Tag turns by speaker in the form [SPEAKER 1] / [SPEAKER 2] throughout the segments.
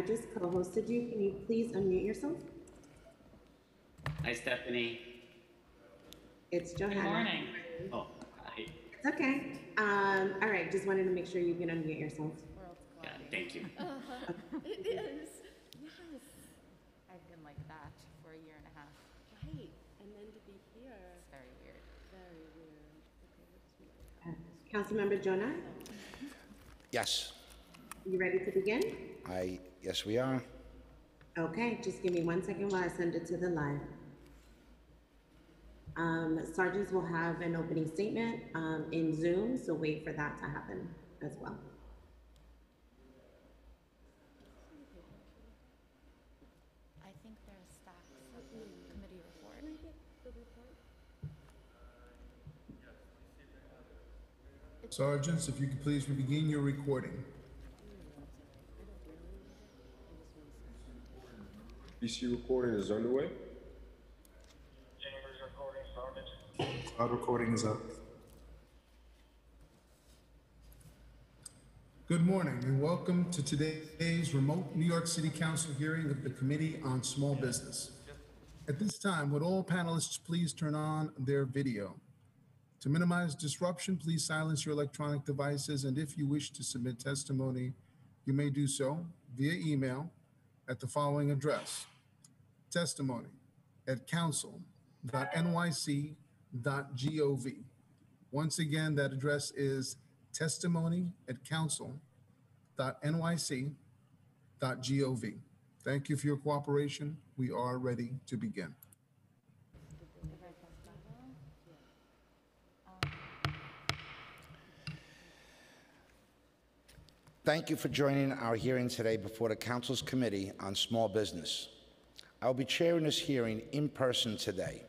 [SPEAKER 1] I just co-hosted you. Can you please unmute yourself?
[SPEAKER 2] Hi, Stephanie.
[SPEAKER 1] It's Johanna.
[SPEAKER 3] Good morning.
[SPEAKER 2] Oh, hi.
[SPEAKER 1] It's okay. Um, all right, just wanted to make sure you can unmute yourself.
[SPEAKER 2] Yeah, thank you.
[SPEAKER 4] It is. Yes.
[SPEAKER 5] I've been like that for a year and a half.
[SPEAKER 4] Right. And then to be here.
[SPEAKER 5] It's very weird.
[SPEAKER 4] Very weird. Okay, let's move on.
[SPEAKER 1] Councilmember Gjonaj,
[SPEAKER 6] Yes,
[SPEAKER 1] you ready to begin?
[SPEAKER 6] I, yes, we are.
[SPEAKER 1] Okay, just give me one second while I send it to the live. Um, sergeants will have an opening statement, um, in Zoom, so wait for that to happen as well.
[SPEAKER 5] I think there's stacks committee report.
[SPEAKER 7] Sergeants, if you could please begin your recording.
[SPEAKER 8] PC recording is underway.
[SPEAKER 7] Our recording is up. Good morning and welcome to today's remote New York City Council hearing of the Committee on Small Business. At this time, would all panelists please turn on their video? To minimize disruption, please silence your electronic devices, and if you wish to submit testimony, you may do so via email at the following address: testimony at council.nyc.gov. Once again, that address is testimony at council.nyc.gov. Thank you for your cooperation. We are ready to begin.
[SPEAKER 6] Thank you for joining our hearing today before the Council's Committee on Small Business. I'll be chairing this hearing in person today.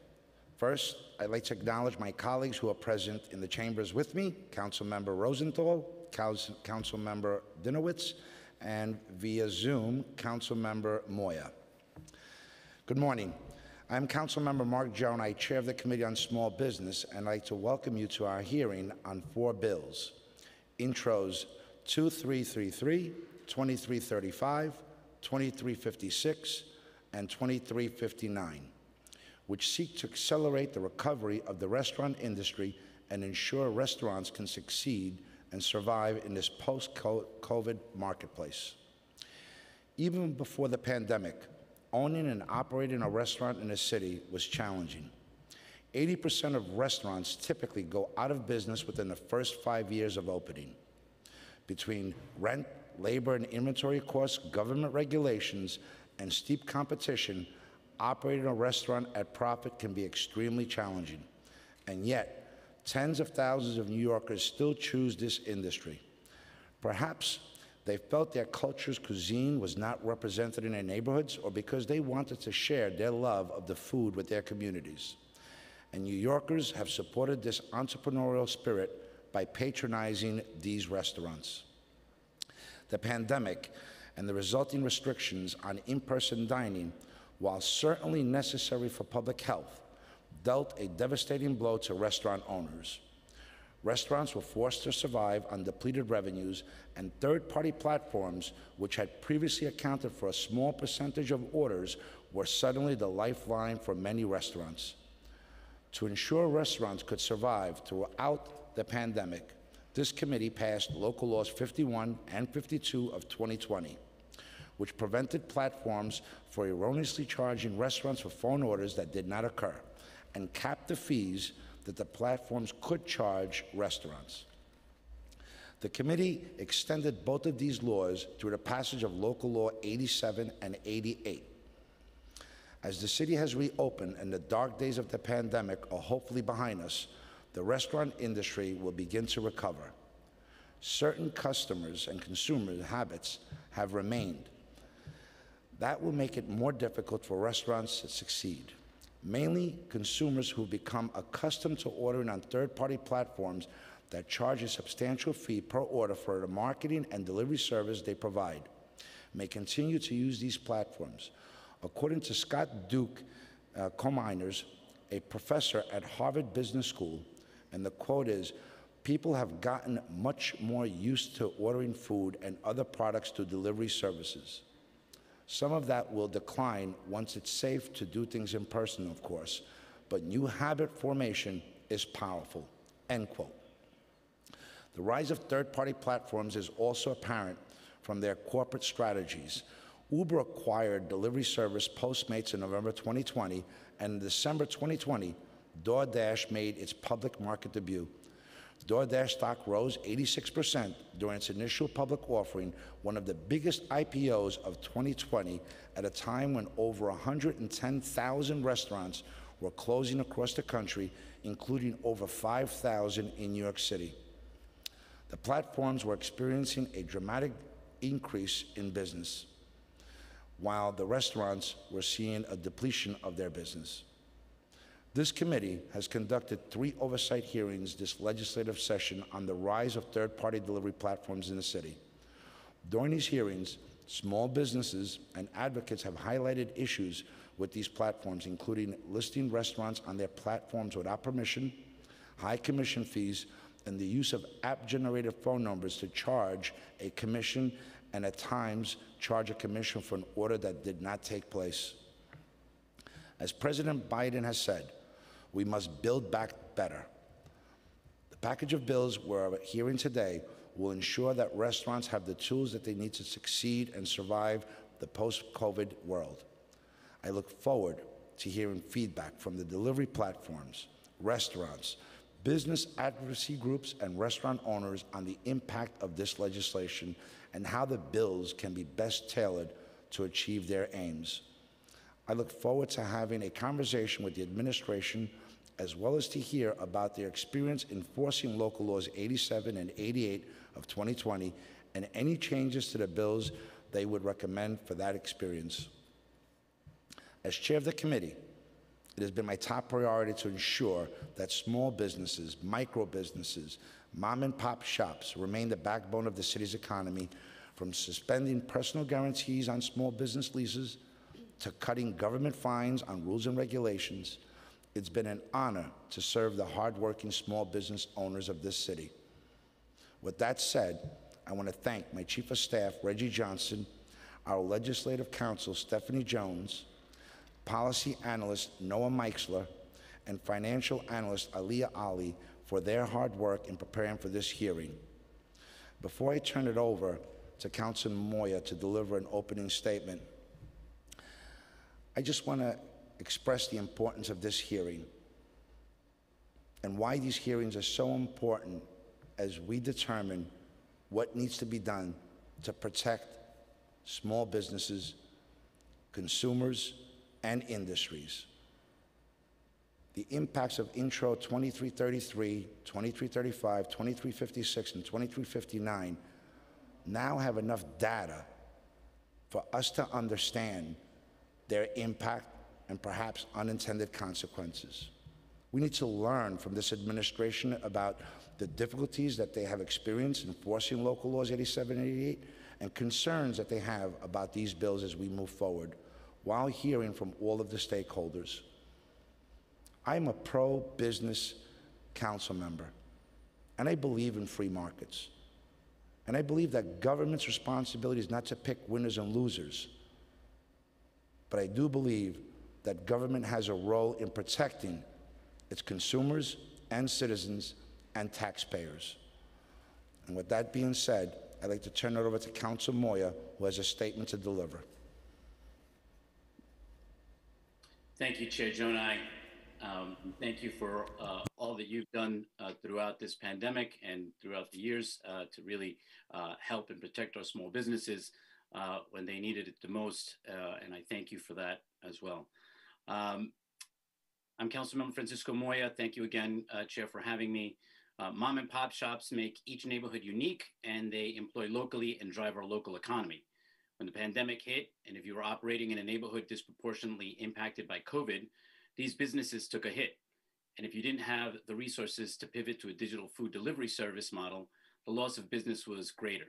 [SPEAKER 6] First, I'd like to acknowledge my colleagues who are present in the chambers with me, Councilmember Rosenthal, Council- Councilmember Dinowitz, and via Zoom, Councilmember Moya. Good morning. I'm Councilmember Mark Gjonaj. I chair of the Committee on Small Business, and I'd like to welcome you to our hearing on four bills. Intros 2333, 2335, 2356, and 2359, which seek to accelerate the recovery of the restaurant industry and ensure restaurants can succeed and survive in this post-COVID marketplace. Even before the pandemic, owning and operating a restaurant in a city was challenging. 80% of restaurants typically go out of business within the first five years of opening. Between rent, labor, and inventory costs, government regulations, and steep competition, operating a restaurant at profit can be extremely challenging. And yet, tens of thousands of New Yorkers still choose this industry. Perhaps they felt their culture's cuisine was not represented in their neighborhoods or because they wanted to share their love of the food with their communities. And New Yorkers have supported this entrepreneurial spirit by patronizing these restaurants. The pandemic and the resulting restrictions on in-person dining, while certainly necessary for public health, dealt a devastating blow to restaurant owners. Restaurants were forced to survive on depleted revenues, and third-party platforms, which had previously accounted for a small percentage of orders, were suddenly the lifeline for many restaurants. To ensure restaurants could survive throughout the pandemic, this committee passed Local Laws 51 and 52 of 2020, which prevented platforms for erroneously charging restaurants for phone orders that did not occur and capped the fees that the platforms could charge restaurants. The committee extended both of these laws through the passage of Local Law 87 and 88. As the city has reopened and the dark days of the pandemic are hopefully behind us, the restaurant industry will begin to recover. Certain customers and consumer habits have remained. That will make it more difficult for restaurants to succeed. Mainly consumers who become accustomed to ordering on third-party platforms that charge a substantial fee per order for the marketing and delivery service they provide may continue to use these platforms. According to Scott Duke uh, Kominers, a professor at Harvard Business School, and the quote is, people have gotten much more used to ordering food and other products to delivery services. Some of that will decline once it's safe to do things in person, of course, but new habit formation is powerful. End quote. The rise of third party platforms is also apparent from their corporate strategies. Uber acquired delivery service Postmates in November 2020, and in December 2020, DoorDash made its public market debut. DoorDash stock rose 86% during its initial public offering, one of the biggest IPOs of 2020, at a time when over 110,000 restaurants were closing across the country, including over 5,000 in New York City. The platforms were experiencing a dramatic increase in business, while the restaurants were seeing a depletion of their business. This committee has conducted three oversight hearings this legislative session on the rise of third party delivery platforms in the city. During these hearings, small businesses and advocates have highlighted issues with these platforms, including listing restaurants on their platforms without permission, high commission fees, and the use of app generated phone numbers to charge a commission and at times charge a commission for an order that did not take place. As President Biden has said, we must build back better. The package of bills we're hearing today will ensure that restaurants have the tools that they need to succeed and survive the post COVID world. I look forward to hearing feedback from the delivery platforms, restaurants, business advocacy groups, and restaurant owners on the impact of this legislation and how the bills can be best tailored to achieve their aims. I look forward to having a conversation with the administration as well as to hear about their experience enforcing local laws 87 and 88 of 2020 and any changes to the bills they would recommend for that experience. As chair of the committee, it has been my top priority to ensure that small businesses, micro businesses, mom and pop shops remain the backbone of the city's economy, from suspending personal guarantees on small business leases to cutting government fines on rules and regulations. It's been an honor to serve the hardworking small business owners of this city. With that said, I want to thank my Chief of Staff, Reggie Johnson, our Legislative Counsel, Stephanie Jones, Policy Analyst Noah Meixler, and Financial Analyst Aliyah Ali for their hard work in preparing for this hearing. Before I turn it over to Councilman Moya to deliver an opening statement, I just want to express the importance of this hearing and why these hearings are so important as we determine what needs to be done to protect small businesses, consumers, and industries. The impacts of Intro 2333, 2335, 2356, and 2359 now have enough data for us to understand their impact and perhaps unintended consequences. We need to learn from this administration about the difficulties that they have experienced enforcing local laws 87 and 88 and concerns that they have about these bills as we move forward while hearing from all of the stakeholders. I'm a pro business council member, and I believe in free markets. And I believe that government's responsibility is not to pick winners and losers. But I do believe that government has a role in protecting its consumers and citizens and taxpayers. And with that being said, I'd like to turn it over to Council Moya, who has a statement to deliver.
[SPEAKER 2] Thank you, Chair Gjonaj. Um, thank you for uh, all that you've done uh, throughout this pandemic and throughout the years uh, to really uh, help and protect our small businesses uh, when they needed it the most. Uh, and I thank you for that as well. Um, I'm Councilmember Francisco Moya. Thank you again, Chair, for having me. mom and pop shops make each neighborhood unique and they employ locally and drive our local economy. When the pandemic hit, and if you were operating in a neighborhood disproportionately impacted by COVID, these businesses took a hit. And if you didn't have the resources to pivot to a digital food delivery service model, the loss of business was greater.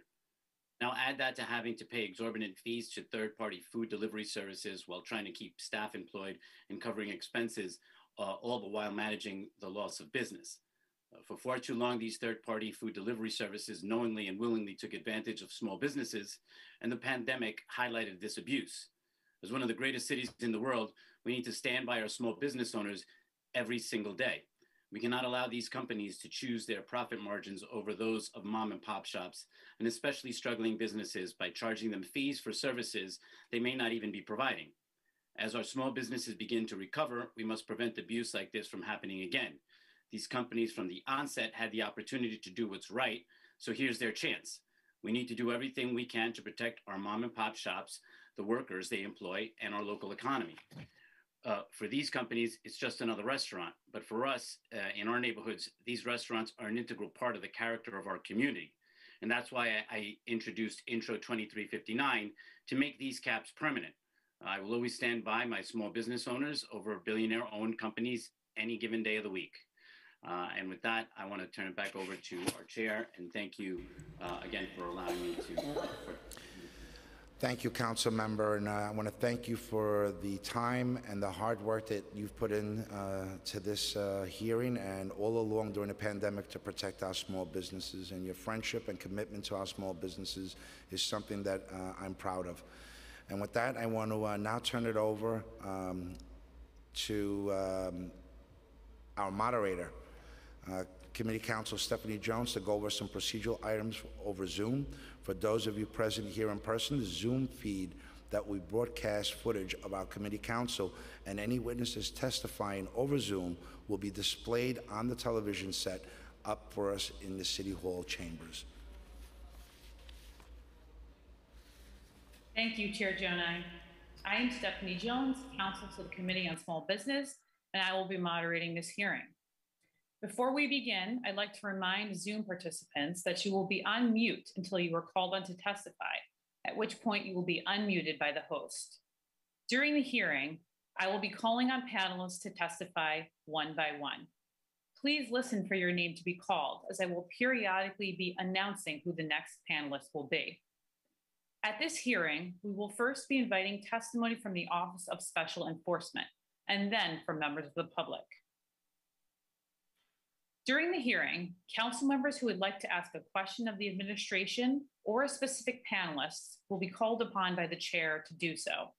[SPEAKER 2] Now add that to having to pay exorbitant fees to third party food delivery services while trying to keep staff employed and covering expenses, uh, all the while managing the loss of business. Uh, for far too long, these third party food delivery services knowingly and willingly took advantage of small businesses, and the pandemic highlighted this abuse. As one of the greatest cities in the world, we need to stand by our small business owners every single day. We cannot allow these companies to choose their profit margins over those of mom and pop shops, and especially struggling businesses by charging them fees for services they may not even be providing. As our small businesses begin to recover, we must prevent abuse like this from happening again. These companies from the onset had the opportunity to do what's right, so here's their chance. We need to do everything we can to protect our mom and pop shops, the workers they employ, and our local economy. Uh, for these companies, it's just another restaurant. But for us uh, in our neighborhoods, these restaurants are an integral part of the character of our community. And that's why I, I introduced Intro 2359 to make these caps permanent. I will always stand by my small business owners over billionaire owned companies any given day of the week. Uh, and with that, I want to turn it back over to our chair and thank you uh, again for allowing me to.
[SPEAKER 6] Thank you, council member, and uh, I want to thank you for the time and the hard work that you've put in uh, to this uh, hearing and all along during the pandemic to protect our small businesses. And your friendship and commitment to our small businesses is something that uh, I'm proud of. And with that, I want to uh, now turn it over um, to um, our moderator, uh, Committee Counsel Stephanie Jones, to go over some procedural items over Zoom. For those of you present here in person, the Zoom feed that we broadcast footage of our committee council and any witnesses testifying over Zoom will be displayed on the television set up for us in the City Hall chambers.
[SPEAKER 3] Thank you, Chair Gjonaj. I am Stephanie Jones, Counsel to the Committee on Small Business, and I will be moderating this hearing. Before we begin, I'd like to remind Zoom participants that you will be on mute until you are called on to testify, at which point you will be unmuted by the host. During the hearing, I will be calling on panelists to testify one by one. Please listen for your name to be called, as I will periodically be announcing who the next panelist will be. At this hearing, we will first be inviting testimony from the Office of Special Enforcement and then from members of the public. During the hearing, council members who would like to ask a question of the administration or a specific panelist will be called upon by the chair to do so.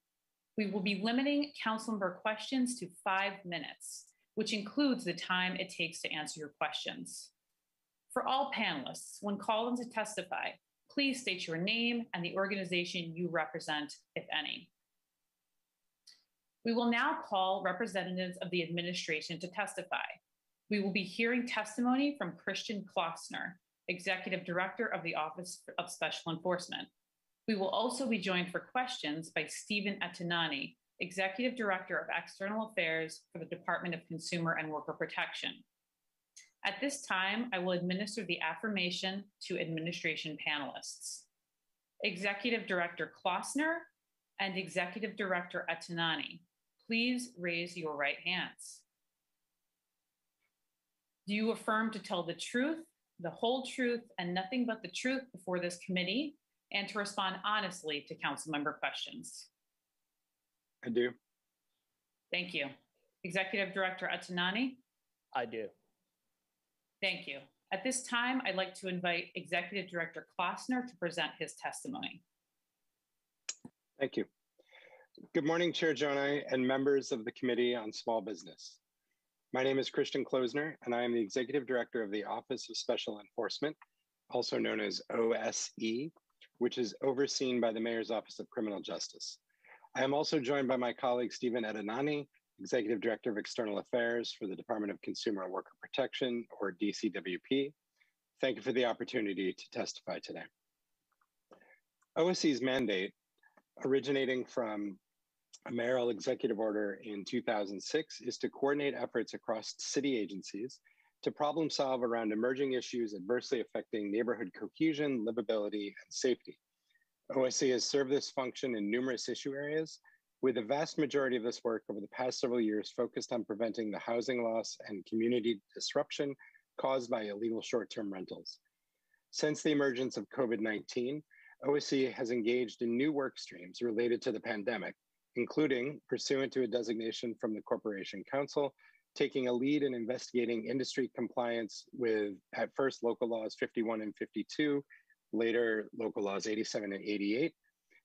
[SPEAKER 3] We will be limiting council member questions to five minutes, which includes the time it takes to answer your questions. For all panelists, when called to testify, please state your name and the organization you represent, if any. We will now call representatives of the administration to testify. We will be hearing testimony from Christian Klossner, Executive Director of the Office of Special Enforcement. We will also be joined for questions by Stephen Ettannani, Executive Director of External Affairs for the Department of Consumer and Worker Protection. At this time, I will administer the affirmation to administration panelists. Executive Director Klossner and Executive Director Ettannani, please raise your right hands. Do you affirm to tell the truth, the whole truth, and nothing but the truth before this committee and to respond honestly to council member questions?
[SPEAKER 8] I do.
[SPEAKER 3] Thank you. Executive Director Ettannani?
[SPEAKER 9] I do.
[SPEAKER 3] Thank you. At this time, I'd like to invite Executive Director Klossner to present his testimony.
[SPEAKER 8] Thank you. Good morning, Chair Gjonaj and members of the Committee on Small Business. My name is Christian Klossner, and I am the Executive Director of the Office of Special Enforcement, also known as OSE, which is overseen by the Mayor's Office of Criminal Justice. I am also joined by my colleague Stephen Ettannani, Executive Director of External Affairs for the Department of Consumer and Worker Protection, or DCWP. Thank you for the opportunity to testify today. OSE's mandate, originating from a mayoral executive order in 2006, is to coordinate efforts across city agencies to problem solve around emerging issues adversely affecting neighborhood cohesion, livability, and safety. OSE has served this function in numerous issue areas, with the vast majority of this work over the past several years focused on preventing the housing loss and community disruption caused by illegal short-term rentals. Since the emergence of COVID-19, OSE has engaged in new work streams related to the pandemic, including pursuant to a designation from the Corporation Counsel, taking a lead in investigating industry compliance with, at first, local laws 51 and 52, later local laws 87 and 88,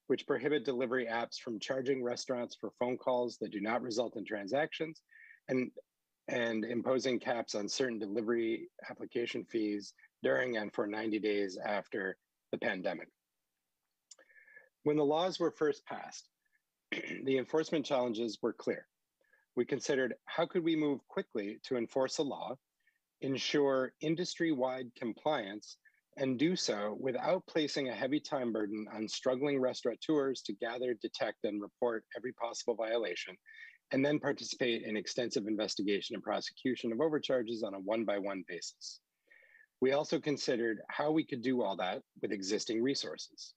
[SPEAKER 8] which prohibit delivery apps from charging restaurants for phone calls that do not result in transactions and, and imposing caps on certain delivery application fees during and for 90 days after the pandemic. When the laws were first passed, the enforcement challenges were clear. We considered how could we move quickly to enforce a law, ensure industry-wide compliance, and do so without placing a heavy time burden on struggling restaurateurs to gather, detect, and report every possible violation, and then participate in extensive investigation and prosecution of overcharges on a one-by-one basis. We also considered how we could do all that with existing resources.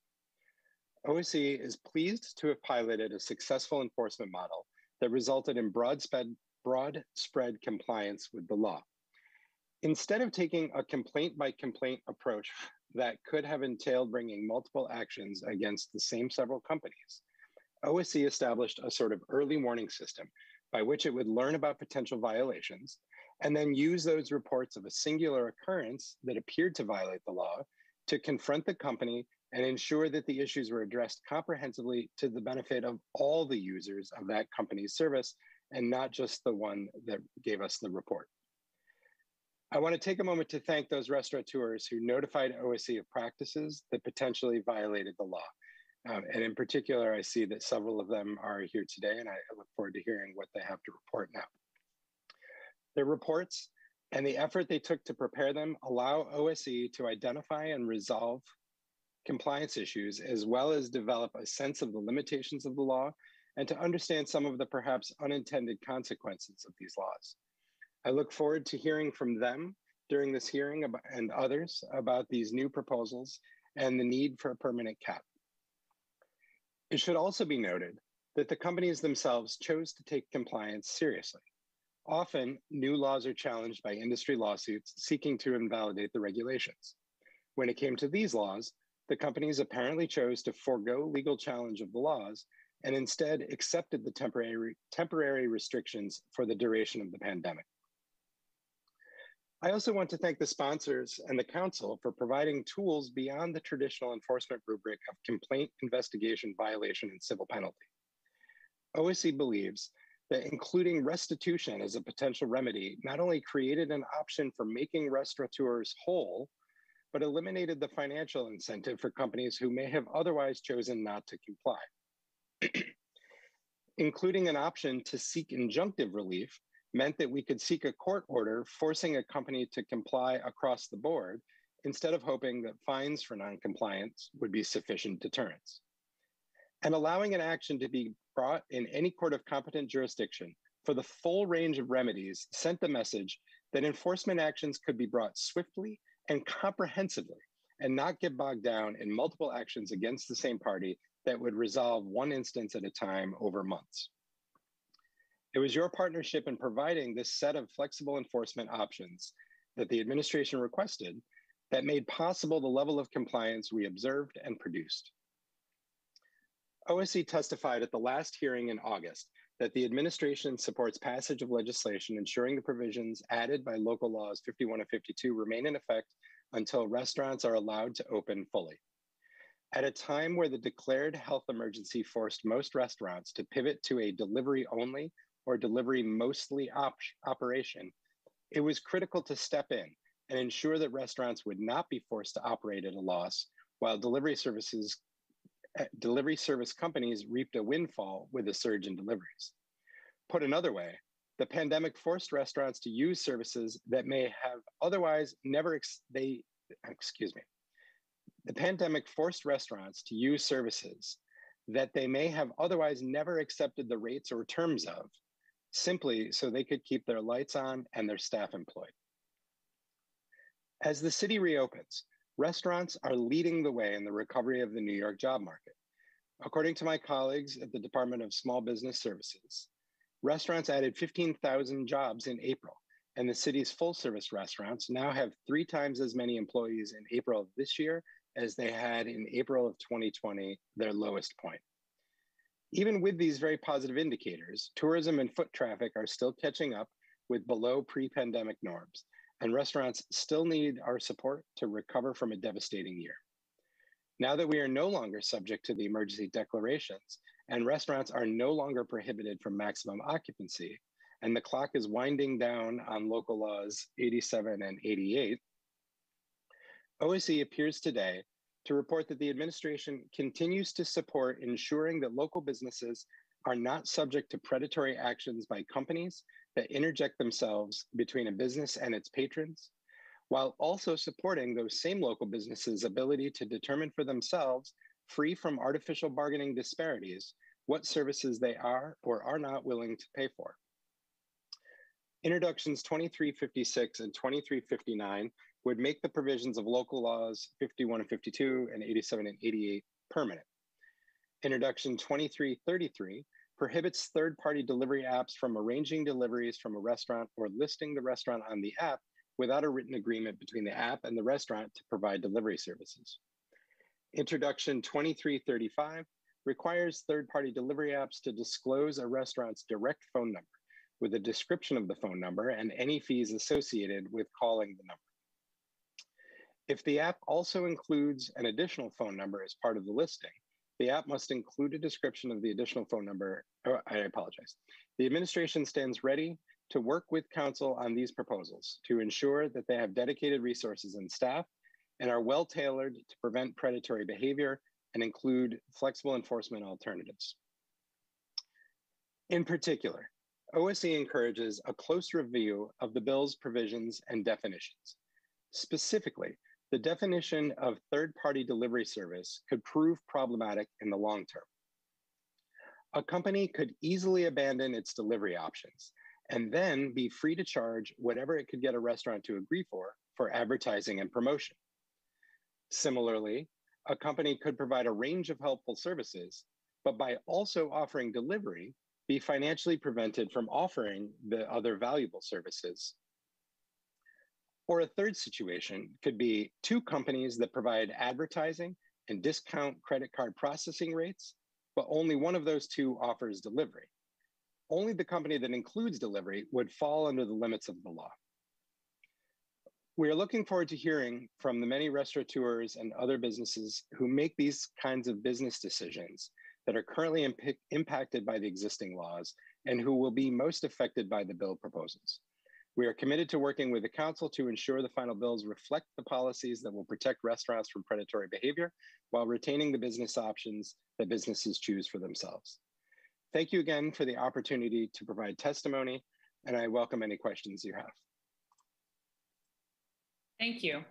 [SPEAKER 8] OSE is pleased to have piloted a successful enforcement model that resulted in broad, spread, broad spread compliance with the law. Instead of taking a complaint by complaint approach that could have entailed bringing multiple actions against the same several companies, OSE established a sort of early warning system by which it would learn about potential violations and then use those reports of a singular occurrence that appeared to violate the law to confront the company and ensure that the issues were addressed comprehensively to the benefit of all the users of that company's service and not just the one that gave us the report. I want to take a moment to thank those restaurateurs who notified OSE of practices that potentially violated the law. Um, and in particular, I see that several of them are here today, and I look forward to hearing what they have to report now. Their reports and the effort they took to prepare them allow OSE to identify and resolve compliance issues, as well as develop a sense of the limitations of the law and to understand some of the perhaps unintended consequences of these laws. I look forward to hearing from them during this hearing and others about these new proposals and the need for a permanent cap. It should also be noted that the companies themselves chose to take compliance seriously. Often, new laws are challenged by industry lawsuits seeking to invalidate the regulations. When it came to these laws, the companies apparently chose to forego legal challenge of the laws and instead accepted the temporary, temporary restrictions for the duration of the pandemic. I also want to thank the sponsors and the council for providing tools beyond the traditional enforcement rubric of complaint, investigation, violation, and civil penalty. OSE believes that including restitution as a potential remedy not only created an option for making restaurateurs whole, but eliminated the financial incentive for companies who may have otherwise chosen not to comply. Including an option to seek injunctive relief meant that we could seek a court order forcing a company to comply across the board instead of hoping that fines for noncompliance would be sufficient deterrence. And allowing an action to be brought in any court of competent jurisdiction for the full range of remedies sent the message that enforcement actions could be brought swiftly and comprehensively and not get bogged down in multiple actions against the same party that would resolve one instance at a time over months. It was your partnership in providing this set of flexible enforcement options that the administration requested that made possible the level of compliance we observed and produced. OSE testified at the last hearing in August that the administration supports passage of legislation ensuring the provisions added by local laws 51 and 52 remain in effect until restaurants are allowed to open fully. At a time where the declared health emergency forced most restaurants to pivot to a delivery only or delivery mostly op operation, it was critical to step in and ensure that restaurants would not be forced to operate at a loss while delivery services Eh, delivery service companies reaped a windfall with a surge in deliveries. Put another way, the pandemic forced restaurants to use services that may have otherwise never they excuse me. The pandemic forced restaurants to use services that they may have otherwise never accepted the rates or terms of simply so they could keep their lights on and their staff employed. As the city reopens, restaurants are leading the way in the recovery of the New York job market. According to my colleagues at the Department of Small Business Services, restaurants added 15,000 jobs in April, and the city's full service restaurants now have three times as many employees in April of this year as they had in April of 2020, their lowest point. Even with these very positive indicators, tourism and foot traffic are still catching up with below pre pandemic norms, and restaurants still need our support to recover from a devastating year. Now that we are no longer subject to the emergency declarations and restaurants are no longer prohibited from maximum occupancy, and the clock is winding down on local laws 87 and 88, OSE appears today to report that the administration continues to support ensuring that local businesses are not subject to predatory actions by companies that interject themselves between a business and its patrons, while also supporting those same local businesses' ability to determine for themselves, free from artificial bargaining disparities, what services they are or are not willing to pay for. Introductions 2356 and 2359 would make the provisions of local laws 51 and 52 and 87 and 88 permanent. Introduction 2333 prohibits third party delivery apps from arranging deliveries from a restaurant or listing the restaurant on the app without a written agreement between the app and the restaurant to provide delivery services. Introduction 2335 requires third party delivery apps to disclose a restaurant's direct phone number with a description of the phone number and any fees associated with calling the number. If the app also includes an additional phone number as part of the listing, the app must include a description of the additional phone number. Oh, I apologize. The administration stands ready to work with council on these proposals to ensure that they have dedicated resources and staff and are well tailored to prevent predatory behavior and include flexible enforcement alternatives. In particular, OSE encourages a close review of the bill's provisions and definitions. Specifically, the definition of third party delivery service could prove problematic in the long term. A company could easily abandon its delivery options and then be free to charge whatever it could get a restaurant to agree for for advertising and promotion. Similarly, a company could provide a range of helpful services, but by also offering delivery, be financially prevented from offering the other valuable services or a third situation could be two companies that provide advertising and discount credit card processing rates, but only one of those two offers delivery. Only the company that includes delivery would fall under the limits of the law. We are looking forward to hearing from the many restaurateurs and other businesses who make these kinds of business decisions that are currently imp impacted by the existing laws and who will be most affected by the bill proposals. We are committed to working with the council to ensure the final bills reflect the policies that will protect restaurants from predatory behavior while retaining the business options that businesses choose for themselves. Thank you again for the opportunity to provide testimony, and I welcome any questions you have.
[SPEAKER 3] Thank you.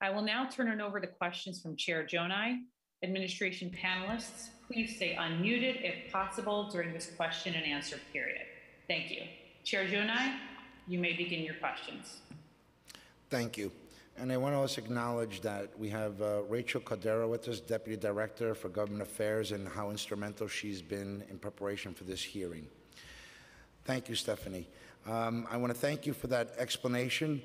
[SPEAKER 3] I will now turn it over to questions from Chair Gjonaj. Administration panelists, please stay unmuted if possible during this question and answer period. Thank you. Chair Gjonaj, you may begin your questions.
[SPEAKER 6] Thank you. And I want to also acknowledge that we have uh, Rachel Cordero with us, Deputy Director for Government Affairs, and how instrumental she's been in preparation for this hearing. Thank you, Stephanie. Um, I want to thank you for that explanation.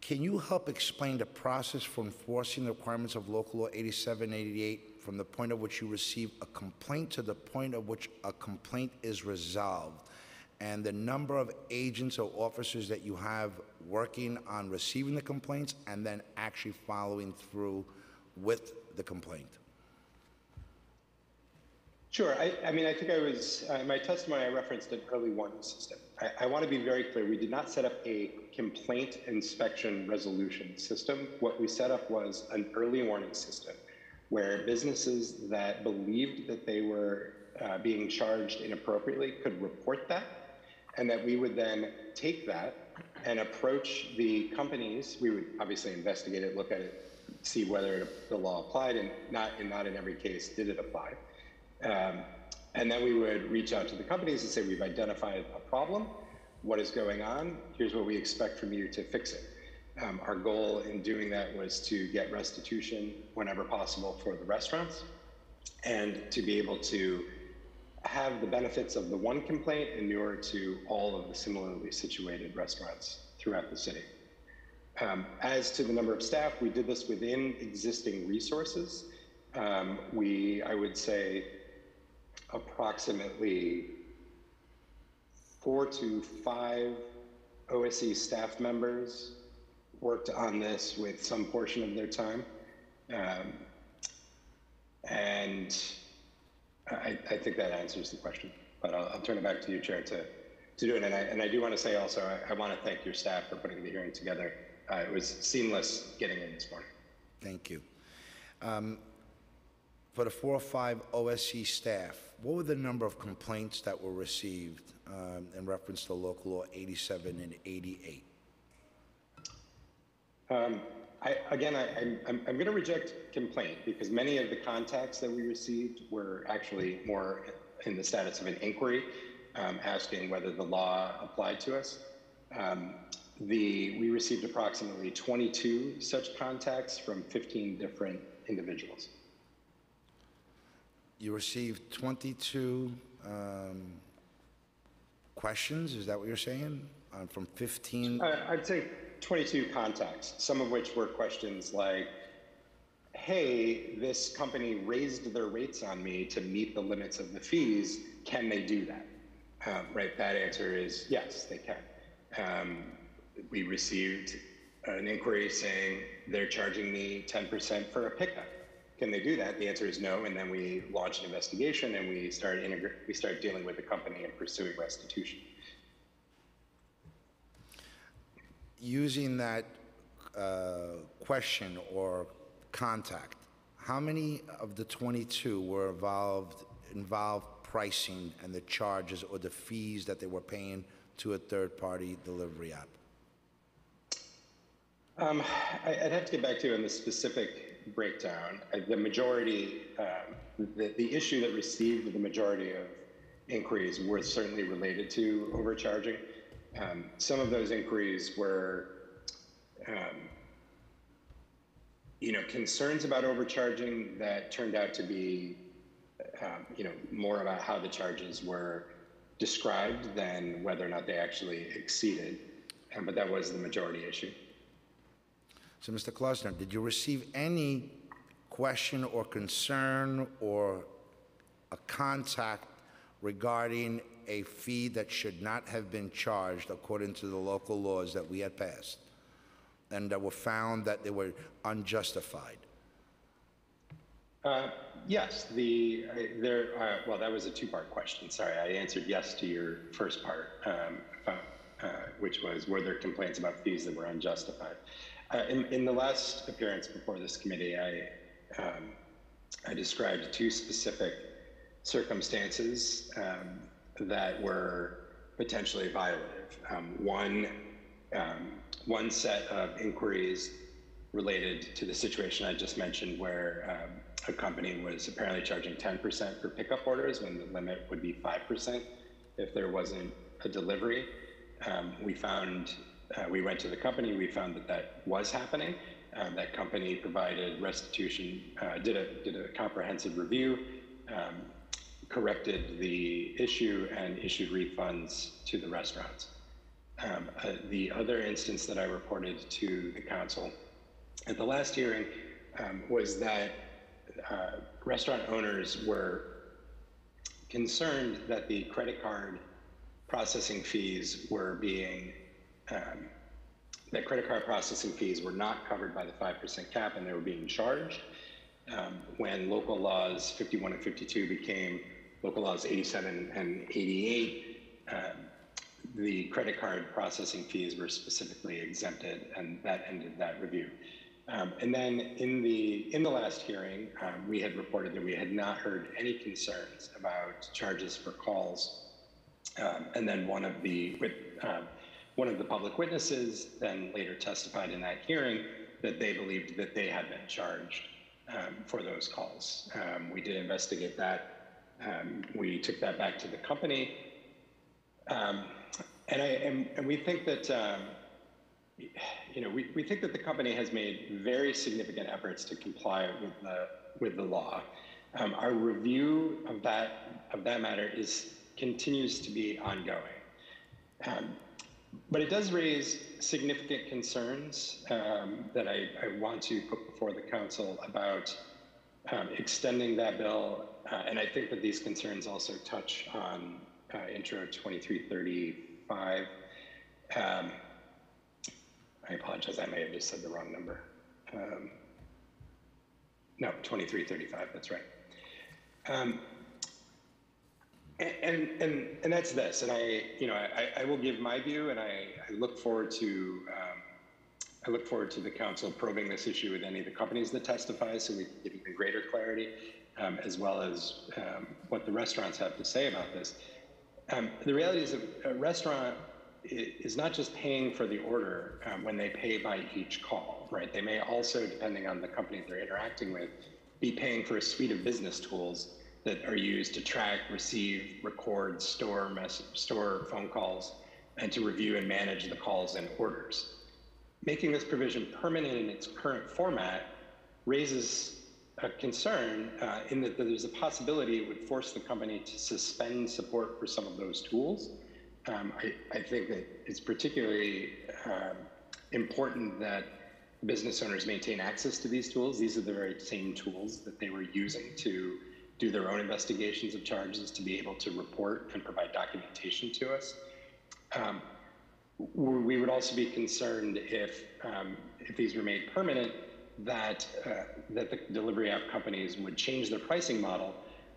[SPEAKER 6] Can you help explain the process for enforcing the requirements of Local Law 8788 from the point at which you receive a complaint to the point at which a complaint is resolved? And the number of agents or officers that you have working on receiving the complaints and then actually following through with the complaint?
[SPEAKER 8] Sure. I, I mean, I think I was, uh, in my testimony, I referenced an early warning system. I, I want to be very clear. We did not set up a complaint inspection resolution system. What we set up was an early warning system where businesses that believed that they were uh, being charged inappropriately could report that and that we would then take that and approach the companies. We would obviously investigate it, look at it, see whether the law applied, and not and not in every case did it apply. Um, and then we would reach out to the companies and say, we've identified a problem. What is going on? Here's what we expect from you to fix it. Um, our goal in doing that was to get restitution whenever possible for the restaurants and to be able to have the benefits of the one complaint inure to all of the similarly situated restaurants throughout the city. Um, as to the number of staff, we did this within existing resources. Um, we, I would say, approximately four to five OSE staff members worked on this with some portion of their time. Um, And I, I think that answers the question, but I'll, I'll turn it back to you, Chair, to, to do it. And I, and I do want to say also, I, I want to thank your staff for putting the hearing together. Uh, it was seamless getting in this morning.
[SPEAKER 6] Thank you. Um, For the 405 OSE staff, what were the number of complaints that were received um, in reference to local law 87 and 88?
[SPEAKER 8] Um, I, again, I, I'm, I'm, I'm going to reject complaint because many of the contacts that we received were actually more in the status of an inquiry, um, asking whether the law applied to us. Um, the, we received approximately 22 such contacts from 15 different individuals.
[SPEAKER 6] You received 22 um, questions, is that what you're saying? Uh, From 15?
[SPEAKER 8] Uh, I'd say 22 contacts, some of which were questions like, hey, this company raised their rates on me to meet the limits of the fees. Can they do that? Um, right, that answer is yes, they can. Um, we received an inquiry saying they're charging me 10% for a pickup. Can they do that? The answer is no. And then we launched an investigation and we started integra- we started dealing with the company and pursuing restitution.
[SPEAKER 6] Using that uh, question or contact, how many of the 22 were involved, involved pricing and the charges or the fees that they were paying to a third-party delivery app?
[SPEAKER 8] Um, I, I'd have to get back to you on the specific breakdown. The majority, um, the, the issue that received the majority of inquiries were certainly related to overcharging. Um, some of those inquiries were, um, you know, concerns about overcharging that turned out to be, um, you know, more about how the charges were described than whether or not they actually exceeded. Um, but that was the majority issue.
[SPEAKER 6] So, Mr. Klossner, did you receive any question or concern or a contact regarding a fee that should not have been charged according to the local laws that we had passed and that were found that they were unjustified?
[SPEAKER 8] Uh, yes, the there. Uh, well, that was a two-part question. Sorry, I answered yes to your first part, um, uh, which was were there complaints about fees that were unjustified. Uh, in, in the last appearance before this committee, I um, I described two specific circumstances um, that were potentially violative. Um, one um, one set of inquiries related to the situation I just mentioned, where um, a company was apparently charging 10% for pickup orders when the limit would be 5% if there wasn't a delivery. Um, we found, uh, we went to the company, we found that that was happening. Um, that company provided restitution, uh, did, a, did a comprehensive review, um, corrected the issue, and issued refunds to the restaurants. Um, uh, the other instance that I reported to the council at the last hearing um, was that uh, restaurant owners were concerned that the credit card processing fees were being um, that credit card processing fees were not covered by the 5% cap and they were being charged um, when local laws 51 and 52 became local laws 87 and 88 um, the credit card processing fees were specifically exempted and that ended that review um, and then in the in the last hearing, um, we had reported that we had not heard any concerns about charges for calls. Um, and then one of the uh, one of the public witnesses then later testified in that hearing that they believed that they had been charged um, for those calls. Um, we did investigate that. Um, we took that back to the company, and I and, and we think that you know, we, we think that the company has made very significant efforts to comply with the with the law. Um, our review of that of that matter is continues to be ongoing, um, but it does raise significant concerns um, that I, I, want to put before the council about um, extending that bill, uh, and I think that these concerns also touch on uh, Intro 2335. Um, I apologize, I may have just said the wrong number. Um, no, 2335, that's right. Um, and, and, and that's this, and I, you know, I, I will give my view, and I, I look forward to, um, I look forward to the council probing this issue with any of the companies that testify, so we can get even greater clarity, um, as well as um, what the restaurants have to say about this. Um, the reality is, that a restaurant is not just paying for the order um, when they pay by each call, right? They may also, depending on the company they're interacting with, be paying for a suite of business tools that are used to track, receive, record, store mess, store phone calls, and to review and manage the calls and orders. Making this provision permanent in its current format raises a concern uh, in that there's a possibility it would force the company to suspend support for some of those tools. Um, I, I think that it's particularly um, important that business owners maintain access to these tools. These are the very same tools that they were using to do their own investigations of charges, to be able to report and provide documentation to us. Um, we would also be concerned if, um, if these were made permanent, that, uh, that the delivery app companies would change their pricing model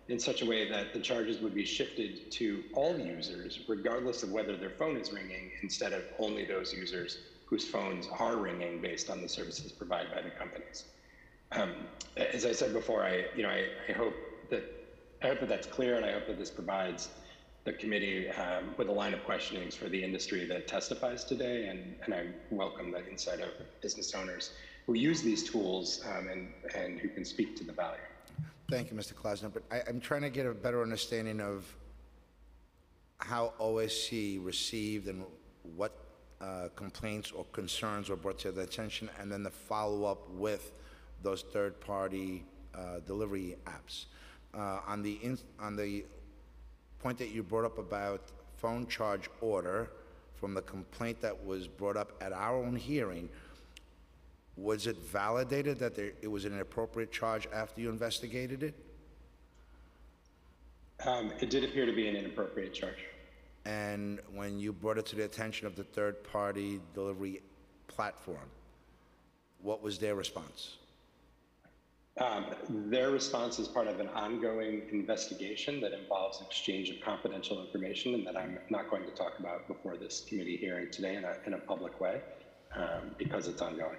[SPEAKER 8] in such a way that the charges would be shifted to all users, regardless of whether their phone is ringing, instead of only those users whose phones are ringing based on the services provided by the companies. Um, as I said before, I, you know, I, I hope that I hope that that's clear, and I hope that this provides the committee um, with a line of questionings for the industry that testifies today, and, and I welcome the insight of business owners who use these tools um, and, and who can speak to the value.
[SPEAKER 6] Thank you, Mr. Klossner, but I, I'm trying to get a better understanding of how OSE received and what uh, complaints or concerns were brought to their attention, and then the follow-up with those third-party uh, delivery apps. Uh, On the, in- on the point that you brought up about phone charge order, from the complaint that was brought up at our own hearing, was it validated that there, it was an appropriate charge after you investigated it?
[SPEAKER 8] Um, it did appear to be an inappropriate charge.
[SPEAKER 6] And when you brought it to the attention of the third-party delivery platform, what was their response?
[SPEAKER 8] Um, their response is part of an ongoing investigation that involves exchange of confidential information and that I'm not going to talk about before this committee hearing today in a, in a public way um, because it's ongoing.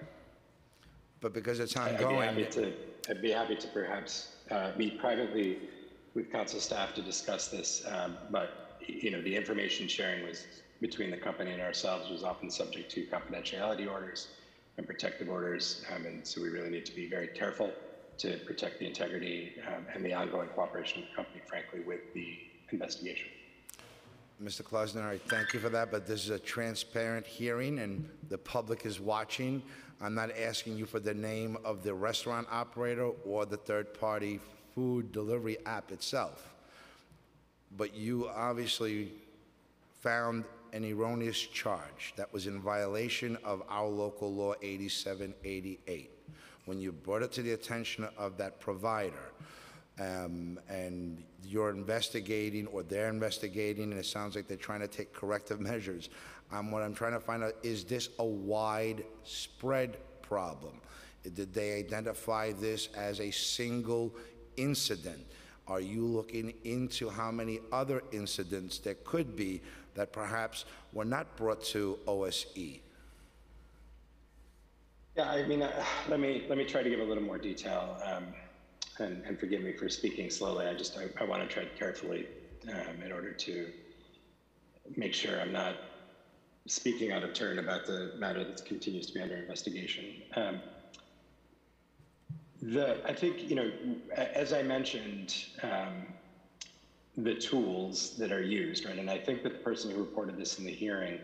[SPEAKER 6] But because it's
[SPEAKER 8] I'd be
[SPEAKER 6] ongoing,
[SPEAKER 8] happy to, I'd be happy to perhaps uh, meet privately with council staff to discuss this, um, but, you know, the information sharing was between the company and ourselves was often subject to confidentiality orders and protective orders, um, and so we really need to be very careful to protect the integrity um, and the ongoing cooperation of the company, frankly, with the investigation.
[SPEAKER 6] Mr. Klossner, I thank you for that, but this is a transparent hearing, and the public is watching. I'm not asking you for the name of the restaurant operator or the third-party food delivery app itself. But you obviously found an erroneous charge that was in violation of our local law 8788. When you brought it to the attention of that provider, um, and you're investigating, or they're investigating, and it sounds like they're trying to take corrective measures. Um, what I'm trying to find out, is this a widespread problem? Did they identify this as a single incident? Are you looking into how many other incidents there could be that perhaps were not brought to? OSE?
[SPEAKER 8] Yeah, I mean, uh, let me let me try to give a little more detail, um, and, and forgive me for speaking slowly. I just I, I want to tread carefully um, in order to make sure I'm not speaking out of turn about the matter that continues to be under investigation. Um, the I think you know, as I mentioned, um, the tools that are used, right? And I think that the person who reported this in the hearing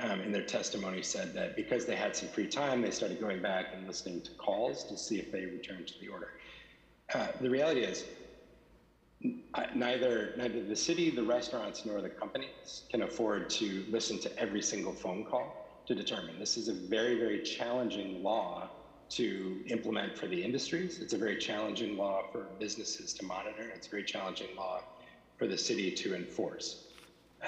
[SPEAKER 8] um, in their testimony said that because they had some free time, they started going back and listening to calls to see if they returned to the order. Uh, the reality is, neither neither the city, the restaurants, nor the companies can afford to listen to every single phone call to determine. This is a very very challenging law to implement for the industries. It's a very challenging law for businesses to monitor. It's a very challenging law for the city to enforce.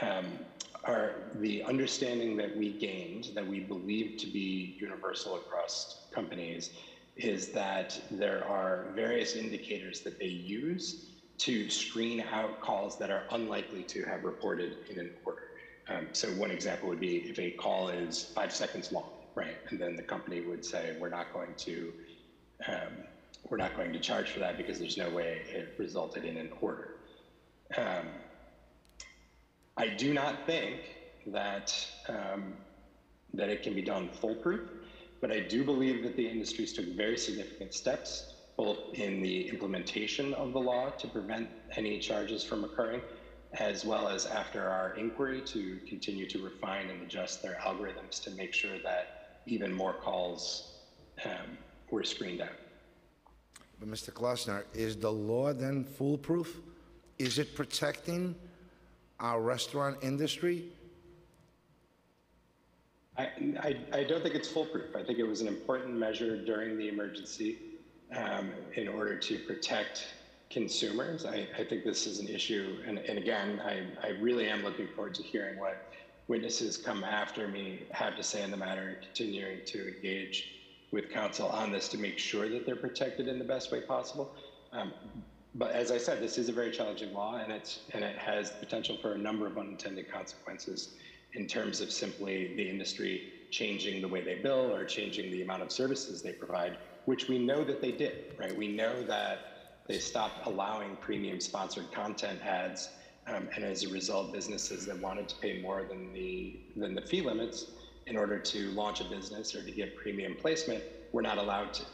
[SPEAKER 8] Um, are the understanding that we gained, that we believe to be universal across companies, is that there are various indicators that they use to screen out calls that are unlikely to have reported in an order. Um, so one example would be if a call is five seconds long, right? And then the company would say, we're not going to, um, we're not going to charge for that because there's no way it resulted in an order. Um, I do not think that um, that it can be done foolproof, but I do believe that the industries took very significant steps, both in the implementation of the law to prevent any charges from occurring, as well as after our inquiry to continue to refine and adjust their algorithms to make sure that even more calls um, were screened out.
[SPEAKER 6] But Mr. Klossner, is the law then foolproof? Is it protecting our restaurant industry?
[SPEAKER 8] I, I, I don't think it's foolproof. I think it was an important measure during the emergency um, in order to protect consumers. I, I think this is an issue, and, and again, I, I really am looking forward to hearing what witnesses come after me have to say in the matter and continuing to engage with counsel on this to make sure that they're protected in the best way possible. Um, but as I said, this is a very challenging law, and it's and it has potential for a number of unintended consequences in terms of simply the industry changing the way they bill or changing the amount of services they provide, which we know that they did. Right? We know that they stopped allowing premium sponsored content ads, um, and as a result, businesses that wanted to pay more than the than the fee limits in order to launch a business or to get premium placement were not allowed to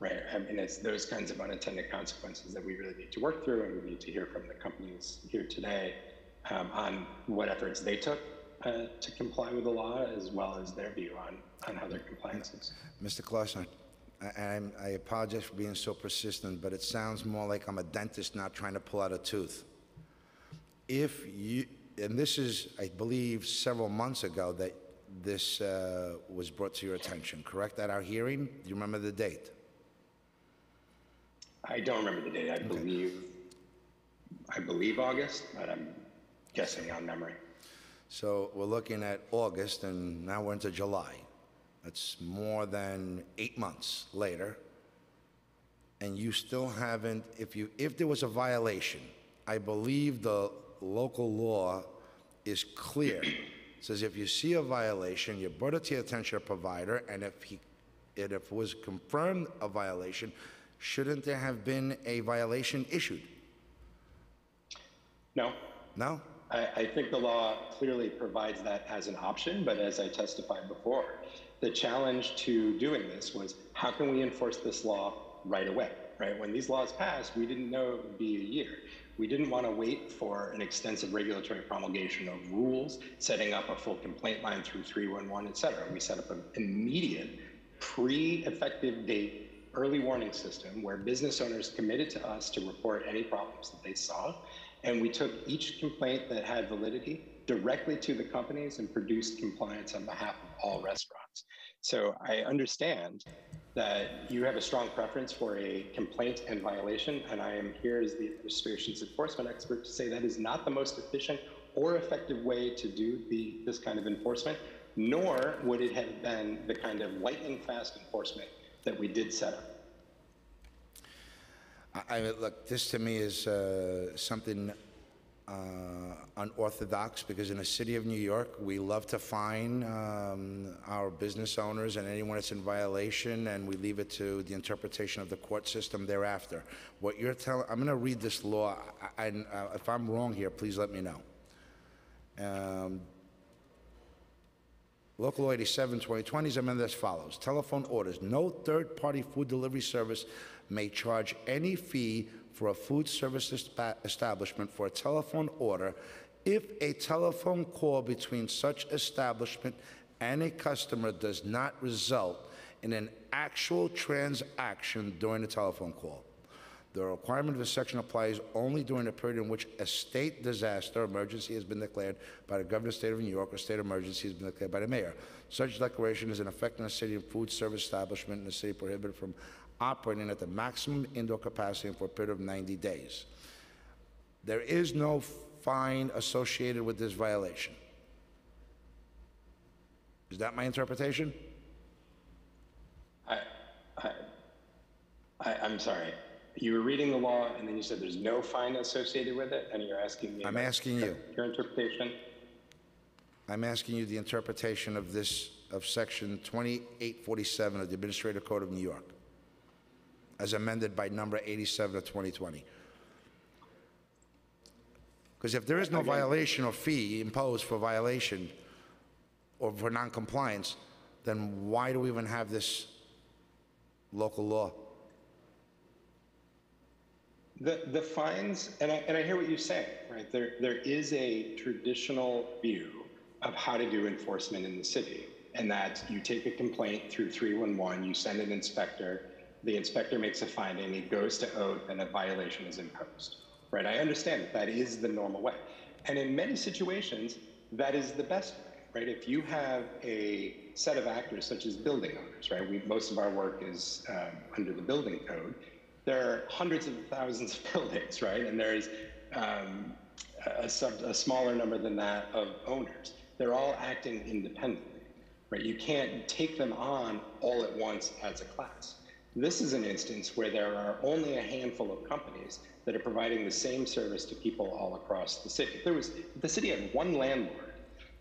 [SPEAKER 8] right? I mean, it's those kinds of unintended consequences that we really need to work through, and we need to hear from the companies here today um, on what efforts they took uh, to comply with the law, as well as their view on, on how their compliance is.
[SPEAKER 6] Mr. Klossner, I, apologize for being so persistent, but it sounds more like I'm a dentist not trying to pull out a tooth. If you, and this is, I believe, several months ago that this uh, was brought to your attention, correct, at our hearing? Do you remember the date?
[SPEAKER 8] I don't remember the date. I believe, I believe August, but I'm guessing on memory.
[SPEAKER 6] So we're looking at August, and now we're into July. That's more than eight months later. And you still haven't, if you, if there was a violation, I believe the local law is clear. It Says if you see a violation, you brought it to the attention of the provider, and if he, and if it was confirmed a violation, shouldn't there have been a violation issued?
[SPEAKER 8] No,
[SPEAKER 6] No?
[SPEAKER 8] I, I think the law clearly provides that as an option, but as I testified before, the challenge to doing this was how can we enforce this law right away, right? When these laws passed, we didn't know it would be a year. We didn't want to wait for an extensive regulatory promulgation of rules, setting up a full complaint line through 311, et cetera. We set up an immediate, pre effective date early warning system where business owners committed to us to report any problems that they saw. And we took each complaint that had validity directly to the companies and produced compliance on behalf of all restaurants. So I understand that you have a strong preference for a complaint and violation, and I am here as the administration's enforcement expert to say that is not the most efficient or effective way to do the, this kind of enforcement, nor would it have been the kind of lightning fast enforcement that we did set up.
[SPEAKER 6] I, look, this to me is uh, something uh, unorthodox because in the city of New York, we love to fine um, our business owners and anyone that's in violation, and we leave it to the interpretation of the court system thereafter. What you're telling, I'm going to read this law. I, uh, if I'm wrong here, please let me know. Um, Local Law 87, 2020 is amended as follows. Telephone orders. No third-party food delivery service may charge any fee for a food service establishment for a telephone order if a telephone call between such establishment and a customer does not result in an actual transaction during the telephone call. The requirement of this section applies only during the period in which a state disaster emergency has been declared by the governor of the state of New York or state emergency has been declared by the mayor. Such declaration is in effect in a city and food service establishment in the city prohibited from operating at the maximum indoor capacity for a period of 90 days. There is no fine associated with this violation. Is that my interpretation?
[SPEAKER 8] I, I, I, I'm sorry. You were reading the law and then you said there's no fine associated with it, and you're asking me.
[SPEAKER 6] I'm asking you.
[SPEAKER 8] Your interpretation.
[SPEAKER 6] I'm asking you the interpretation of this, of Section 2847 of the Administrative Code of New York, as amended by number 87 of 2020. Because if there is no violation or fee imposed for violation or for noncompliance, then why do we even have this local law?
[SPEAKER 8] The, the fines, and I, and I hear what you say, right? There, there is a traditional view of how to do enforcement in the city, and that you take a complaint through 311, you send an inspector, the inspector makes a finding, it goes to oath, and a violation is imposed, right? I understand that that is the normal way. And in many situations, that is the best way, right? If you have a set of actors such as building owners, right? We, most of our work is um, under the building code. There are hundreds of thousands of buildings, right? And there's um, a, sub, a smaller number than that of owners. They're all acting independently, right? You can't take them on all at once as a class. This is an instance where there are only a handful of companies that are providing the same service to people all across the city. If there was, the city had one landlord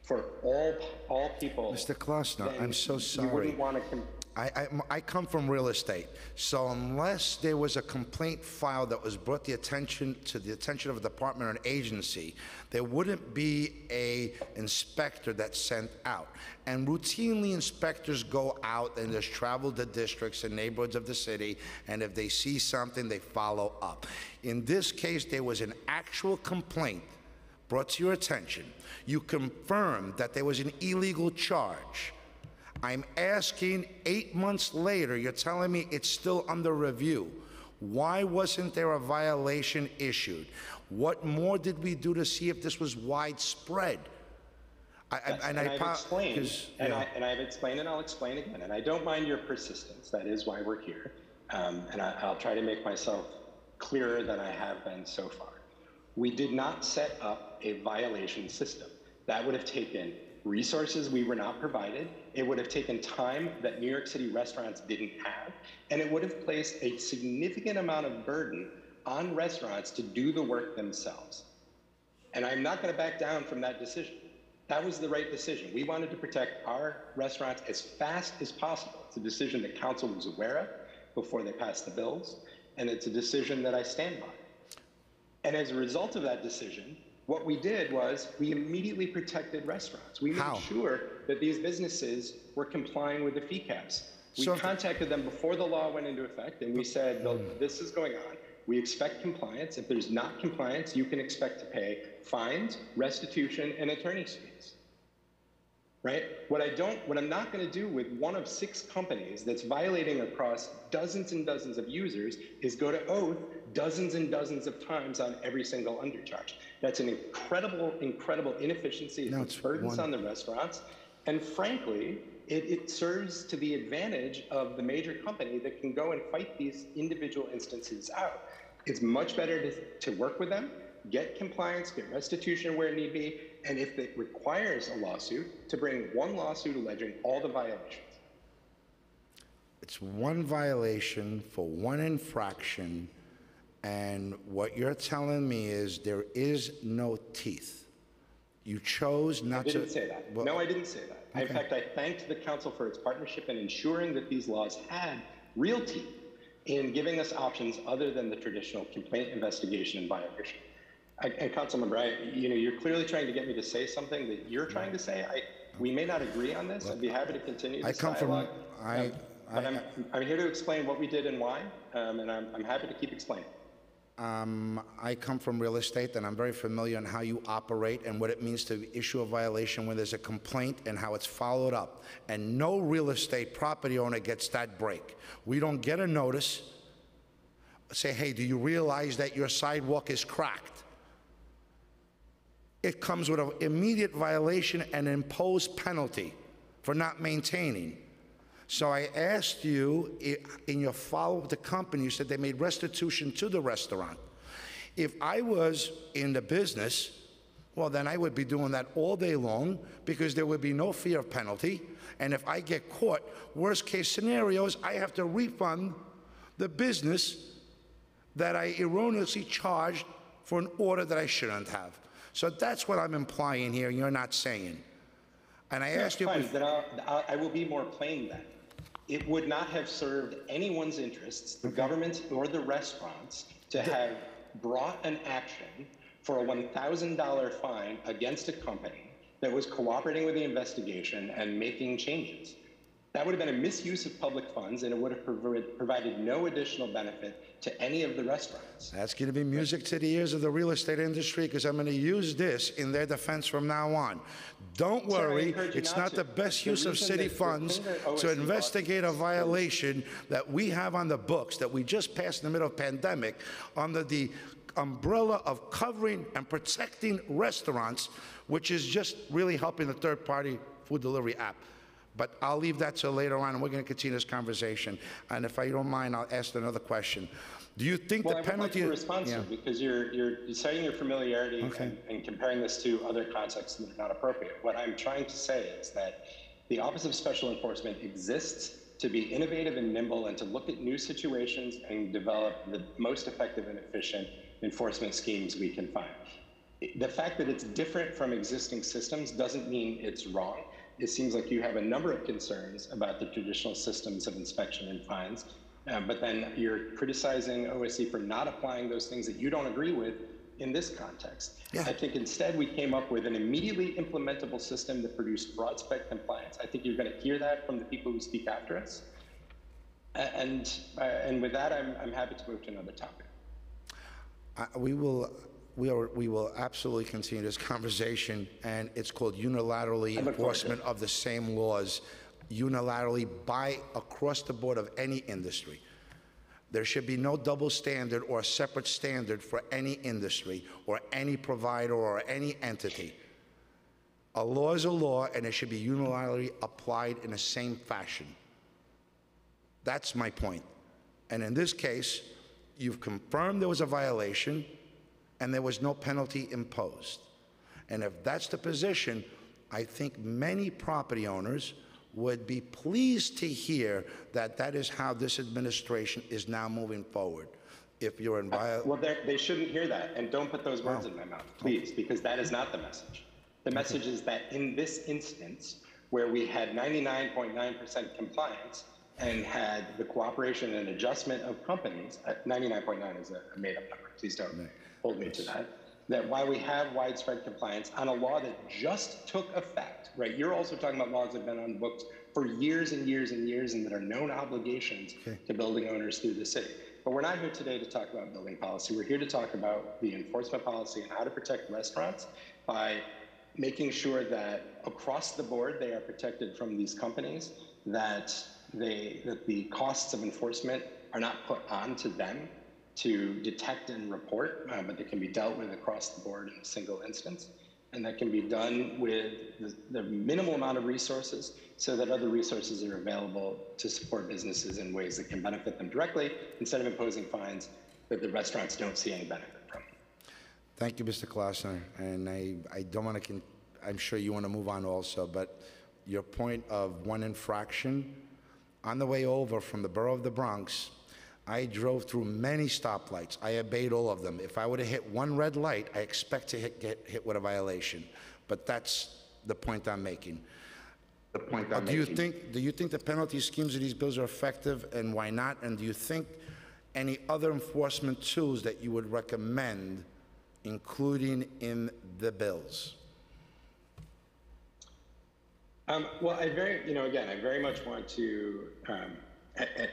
[SPEAKER 8] for all all people.
[SPEAKER 6] Mr. Klossner,
[SPEAKER 8] then
[SPEAKER 6] I'm so sorry.
[SPEAKER 8] You wouldn't want to.
[SPEAKER 6] I, I, I come from real estate, so unless there was a complaint filed that was brought the attention to the attention of a department or an agency, there wouldn't be a inspector that's sent out. And routinely, inspectors go out and just travel the districts and neighborhoods of the city, and if they see something, they follow up. In this case, there was an actual complaint brought to your attention. You confirmed that there was an illegal charge. I'm asking eight months later, you're telling me it's still under review. Why wasn't there a violation issued? What more did we do to see if this was widespread? I, I, and,
[SPEAKER 8] and
[SPEAKER 6] I
[SPEAKER 8] I've explained, and,
[SPEAKER 6] yeah.
[SPEAKER 8] I, and I've explained, and I'll explain again. And I don't mind your persistence. That is why we're here. Um, and I, I'll try to make myself clearer than I have been so far. We did not set up a violation system. That would have taken resources we were not provided. It would have taken time that New York City restaurants didn't have. And it would have placed a significant amount of burden on restaurants to do the work themselves. And I'm not going to back down from that decision. That was the right decision. We wanted to protect our restaurants as fast as possible. It's a decision that council was aware of before they passed the bills, and it's a decision that I stand by. And as a result of that decision, what we did was we immediately protected restaurants. We made
[SPEAKER 6] How?
[SPEAKER 8] sure that these businesses were complying with the fee caps. We
[SPEAKER 6] So
[SPEAKER 8] contacted them before the law went into effect, and we said, "Well, hmm. this is going on. We expect compliance. If there's not compliance, you can expect to pay fines, restitution, and attorney's fees." Right? What I don't, what I'm not going to do with one of six companies that's violating across dozens and dozens of users is go to oath dozens and dozens of times on every single undercharge. That's an incredible, incredible inefficiency.
[SPEAKER 6] No,
[SPEAKER 8] it's
[SPEAKER 6] it's
[SPEAKER 8] burdens
[SPEAKER 6] one-
[SPEAKER 8] on the restaurants, and frankly, it, it serves to the advantage of the major company that can go and fight these individual instances out. It's much better to, to work with them, get compliance, get restitution where need be, and if it requires a lawsuit, to bring one lawsuit alleging all the violations.
[SPEAKER 6] It's one violation for one infraction, and what you're telling me is there is no teeth. You chose not to.
[SPEAKER 8] didn't say that.
[SPEAKER 6] Well,
[SPEAKER 8] No, I didn't say that. In fact, I thanked the council for its partnership in ensuring that these laws had real teeth in giving us options other than the traditional complaint investigation and. I, and Councilmember, I, you know, you're clearly trying to get me to say something that you're trying to say. I, we may not agree on this. I'd be happy to continue
[SPEAKER 6] I
[SPEAKER 8] this
[SPEAKER 6] come from- I-
[SPEAKER 8] Um, but
[SPEAKER 6] I-
[SPEAKER 8] I'm, I'm here to explain what we did and why, um, and I'm, I'm happy to keep explaining.
[SPEAKER 6] Um, I come from real estate, and I'm very familiar on how you operate and what it means to issue a violation when there's a complaint and how it's followed up. And no real estate property owner gets that break. We don't get a notice, say, hey, do you realize that your sidewalk is cracked? It comes with an immediate violation and imposed penalty for not maintaining. So I asked you, in your follow-up the company, you said they made restitution to the restaurant. If I was in the business, well, then I would be doing that all day long because there would be no fear of penalty. And if I get caught, worst-case scenario is I have to refund the business that I erroneously charged for an order that I shouldn't have. So that's what I'm implying here, you're not saying. And I asked you,
[SPEAKER 8] Fine, I'll, I'll, I will be more plain then. It would not have served anyone's interests, the government or the restaurants, to have brought an action for a $1,000 fine against a company that was cooperating with the investigation and making changes. That would have been a misuse of public funds and it would have provided no additional benefit to any of the restaurants.
[SPEAKER 6] that's going to be music to the ears of the real estate industry because I'm going to use this in their defense from now on. Don't worry,
[SPEAKER 8] you
[SPEAKER 6] it's
[SPEAKER 8] not
[SPEAKER 6] not the best
[SPEAKER 8] The
[SPEAKER 6] use of city funds to investigate a violation that we have on the books that we just passed in the middle of pandemic under the umbrella of covering and protecting restaurants, which is just really helping the third-party food delivery app. But I'll leave that till later on, and we're going to continue this conversation. And if I don't mind, I'll ask another question. Do you think
[SPEAKER 8] Well,
[SPEAKER 6] the
[SPEAKER 8] I like
[SPEAKER 6] penalty?
[SPEAKER 8] to respond to
[SPEAKER 6] Yeah.
[SPEAKER 8] because you're, you're citing your familiarity
[SPEAKER 6] Okay.
[SPEAKER 8] and, and comparing this to other contexts that are not appropriate. What I'm trying to say is that the Office of Special Enforcement exists to be innovative and nimble and to look at new situations and develop the most effective and efficient enforcement schemes we can find. The fact that it's different from existing systems doesn't mean it's wrong. It seems like you have a number of concerns about the traditional systems of inspection and fines, uh, but then you're criticizing OSE for not applying those things that you don't agree with in this context.
[SPEAKER 6] Yeah.
[SPEAKER 8] I think instead we came up with an immediately implementable system that produced broad spec compliance. I think you're going to hear that from the people who speak after us. And, uh, and with that, I'm, I'm happy to move to another topic.
[SPEAKER 6] I- We will, we are, we will absolutely continue this conversation, and it's called unilaterally
[SPEAKER 8] I look forward to
[SPEAKER 6] enforcement of the same laws, unilaterally by, across the board of any industry. There should be no double standard or separate standard for any industry, or any provider, or any entity. A law is a law, and it should be unilaterally applied in the same fashion. That's my point. And in this case, you've confirmed there was a violation and there was no penalty imposed. And if that's the position, I think many property owners would be pleased to hear that that is how this administration is now moving forward. If you're in viol,
[SPEAKER 8] Well, they're- shouldn't hear that, and don't put those words in my mouth, please, because that is not the message. The message is that in this instance, where we had 99.9% compliance and had the cooperation and adjustment of companies, uh, 99.9 is a a made-up number, please don't hold me to that, that while we have widespread compliance on a law that just took effect, right? You're also talking about laws that have been on the books for years and years and years and that are known obligations to building owners through the city. But we're not here today to talk about building policy. We're here to talk about the enforcement policy and how to protect restaurants by making sure that across the board they are protected from these companies, that they that the costs of enforcement are not put onto them to detect and report, uh, but they can be dealt with across the board in a single instance. And that can be done with the, the minimal amount of resources so that other resources are available to support businesses in ways that can benefit them directly instead of imposing fines that the restaurants don't see any benefit from.
[SPEAKER 6] thank you, Mr. Klossner, and I, I don't want to, I'm sure you want to move on also, but your point of one infraction, on the way over from the borough of the Bronx, I drove through many stoplights. I obeyed all of them. If I would have hit one red light, I expect to hit, get hit with a violation. But that's the point I'm making.
[SPEAKER 8] The point
[SPEAKER 6] Uh, Do you think, do you think the penalty schemes of these bills are effective, and why not? And do you think any other enforcement tools that you would recommend, including in the bills?
[SPEAKER 8] Um, well, I very, you know, again, I very much want to, um,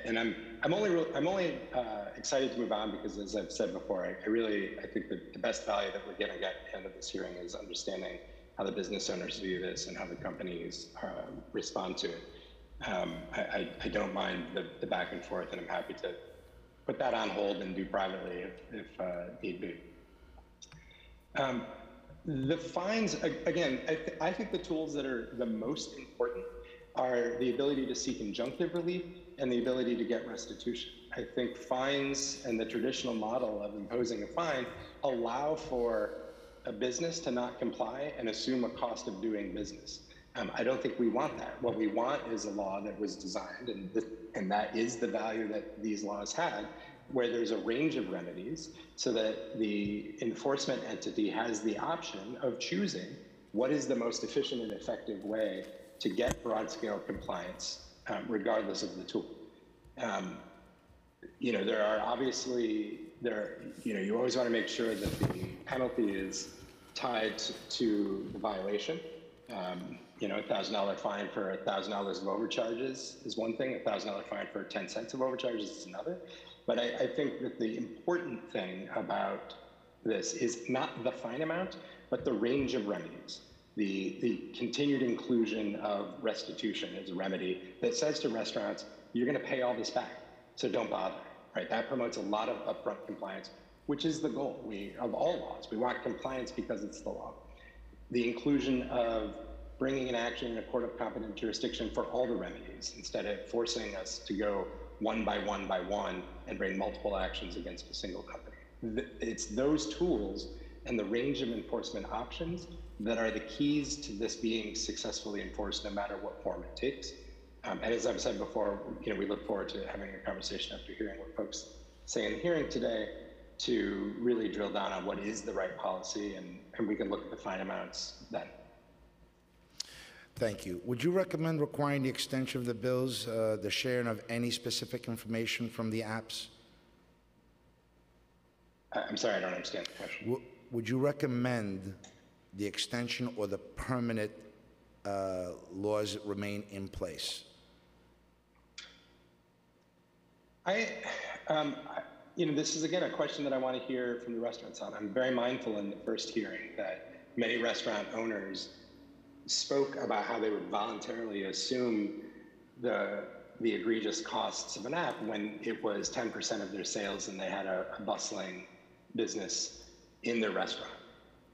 [SPEAKER 8] and I'm, I'm only, I'm only uh, excited to move on because, as I've said before, I, I really, I think that the best value that we're going to get at the end of this hearing is understanding how the business owners view this and how the companies uh, respond to it. Um, I, I, I don't mind the, the back and forth, and I'm happy to put that on hold and do privately if, if uh, need be. Um, the fines, again, I, th- I think the tools that are the most important are the ability to seek injunctive relief and the ability to get restitution. I think fines and the traditional model of imposing a fine allow for a business to not comply and assume a cost of doing business. Um, I don't think we want that. What we want is a law that was designed, and, and that is the value that these laws had, where there's a range of remedies so that the enforcement entity has the option of choosing what is the most efficient and effective way to get broad scale compliance, um, regardless of the tool. Um, you know, there are obviously there. You know, you always want to make sure that the penalty is tied to the violation. Um, you know, a thousand dollar fine for a thousand dollars of overcharges is one thing. A thousand dollar fine for ten cents of overcharges is another. But I, I think that the important thing about this is not the fine amount, but the range of remedies. The, the continued inclusion of restitution as a remedy that says to restaurants, you're going to pay all this back, so don't bother. Right? That promotes a lot of upfront compliance, which is the goal we, of all laws. We want compliance because it's the law. The inclusion of bringing an action in a court of competent jurisdiction for all the remedies instead of forcing us to go one by one by one and bring multiple actions against a single company. It's those tools and the range of enforcement options that are the keys to this being successfully enforced no matter what form it takes. Um, and as I've said before, you know, we look forward to having a conversation after hearing what folks say in the hearing today to really drill down on what is the right policy and, and we can look at the fine amounts then.
[SPEAKER 6] Thank you. Would you recommend requiring the extension of the bills, uh, the sharing of any specific information from the apps?
[SPEAKER 8] I- I'm sorry, I don't understand the question.
[SPEAKER 6] W- Would you recommend the extension or the permanent uh, laws remain in place?
[SPEAKER 8] I, um, I, you know, this is again a question that I want to hear from the restaurants on. I'm very mindful in the first hearing that many restaurant owners spoke about how they would voluntarily assume the the egregious costs of an app when it was 10% of their sales and they had a, a bustling business in their restaurant.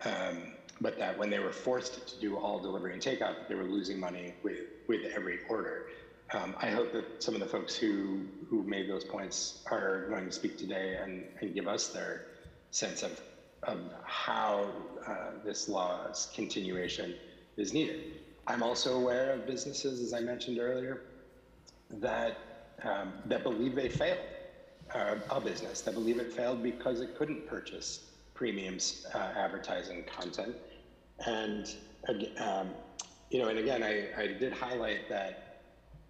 [SPEAKER 8] Um, but that when they were forced to do all delivery and takeout, they were losing money with, with every order. Um, I hope that some of the folks who, who made those points are going to speak today and, and give us their sense of, of how uh, this law's continuation is needed. I'm also aware of businesses, as I mentioned earlier, that um, that believe they failed. Uh, a business that believe it failed because it couldn't purchase premiums uh, advertising content, and um, you know, and again, I, I did highlight that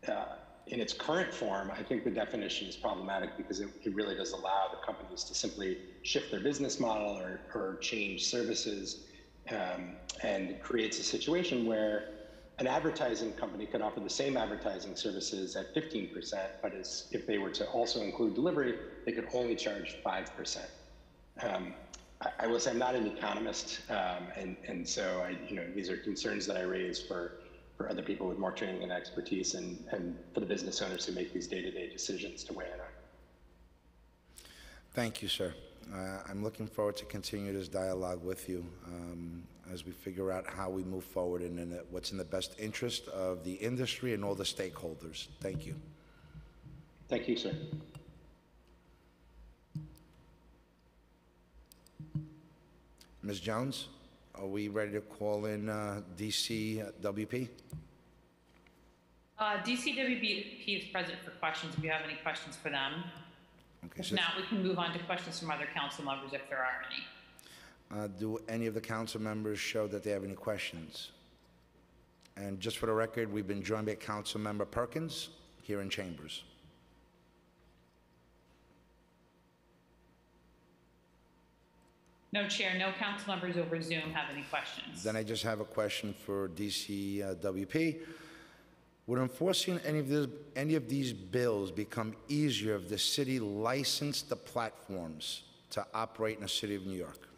[SPEAKER 8] uh, in its current form, I think the definition is problematic because it, it really does allow the companies to simply shift their business model or, or change services um, and creates a situation where an advertising company could offer the same advertising services at 15%, but as if they were to also include delivery, they could only charge 5%. Um, I, I, will say I'm not an economist, um, and, and so I, you know, these are concerns that I raise for, for other people with more training and expertise and, and for the business owners who make these day-to-day decisions to weigh in on.
[SPEAKER 6] Thank you, sir. Uh, I'm looking forward to continue this dialogue with you um, as we figure out how we move forward and in the, what's in the best interest of the industry and all the stakeholders. Thank you.
[SPEAKER 8] Thank you, sir.
[SPEAKER 6] Ms. Jones, are we ready to call in uh, DCWP?
[SPEAKER 3] Uh, DCWP is present for questions if you have any questions for them.
[SPEAKER 6] Okay,
[SPEAKER 3] If
[SPEAKER 6] so
[SPEAKER 3] not, we can move on to questions from other council members if there are any.
[SPEAKER 6] uh, do any of the council members show that they have any questions? And just for the record, we've been joined by Council Member Perkins here in Chambers.
[SPEAKER 3] No, Chair, no council members over Zoom have any questions.
[SPEAKER 6] Then I just have a question for DCWP. Uh, Would enforcing any of this, any of these bills become easier if the city licensed the platforms to operate in the city of New York?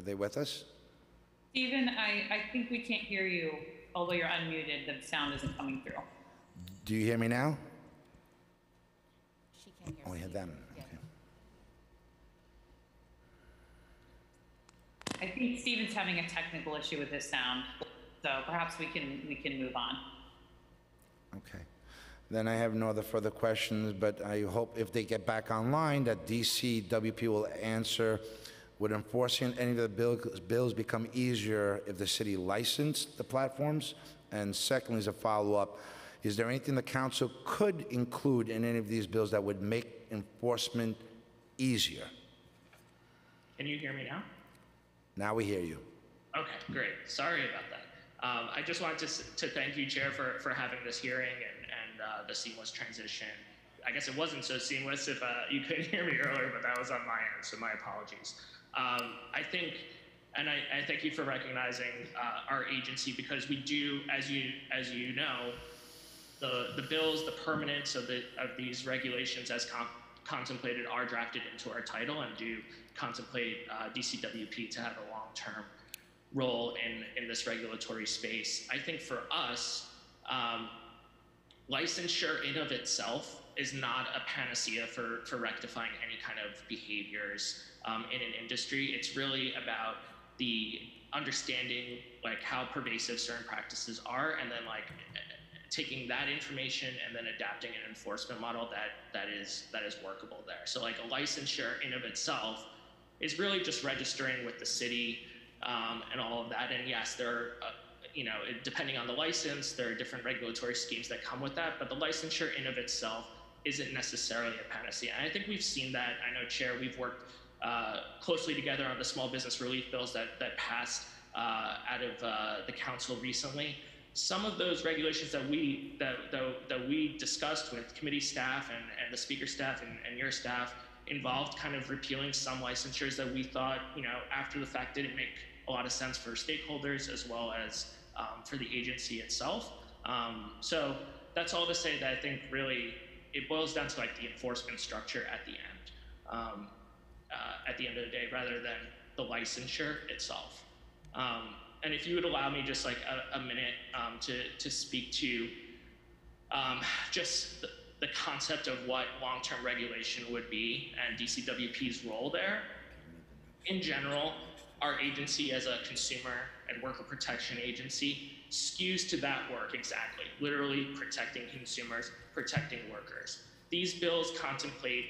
[SPEAKER 6] Are they with us?
[SPEAKER 3] Stephen, I, I think we can't hear you, although you're unmuted, the sound isn't coming through.
[SPEAKER 6] Do you hear me now?
[SPEAKER 5] She can't hear
[SPEAKER 6] Oh, we
[SPEAKER 5] Steve.
[SPEAKER 6] had them.
[SPEAKER 5] Yeah.
[SPEAKER 6] Okay.
[SPEAKER 3] I think Stephen's having a technical issue with his sound, so perhaps we can, we can move on.
[SPEAKER 6] Okay. Then I have no other further questions, but I hope if they get back online, that DCWP will answer, would enforcing any of the bill- bills become easier if the city licensed the platforms? And secondly, as a follow-up, is there anything the council could include in any of these bills that would make enforcement easier?
[SPEAKER 9] Can you hear me now?
[SPEAKER 6] Now we hear you.
[SPEAKER 9] Okay, great. Sorry about that. Um, I just wanted to, s- to thank you, Chair, for, for having this hearing and, and uh, the seamless transition. I guess it wasn't so seamless if uh, you couldn't hear me earlier, but that was on my end, so my apologies. Um, I think, and I, I thank you for recognizing uh, our agency because we do, as you as you know, the the bills, the permanence of the of these regulations as con- contemplated are drafted into our title and do contemplate uh, DCWP to have a long term role in in this regulatory space. I think for us, um, licensure in of itself is not a panacea for for rectifying any kind of behaviors um, in an industry. It's really about the understanding like how pervasive certain practices are, and then like taking that information and then adapting an enforcement model that that is that is workable there. So like a licensure in of itself is really just registering with the city um, and all of that. And yes, there are, uh, you know, depending on the license, there are different regulatory schemes that come with that. But the licensure in of itself isn't necessarily a panacea. And I think we've seen that. I know, Chair, we've worked uh, closely together on the small business relief bills that that passed uh, out of uh, the council recently some of those regulations that we that, that, that we discussed with committee staff and, and the speaker staff and, and your staff involved kind of repealing some licensures that we thought you know after the fact didn't make a lot of sense for stakeholders as well as um, for the agency itself um, so that's all to say that i think really it boils down to like the enforcement structure at the end um, uh, at the end of the day rather than the licensure itself um, and if you would allow me just like a, a minute um, to, to speak to um, just the, the concept of what long-term regulation would be and DCWP's role there. In general, our agency as a consumer and worker protection agency skews to that work exactly, literally protecting consumers, protecting workers. These bills contemplate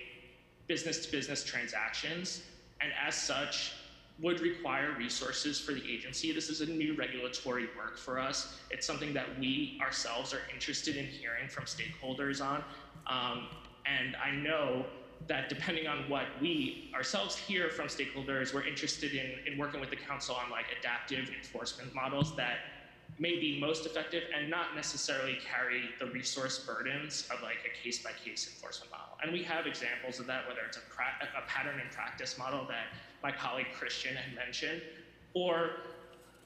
[SPEAKER 9] business-to-business transactions, and as such, would require resources for the agency. This is a new regulatory work for us. It's something that we ourselves are interested in hearing from stakeholders on. Um, and I know that depending on what we ourselves hear from stakeholders, we're interested in, in working with the council on like adaptive enforcement models that may be most effective and not necessarily carry the resource burdens of like a case by case enforcement model. And we have examples of that, whether it's a, a pattern and practice model that my colleague Christian had mentioned, or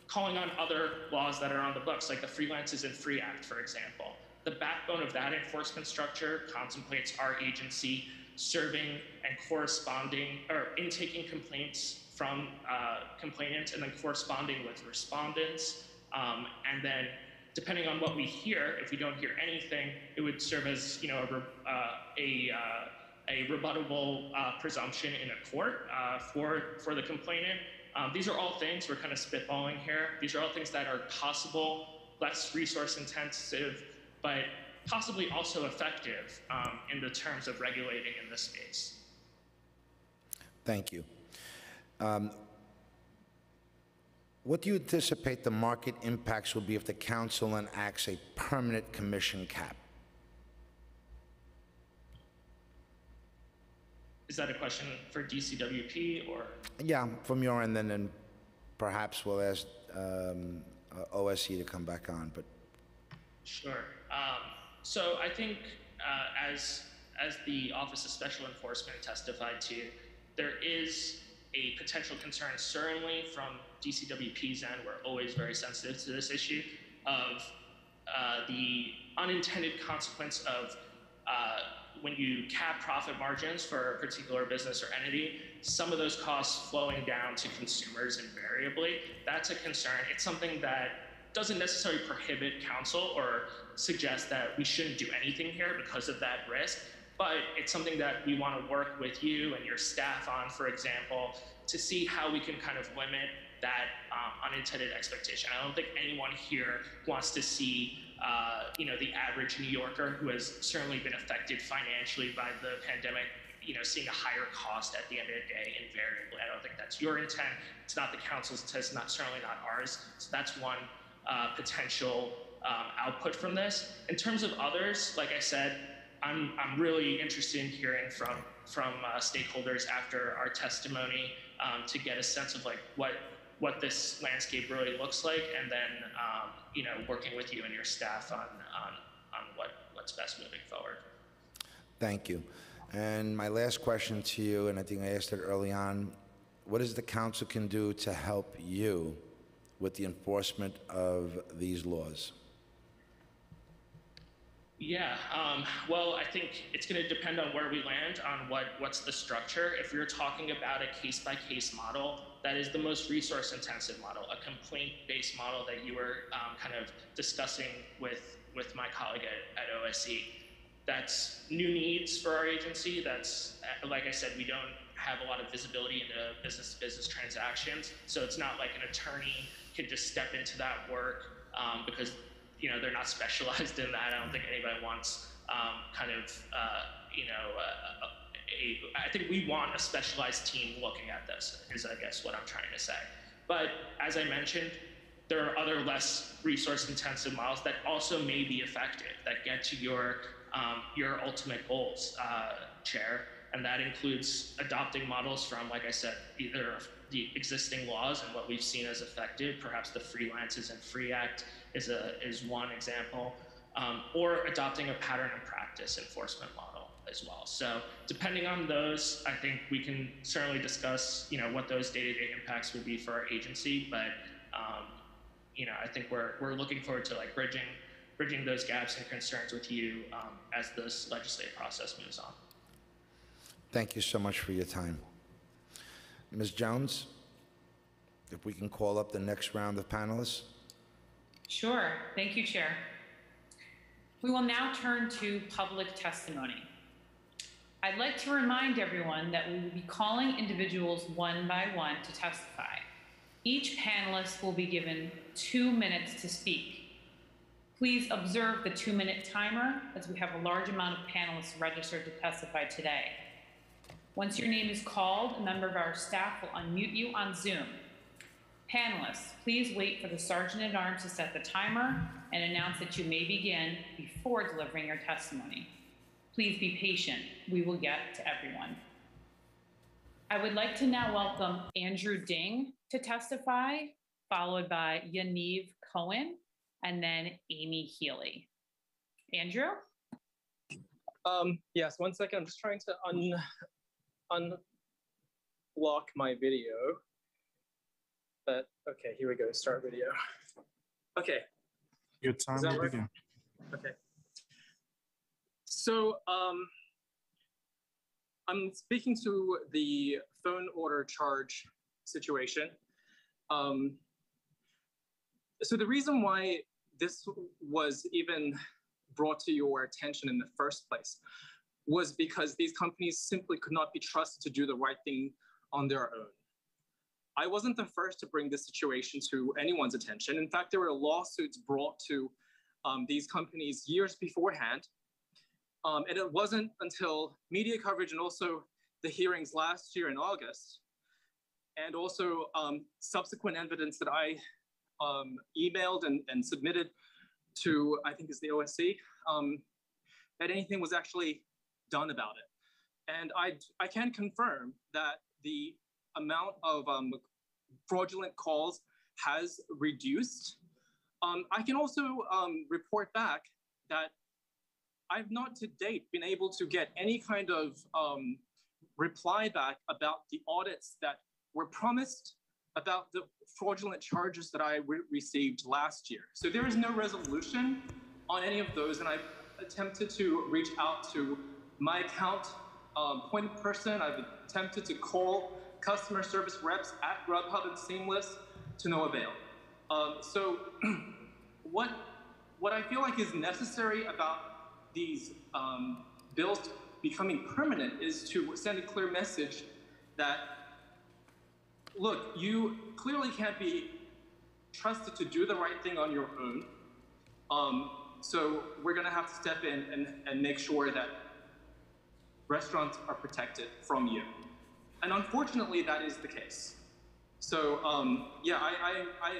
[SPEAKER 9] calling on other laws that are on the books, like the Freelance Isn't Free Act, for example. The backbone of that enforcement structure contemplates our agency serving and corresponding or intaking complaints from uh, complainants and then corresponding with respondents. Um, and then, depending on what we hear, if we don't hear anything, it would serve as you know a, uh, a uh, a rebuttable uh, presumption in a court uh, for, for the complainant. Um, these are all things we're kind of spitballing here. These are all things that are possible, less resource intensive, but possibly also effective um, in the terms of regulating in this space.
[SPEAKER 6] Thank you. Um, What do you anticipate the market impacts will be if the council enacts a permanent commission cap?
[SPEAKER 9] Is that a question for DCWP or?
[SPEAKER 6] Yeah, from your end, and then perhaps we'll ask um, OSE to come back on, but
[SPEAKER 9] Sure. Um, so I think uh, as as the Office of Special Enforcement testified to, there is a potential concern, certainly from DCWP's end. We're always very sensitive to this issue of uh, the unintended consequence of uh, when you cap profit margins for a particular business or entity, some of those costs flowing down to consumers invariably. That's a concern. It's something that doesn't necessarily prohibit council or suggest that we shouldn't do anything here because of that risk, but it's something that we want to work with you and your staff on, for example, to see how we can kind of limit that um, unintended expectation. I don't think anyone here wants to see, uh, you know, the average New Yorker who has certainly been affected financially by the pandemic, you know, seeing a higher cost at the end of the day invariably. I don't think that's your intent. It's not the council's intent. It's not certainly not ours. So that's one uh, potential um, output from this. In terms of others, like I said, I'm I'm really interested in hearing from from uh, stakeholders after our testimony um, to get a sense of like what what this landscape really looks like, and then um, you know working with you and your staff on on on what what's best moving forward.
[SPEAKER 6] Thank you. And my last question to you, and I think I asked it early on, what is the council can do to help you with the enforcement of these laws?
[SPEAKER 9] Yeah, um, well, I think it's going to depend on where we land on what what's the structure. If you're talking about a case by case model, that is the most resource intensive model, a complaint based model that you were um, kind of discussing with with my colleague at, at OSE. That's new needs for our agency. That's uh, like I said, we don't have a lot of visibility into business to business transactions, so it's not like an attorney can just step into that work um, because you know they're not specialized in that. I don't think anybody wants um, kind of uh, you know uh, a, I think we want a specialized team looking at this. Is I guess what I'm trying to say. But as I mentioned, there are other less resource intensive models that also may be effective that get to your um, your ultimate goals, uh, chair, and that includes adopting models from, like I said, either the existing laws and what we've seen as effective. Perhaps the Freelance Isn't Free Act is a is one example, um, or adopting a pattern and practice enforcement model as well. So depending on those, I think we can certainly discuss, you know, what those day-to-day impacts would be for our agency. But um, you know, I think we're we're looking forward to like bridging bridging those gaps and concerns with you um, as this legislative process moves on.
[SPEAKER 6] Thank you so much for your time. Ms. Jones, if we can call up the next round of panelists?
[SPEAKER 3] Sure. Thank you, Chair. We will now turn to public testimony. I'd like to remind everyone that we will be calling individuals one by one to testify. Each panelist will be given two minutes to speak. Please observe the two minute timer as we have a large amount of panelists registered to testify today. Once your name is called, a member of our staff will unmute you on Zoom. Panelists, please wait for the Sergeant at Arms to set the timer and announce that you may begin before delivering your testimony. Please be patient. We will get to everyone. I would like to now welcome Andrew Ding to testify, followed by Yaniv Cohen, and then Amy Healy. Andrew?
[SPEAKER 10] Um, yes, one second. I'm just trying to un unblock my video. But okay, here we go. Start video. Okay.
[SPEAKER 7] Your time will
[SPEAKER 10] work?
[SPEAKER 7] begin.
[SPEAKER 10] Okay. So um, I'm speaking to the phone order charge situation. Um, so the reason why this was even brought to your attention in the first place was because these companies simply could not be trusted to do the right thing on their own. I wasn't the first to bring this situation to anyone's attention. In fact, there were lawsuits brought to um, these companies years beforehand. Um, and it wasn't until media coverage and also the hearings last year in August, and also um, subsequent evidence that I um, emailed and, and submitted to, I think is the OSE, um, that anything was actually done about it. And I, I can confirm that the amount of um, fraudulent calls has reduced. Um, I can also um, report back that I've not to date been able to get any kind of um, reply back about the audits that were promised about the fraudulent charges that I re- received last year. So there is no resolution on any of those, and I've attempted to reach out to my account um, point person. I've attempted to call customer service reps at Grubhub and Seamless to no avail. Um, so what what I feel like is necessary about these um, bills becoming permanent is to send a clear message that look, you clearly can't be trusted to do the right thing on your own. Um, so we're gonna have to step in and, and make sure that restaurants are protected from you. And unfortunately, that is the case. So um, yeah, I, I,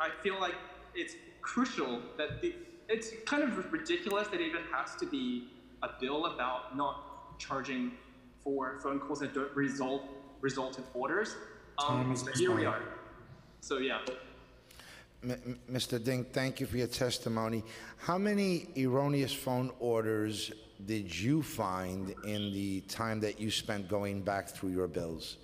[SPEAKER 10] I, I feel like it's crucial that the, it's kind of ridiculous that it even has to be a bill about not charging for phone calls that don't result result in orders.
[SPEAKER 7] Time
[SPEAKER 10] Um,
[SPEAKER 7] is
[SPEAKER 10] but here we are. So yeah.
[SPEAKER 6] M- m- Mr. Ding, thank you for your testimony. How many erroneous phone orders did you find in the time that you spent going back through your bills?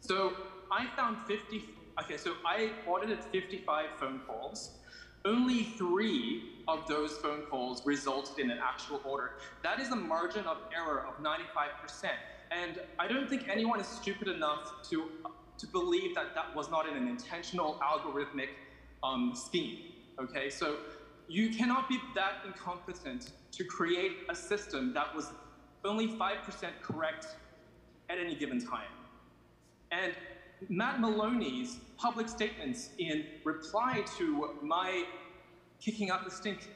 [SPEAKER 10] So I found 50. Okay, so I audited 55 phone calls. Only three of those phone calls resulted in an actual order. That is a margin of error of 95%. And I don't think anyone is stupid enough to to believe that that was not in an intentional algorithmic um, scheme. Okay, so you cannot be that incompetent to create a system that was only 5% correct at any given time. And Matt Maloney's public statements in reply to my kicking out the stink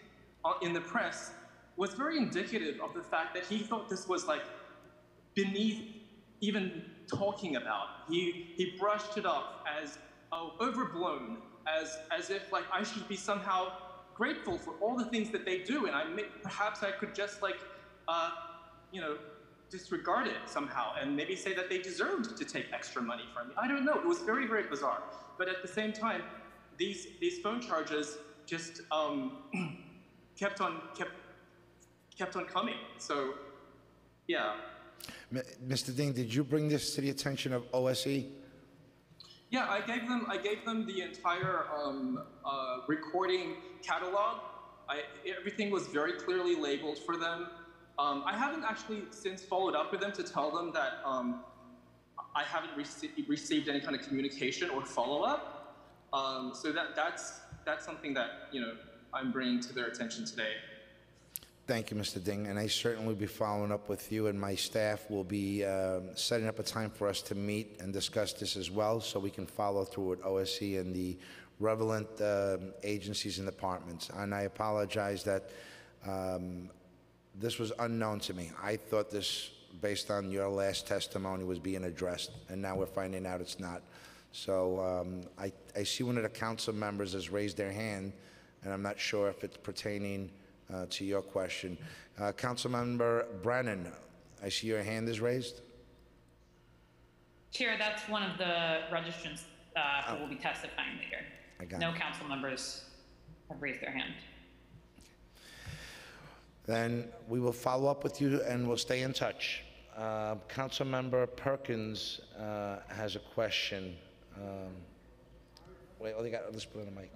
[SPEAKER 10] uh, in the press was very indicative of the fact that he thought this was like beneath even talking about. He he brushed it off as oh, overblown, as as if like I should be somehow grateful for all the things that they do, and I may, perhaps I could just like uh, you know disregard it somehow and maybe say that they deserved to take extra money from me. I don't know. It was very very bizarre. But at the same time, these these phone charges just um, kept on kept kept on coming. So yeah.
[SPEAKER 6] Mr. Ding, did you bring this to the attention of? OSE?
[SPEAKER 10] Yeah, I gave them I gave them the entire um, uh, recording catalog. I, everything was very clearly labeled for them. Um, I haven't actually since followed up with them to tell them that um, I haven't rece- received any kind of communication or follow up. Um, so that that's that's something that you know I'm bringing to their attention today.
[SPEAKER 6] Thank you, Mr. Ding, and I certainly will be following up with you, and my staff will be um, setting up a time for us to meet and discuss this as well, so we can follow through with OSE and the relevant um, agencies and departments. And I apologize that um, this was unknown to me. I thought this, based on your last testimony, was being addressed, and now we're finding out it's not. So um, I, I see one of the council members has raised their hand, and I'm not sure if it's pertaining uh, to your question. Uh, Councilmember Brennan, I see your hand is raised.
[SPEAKER 3] Chair, that's one of the registrants uh, who will be testifying later.
[SPEAKER 6] I got
[SPEAKER 3] No
[SPEAKER 6] it.
[SPEAKER 3] council members have raised their hand.
[SPEAKER 6] Then we will follow up with you and we'll stay in touch. Uh, Councilmember Perkins uh, has a question. Um, Wait, oh, they got, let's put on the mic.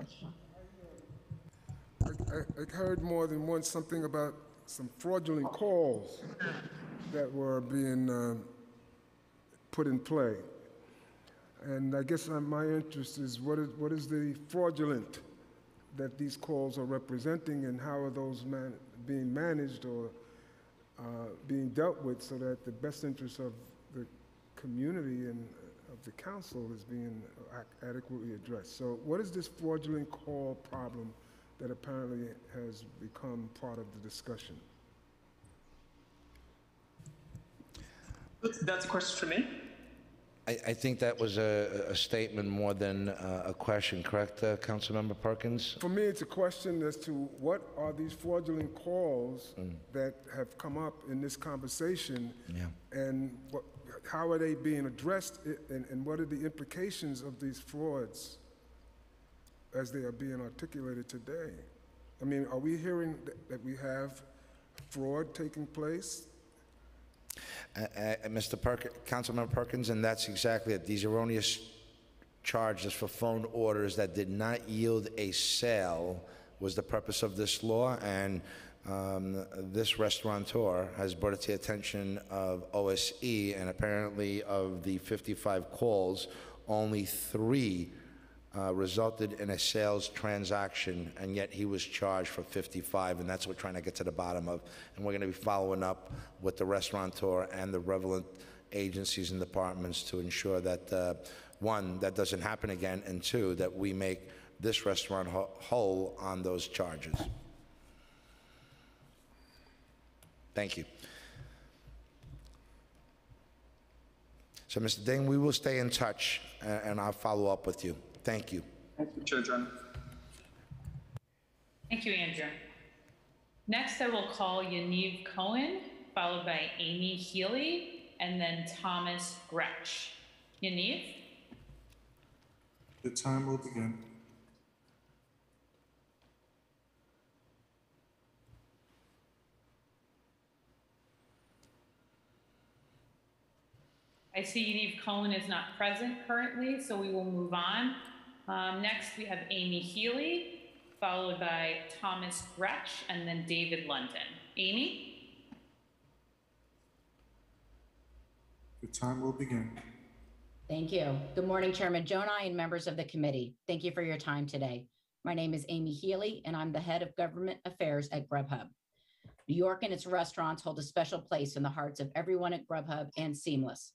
[SPEAKER 11] I, I, I heard more than once something about some fraudulent calls that were being um, put in play. And I guess uh, my interest is what is, what is the fraudulent that these calls are representing and how are those man, being managed or uh, being dealt with so that the best interests of the community and uh, of the council is being adequately addressed. So what is this fraudulent call problem that apparently has become part of the discussion?
[SPEAKER 10] That's a question for me.
[SPEAKER 6] I, I think that was a, a statement more than uh, a question, correct, uh, Councilmember Perkins?
[SPEAKER 11] For me, it's a question as to what are these fraudulent calls that have come up in this conversation?
[SPEAKER 6] Yeah.
[SPEAKER 11] And what, how are they being addressed and, and what are the implications of these frauds as they are being articulated today? I mean, are we hearing that, we have fraud taking place?
[SPEAKER 6] Uh, uh, Mr. Perkins, Councilmember Perkins, and that's exactly it. These erroneous charges for phone orders that did not yield a sale was the purpose of this law, and um, this restaurateur has brought it to the attention of OSE, and apparently of the 55 calls, only three uh, resulted in a sales transaction, and yet he was charged for 55, and that's what we're trying to get to the bottom of. And we're going to be following up with the restaurateur and the relevant agencies and departments to ensure that, uh, one, that doesn't happen again, and two, that we make this restaurant wh- whole on those charges. Thank you. So, Mr. Ding, we will stay in touch, and I'll follow up with you. Thank you.
[SPEAKER 10] Thank you, Chair Gjonaj.
[SPEAKER 3] Thank you, Andrew. Next, I will call Yaniv Cohen, followed by Amy Healy, and then Thomas Gretsch. Yaniv?
[SPEAKER 7] The time will begin.
[SPEAKER 3] I see Yaniv Cohen is not present currently, so we will move on. Um, next, we have Amy Healy, followed by Thomas Gretsch, and then David London. Amy?
[SPEAKER 7] The time will begin.
[SPEAKER 12] Thank you. Good morning, Chairman Gjonaj and members of the committee. Thank you for your time today. My name is Amy Healy, and I'm the head of government affairs at Grubhub. New York and its restaurants hold a special place in the hearts of everyone at Grubhub and Seamless.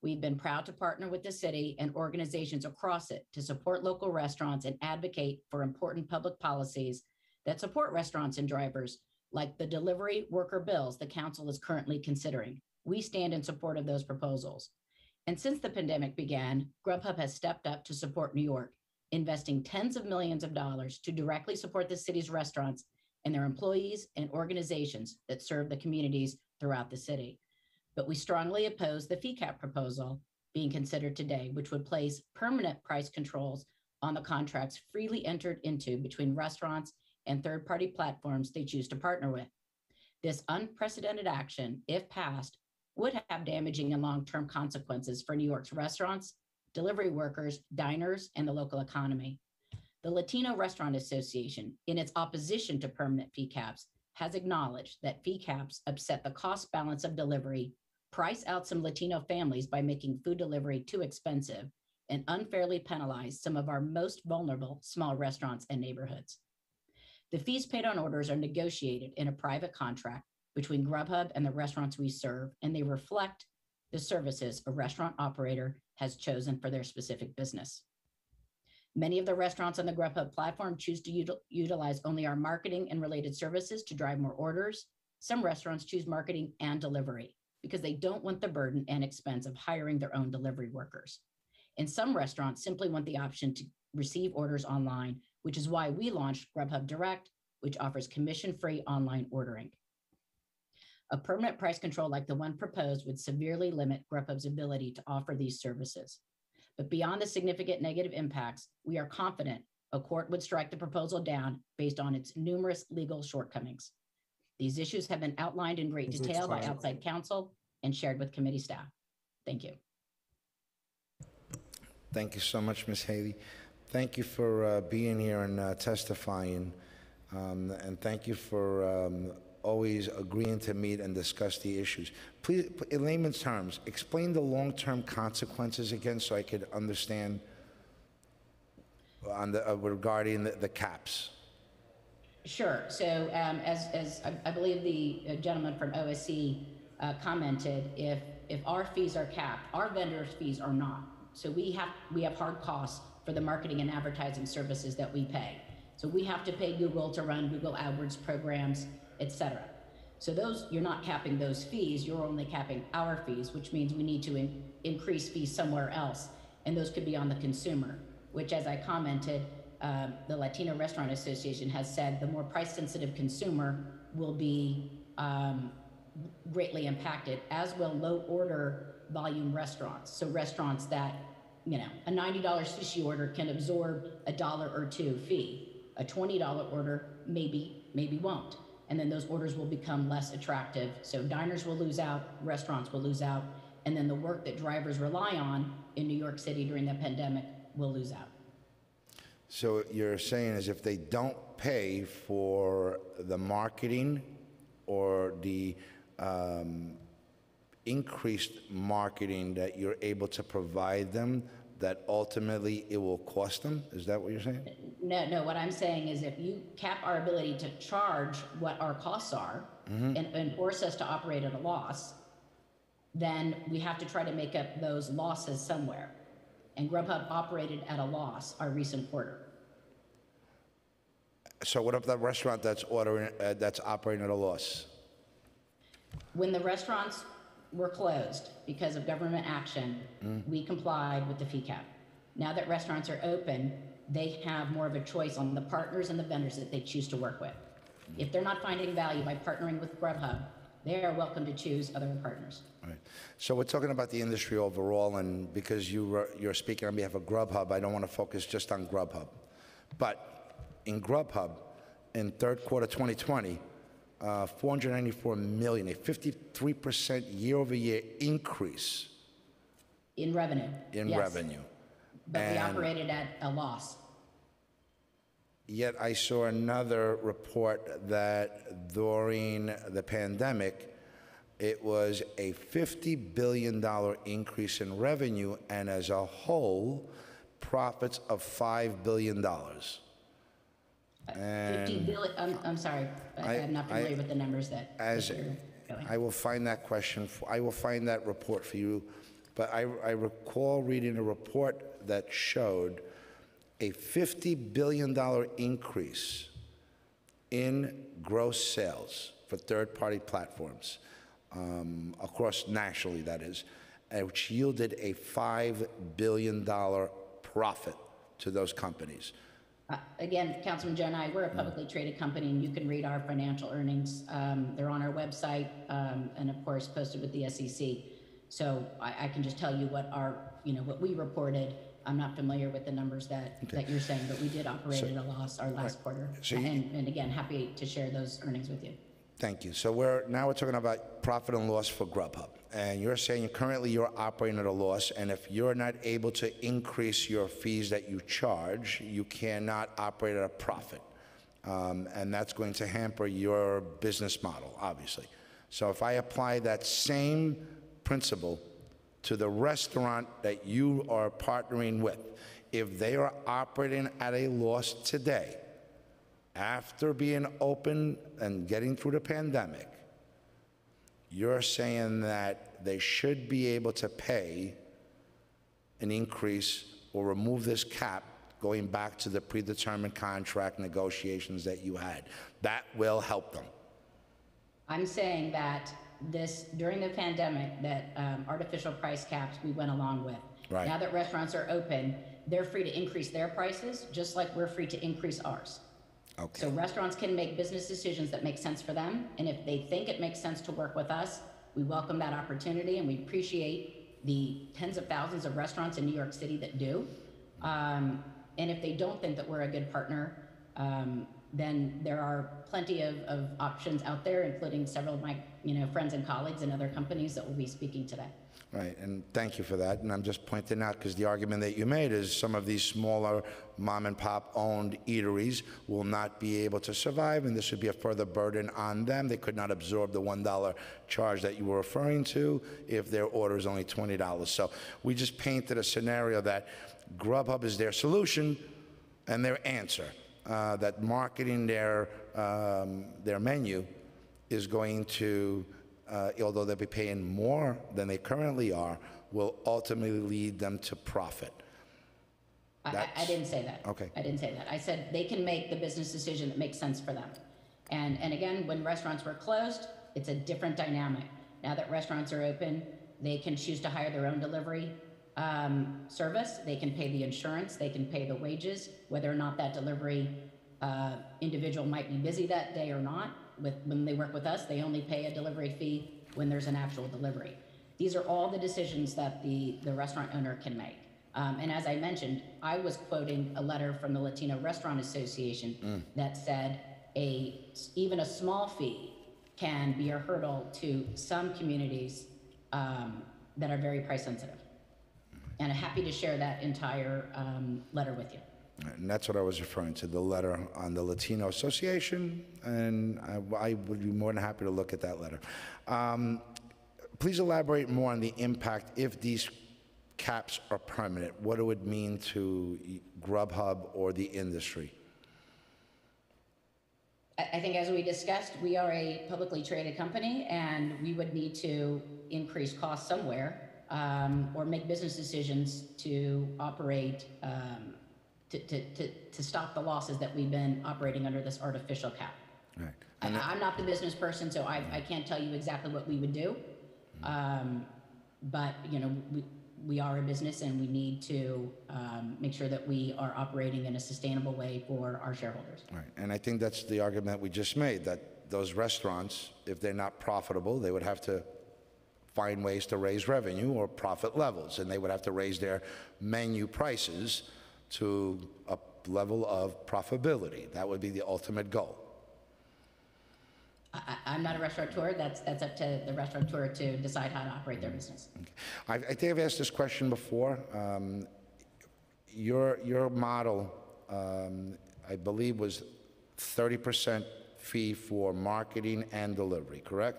[SPEAKER 12] We've been proud to partner with the city and organizations across it to support local restaurants and advocate for important public policies that support restaurants and drivers, like the delivery worker bills the council is currently considering. We stand in support of those proposals. And since the pandemic began, Grubhub has stepped up to support New York, investing tens of millions of dollars to directly support the city's restaurants and their employees and organizations that serve the communities throughout the city. But we strongly oppose the fee cap proposal being considered today, which would place permanent price controls on the contracts freely entered into between restaurants and third party platforms they choose to partner with. This unprecedented action, if passed, would have damaging and long term consequences for New York's restaurants, delivery workers, diners, and the local economy. The Latino Restaurant Association, in its opposition to permanent fee caps, has acknowledged that fee caps upset the cost balance of delivery, price out some Latino families by making food delivery too expensive, and unfairly penalize some of our most vulnerable small restaurants and neighborhoods. The fees paid on orders are negotiated in a private contract between Grubhub and the restaurants we serve, and they reflect the services a restaurant operator has chosen for their specific business. Many of the restaurants on the Grubhub platform choose to util- utilize only our marketing and related services to drive more orders. Some restaurants choose marketing and delivery because they don't want the burden and expense of hiring their own delivery workers. And some restaurants simply want the option to receive orders online, which is why we launched Grubhub Direct, which offers commission free online ordering. A permanent price control like the one proposed would severely limit Grubhub's ability to offer these services. But beyond the significant negative impacts, we are confident a court would strike the proposal down based on its numerous legal shortcomings. These issues have been outlined in great
[SPEAKER 7] Is it
[SPEAKER 12] detail by
[SPEAKER 7] time?
[SPEAKER 12] outside counsel and shared with committee staff. Thank you.
[SPEAKER 6] Thank you so much, Ms. Haley. Thank you for uh, being here and uh, testifying, um, and thank you for um, always agreeing to meet and discuss the issues. Please, in layman's terms, explain the long-term consequences again so I could understand on the, uh, regarding the, the caps.
[SPEAKER 12] Sure. So um, as, as I, I believe the uh, gentleman from OSE uh, commented, if, if our fees are capped, our vendors' fees are not. So we have, we have hard costs for the marketing and advertising services that we pay. So we have to pay Google to run Google AdWords programs, et cetera. So those, you're not capping those fees, you're only capping our fees, which means we need to in- increase fees somewhere else. And those could be on the consumer, which as I commented, um, the Latino Restaurant Association has said the more price sensitive consumer will be um, greatly impacted, as will low order volume restaurants. So restaurants that, you know, a $90 sushi order can absorb a dollar or two fee. A $20 order maybe, maybe won't. And then those orders will become less attractive. So diners will lose out, restaurants will lose out, and then the work that drivers rely on in New York City during the pandemic will lose out.
[SPEAKER 6] So you're saying is if they don't pay for the marketing or the um, increased marketing that you're able to provide them, that ultimately it will cost them? Is that what you're saying?
[SPEAKER 12] No, no, what I'm saying is if you cap our ability to charge what our costs are
[SPEAKER 6] Mhm.
[SPEAKER 12] and, and force us to operate at a loss, then we have to try to make up those losses somewhere. And Grubhub operated at a loss our recent quarter.
[SPEAKER 6] So what if the restaurant that's ordering, uh, that's operating at a loss?
[SPEAKER 12] When the restaurants were closed because of government action, we complied with the fee cap. Now that restaurants are open, they have more of a choice on the partners and the vendors that they choose to work with. If they're not finding value by partnering with Grubhub, they are welcome to choose other partners.
[SPEAKER 6] Right. So we're talking about the industry overall, and because you were, you're speaking on behalf of Grubhub, I don't want to focus just on Grubhub. But in Grubhub, in third quarter 2020, uh, 494 million, a 53% year-over-year increase
[SPEAKER 12] In revenue.
[SPEAKER 6] in
[SPEAKER 12] yes.
[SPEAKER 6] revenue.
[SPEAKER 12] But we operated at a loss.
[SPEAKER 6] Yet I saw another report that during the pandemic, it was a $50 billion increase in revenue, and as a whole, profits of $5 billion.
[SPEAKER 12] Uh,
[SPEAKER 6] and
[SPEAKER 12] billion, I'm, I'm sorry, I-
[SPEAKER 6] I-
[SPEAKER 12] I'm not
[SPEAKER 6] I-
[SPEAKER 12] familiar with the numbers that.
[SPEAKER 6] as. I will find that question, I will find that report for you, but I, I recall reading a report that showed a $50 billion increase in gross sales for third-party platforms, um, across nationally, that is, uh, which yielded a $5 billion profit to those companies.
[SPEAKER 12] Uh, Again, Councilman Gjonaj, we're a publicly traded company, and you can read our financial earnings. Um, They're on our website, um, and of course, posted with the SEC. So I, I can just tell you what our, you know, what we reported. I'm not familiar with the numbers that, that you're saying, but we did operate at a loss our last quarter.
[SPEAKER 6] So you-
[SPEAKER 12] And, and again, happy to share those earnings with you.
[SPEAKER 6] Thank you. So we're, now we're talking about profit and loss for Grubhub. And you're saying currently you're operating at a loss, and if you're not able to increase your fees that you charge, you cannot operate at a profit. Um, And that's going to hamper your business model, obviously. So if I apply that same principle to the restaurant that you are partnering with, if they are operating at a loss today, after being open and getting through the pandemic, you're saying that they should be able to pay an increase or remove this cap going back to the predetermined contract negotiations that you had. That will help them.
[SPEAKER 12] I'm saying that this, during the pandemic, that um, artificial price caps we went along with.
[SPEAKER 6] Right.
[SPEAKER 12] Now that restaurants are open, they're free to increase their prices, just like we're free to increase ours.
[SPEAKER 6] Okay.
[SPEAKER 12] So restaurants can make business decisions that make sense for them, and if they think it makes sense to work with us, we welcome that opportunity, and we appreciate the tens of thousands of restaurants in New York City that do. Um, and if they don't think that we're a good partner, um, then there are plenty of, of options out there, including several of my, you know, friends and colleagues and other companies that will be speaking today.
[SPEAKER 6] Right, and thank you for that. And I'm just pointing out, because the argument that you made is some of these smaller mom-and-pop owned eateries will not be able to survive, and this would be a further burden on them. They could not absorb the $1 charge that you were referring to if their order is only $20. So we just painted a scenario that Grubhub is their solution and their answer, uh, that marketing their, um, their menu is going to, uh, although they'll be paying more than they currently are, will ultimately lead them to profit.
[SPEAKER 12] I- I,
[SPEAKER 6] That's-
[SPEAKER 12] didn't say that.
[SPEAKER 6] Okay.
[SPEAKER 12] I didn't say that. I said they can make the business decision that makes sense for them. And, and again, when restaurants were closed, it's a different dynamic. Now that restaurants are open, they can choose to hire their own delivery um, service. They can pay the insurance, they can pay the wages, whether or not that delivery uh, individual might be busy that day or not. With, when they work with us, they only pay a delivery fee when there's an actual delivery. These are all the decisions that the, the restaurant owner can make. Um, and as I mentioned, I was quoting a letter from the Latino Restaurant Association that said a even a small fee can be a hurdle to some communities um, that are very price sensitive. And I'm happy to share that entire um, letter with you.
[SPEAKER 6] And that's what I was referring to, the letter on the Latino Association, and I, I would be more than happy to look at that letter. Um, please elaborate more on the impact if these caps are permanent, what it would mean to Grubhub or the industry.
[SPEAKER 12] I, I think as we discussed, we are a publicly traded company and we would need to increase costs somewhere um, or make business decisions to operate, um, to, to, to, to stop the losses that we've been operating under this artificial cap.
[SPEAKER 6] Right.
[SPEAKER 12] I, I'm not the business person, so I, I can't tell you exactly what we would do. Um, but, you know, we, we are a business and we need to um, make sure that we are operating in a sustainable way for our shareholders.
[SPEAKER 6] Right, and I think that's the argument we just made, that those restaurants, if they're not profitable, they would have to find ways to raise revenue or profit levels, and they would have to raise their menu prices to a level of profitability. That would be the ultimate goal.
[SPEAKER 12] I, I'm not a restaurateur. That's, that's up to the restaurateur to decide how to operate their business.
[SPEAKER 6] I, I think I've asked this question before. Um, Your, your model, um, I believe, was 30% fee for marketing and delivery, correct?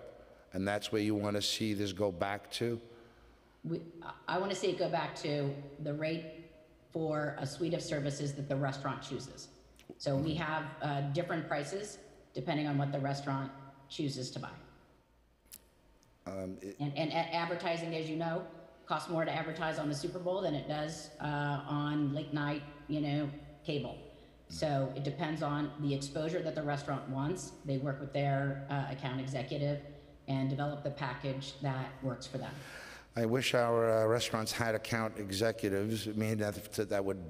[SPEAKER 6] And that's where you want to see this go back to?
[SPEAKER 12] We, I- want to see it go back to the rate for a suite of services that the restaurant chooses. So we have uh, different prices depending on what the restaurant chooses to buy.
[SPEAKER 6] Um, it-
[SPEAKER 12] And, and advertising, as you know, costs more to advertise on the Super Bowl than it does uh, on late night, you know, cable. So it depends on the exposure that the restaurant wants. They work with their uh, account executive and develop the package that works for them.
[SPEAKER 6] I wish our uh, restaurants had account executives, I mean, that, that would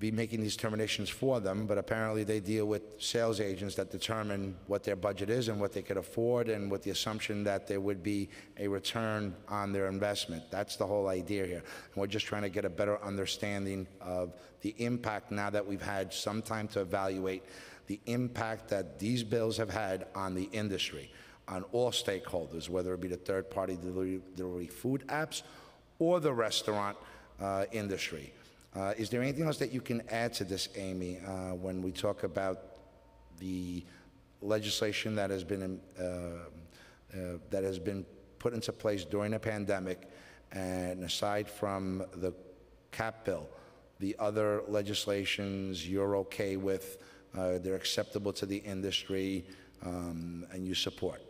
[SPEAKER 6] be making these terminations for them, but apparently they deal with sales agents that determine what their budget is and what they could afford, and with the assumption that there would be a return on their investment. That's the whole idea here. And we're just trying to get a better understanding of the impact now that we've had some time to evaluate the impact that these bills have had on the industry on all stakeholders, whether it be the third-party delivery, delivery food apps or the restaurant uh, industry. Uh, Is there anything else that you can add to this, Amy, uh, when we talk about the legislation that has been, uh, uh, that has been put into place during the pandemic, and aside from the cap bill, the other legislations you're okay with, uh, they're acceptable to the industry, um, and you support?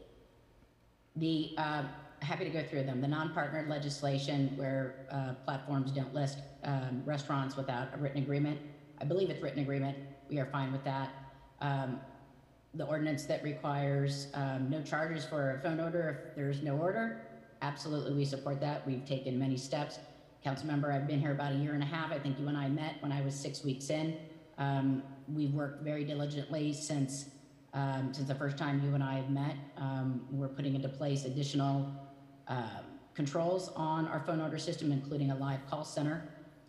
[SPEAKER 12] The, uh, happy to go through them. The non-partnered legislation where uh, platforms don't list um, restaurants without a written agreement. I believe it's written agreement. We are fine with that. Um, The ordinance that requires um, no charges for a phone order if there's no order, absolutely, we support that. We've taken many steps. Councilmember, I've been here about a year and a half. I think you and I met when I was six weeks in. Um, We've worked very diligently since um, since the first time you and I have met. Um, we're putting into place additional um, controls on our phone order system, including a live call center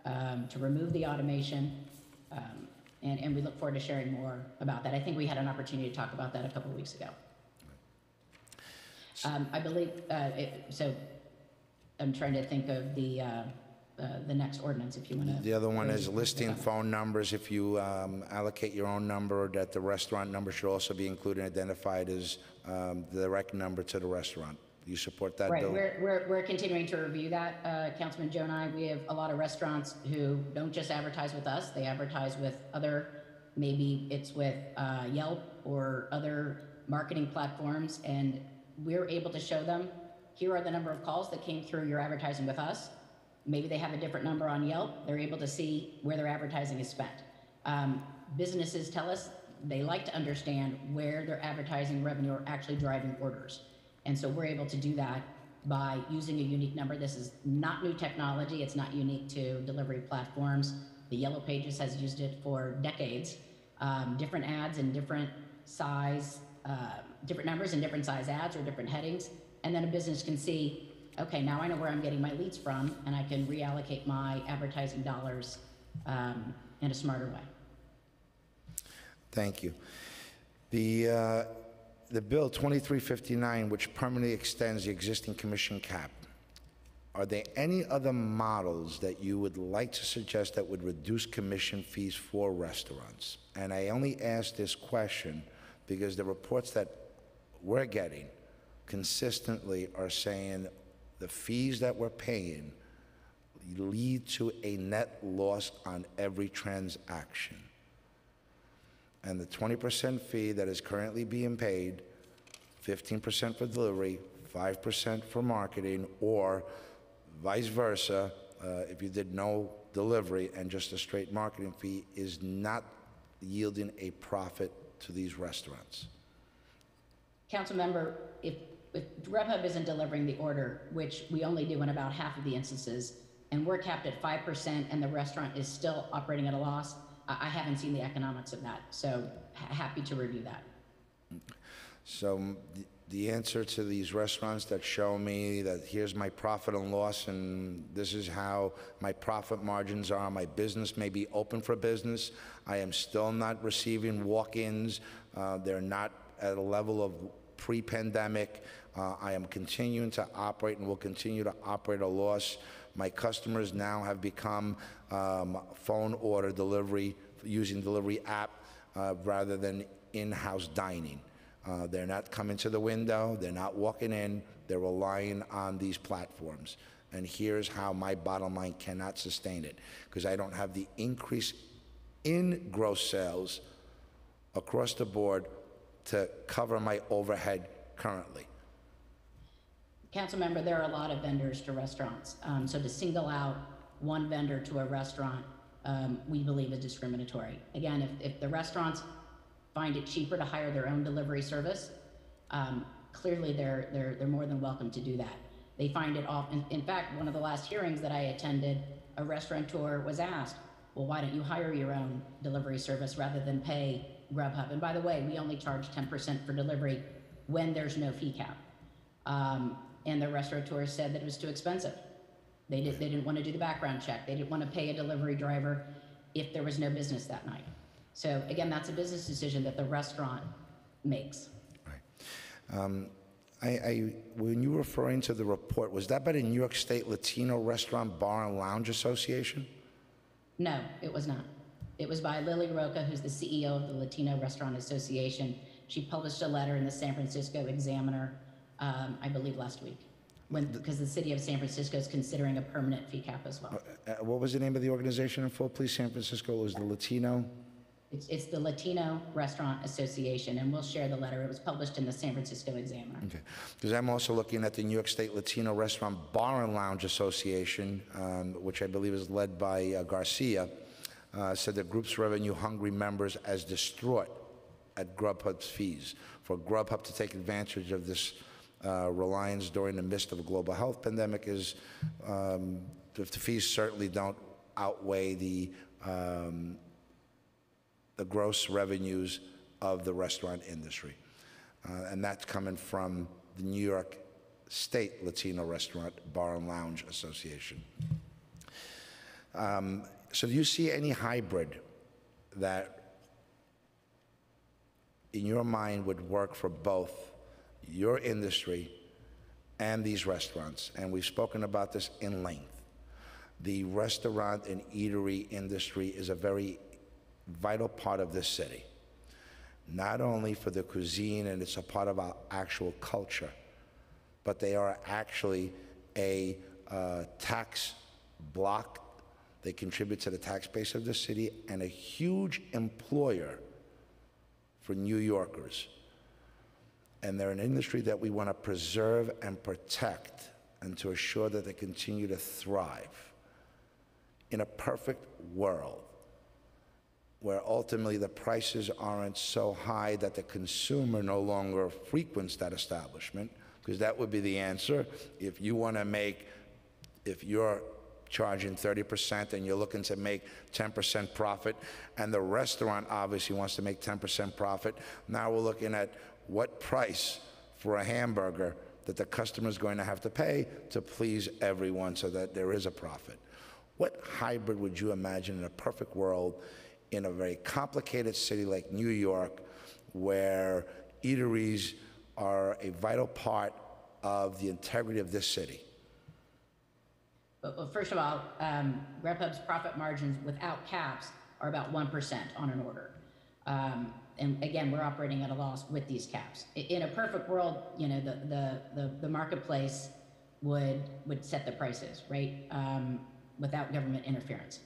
[SPEAKER 12] um, to remove the automation. Um, and, and we look forward to sharing more about that. I think we had an opportunity to talk about that a couple of weeks ago. Um, I believe, uh, it, so I'm trying to think of the, uh, uh, the next ordinance, if you want to.
[SPEAKER 6] The other one is listing phone numbers. If you um, allocate your own number, that the restaurant number should also be included and identified as um, the direct number to the restaurant. You support that,
[SPEAKER 12] Right,
[SPEAKER 6] Bill?
[SPEAKER 12] we're, we're, we're continuing to review that, uh, Councilman Gjonaj. We have a lot of restaurants who don't just advertise with us, they advertise with other, maybe it's with uh, Yelp or other marketing platforms, and we're able to show them, here are the number of calls that came through your advertising with us. Maybe they have a different number on Yelp, they're able to see where their advertising is spent. Um, Businesses tell us they like to understand where their advertising revenue are actually driving orders. And so we're able to do that by using a unique number. This is not new technology. It's not unique to delivery platforms. The Yellow Pages has used it for decades. Um, different ads and different size, uh, different numbers and different size ads or different headings. And then a business can see, okay, now I know where I'm getting my leads from, and I can reallocate my advertising dollars um, in a smarter way.
[SPEAKER 6] Thank you. The, uh, the Bill 2359, which permanently extends the existing commission cap, are there any other models that you would like to suggest that would reduce commission fees for restaurants? And I only ask this question because the reports that we're getting consistently are saying the fees that we're paying lead to a net loss on every transaction. and the 20% fee that is currently being paid, 15% for delivery, 5% for marketing, or vice versa, uh, if you did no delivery and just a straight marketing fee, is not yielding a profit to these restaurants.
[SPEAKER 12] Council member, if, Grubhub isn't delivering the order, which we only do in about half of the instances, and we're capped at five percent and the restaurant is still operating at a loss, I, I haven't seen the economics of that. So ha- happy to review that.
[SPEAKER 6] So the- the answer to these restaurants that show me that here's my profit and loss and this is how my profit margins are, my business may be open for business, I am still not receiving walk-ins, uh, they're not at a level of pre-pandemic, Uh, I am continuing to operate and will continue to operate a loss. My customers now have become um, phone order delivery, using delivery app uh, rather than in-house dining. Uh, They're not coming to the window, they're not walking in, they're relying on these platforms. And here's how my bottom line cannot sustain it, because I don't have the increase in gross sales across the board to cover my overhead currently.
[SPEAKER 12] Council member, there are a lot of vendors to restaurants. Um, so to single out one vendor to a restaurant, um, we believe is discriminatory. Again, if, if the restaurants find it cheaper to hire their own delivery service, um, clearly they're, they're, they're more than welcome to do that. They find it off, in, in fact, one of the last hearings that I attended, a restaurateur was asked, well, why don't you hire your own delivery service rather than pay Grubhub? And by the way, we only charge 10% for delivery when there's no fee cap. Um, and the restaurateur said that it was too expensive. They, did, they didn't want to do the background check. They didn't want to pay a delivery driver if there was no business that night. So again, that's a business decision that the restaurant makes.
[SPEAKER 6] Um, I, I, when you were referring to the report, was that by the New York State Latino Restaurant Bar and Lounge Association?
[SPEAKER 12] No, it was not. It was by Lily Roca, who's the CEO of the Latino Restaurant Association. She published a letter in the San Francisco Examiner, um, I believe last week, when, because the city of San Francisco is considering a permanent fee cap as well.
[SPEAKER 6] Uh, what was the name of the organization in full, please? San Francisco it was the Latino?
[SPEAKER 12] It's, it's the Latino Restaurant Association, and we'll share the letter. It was published in the San Francisco Examiner.
[SPEAKER 6] Okay. Because I'm also looking at the New York State Latino Restaurant Bar and Lounge Association, um, which I believe is led by uh, Garcia, uh, said that group's revenue-hungry members as distraught at Grubhub's fees. For Grubhub to take advantage of this uh, reliance during the midst of a global health pandemic is, um, the the fees certainly don't outweigh the, um, the gross revenues of the restaurant industry. Uh, and that's coming from the New York State Latino Restaurant Bar and Lounge Association. Um, so, do you see any hybrid that, in your mind, would work for both your industry and these restaurants? And we've spoken about this in length. The restaurant and eatery industry is a very vital part of this city not only for the cuisine and it's a part of our actual culture, but they are actually a uh, tax block. They contribute to the tax base of the city and a huge employer for New Yorkers. And they're an industry that we want to preserve and protect and to assure that they continue to thrive. In a perfect world, where ultimately the prices aren't so high that the consumer no longer frequents that establishment, because that would be the answer. If you want to make, if you're charging 30% and you're looking to make 10% profit, and the restaurant obviously wants to make 10% profit, now we're looking at what price for a hamburger that the customer is going to have to pay to please everyone so that there is a profit. What hybrid would you imagine in a perfect world in a very complicated city like New York, where eateries are a vital part of the integrity of this city?
[SPEAKER 12] But, well, first of all, um, profit margins without caps are about 1% on an order. Um, and again, we're operating at a loss with these caps. In a perfect world, you know, the, the, the, the marketplace would, would set the prices, right? Um, without government interference.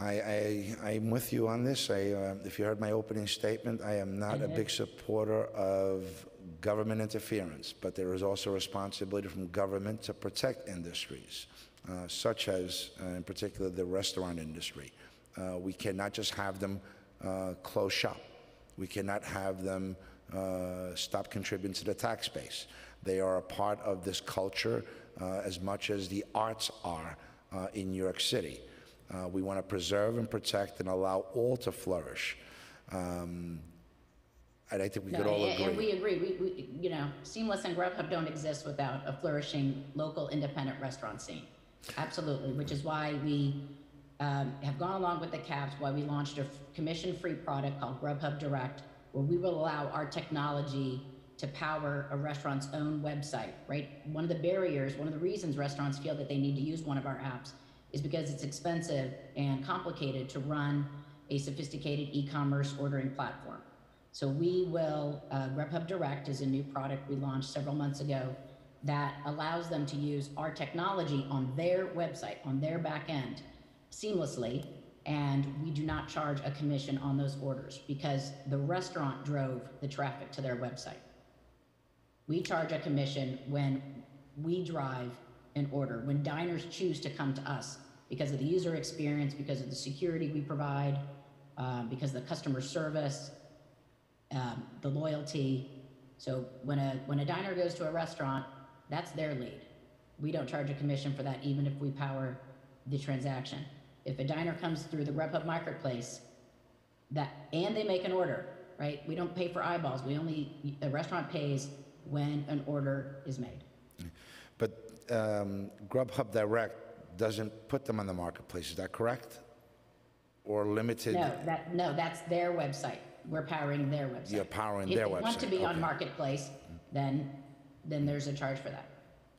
[SPEAKER 6] I, I, I'm with you on this. I, uh, if you heard my opening statement, I am not a big supporter of government interference, but there is also responsibility from government to protect industries, uh, such as, uh, in particular, the restaurant industry. Uh, we cannot just have them uh, close shop. We cannot have them uh, stop contributing to the tax base. They are a part of this culture as much as the arts are in New York City. We want to preserve and protect and allow all to flourish. Um, and I think we
[SPEAKER 12] No,
[SPEAKER 6] could all
[SPEAKER 12] and- And we
[SPEAKER 6] agree.
[SPEAKER 12] agree, we, we, you know, Seamless and Grubhub don't exist without a flourishing local independent restaurant scene. Absolutely, which is why we um, have gone along with the caps, why we launched a f- commission-free product called Grubhub Direct, where we will allow our technology to power a restaurant's own website, right? One of the barriers, one of the reasons restaurants feel that they need to use one of our apps is because it's expensive and complicated to run a sophisticated e-commerce ordering platform. So we will, uh, Grubhub Direct is a new product we launched several months ago that allows them to use our technology on their website, on their back end seamlessly. And we do not charge a commission on those orders because the restaurant drove the traffic to their website. We charge a commission when we drive an order, when diners choose to come to us because of the user experience, because of the security we provide, um, because of the customer service, um, the loyalty. So when a when a diner goes to a restaurant, that's their lead. We don't charge a commission for that, even if we power the transaction. If a diner comes through the Grubhub marketplace, that and they make an order, right? We don't pay for eyeballs. We only a restaurant pays when an order is made.
[SPEAKER 6] But um, Grubhub Direct doesn't put them on the marketplace, is that correct? Or limited?
[SPEAKER 12] No, that no, that's their website. We're powering their website.
[SPEAKER 6] You're powering
[SPEAKER 12] if
[SPEAKER 6] their
[SPEAKER 12] they want to
[SPEAKER 6] website,
[SPEAKER 12] be on
[SPEAKER 6] okay.
[SPEAKER 12] marketplace, then then there's a charge for that.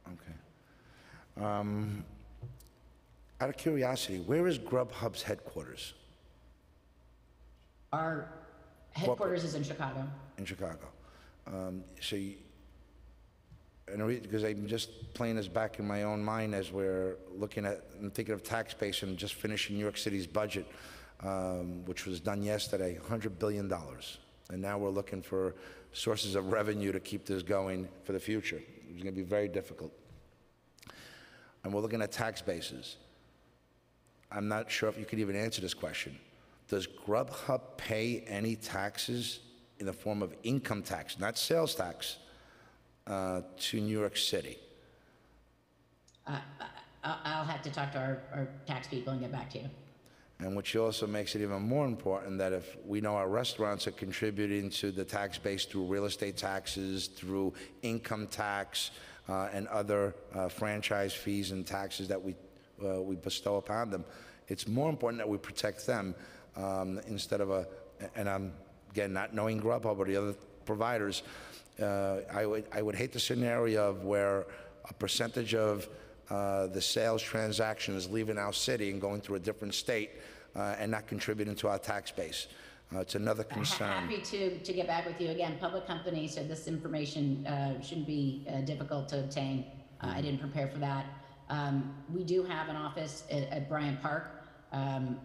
[SPEAKER 6] Okay. Um, Out of curiosity, where is Grubhub's headquarters
[SPEAKER 12] Our headquarters is in Chicago.
[SPEAKER 6] in Chicago? Um, So you, and the because I'm just playing this back in my own mind as we're looking at and thinking of tax base and just finishing New York City's budget, um, which was done yesterday, $100 billion. And now we're looking for sources of revenue to keep this going for the future. It's going to be very difficult. And we're looking at tax bases. I'm not sure if you could even answer this question. Does Grubhub pay any taxes in the form of income tax, not sales tax, uh, to New York City?
[SPEAKER 12] Uh, I'll have to talk to our, our tax people and get back to you.
[SPEAKER 6] And which also makes it even more important that if we know our restaurants are contributing to the tax base through real estate taxes, through income tax, uh, and other uh, franchise fees and taxes that we, uh, we bestow upon them, it's more important that we protect them um, instead of a, and I'm, again, not knowing Grubhub or the other providers, uh, I would, I would hate the scenario of where a percentage of uh, the sales transaction is leaving our city and going to a different state uh, and not contributing to our tax base. Uh, It's another concern.
[SPEAKER 12] Happy to, to get back with you again. Public companies, so this information uh, shouldn't be uh, difficult to obtain. Uh, I didn't prepare for that. Um, We do have an office at, at Bryant Park um,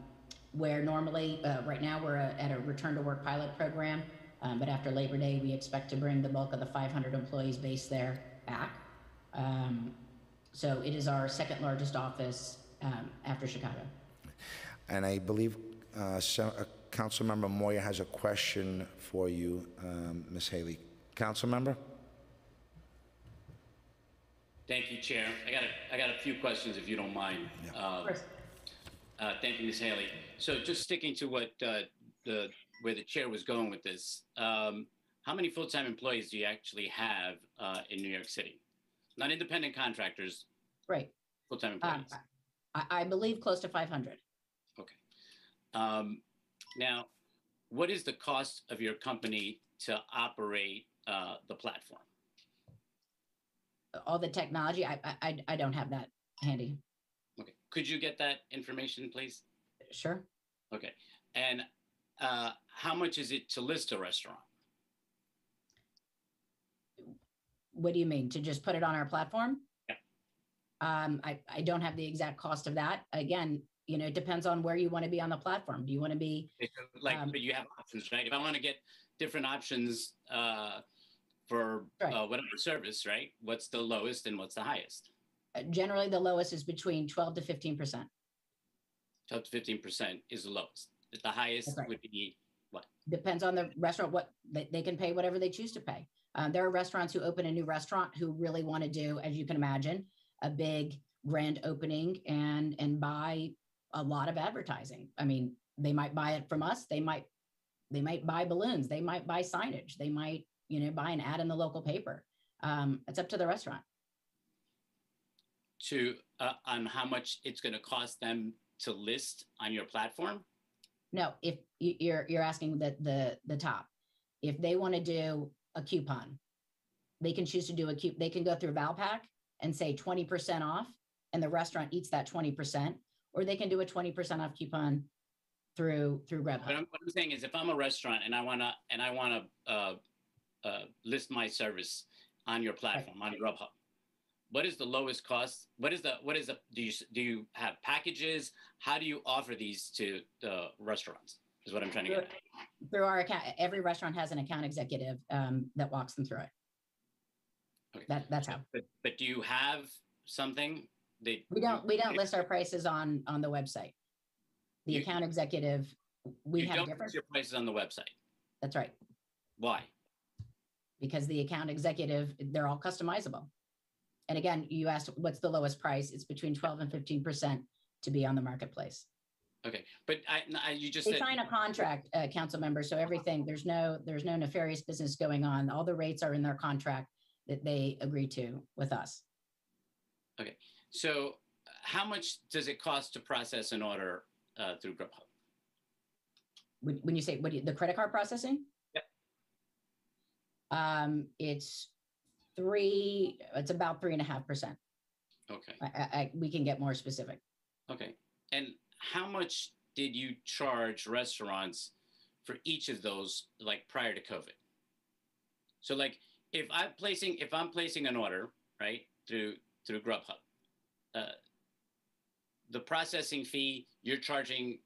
[SPEAKER 12] where normally, uh, right now, we're uh, at a return to work pilot program. Um, But after Labor Day, we expect to bring the bulk of the 500 employees based there back. Um, So it is our second largest office um, after Chicago.
[SPEAKER 6] And I believe uh, so- uh, Councilmember Moya has a question for you, um, Ms. Haley. Councilmember?
[SPEAKER 2] Thank you, Chair. I got a, I got a few questions if you don't mind. Uh, uh, Thank you, Ms. Haley. So just sticking to what uh, the, where the chair was going with this, um, how many full-time employees do you actually have uh, in New York City? Not independent contractors,
[SPEAKER 12] Right.
[SPEAKER 2] full-time
[SPEAKER 12] Um,
[SPEAKER 2] employees.
[SPEAKER 12] I, I believe close to 500.
[SPEAKER 2] Okay. Um, now, what is the cost of your company to operate uh, the platform?
[SPEAKER 12] all the technology. I, I- I, I don't have that handy.
[SPEAKER 2] Okay. Could you get that information, please?
[SPEAKER 12] Sure.
[SPEAKER 2] Okay. And uh, how much is it to list a restaurant?
[SPEAKER 12] What do you mean? To just put it on our platform?
[SPEAKER 2] Yeah.
[SPEAKER 12] Um, I, I don't have the exact cost of that. Again, you know, it depends on where you want to be on the platform. Do you want to be,
[SPEAKER 2] Like,
[SPEAKER 12] Um,
[SPEAKER 2] but you have options, right? If I want to get different options uh, for
[SPEAKER 12] Right.
[SPEAKER 2] uh, whatever service, right? What's the lowest and what's the highest?
[SPEAKER 12] uh, generally the lowest is between 12 to 15%.
[SPEAKER 2] Up to fifteen percent is the lowest. The highest
[SPEAKER 12] right.
[SPEAKER 2] would be what?
[SPEAKER 12] Depends on the restaurant, what they, they can pay whatever they choose to pay. Uh, there are restaurants who open a new restaurant who really want to do, as you can imagine, a big grand opening and and buy a lot of advertising. I mean, they might buy it from us. They might they might buy balloons. They might buy signage. They might you know buy an ad in the local paper. Um, it's up to the restaurant.
[SPEAKER 2] To uh, on how much it's going to cost them to list on your platform?
[SPEAKER 12] No, if you- you're you're asking the the the top, if they want to do a coupon, they can choose to do a coup. They can go through Valpak and say twenty percent off, and the restaurant eats that twenty percent, or they can do a twenty percent off coupon through through
[SPEAKER 2] What
[SPEAKER 12] Grubhub.
[SPEAKER 2] I'm, what I'm saying is, if I'm a restaurant and I wanna and I wanna uh, uh, list my service on your platform on Grubhub, what is the lowest cost? What is the what is the do you do you have packages? How do you offer these to the restaurants? Is what I'm trying to get.
[SPEAKER 12] Through our account, every restaurant has an account executive um, that walks them through it.
[SPEAKER 2] Okay.
[SPEAKER 12] That that's how
[SPEAKER 2] But but do you have something that
[SPEAKER 12] we don't we don't list our prices on on the website. The
[SPEAKER 2] You-
[SPEAKER 12] account executive, we have
[SPEAKER 2] don't
[SPEAKER 12] different.
[SPEAKER 2] list your prices on the website?
[SPEAKER 12] That's right.
[SPEAKER 2] Why?
[SPEAKER 12] because the account executive, they're all customizable. And again, you asked what's the lowest price? It's between 12 and 15% to be on the marketplace.
[SPEAKER 2] Okay, but I, I you just
[SPEAKER 12] They
[SPEAKER 2] said
[SPEAKER 12] sign a contract, uh, council member. So everything, there's no, there's no nefarious business going on. All the rates are in their contract that they agree to with us.
[SPEAKER 2] Okay, so how much does it cost to process an order uh, through Grubhub?
[SPEAKER 12] When, when you say, what do you, the credit card processing?
[SPEAKER 2] Yep.
[SPEAKER 12] Um, it's three, it's about three and a half percent.
[SPEAKER 2] Okay,
[SPEAKER 12] I, I, I- we can get more specific.
[SPEAKER 2] okay. And how much did you charge restaurants for each of those, like prior to COVID? So, like, if I'm placing if I'm placing an order right through through Grubhub, uh, the processing fee you're charging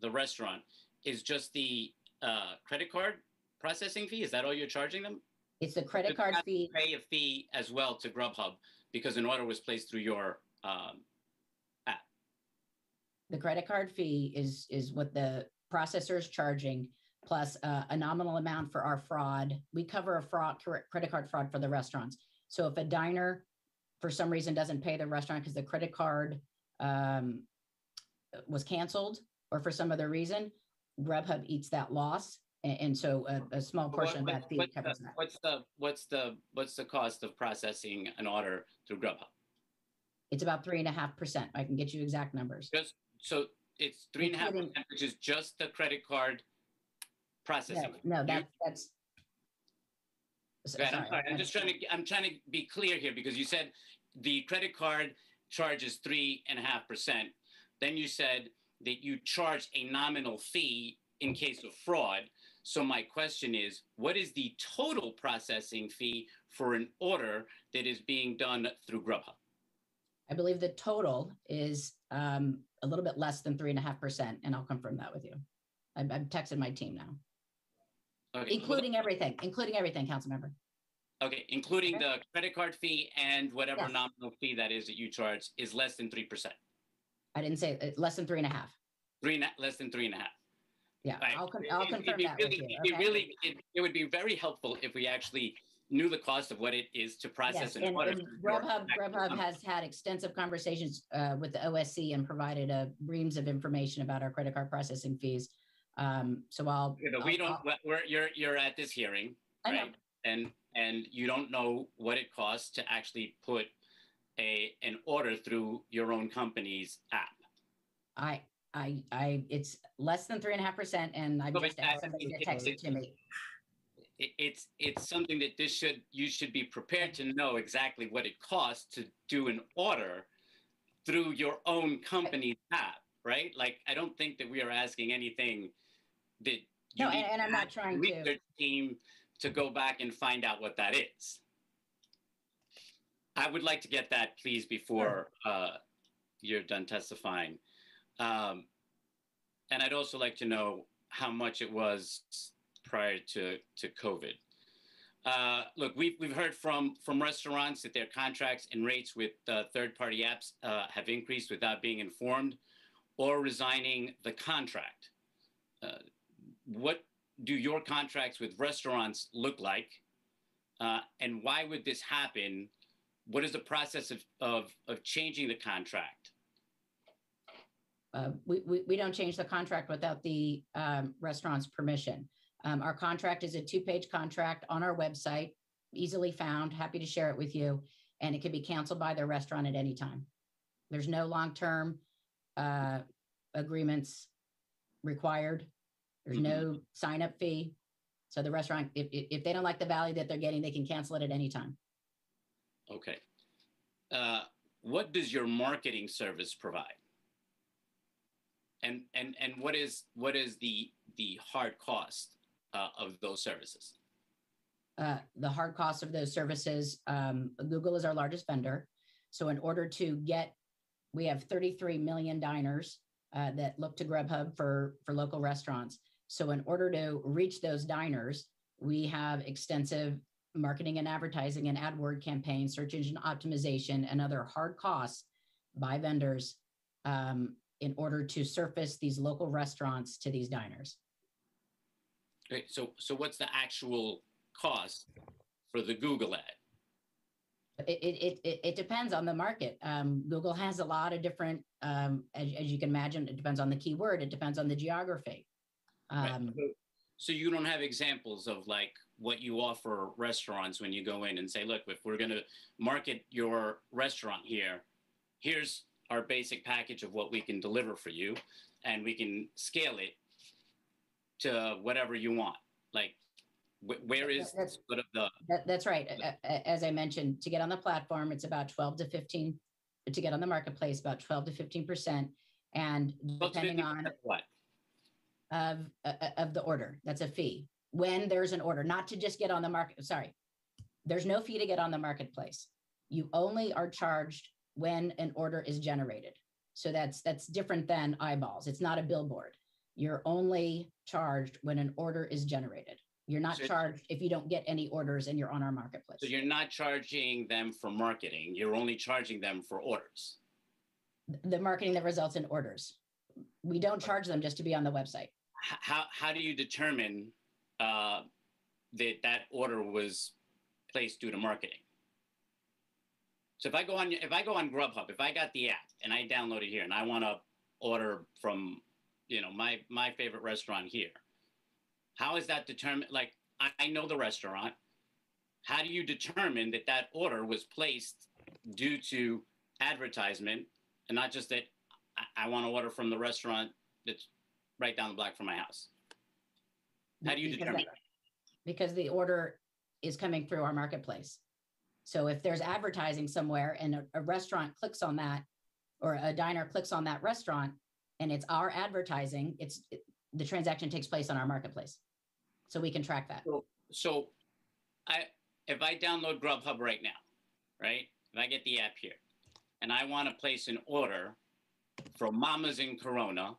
[SPEAKER 2] the restaurant is just the uh, credit card processing fee. Is that all you're charging them?
[SPEAKER 12] It's the credit card
[SPEAKER 2] you have to
[SPEAKER 12] fee.
[SPEAKER 2] Pay a fee as well to Grubhub because an order was placed through your um.
[SPEAKER 12] The credit card fee is, is what the processor is charging plus uh, a nominal amount for our fraud. We cover a fraud, credit card fraud for the restaurants. So if a diner for some reason doesn't pay the restaurant because the credit card um, was canceled or for some other reason, Grubhub eats that loss. And, and so a, a small portion of
[SPEAKER 2] What-
[SPEAKER 12] that fee
[SPEAKER 2] what's,
[SPEAKER 12] covers
[SPEAKER 2] the,
[SPEAKER 12] that.
[SPEAKER 2] what's the what's the what's the cost of processing an order through Grubhub?
[SPEAKER 12] It's about three and a half percent. I can get you exact numbers.
[SPEAKER 2] Just so it's three and a half percent, which is just the credit card
[SPEAKER 12] No,
[SPEAKER 2] processing.
[SPEAKER 12] no,
[SPEAKER 2] You-
[SPEAKER 12] that, that's. S-
[SPEAKER 2] Go ahead, I'm
[SPEAKER 12] sorry,
[SPEAKER 2] sorry. I'm just trying to I'm trying to be clear here because you said the credit card charges three and a half percent. Then you said that you charge a nominal fee in case of fraud. So my question is, what is the total processing fee for an order that is being done through Grubhub?
[SPEAKER 12] I believe the total is um, a little bit less than three and a half percent, and I'll confirm that with you. I've, I've texted my team now,
[SPEAKER 2] Okay, well,
[SPEAKER 12] including everything, including everything, council member.
[SPEAKER 2] Okay, including
[SPEAKER 12] Okay.
[SPEAKER 2] the credit card fee and whatever
[SPEAKER 12] Yes.
[SPEAKER 2] nominal fee that is that you charge is less than three percent.
[SPEAKER 12] I didn't say, uh, less than three and a half.
[SPEAKER 2] Three, and a- less than three and a half.
[SPEAKER 12] Yeah,
[SPEAKER 2] Right.
[SPEAKER 12] I'll, con-
[SPEAKER 2] It-
[SPEAKER 12] I'll
[SPEAKER 2] it- it'd
[SPEAKER 12] confirm
[SPEAKER 2] be
[SPEAKER 12] that with
[SPEAKER 2] really-
[SPEAKER 12] you.
[SPEAKER 2] it'd be
[SPEAKER 12] okay?
[SPEAKER 2] really, it, it would be very helpful if we actually knew the cost of what it is to process
[SPEAKER 12] Yes,
[SPEAKER 2] an
[SPEAKER 12] and,
[SPEAKER 2] order.
[SPEAKER 12] and Grubhub, Grubhub has had extensive conversations uh, with the OSC and provided a reams of information about our credit card processing fees. Um, so I'll.
[SPEAKER 2] Okay, but we
[SPEAKER 12] I'll-
[SPEAKER 2] don't,
[SPEAKER 12] I'll-
[SPEAKER 2] we're- you're, you're at this hearing, right? And, and you don't know what it costs to actually put a, an order through your own company's app.
[SPEAKER 12] I, I, I, it's less than three and a half percent, and I just asked somebody to text it- to me.
[SPEAKER 2] It, it's it's something that this should you should be prepared to know exactly what it costs to do an order through your own company's app, right? Like I don't think that we are asking anything that you
[SPEAKER 12] No, and- and I'm not trying to-
[SPEAKER 2] team to go back and find out what that is. I would like to get that, please, before uh, you're done testifying. Um, and I'd also like to know how much it was prior to, to COVID. Uh, look, we've, we've heard from, from restaurants that their contracts and rates with uh, third-party apps uh, have increased without being informed or resigning the contract. Uh, what do your contracts with restaurants look like? Uh, and why would this happen? What is the process of, of, of changing the contract?
[SPEAKER 12] Uh, we, we, we don't change the contract without the um, restaurant's permission. Um, our contract is a two-page contract on our website, easily found, happy to share it with you, and it can be canceled by the restaurant at any time. There's no long-term uh, agreements required. There's no sign-up fee. So the restaurant, if, if if they don't like the value that they're getting, they can cancel it at any time.
[SPEAKER 2] Okay. Uh, what does your marketing service provide? And and and what is what is the the hard cost uh, of those services?
[SPEAKER 12] uh, the hard cost of those services. Um, Google is our largest vendor. So in order to get, we have 33 million diners uh, that look to Grubhub for, for local restaurants. So in order to reach those diners, we have extensive marketing and advertising and AdWord campaigns, search engine optimization, and other hard costs by vendors um, in order to surface these local restaurants to these diners.
[SPEAKER 2] Okay, so so what's the actual cost for the Google ad?
[SPEAKER 12] It, it, it, it, depends on the market. Um, Google has a lot of different, um, as, as you can imagine, it depends on the keyword, it depends on the geography.
[SPEAKER 2] Right.
[SPEAKER 12] Um,
[SPEAKER 2] So- So you don't have examples of like what you offer restaurants when you go in and say, look, if we're going to market your restaurant here, here's our basic package of what we can deliver for you, and we can scale it to whatever you want. Like, wh- where is
[SPEAKER 12] That's-
[SPEAKER 2] sort of the
[SPEAKER 12] that, that's right. As I mentioned, to get on the platform, it's about 12 to 15, to get on the marketplace, about 12 to 15%. And depending on
[SPEAKER 2] what?
[SPEAKER 12] of, uh, of the order, that's a fee. When there's an order, not to just get on the market, sorry. There's no fee to get on the marketplace. You only are charged when an order is generated. So that's, that's different than eyeballs. It's not a billboard. You're only charged when an order is generated. You're not
[SPEAKER 2] So-
[SPEAKER 12] charged if you don't get any orders and you're on our marketplace.
[SPEAKER 2] So you're not charging them for marketing. You're only charging them for orders.
[SPEAKER 12] The marketing that results in orders. We don't charge them just to be on the website.
[SPEAKER 2] H- how how do you determine uh, that that order was placed due to marketing? So if I go on if I go on Grubhub, if I got the app and I download it here and I want to order from you know my my favorite restaurant here, how is that determined? Like I, I know the restaurant. How do you determine that that order was placed due to advertisement and not just that I, I want to order from the restaurant that's right down the block from my house? How do you
[SPEAKER 12] Because
[SPEAKER 2] determine
[SPEAKER 12] that- Because the order is coming through our marketplace. So if there's advertising somewhere and a, a restaurant clicks on that, or a diner clicks on that restaurant, and it's our advertising, it's, it- the transaction takes place on our marketplace. So we can track that.
[SPEAKER 2] So, so I if I download Grubhub right now, right? If I get the app here and I want to place an order for Mama's in Corona,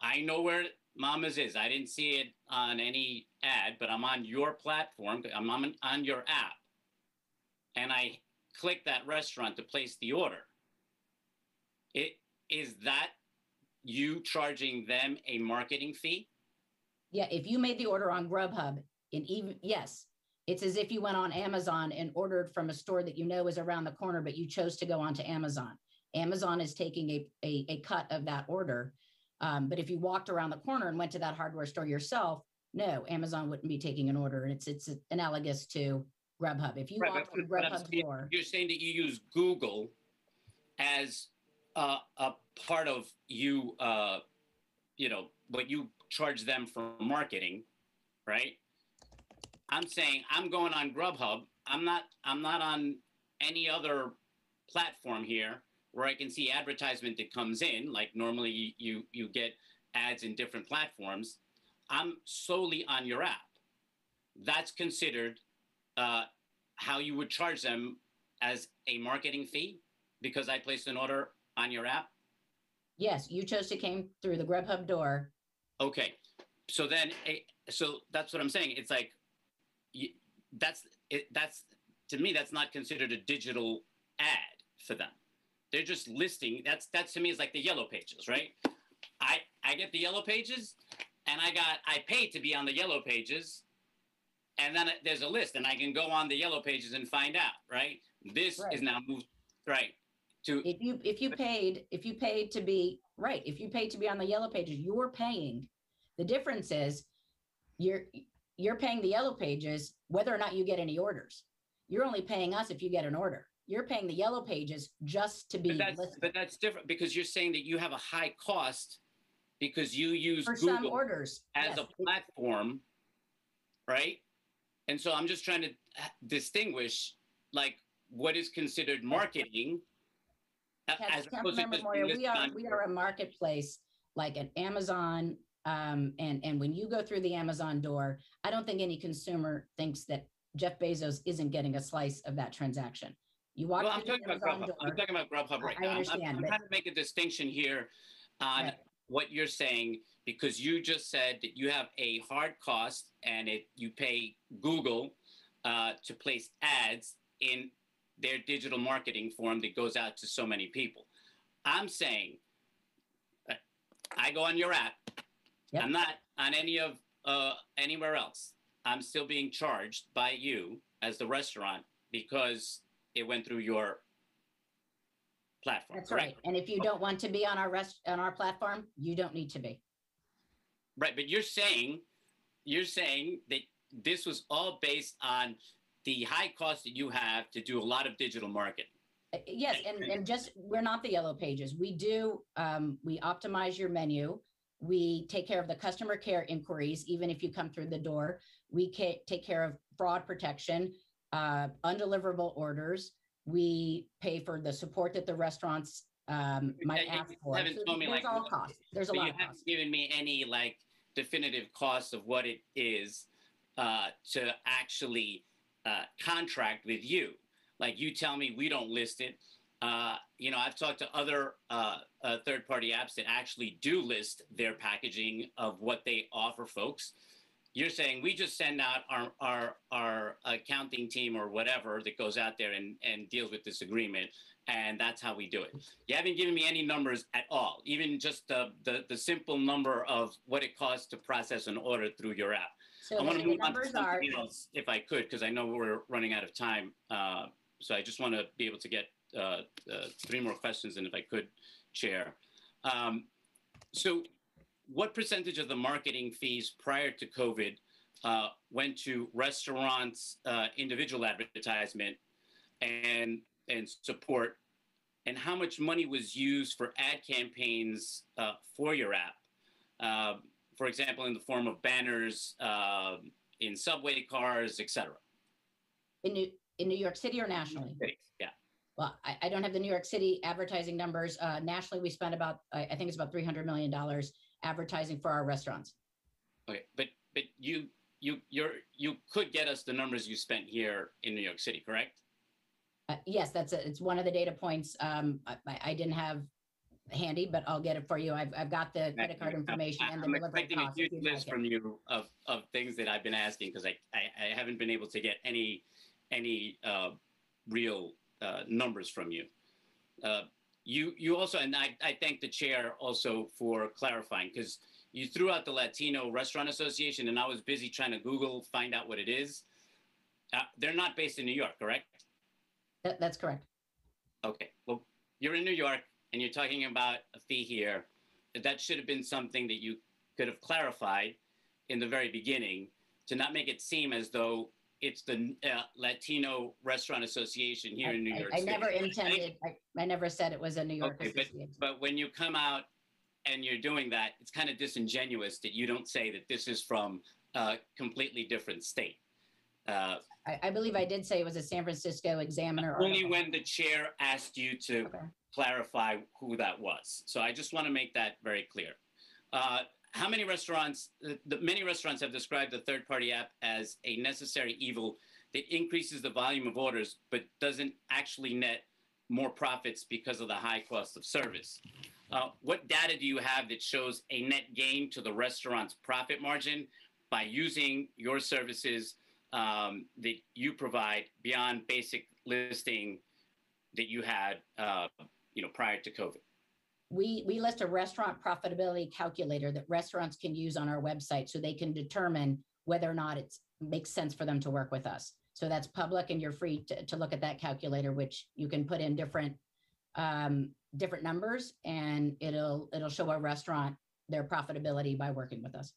[SPEAKER 2] I know where Mama's is. I didn't see it on any ad, but I'm on your platform. I'm on, on your app. And I click that restaurant to place the order. It is that you charging them a marketing fee?
[SPEAKER 12] Yeah, if you made the order on Grubhub, and even yes, it's as if you went on Amazon and ordered from a store that you know is around the corner, but you chose to go onto Amazon. Amazon is taking a, a, a cut of that order. Um, but if you walked around the corner and went to that hardware store yourself, no, Amazon wouldn't be taking an order. And It's it's analogous to Grubhub. If you
[SPEAKER 2] Right,
[SPEAKER 12] walked to
[SPEAKER 2] but I'm
[SPEAKER 12] Grubhub's
[SPEAKER 2] saying-
[SPEAKER 12] door,
[SPEAKER 2] You're saying that you use Google as a, a part of you, uh, you know, what you charge them for marketing, right? I'm saying I'm going on Grubhub. I'm not. I'm not on any other platform here where I can see advertisement that comes in. Like normally, you you, get ads in different platforms. I'm solely on your app. That's considered uh, how you would charge them as a marketing fee because I placed an order on your app?
[SPEAKER 12] Yes, you chose to came through the Grubhub door.
[SPEAKER 2] Okay, so then, eh, so that's what I'm saying. It's like, you, that's it. That's to me, that's not considered a digital ad for them. They're just listing. That's that's to me is like the yellow pages, right? I I get the yellow pages, and I got I paid to be on the yellow pages, and then there's a list, and I can go on the yellow pages and find out, right? This
[SPEAKER 12] Right.
[SPEAKER 2] is now moved right to
[SPEAKER 12] If you, if you paid, if you paid to be, right, if you paid to be on the yellow pages, you're paying. The difference is you're, you're paying the yellow pages whether or not you get any orders. You're only paying us if you get an order. You're paying the yellow pages just to be
[SPEAKER 2] But that's
[SPEAKER 12] listed
[SPEAKER 2] but that's different because you're saying that you have a high cost because you use
[SPEAKER 12] for some
[SPEAKER 2] Google
[SPEAKER 12] orders.
[SPEAKER 2] as
[SPEAKER 12] Yes,
[SPEAKER 2] a platform, right? And so I'm just trying to distinguish like what is considered marketing as opposed to
[SPEAKER 12] Councilmember
[SPEAKER 2] Moya,
[SPEAKER 12] we are, we are a marketplace like an Amazon. Um, and, and when you go through the Amazon door, I don't think any consumer thinks that Jeff Bezos isn't getting a slice of that transaction. You walk
[SPEAKER 2] Well, I'm
[SPEAKER 12] through
[SPEAKER 2] talking
[SPEAKER 12] the
[SPEAKER 2] about
[SPEAKER 12] Amazon
[SPEAKER 2] Grubhub. I'm talking about Grubhub right
[SPEAKER 12] I
[SPEAKER 2] now. I'm- I'm,
[SPEAKER 12] understand,
[SPEAKER 2] I'm
[SPEAKER 12] but-
[SPEAKER 2] trying to make a distinction here on
[SPEAKER 12] Right.
[SPEAKER 2] what you're saying because you just said that you have a hard cost and it you pay Google uh, to place ads in their digital marketing form that goes out to so many people. I'm saying I go on your app.
[SPEAKER 12] Yep.
[SPEAKER 2] I'm not on any of uh, anywhere else. I'm still being charged by you as the restaurant because it went through your platform.
[SPEAKER 12] That's
[SPEAKER 2] correct?
[SPEAKER 12] right. And if you don't want to be on our rest, on our platform, you don't need to be.
[SPEAKER 2] Right, but you're saying you're saying that this was all based on the high cost that you have to do a lot of digital marketing.
[SPEAKER 12] Yes, and, and just, we're not the yellow pages. We do, um, we optimize your menu. We take care of the customer care inquiries, even if you come through the door. We take care of fraud protection, uh, undeliverable orders. We pay for the support that the restaurants, um, might
[SPEAKER 2] Yeah,
[SPEAKER 12] ask for.
[SPEAKER 2] haven't
[SPEAKER 12] So
[SPEAKER 2] told me,
[SPEAKER 12] There's
[SPEAKER 2] like,
[SPEAKER 12] all costs. There's a lot
[SPEAKER 2] you
[SPEAKER 12] of
[SPEAKER 2] haven't given me any like definitive cost of what it is uh, to actually uh, contract with you. Like you tell me we don't list it. Uh, you know, I've talked to other uh, uh, third-party apps that actually do list their packaging of what they offer folks. You're saying we just send out our our our accounting team or whatever that goes out there and and deals with this agreement, and that's how we do it. You haven't given me any numbers at all, even just the the, the simple number of what it costs to process an order through your app.
[SPEAKER 12] So
[SPEAKER 2] I want to move on to
[SPEAKER 12] numbers are,
[SPEAKER 2] else if I could, because I know we're running out of time. Uh, so I just want to be able to get uh, uh, three more questions, and if I could, Chair. Um, so, what percentage of the marketing fees prior to COVID uh, went to restaurants' uh, individual advertisement and and support, and how much money was used for ad campaigns uh, for your app? Uh, for example, in the form of banners um, in subway cars, etc.
[SPEAKER 12] in New, in New York City or nationally?
[SPEAKER 2] Yeah.
[SPEAKER 12] Well, I, I don't have the New York City advertising numbers. Uh, nationally, we spent about, I, I think it's about three hundred million dollars advertising for our restaurants.
[SPEAKER 2] Okay, but but you you you're you could get us the numbers you spent here in New York City, correct?
[SPEAKER 12] Uh, yes, that's it. It's one of the data points. Um, I- I didn't have handy, but I'll get it for you. I've, I've got the credit card information and the
[SPEAKER 2] I'm
[SPEAKER 12] delivery
[SPEAKER 2] expecting a huge list from you of, of things that I've been asking because I, I, I haven't been able to get any any uh, real uh, numbers from you. Uh, you you also and I, I thank the chair also for clarifying because you threw out the Latino Restaurant Association and I was busy trying to Google find out what it is. Uh, they're not based in New York, correct?
[SPEAKER 12] That, that's correct.
[SPEAKER 2] Okay, well, you're in New York and you're talking about a fee here. That should have been something that you could have clarified in the very beginning to not make it seem as though it's the uh, Latino Restaurant Association here
[SPEAKER 12] I,
[SPEAKER 2] in New
[SPEAKER 12] I-
[SPEAKER 2] York
[SPEAKER 12] I
[SPEAKER 2] State.
[SPEAKER 12] never intended, I, I never said it was a New York
[SPEAKER 2] Okay, but, but when you come out and you're doing that, it's kind of disingenuous that you don't say that this is from a completely different state. Uh,
[SPEAKER 12] I, I believe I did say it was a San Francisco Examiner.
[SPEAKER 2] Only
[SPEAKER 12] article.
[SPEAKER 2] when the chair asked you to
[SPEAKER 12] Okay.
[SPEAKER 2] Clarify who that was. So I just want to make that very clear. Uh, how many restaurants, the, the many restaurants have described the third party app as a necessary evil that increases the volume of orders, but doesn't actually net more profits because of the high cost of service. uh, what data do you have that shows a net gain to the restaurant's profit margin by using your services um, that you provide beyond basic listing that you had, uh, you know, prior to COVID?
[SPEAKER 12] We, we list a restaurant profitability calculator that restaurants can use on our website so they can determine whether or not it makes sense for them to work with us. So that's public and you're free to, to look at that calculator, which you can put in different, um, different numbers and it'll, it'll show a restaurant their profitability by working with us.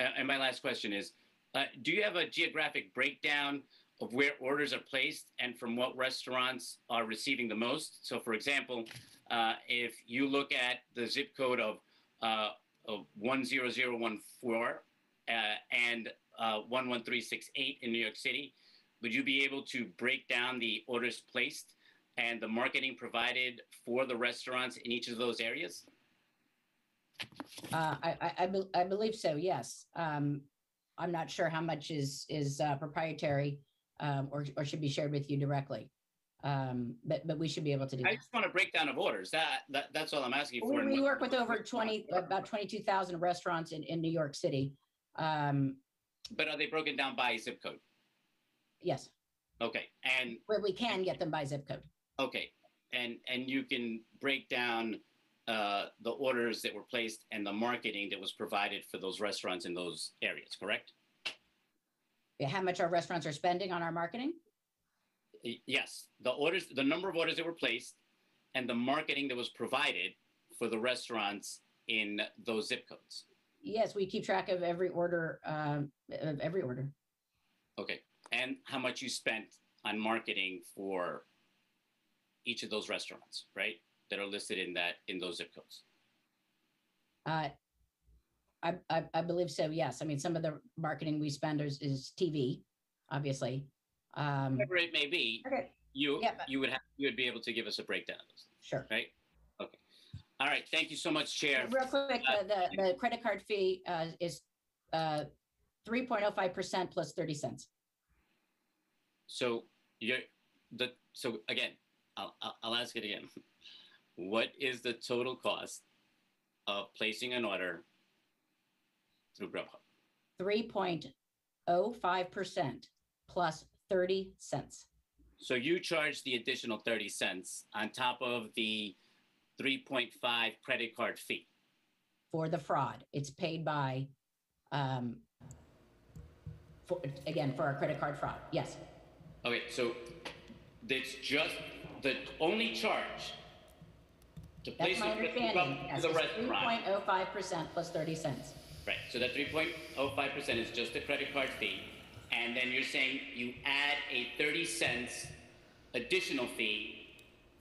[SPEAKER 2] Uh, and my last question is uh, Do you have a geographic breakdown of where orders are placed and from what restaurants are receiving the most? So, for example, uh, if you look at the zip code of, uh, of 10014 uh, and uh, 11368 in New York City, would you be able to break down the orders placed and the marketing provided for the restaurants in each of those areas?
[SPEAKER 12] Uh, I, I, I, I believe so, yes. Um, I'm not sure how much is, is uh, proprietary um, or, or should be shared with you directly. Um, but, but we should be able to do
[SPEAKER 2] I
[SPEAKER 12] that.
[SPEAKER 2] just want a breakdown of orders. That, that that's all I'm asking for.
[SPEAKER 12] We, we work with over 20, about 22,000 restaurants in, in New York City. Um,
[SPEAKER 2] But are they broken down by zip code?
[SPEAKER 12] yes,
[SPEAKER 2] Okay, and
[SPEAKER 12] where we can get them by zip code.
[SPEAKER 2] okay, and and you can break down uh, the orders that were placed and the marketing that was provided for those restaurants in those areas, correct?
[SPEAKER 12] How much our restaurants are spending on our marketing?
[SPEAKER 2] Yes, the orders, the number of orders that were placed, and the marketing that was provided for the restaurants in those zip codes.
[SPEAKER 12] Yes, we keep track of every order, um, of every order.
[SPEAKER 2] Okay, and how much you spent on marketing for each of those restaurants, right? That are listed in that in those zip codes.
[SPEAKER 12] Uh, I, I, I believe so, yes. I mean, some of the marketing we spend is, is TV, obviously. Um,
[SPEAKER 2] Whatever it may be,
[SPEAKER 12] Okay.
[SPEAKER 2] you
[SPEAKER 12] Yeah, but-
[SPEAKER 2] you would have you would be able to give us a breakdown of those,
[SPEAKER 12] Sure.
[SPEAKER 2] right? Okay. All right. Thank you so much, Chair.
[SPEAKER 12] Real quick,
[SPEAKER 2] Uh,
[SPEAKER 12] the, the, the credit card fee uh, is uh, 3.05% plus 30 cents.
[SPEAKER 2] So you're the so again, I'll I'll, I'll ask it again. What is the total cost of placing an order through Grubhub?
[SPEAKER 12] 3.05% plus 30 cents.
[SPEAKER 2] So you charge the additional 30 cents on top of the 3.5 credit card fee.
[SPEAKER 12] for the fraud. It's paid by, um, for, again, for our credit card fraud. Yes.
[SPEAKER 2] Okay, so it's just the only charge to
[SPEAKER 12] That's
[SPEAKER 2] place
[SPEAKER 12] my understanding. Yes,
[SPEAKER 2] to the
[SPEAKER 12] it's
[SPEAKER 2] restaurant.
[SPEAKER 12] 3.05% plus 30 cents.
[SPEAKER 2] Right, so that 3.05% is just the credit card fee. And then you're saying you add a 30 cents additional fee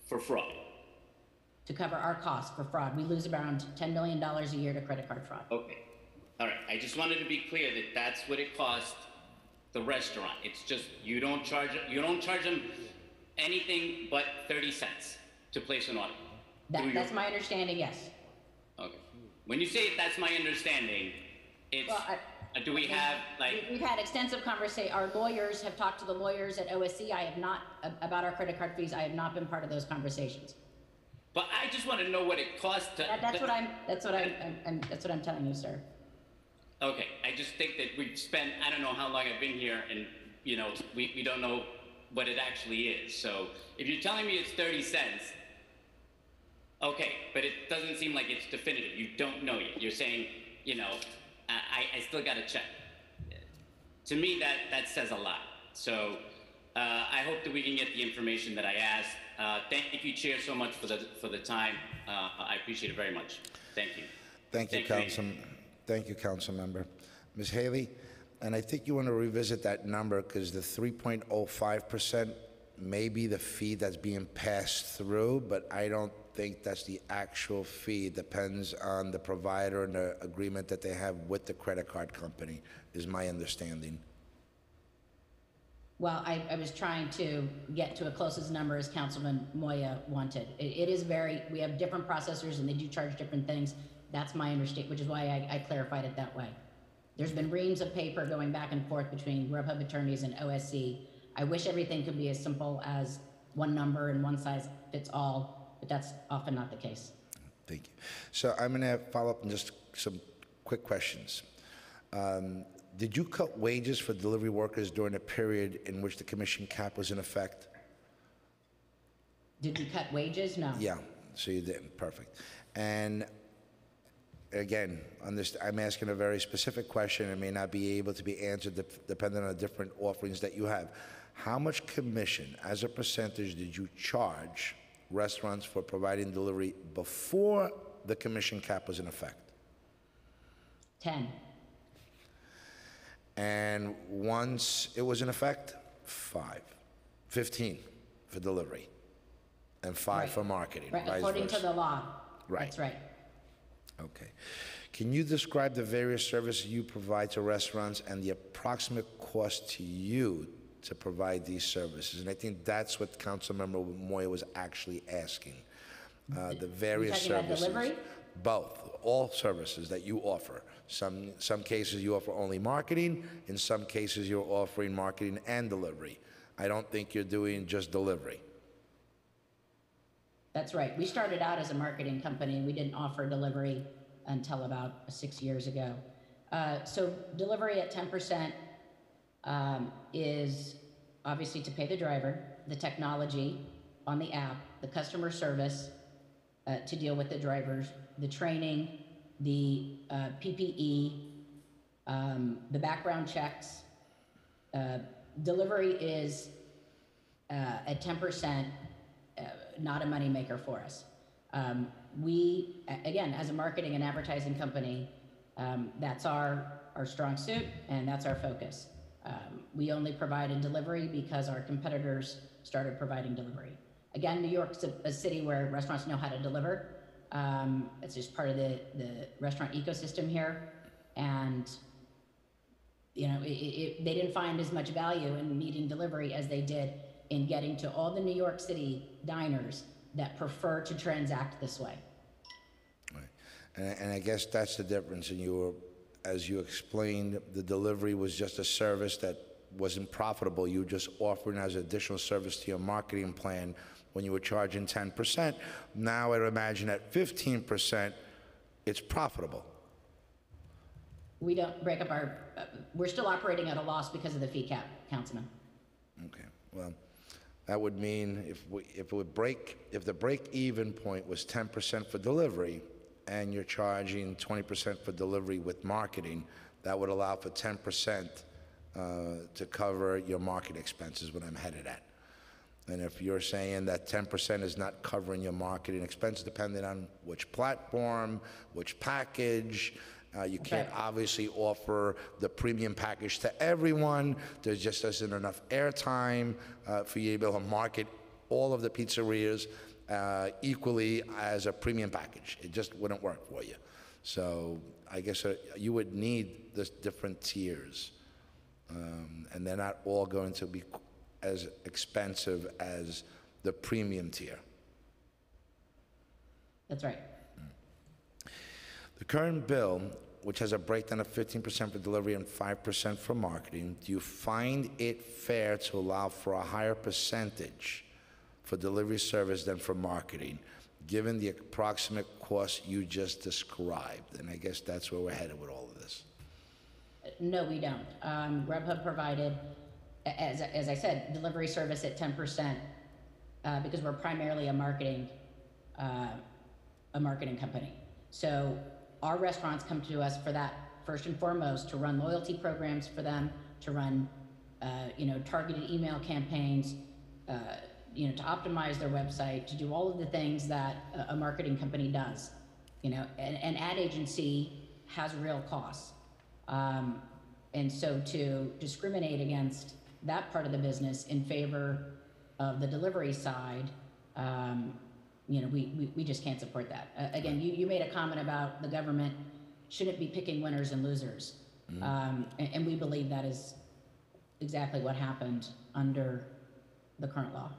[SPEAKER 2] for fraud.
[SPEAKER 12] to cover our costs for fraud. We lose around $10 million a year to credit card fraud.
[SPEAKER 2] Okay. All right. I just wanted to be clear that that's what it cost the restaurant. It's just you don't charge you don't charge them anything but 30 cents to place an order.
[SPEAKER 12] That, that's my understanding, yes.
[SPEAKER 2] When you say it, that's my understanding, it's
[SPEAKER 12] Well, I-
[SPEAKER 2] uh, do we have like
[SPEAKER 12] We- We've had extensive conversation. Our lawyers have talked to the lawyers at OSC. I have not, about our credit card fees, I have not been part of those conversations.
[SPEAKER 2] but I just want to know what it costs to
[SPEAKER 12] That, that's what I'm, that's what I'm, I'm- I'm, that's what I'm telling you, sir.
[SPEAKER 2] Okay, I just think that we've spent, I don't know how long I've been here, and, you know, we, we don't know what it actually is. So if you're telling me it's 30 cents, okay, but it doesn't seem like it's definitive. You don't know yet. You're saying, you know, I, I still got to check. To me, that, that says a lot. So uh, I hope that we can get the information that I asked. Uh, thank you, Chair, so much for the, for the time. Uh, I appreciate it very much. Thank you.
[SPEAKER 6] Thank you,
[SPEAKER 2] Thank you.
[SPEAKER 6] Council. Thank you, Council Member. Ms. Haley, and I think you want to revisit that number because the 3.05% may be the fee that's being passed through, but I don't think that's the actual fee. Depends on the provider and the agreement that they have with the credit card company, is my understanding.
[SPEAKER 12] Well, I, I was trying to get to a closest number as Councilman Moya wanted. It, it is very, we have different processors and they do charge different things. That's my understanding, which is why I, I clarified it that way. There's been reams of paper going back and forth between Grubhub attorneys and OSC. I wish everything could be as simple as one number and one size fits all, but that's often not the case.
[SPEAKER 6] Thank you. So I'm going to follow up on just some quick questions. Um, Did you cut wages for delivery workers during the period in which the commission cap was in effect?
[SPEAKER 12] Did we cut wages? No.
[SPEAKER 6] Yeah, so you didn't, perfect. And again, on this, I'm asking a very specific question, it may not be able to be answered dep- depending on the different offerings that you have. How much commission, as a percentage, did you charge restaurants for providing delivery before the commission cap was in effect?
[SPEAKER 12] 10.
[SPEAKER 6] And once it was in effect, five, 15 for delivery, and five
[SPEAKER 12] Right.
[SPEAKER 6] for marketing,
[SPEAKER 12] Right,
[SPEAKER 6] vice
[SPEAKER 12] according to
[SPEAKER 6] versa.
[SPEAKER 12] the law.
[SPEAKER 6] Right.
[SPEAKER 12] That's right.
[SPEAKER 6] Okay. Can you describe the various services you provide to restaurants and the approximate cost to you to provide these services? And I think that's what Councilmember Moya was actually asking. Uh, The various
[SPEAKER 12] talking about
[SPEAKER 6] services.
[SPEAKER 12] delivery?
[SPEAKER 6] Both, all services that you offer. Some, some cases you offer only marketing, in some cases you're offering marketing and delivery. I don't think you're doing just delivery.
[SPEAKER 12] That's right. We started out as a marketing company. We didn't offer delivery until about six years ago. Uh, so delivery at 10% um, is obviously to pay the driver, the technology on the app, the customer service uh, to deal with the drivers, the training, the uh, PPE, um, the background checks. Uh, delivery is uh, at 10% uh, not a moneymaker for us. Um, we, again, as a marketing and advertising company, um, that's our, our strong suit and that's our focus. Um, we only provided delivery because our competitors started providing delivery. Again, New York's a, a city where restaurants know how to deliver. Um, it's just part of the, the restaurant ecosystem here. And you know, it, it, they didn't find as much value in needing delivery as they did in getting to all the New York City diners that prefer to transact this way.
[SPEAKER 6] And, and I guess that's the difference. in were, as you explained, the delivery was just a service that wasn't profitable. You were just offering as an additional service to your marketing plan when you were charging 10%. Now I'd imagine at 15%, it's profitable.
[SPEAKER 12] We don't break up our, uh, we're still operating at a loss because of the fee cap, Councilman.
[SPEAKER 6] Okay, well, that would mean if we, if it would break, if the break-even point was 10% for delivery, and you're charging 20% for delivery with marketing, that would allow for 10% uh, to cover your market expenses, what I'm headed at. And if you're saying that 10% is not covering your marketing expense, depending on which platform, which package, uh, you can't obviously offer the premium package to everyone. There just isn't enough airtime uh, for you to be able to market all of the pizzerias uh, equally as a premium package. It just wouldn't work for you. So I guess uh, you would need the different tiers. Um, and they're not all going to be as expensive as the premium tier.
[SPEAKER 12] That's right.
[SPEAKER 6] The current bill, which has a breakdown of 15% for delivery and 5% for marketing, do you find it fair to allow for a higher percentage for delivery service than for marketing, given the approximate cost you just described? And I guess that's where we're headed with all of this.
[SPEAKER 12] No, we don't. Um, Grubhub provided, as, as I said, delivery service at ten percent, uh, because we're primarily a marketing, uh, a marketing company. So our restaurants come to us for that, first and foremost, to run loyalty programs for them, to run, uh, you know, targeted email campaigns, uh, you know, to optimize their website, to do all of the things that a, a marketing company does. You know, an, an ad agency has real costs. Um, and so to discriminate against that part of the business in favor of the delivery side, um, you know, we, we, we just can't support that. Uh, again, you, you made a comment about the government shouldn't be picking winners and losers. Um, and, and we believe that is exactly what happened under the current law.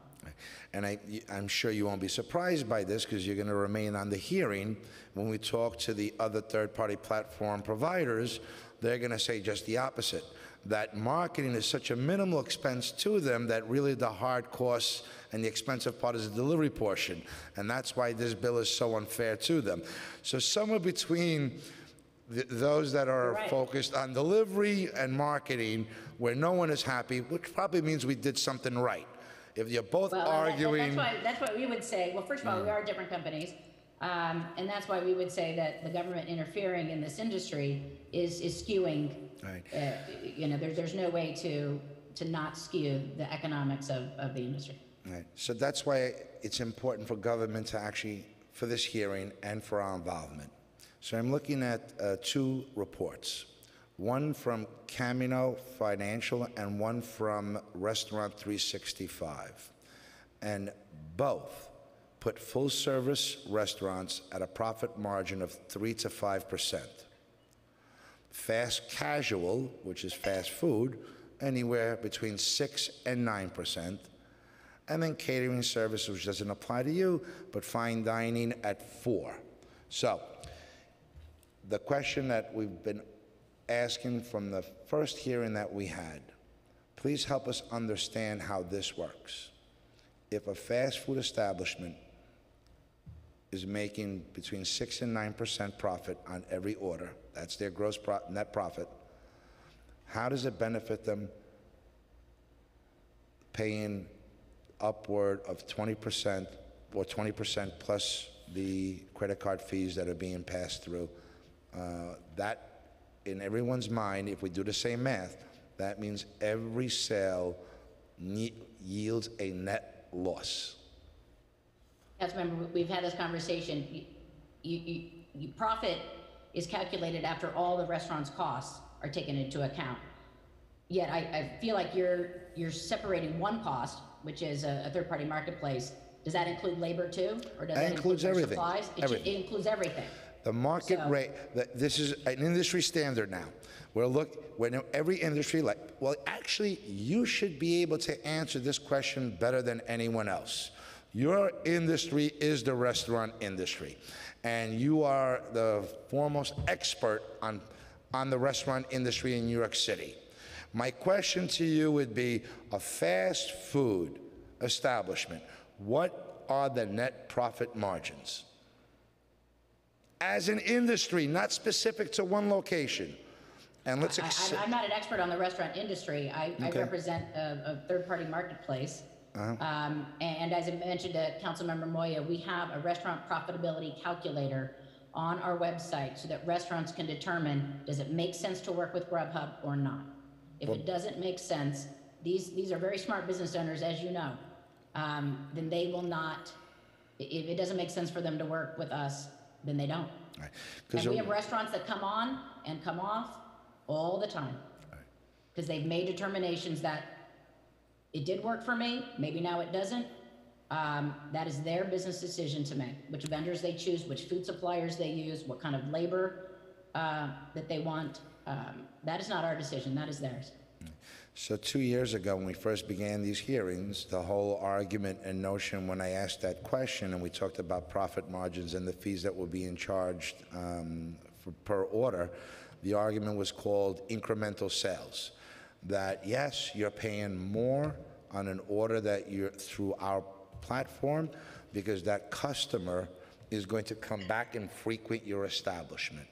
[SPEAKER 6] And I, I'm sure you won't be surprised by this because you're going to remain on the hearing. When we talk to the other third-party platform providers, they're going to say just the opposite. that marketing is such a minimal expense to them that really the hard costs and the expensive part is the delivery portion. And that's why this bill is so unfair to them. So somewhere between th- those that are
[SPEAKER 12] right.
[SPEAKER 6] focused on delivery and marketing, where no one is happy, which probably means we did something right. If you're both
[SPEAKER 12] Well, that- that-
[SPEAKER 6] arguing,
[SPEAKER 12] That's why, that's what we would say, well, first of all, we are different companies. Um, and that's why we would say that the government interfering in this industry is, is skewing.
[SPEAKER 6] Right.
[SPEAKER 12] Uh, you know, there, there's no way to, to not skew the economics of, of the industry.
[SPEAKER 6] Right. So that's why it's important for government to actually, for this hearing and for our involvement. So I'm looking at uh, two reports, one from Camino Financial and one from Restaurant 365. And both put full-service restaurants at a profit margin of 3 to 5%. Fast casual, which is fast food, anywhere between 6 and 9% and then catering service, which doesn't apply to you, but fine dining at four. So, the question that we've been asking from the first hearing that we had, please help us understand how this works. If a fast food establishment is making between six and nine percent profit on every order, that's their gross pro- net profit, how does it benefit them paying upward of 20% or 20% plus the credit card fees that are being passed through. Uh, That, in everyone's mind, if we do the same math, that means every sale ne- yields a net loss.
[SPEAKER 12] Councilmember, we- we've had this conversation. You, you, you- profit is calculated after all the restaurant's costs are taken into account. Yet I, I feel like you're, you're separating one cost, which is a, a third-party marketplace. Does that include labor too? Or does
[SPEAKER 6] That
[SPEAKER 12] that include
[SPEAKER 6] includes everything,
[SPEAKER 12] supplies? It should-
[SPEAKER 6] everything.
[SPEAKER 12] It includes everything.
[SPEAKER 6] The market
[SPEAKER 12] So-
[SPEAKER 6] rate, th- this is an industry standard now. We're look, when every industry, like, well, actually, you should be able to answer this question better than anyone else. Your industry is the restaurant industry, and you are the foremost expert on, on the restaurant industry in New York City. My question to you would be, a fast food establishment, what are the net profit margins? As an industry, not specific to one location. And let's
[SPEAKER 12] I,
[SPEAKER 6] accept.
[SPEAKER 12] I'm, I'm not an expert on the restaurant industry. I, I represent a, a third-party marketplace.
[SPEAKER 6] Uh-huh.
[SPEAKER 12] Um, and as I mentioned to Councilmember Moya, we have a restaurant profitability calculator on our website so that restaurants can determine, does it make sense to work with Grubhub or not? If it doesn't make sense, these, these are very smart business owners, as you know, um, then they will not, if it doesn't make sense for them to work with us, then they don't.
[SPEAKER 6] Right.
[SPEAKER 12] And we have restaurants that come on and come off all the time. Because they've made determinations that it did work for me, maybe now it doesn't. Um, that is their business decision to make, which vendors they choose, which food suppliers they use, what kind of labor, uh, that they want. Um, that is not our decision, that is theirs.
[SPEAKER 6] So two years ago, when we first began these hearings, the whole argument and notion when I asked that question and we talked about profit margins and the fees that were being charged um, for, per order, the argument was called incremental sales. That yes, you're paying more on an order that you're through our platform because that customer is going to come back and frequent your establishment.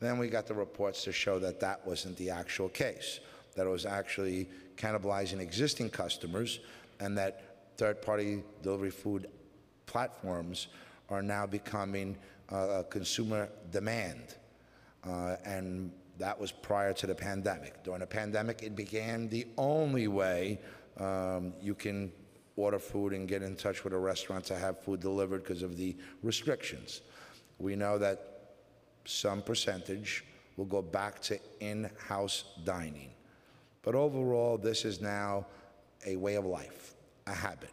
[SPEAKER 6] Then we got the reports to show that that wasn't the actual case, that it was actually cannibalizing existing customers, and that third-party delivery food platforms are now becoming uh, a consumer demand. Uh, and that was prior to the pandemic. During the pandemic, it became the only way um, you can order food and get in touch with a restaurant to have food delivered because of the restrictions. We know that some percentage will go back to in-house dining. But overall, this is now a way of life, a habit,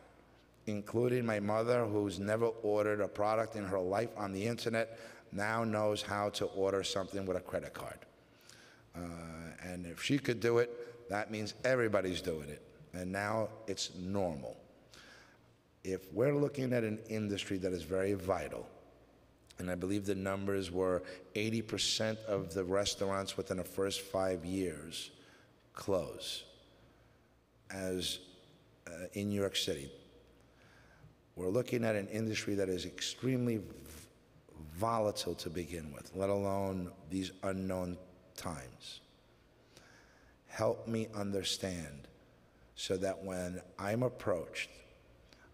[SPEAKER 6] including my mother, who's never ordered a product in her life on the internet, now knows how to order something with a credit card. Uh, and if she could do it, that means everybody's doing it. And now it's normal. If we're looking at an industry that is very vital, and I believe the numbers were 80% of the restaurants within the first five years close as uh, in New York City. We're looking at an industry that is extremely volatile to begin with, let alone these unknown times. Help me understand so that when I'm approached,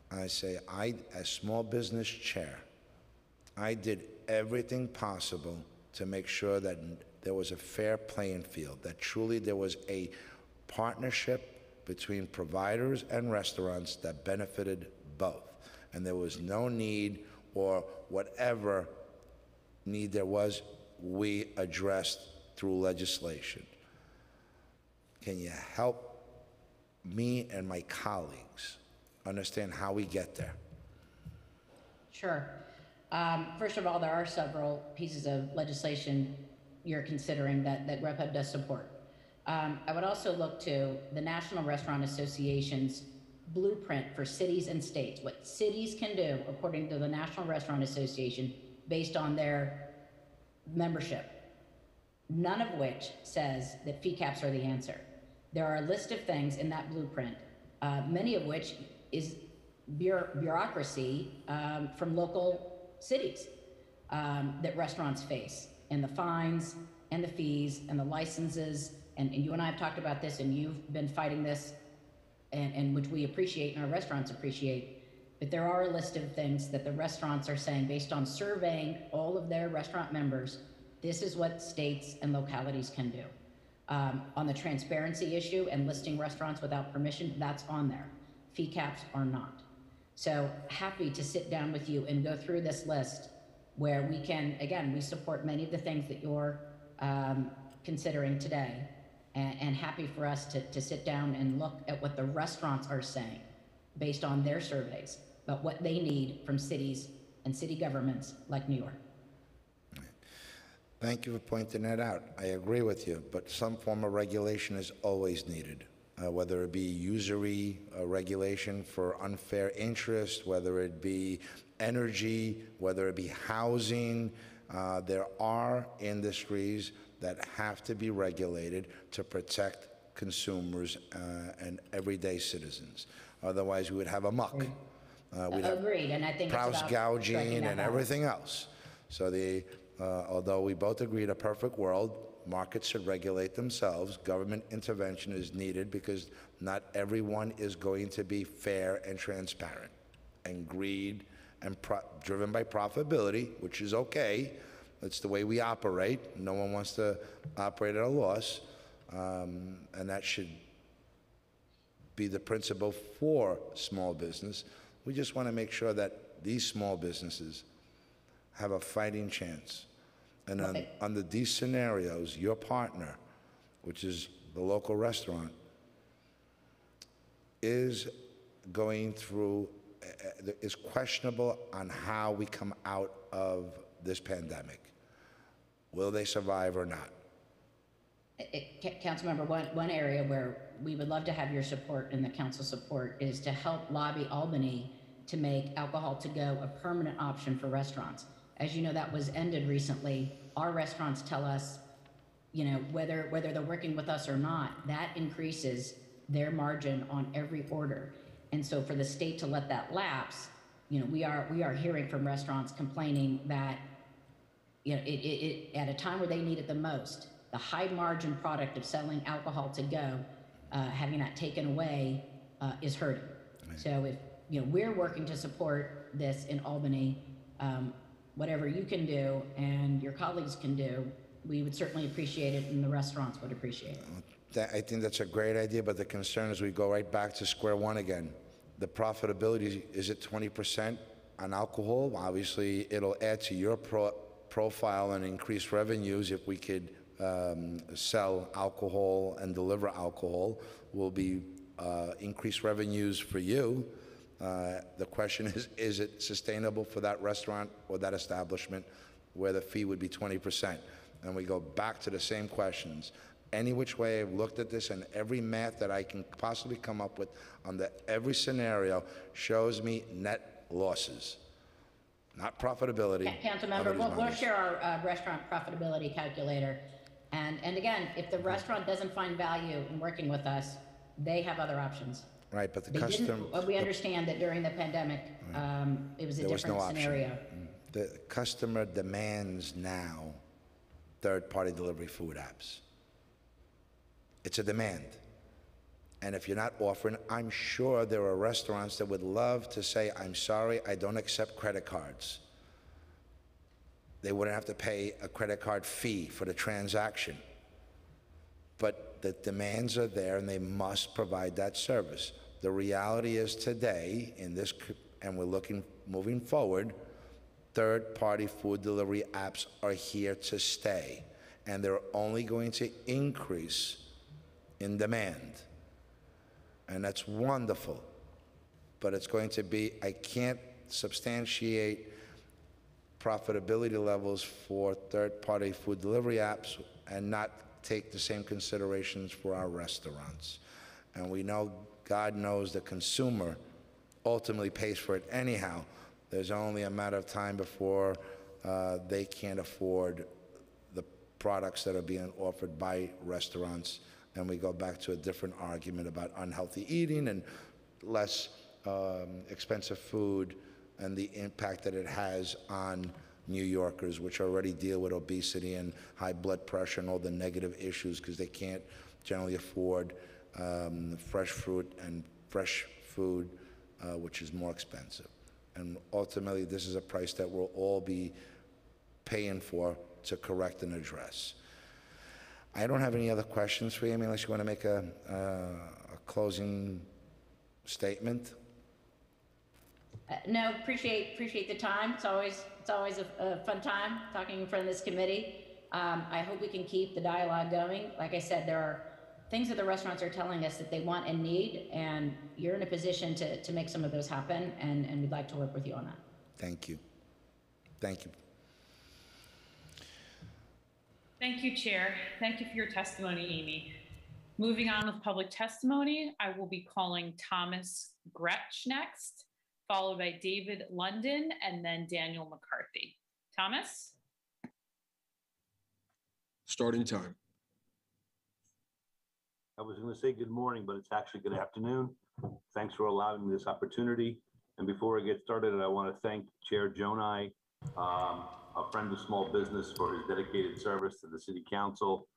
[SPEAKER 6] I say, I, as small business chair, I did everything possible to make sure that there was a fair playing field, that truly there was a partnership between providers and restaurants that benefited both. And there was no need or whatever need there was, we addressed through legislation. Can you help me and my colleagues understand how we get there?
[SPEAKER 12] Sure. Um, First of all, there are several pieces of legislation you're considering that, that Grubhub does support. Um, I would also look to the National Restaurant Association's blueprint for cities and states, what cities can do according to the National Restaurant Association based on their membership, none of which says that fee caps are the answer. There are a list of things in that blueprint, uh, many of which is bureaucracy um, from local cities um, that restaurants face, and the fines and the fees and the licenses. And, and you and I have talked about this, and you've been fighting this, and, and which we appreciate and our restaurants appreciate. But there are a list of things that the restaurants are saying based on surveying all of their restaurant members. This is what states and localities can do. Um, on the transparency issue and listing restaurants without permission, that's on there. Fee caps are not. So happy to sit down with you and go through this list where we can, again, we support many of the things that you're um, considering today. And, and happy for us to, to sit down and look at what the restaurants are saying based on their surveys about what they need from cities and city governments like New York.
[SPEAKER 6] Thank you for pointing that out. I agree with you, but some form of regulation is always needed, uh, whether it be usury uh, regulation for unfair interest, whether it be energy, whether it be housing. Uh, there are industries that have to be regulated to protect consumers uh, and everyday citizens. Otherwise, we would have a muck. Uh, we'd have
[SPEAKER 12] Agreed, and I think it's
[SPEAKER 6] price
[SPEAKER 12] about striking
[SPEAKER 6] gouging
[SPEAKER 12] that
[SPEAKER 6] and
[SPEAKER 12] balance.
[SPEAKER 6] everything else. So the, uh, although we both agree in a perfect world, markets should regulate themselves. Government intervention is needed because not everyone is going to be fair and transparent. And greed and driven by profitability, which is okay. That's the way we operate. No one wants to operate at a loss. Um, and that should be the principle for small business. We just want to make sure that these small businesses have a fighting chance. And on,
[SPEAKER 12] Okay.
[SPEAKER 6] under these scenarios, your partner, which is the local restaurant, is going through, uh, uh, is questionable on how we come out of this pandemic. Will they survive or not?
[SPEAKER 12] It- Ca- Councilmember, one, one area where we would love to have your support and the council support is to help lobby Albany to make alcohol to go a permanent option for restaurants. As you know, that was ended recently. Our restaurants tell us, you know, whether, whether they're working with us or not, that increases their margin on every order. And so for the state to let that lapse, you know, we are, we are hearing from restaurants complaining that you know, it, it, it, at a time where they need it the most, the high margin product of selling alcohol to go, uh, having that taken away, uh, is hurting. So if, you know, we're working to support this in Albany, um, whatever you can do and your colleagues can do, we would certainly appreciate it and the restaurants would appreciate it.
[SPEAKER 6] That, I think that's a great idea, but the concern is we go right back to square one again. The profitability, is it 20% on alcohol? Obviously, it'll add to your pro, profile and increase revenues if we could um, sell alcohol and deliver alcohol. Will be uh, increased revenues for you. Uh, the question is, is it sustainable for that restaurant or that establishment where the fee would be 20%? And we go back to the same questions. Any which way I've looked at this and every math that I can possibly come up with under every scenario shows me net losses, not profitability.
[SPEAKER 12] Ca- Councilmember,
[SPEAKER 6] Nobody's
[SPEAKER 12] we'll, we'll share our uh, restaurant profitability calculator. And, and again, if the restaurant doesn't find value in working with us, they have other options.
[SPEAKER 6] Right, but the
[SPEAKER 12] They
[SPEAKER 6] custom.
[SPEAKER 12] didn't, but we understand that during the pandemic, um, it was a
[SPEAKER 6] There was no
[SPEAKER 12] different
[SPEAKER 6] option.
[SPEAKER 12] scenario.
[SPEAKER 6] The customer demands now third-party delivery food apps. It's a demand. And if you're not offering, I'm sure there are restaurants that would love to say, I'm sorry, I don't accept credit cards. They wouldn't have to pay a credit card fee for the transaction. But the demands are there and they must provide that service. The reality is today, in this, and we're looking, moving forward, third-party food delivery apps are here to stay. And they're only going to increase in demand. And that's wonderful. But it's going to be, I can't substantiate profitability levels for third-party food delivery apps and not take the same considerations for our restaurants. And we know, God knows, the consumer ultimately pays for it anyhow. There's only a matter of time before uh, they can't afford the products that are being offered by restaurants. And we go back to a different argument about unhealthy eating and less um, expensive food and the impact that it has on New Yorkers, which already deal with obesity and high blood pressure and all the negative issues because they can't generally afford um, fresh fruit and fresh food, uh, which is more expensive. And ultimately, this is a price that we'll all be paying for to correct and address. I don't have any other questions for you, unless you want to make a, a closing statement.
[SPEAKER 12] Uh, No, appreciate, appreciate the time. It's always, it's always a, a fun time talking in front of this committee. Um, I hope we can keep the dialogue going. Like I said, there are things that the restaurants are telling us that they want and need, and you're in a position to, to make some of those happen, and, and we'd like to work with you on that.
[SPEAKER 6] Thank you. Thank you.
[SPEAKER 3] Thank you, Chair. Thank you for your testimony, Amy. Moving on with public testimony, I will be calling Thomas Grech next, followed by David London, and then Daniel McCarthy. Thomas?
[SPEAKER 13] Starting time.
[SPEAKER 14] I was going to say good morning, but it's actually good afternoon. Thanks for allowing me this opportunity. And before I get started, I want to thank Chair Gjonaj, um, a friend of small business, for his dedicated service to the city council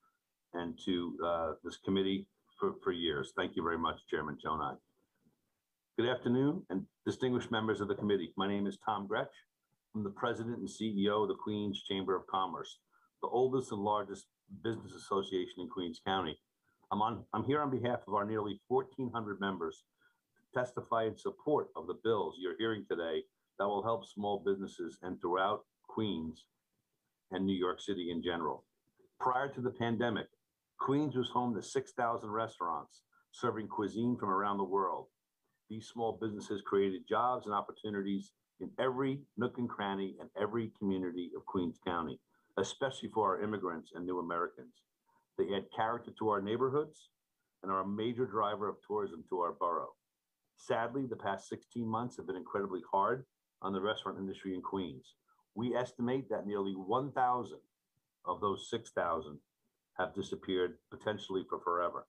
[SPEAKER 14] and to uh, this committee for, for years. Thank you very much, Chairman Gjonaj. Good afternoon and distinguished members of the committee. My name is Tom Grech. I'm the president and CEO of the Queens Chamber of Commerce, the oldest and largest business association in Queens County. I'm on, I'm here on behalf of our nearly 1,400 members to testify in support of the bills you're hearing today that will help small businesses and throughout Queens and New York City in general. Prior to the pandemic, Queens was home to 6,000 restaurants serving cuisine from around the world. These small businesses created jobs and opportunities in every nook and cranny and every community of Queens County, especially for our immigrants and new Americans. They add character to our neighborhoods and are a major driver of tourism to our borough. Sadly, the past 16 months have been incredibly hard on the restaurant industry in Queens. We estimate that nearly 1,000 of those 6,000 have disappeared, potentially for forever.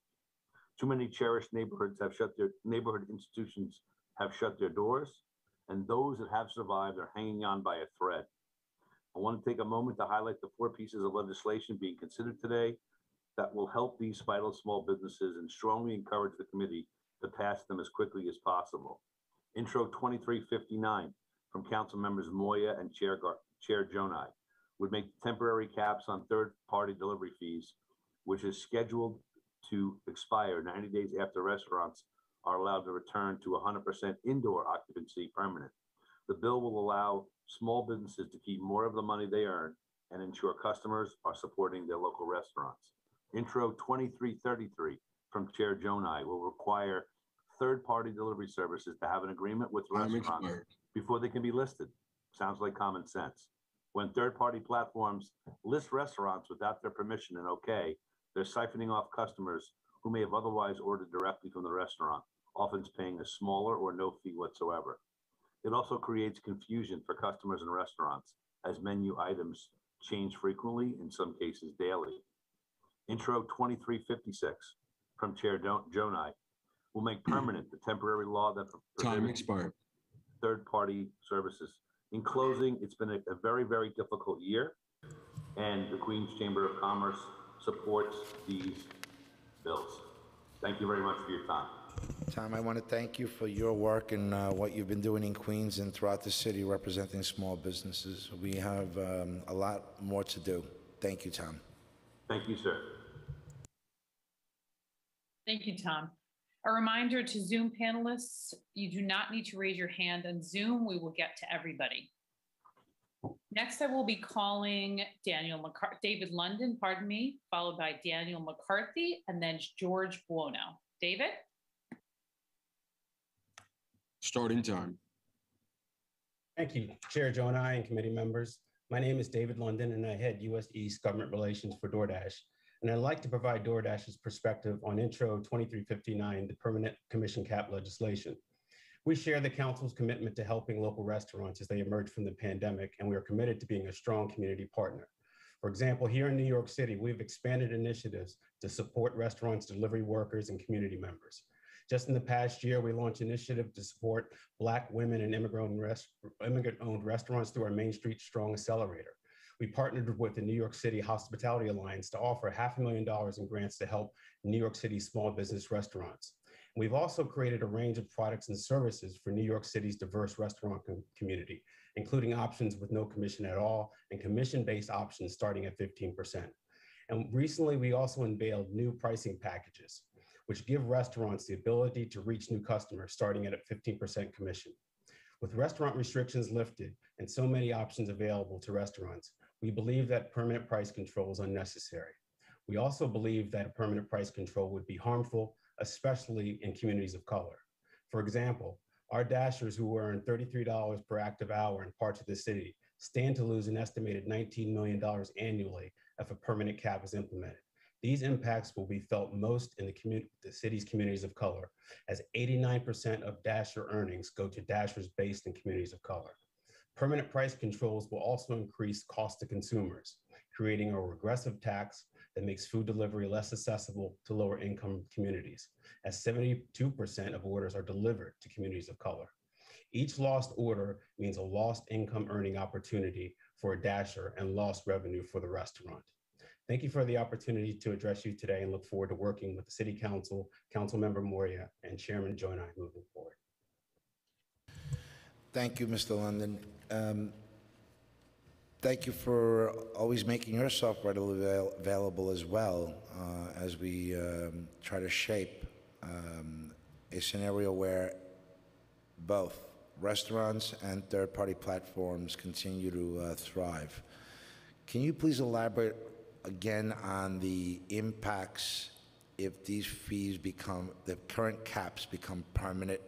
[SPEAKER 14] Too many cherished neighborhoods have shut their neighborhood institutions have shut their doors, and those that have survived are hanging on by a thread. I want to take a moment to highlight the four pieces of legislation being considered today that will help these vital small businesses and strongly encourage the committee to pass them as quickly as possible. Intro 2359 from Council Members Moya and Chair, Gar- Chair Gjonaj would make temporary caps on third-party delivery fees, which is scheduled to expire 90 days after restaurants are allowed to return to 100% indoor occupancy permanent. The bill will allow small businesses to keep more of the money they earn and ensure customers are supporting their local restaurants. Intro 2333 from Chair Gjonaj will require third-party delivery services to have an agreement with restaurants
[SPEAKER 13] expired.
[SPEAKER 14] before they can be listed. Sounds like common sense. When third-party platforms list restaurants without their permission and okay, they're siphoning off customers who may have otherwise ordered directly from the restaurant, often paying a smaller or no fee whatsoever. It also creates confusion for customers and restaurants as menu items change frequently, in some cases daily. Intro 2356 from Chair Jo- Gjonaj will make permanent the temporary law that
[SPEAKER 13] Time
[SPEAKER 14] prohibits
[SPEAKER 13] expired.
[SPEAKER 14] third-party services. In closing, it's been a, a very, very difficult year, and the Queens Chamber of Commerce supports these bills. Thank you very much for your time.
[SPEAKER 6] Tom, I want to thank you for your work and uh, what you've been doing in Queens and throughout the city representing small businesses. We have um, a lot more to do. Thank you, Tom.
[SPEAKER 14] Thank you, sir.
[SPEAKER 3] Thank you, Tom. A reminder to Zoom panelists, you do not need to raise your hand on Zoom. We will get to everybody. Next, I will be calling Daniel McCarthy, David London, pardon me, followed by Daniel McCarthy, and then George Buono. David?
[SPEAKER 13] Starting time.
[SPEAKER 15] Thank you, Chair Gjonaj and I and committee members. My name is David London, and I head U.S. East Government Relations for DoorDash. And I'd like to provide DoorDash's perspective on Intro 2359, the permanent commission cap legislation. We share the council's commitment to helping local restaurants as they emerge from the pandemic, and we are committed to being a strong community partner. For example, here in New York City, we've expanded initiatives to support restaurants, delivery workers, and community members. Just in the past year, we launched initiative to support Black women and immigrant-owned rest- immigrant-owned restaurants through our Main Street Strong Accelerator. We partnered with the New York City Hospitality Alliance to offer half a million dollars in grants to help New York City small business restaurants. We've also created a range of products and services for New York City's diverse restaurant com- community, including options with no commission at all and commission-based options starting at 15%. And recently, we also unveiled new pricing packages, which give restaurants the ability to reach new customers starting at a 15% commission. With restaurant restrictions lifted and so many options available to restaurants, we believe that permanent price control is unnecessary. We also believe that a permanent price control would be harmful, especially in communities of color. For example, our dashers who earn $33 per active hour in parts of the city stand to lose an estimated $19 million annually if a permanent cap is implemented. These impacts will be felt most in the, the city's communities of color, as 89% of dasher earnings go to dashers based in communities of color. Permanent price controls will also increase cost to consumers, creating a regressive tax that makes food delivery less accessible to lower income communities, as 72% of orders are delivered to communities of color. Each lost order means a lost income earning opportunity for a dasher and lost revenue for the restaurant. Thank you for the opportunity to address you today and look forward to working with the City Council, Councilmember Moya, and Chairman Gjonaj moving forward.
[SPEAKER 6] Thank you, Mr. London. Um, Thank you for always making readily avail- available as well uh, as we um, try to shape um, a scenario where both restaurants and third-party platforms continue to uh, thrive. Can you please elaborate again on the impacts if these fees become, the current caps become permanent,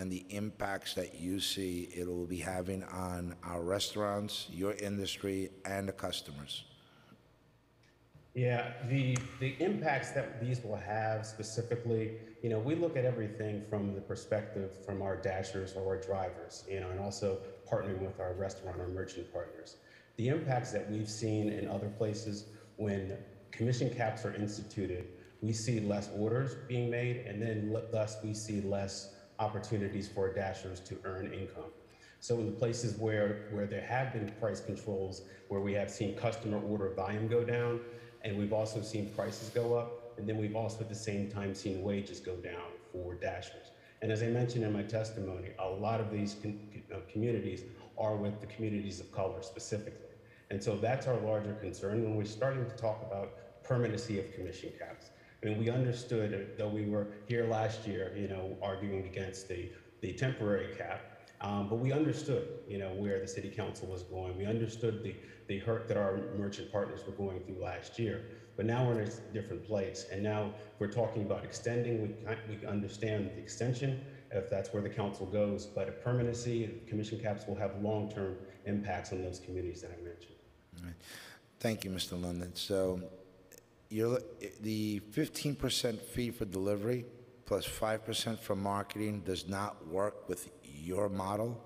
[SPEAKER 6] and the impacts that you see it will be having on our restaurants, your industry, and the customers?
[SPEAKER 15] Yeah, the, the impacts that these will have specifically, you know, we look at everything from the perspective from our dashers or our drivers, you know, and also partnering with our restaurant or merchant partners. The impacts that we've seen in other places when commission caps are instituted, we see less orders being made, and then thus we see less opportunities for dashers to earn income. So in the places where, where there have been price controls, where we have seen customer order volume go down, and we've also seen prices go up, and then we've also at the same time seen wages go down for dashers. And as I mentioned in my testimony, a lot of these uh, communities are with the communities of color specifically. And so that's our larger concern when we're starting to talk about permanency of commission caps. I mean, we understood, though we were here last year, you know, arguing against the, the temporary cap, um, but we understood, you know, where the city council was going. We understood the, the hurt that our merchant partners were going through last year. But now we're in a different place. And now we're talking about extending, we, we understand the extension, if that's where the council goes. But a permanency, commission caps will have long-term impacts on those communities that I mentioned.
[SPEAKER 6] Thank you, Mr. London. So you're, the 15% fee for delivery plus 5% for marketing does not work with your model?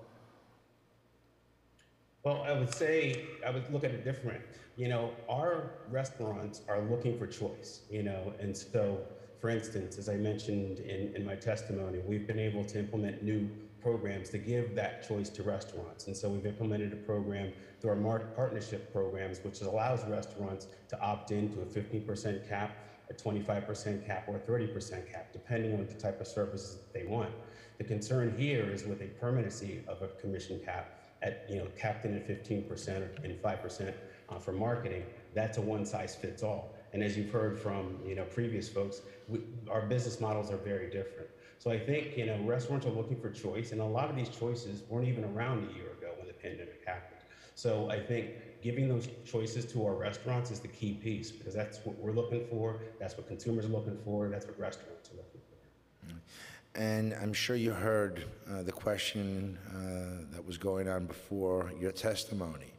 [SPEAKER 15] Well, I would say I would look at it different. You know, our restaurants are looking for choice, you know, and so, for instance, as I mentioned in, in my testimony, we've been able to implement new programs to give that choice to restaurants. And so we've implemented a program through our mar- partnership programs, which allows restaurants to opt into a 15% cap, a 25% cap, or a 30% cap, depending on the type of services that they want. The concern here is with a permanency of a commission cap at, you know, capped in at 15% and 5% uh, for marketing, that's a one size fits all. And as you've heard from, you know, previous folks, we, our business models are very different. So I think, you know, restaurants are looking for choice, and a lot of these choices weren't even around a year ago when the pandemic happened. So I think giving those choices to our restaurants is the key piece because that's what we're looking for, that's what consumers are looking for, that's what restaurants are looking for.
[SPEAKER 6] And I'm sure you heard uh, the question uh, that was going on before your testimony.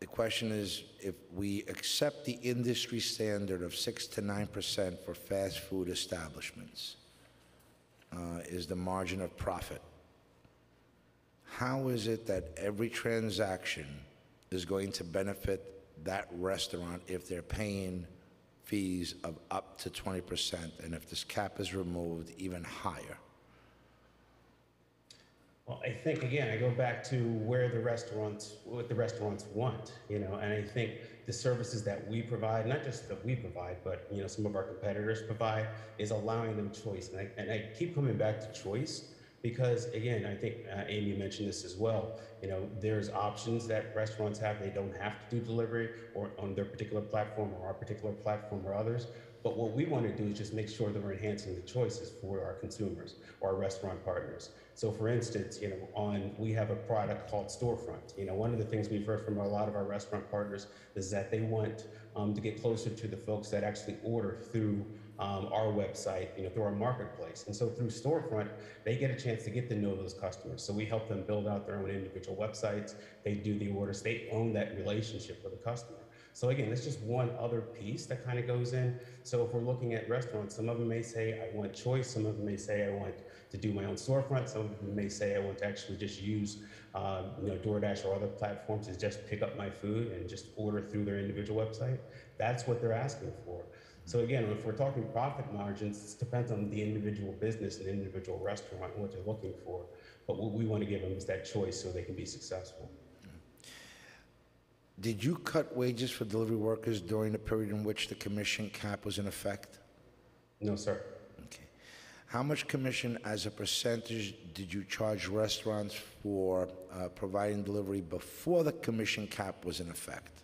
[SPEAKER 6] The question is, if we accept the industry standard of 6 to 9% for fast food establishments, uh, is the margin of profit. How is it that every transaction is going to benefit that restaurant if they're paying fees of up to 20%, and if this cap is removed, even higher?
[SPEAKER 15] Well, I think again, I go back to where the restaurants, what the restaurants want, you know, and I think the services that we provide, not just that we provide, but you know, some of our competitors provide, is allowing them choice. And I, and I keep coming back to choice because again, I think uh, Amy mentioned this as well. You know, there's options that restaurants have. They don't have to do delivery or on their particular platform or our particular platform or others. But what we want to do is just make sure that we're enhancing the choices for our consumers or our restaurant partners. So for instance, you know, on we have a product called Storefront. You know, one of the things we've heard from a lot of our restaurant partners is that they want um, to get closer to the folks that actually order through um, our website, you know, through our marketplace. And so through Storefront, they get a chance to get to know those customers. So we help them build out their own individual websites. They do the orders. They own that relationship with the customer. So again, it's just one other piece that kind of goes in. So if we're looking at restaurants, some of them may say, I want choice. Some of them may say, I want to do my own storefront. Some of them may say, I want to actually just use, um, you know, DoorDash or other platforms to just pick up my food and just order through their individual website. That's what they're asking for. So again, if we're talking profit margins, it depends on the individual business and individual restaurant and what they're looking for. But what we want to give them is that choice so they can be successful.
[SPEAKER 6] Did you cut wages for delivery workers during the period in which the commission cap was in effect?
[SPEAKER 15] No, sir.
[SPEAKER 6] Okay. How much commission as a percentage did you charge restaurants for uh, providing delivery before the commission cap was in effect?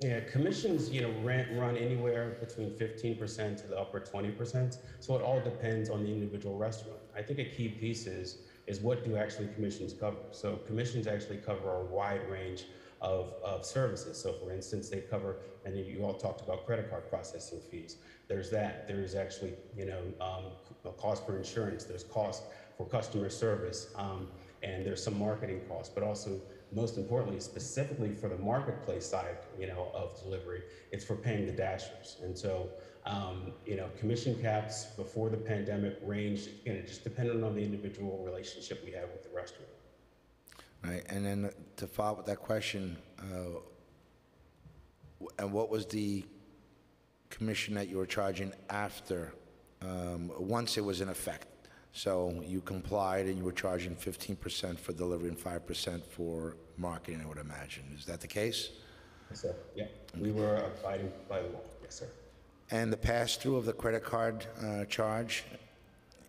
[SPEAKER 15] Yeah, commissions, you know, rent run anywhere between 15% to the upper 20%. So it all depends on the individual restaurant. I think a key piece is is what do actually commissions cover? So commissions actually cover a wide range of, of services. So for instance, they cover, and you all talked about credit card processing fees. There's that. There's actually, you know, um, cost for insurance. There's cost for customer service. Um, and there's some marketing costs, but also most importantly, specifically for the marketplace side, you know, of delivery, it's for paying the dashers. And so, um, you know, commission caps before the pandemic ranged, you know, just depending on the individual relationship we have with the restaurant.
[SPEAKER 6] Right, and then to follow up with that question, uh, and what was the commission that you were charging after, um, once it was in effect? So you complied and you were charging 15% for delivery and 5% for marketing, I would imagine. Is that the case?
[SPEAKER 15] Yes, sir. Yeah, we were abiding by the law. Yes, sir.
[SPEAKER 6] And the pass-through of the credit card uh, charge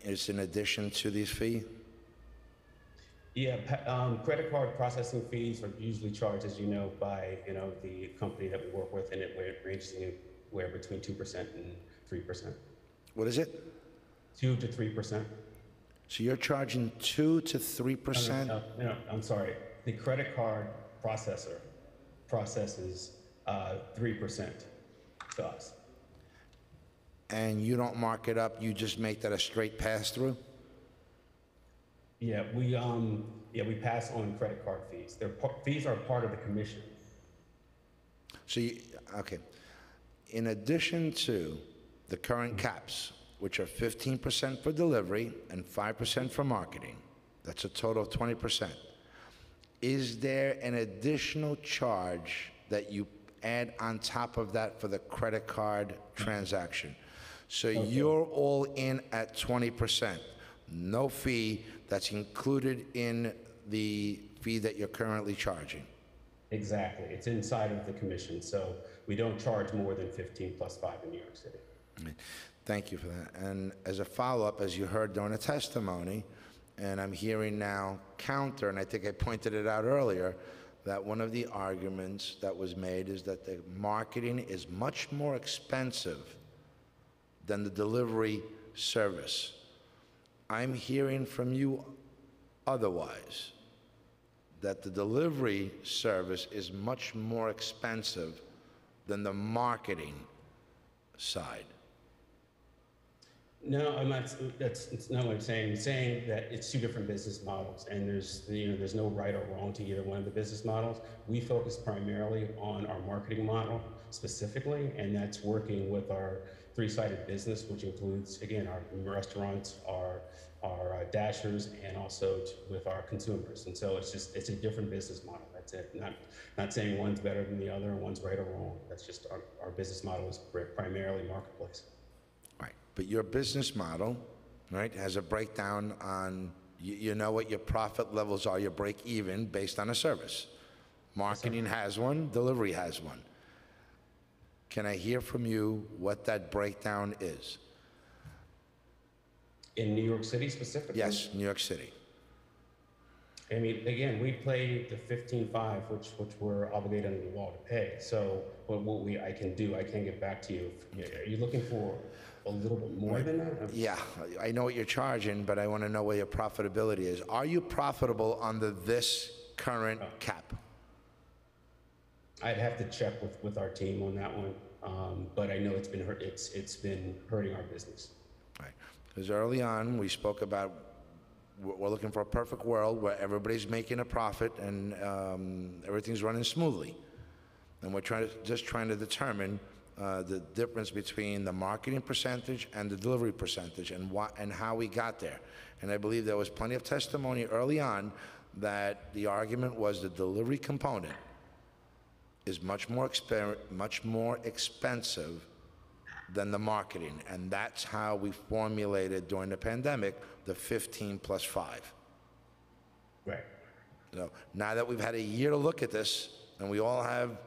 [SPEAKER 6] is in addition to these fee?
[SPEAKER 15] Yeah, um, credit card processing fees are usually charged, as you know, by, you know, the company that we work with, and it ranges anywhere between 2% and 3%.
[SPEAKER 6] What is it?
[SPEAKER 15] 2 to 3%.
[SPEAKER 6] So you're charging 2 to 3%?
[SPEAKER 15] No, no, no, I'm sorry. The credit card processor processes uh, 3% to us.
[SPEAKER 6] And you don't mark it up, you just make that a straight pass-through?
[SPEAKER 15] Yeah, we, um, yeah, we pass on credit card fees. Their fees are part of the commission.
[SPEAKER 6] So you, okay. In addition to the current caps, which are 15% for delivery and 5% for marketing, that's a total of 20%. is there an additional charge that you add on top of that for the credit card transaction? So you're all in at 20%, no fee that's included in the fee that you're currently charging?
[SPEAKER 15] Exactly. It's inside of the commission, so we don't charge more than 15 plus 5 in New York City. Mm-hmm.
[SPEAKER 6] Thank you for that. And as a follow-up, as you heard during the testimony, and I'm hearing now counter, and I think I pointed it out earlier, that one of the arguments that was made is that the marketing is much more expensive than the delivery service. I'm hearing from you otherwise, that the delivery service is much more expensive than the marketing side.
[SPEAKER 15] No, I'm not, that's, that's not what I'm saying. I'm saying that it's two different business models and there's, you know, there's no right or wrong to either one of the business models. We focus primarily on our marketing model specifically, and that's working with our three-sided business, which includes, again, our restaurants, our, our uh, dashers, and also with our consumers. And so it's just, it's a different business model. That's it. Not, not saying one's better than the other, one's right or wrong. That's just our, our business model is primarily marketplace.
[SPEAKER 6] But your business model, right, has a breakdown on, you, you know what your profit levels are, your break even based on a service. Marketing has one, delivery has one. Can I hear from you what that breakdown is?
[SPEAKER 15] In New York City specifically?
[SPEAKER 6] Yes, New York City.
[SPEAKER 15] I mean, again, we play the fifteen-five, which, which we're obligated under the law to pay. So what, what we, I can do, I can get back to you. Are you looking for a little bit more than that?
[SPEAKER 6] Yeah, I know what you're charging, but I want to know where your profitability is. Are you profitable under this current cap?
[SPEAKER 15] I'd have to check with, with our team on that one. Um, but I know it's been hurt, it's, it's been hurting our business.
[SPEAKER 6] Right, because early on, we spoke about, we're we're looking for a perfect world where everybody's making a profit and um, everything's running smoothly. And we're trying to, just trying to determine uh, the difference between the marketing percentage and the delivery percentage and what, and how we got there. And I believe there was plenty of testimony early on that the argument was the delivery component is much more much more expensive than the marketing. And that's how we formulated during the pandemic the 15 plus 5.
[SPEAKER 15] Right.
[SPEAKER 6] So now that we've had a year to look at this and we all have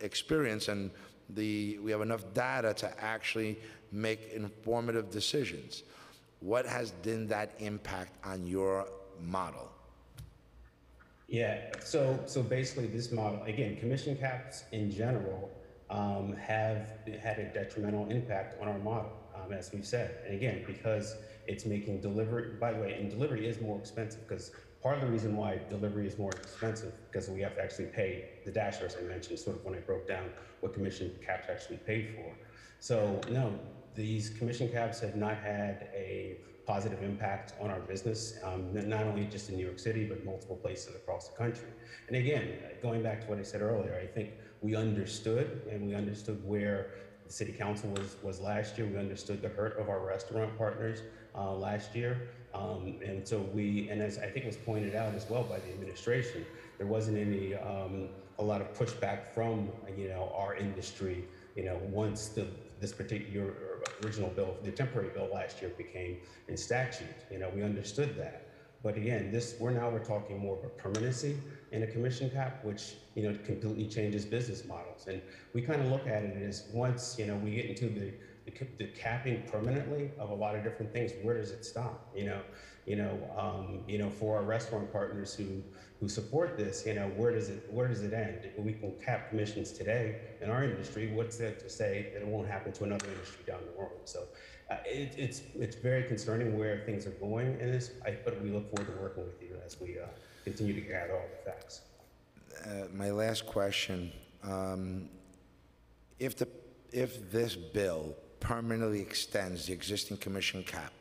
[SPEAKER 6] experience and the, we have enough data to actually make informative decisions, what has been that impact on your model?
[SPEAKER 15] Yeah, so, so basically this model, again, commission caps in general um, have had a detrimental impact on our model, um, as we've said. And again, because it's making delivery, by the way, and delivery is more expensive because part of the reason why delivery is more expensive because we have to actually pay the dasher, as I mentioned, sort of when I broke down what commission caps actually paid for. So no, these commission caps have not had a positive impact on our business, um, not only just in New York City, but multiple places across the country. And again, going back to what I said earlier, I think we understood and we understood where the city council was, was last year. We understood the hurt of our restaurant partners uh, last year. Um, and so we, and as I think was pointed out as well by the administration, there wasn't any, um, a lot of pushback from, you know, our industry, you know, once the, this particular original bill, the temporary bill last year became in statute, you know, we understood that. But again, this, we're now, we're talking more of a permanency in a commission cap, which, you know, completely changes business models. And we kind of look at it as once, you know, we get into the, the, capping permanently of a lot of different things, where does it stop? You know, you know, um, you know, for our restaurant partners who, who support this, you know, where does it, where does it end? We can cap commissions today in our industry. What's that to say that it won't happen to another industry down the road? So uh, it, it's, it's very concerning where things are going in this, I, but we look forward to working with you as we uh, continue to gather all the facts.
[SPEAKER 6] Uh, My last question, um, if the, if this bill permanently extends the existing commission cap,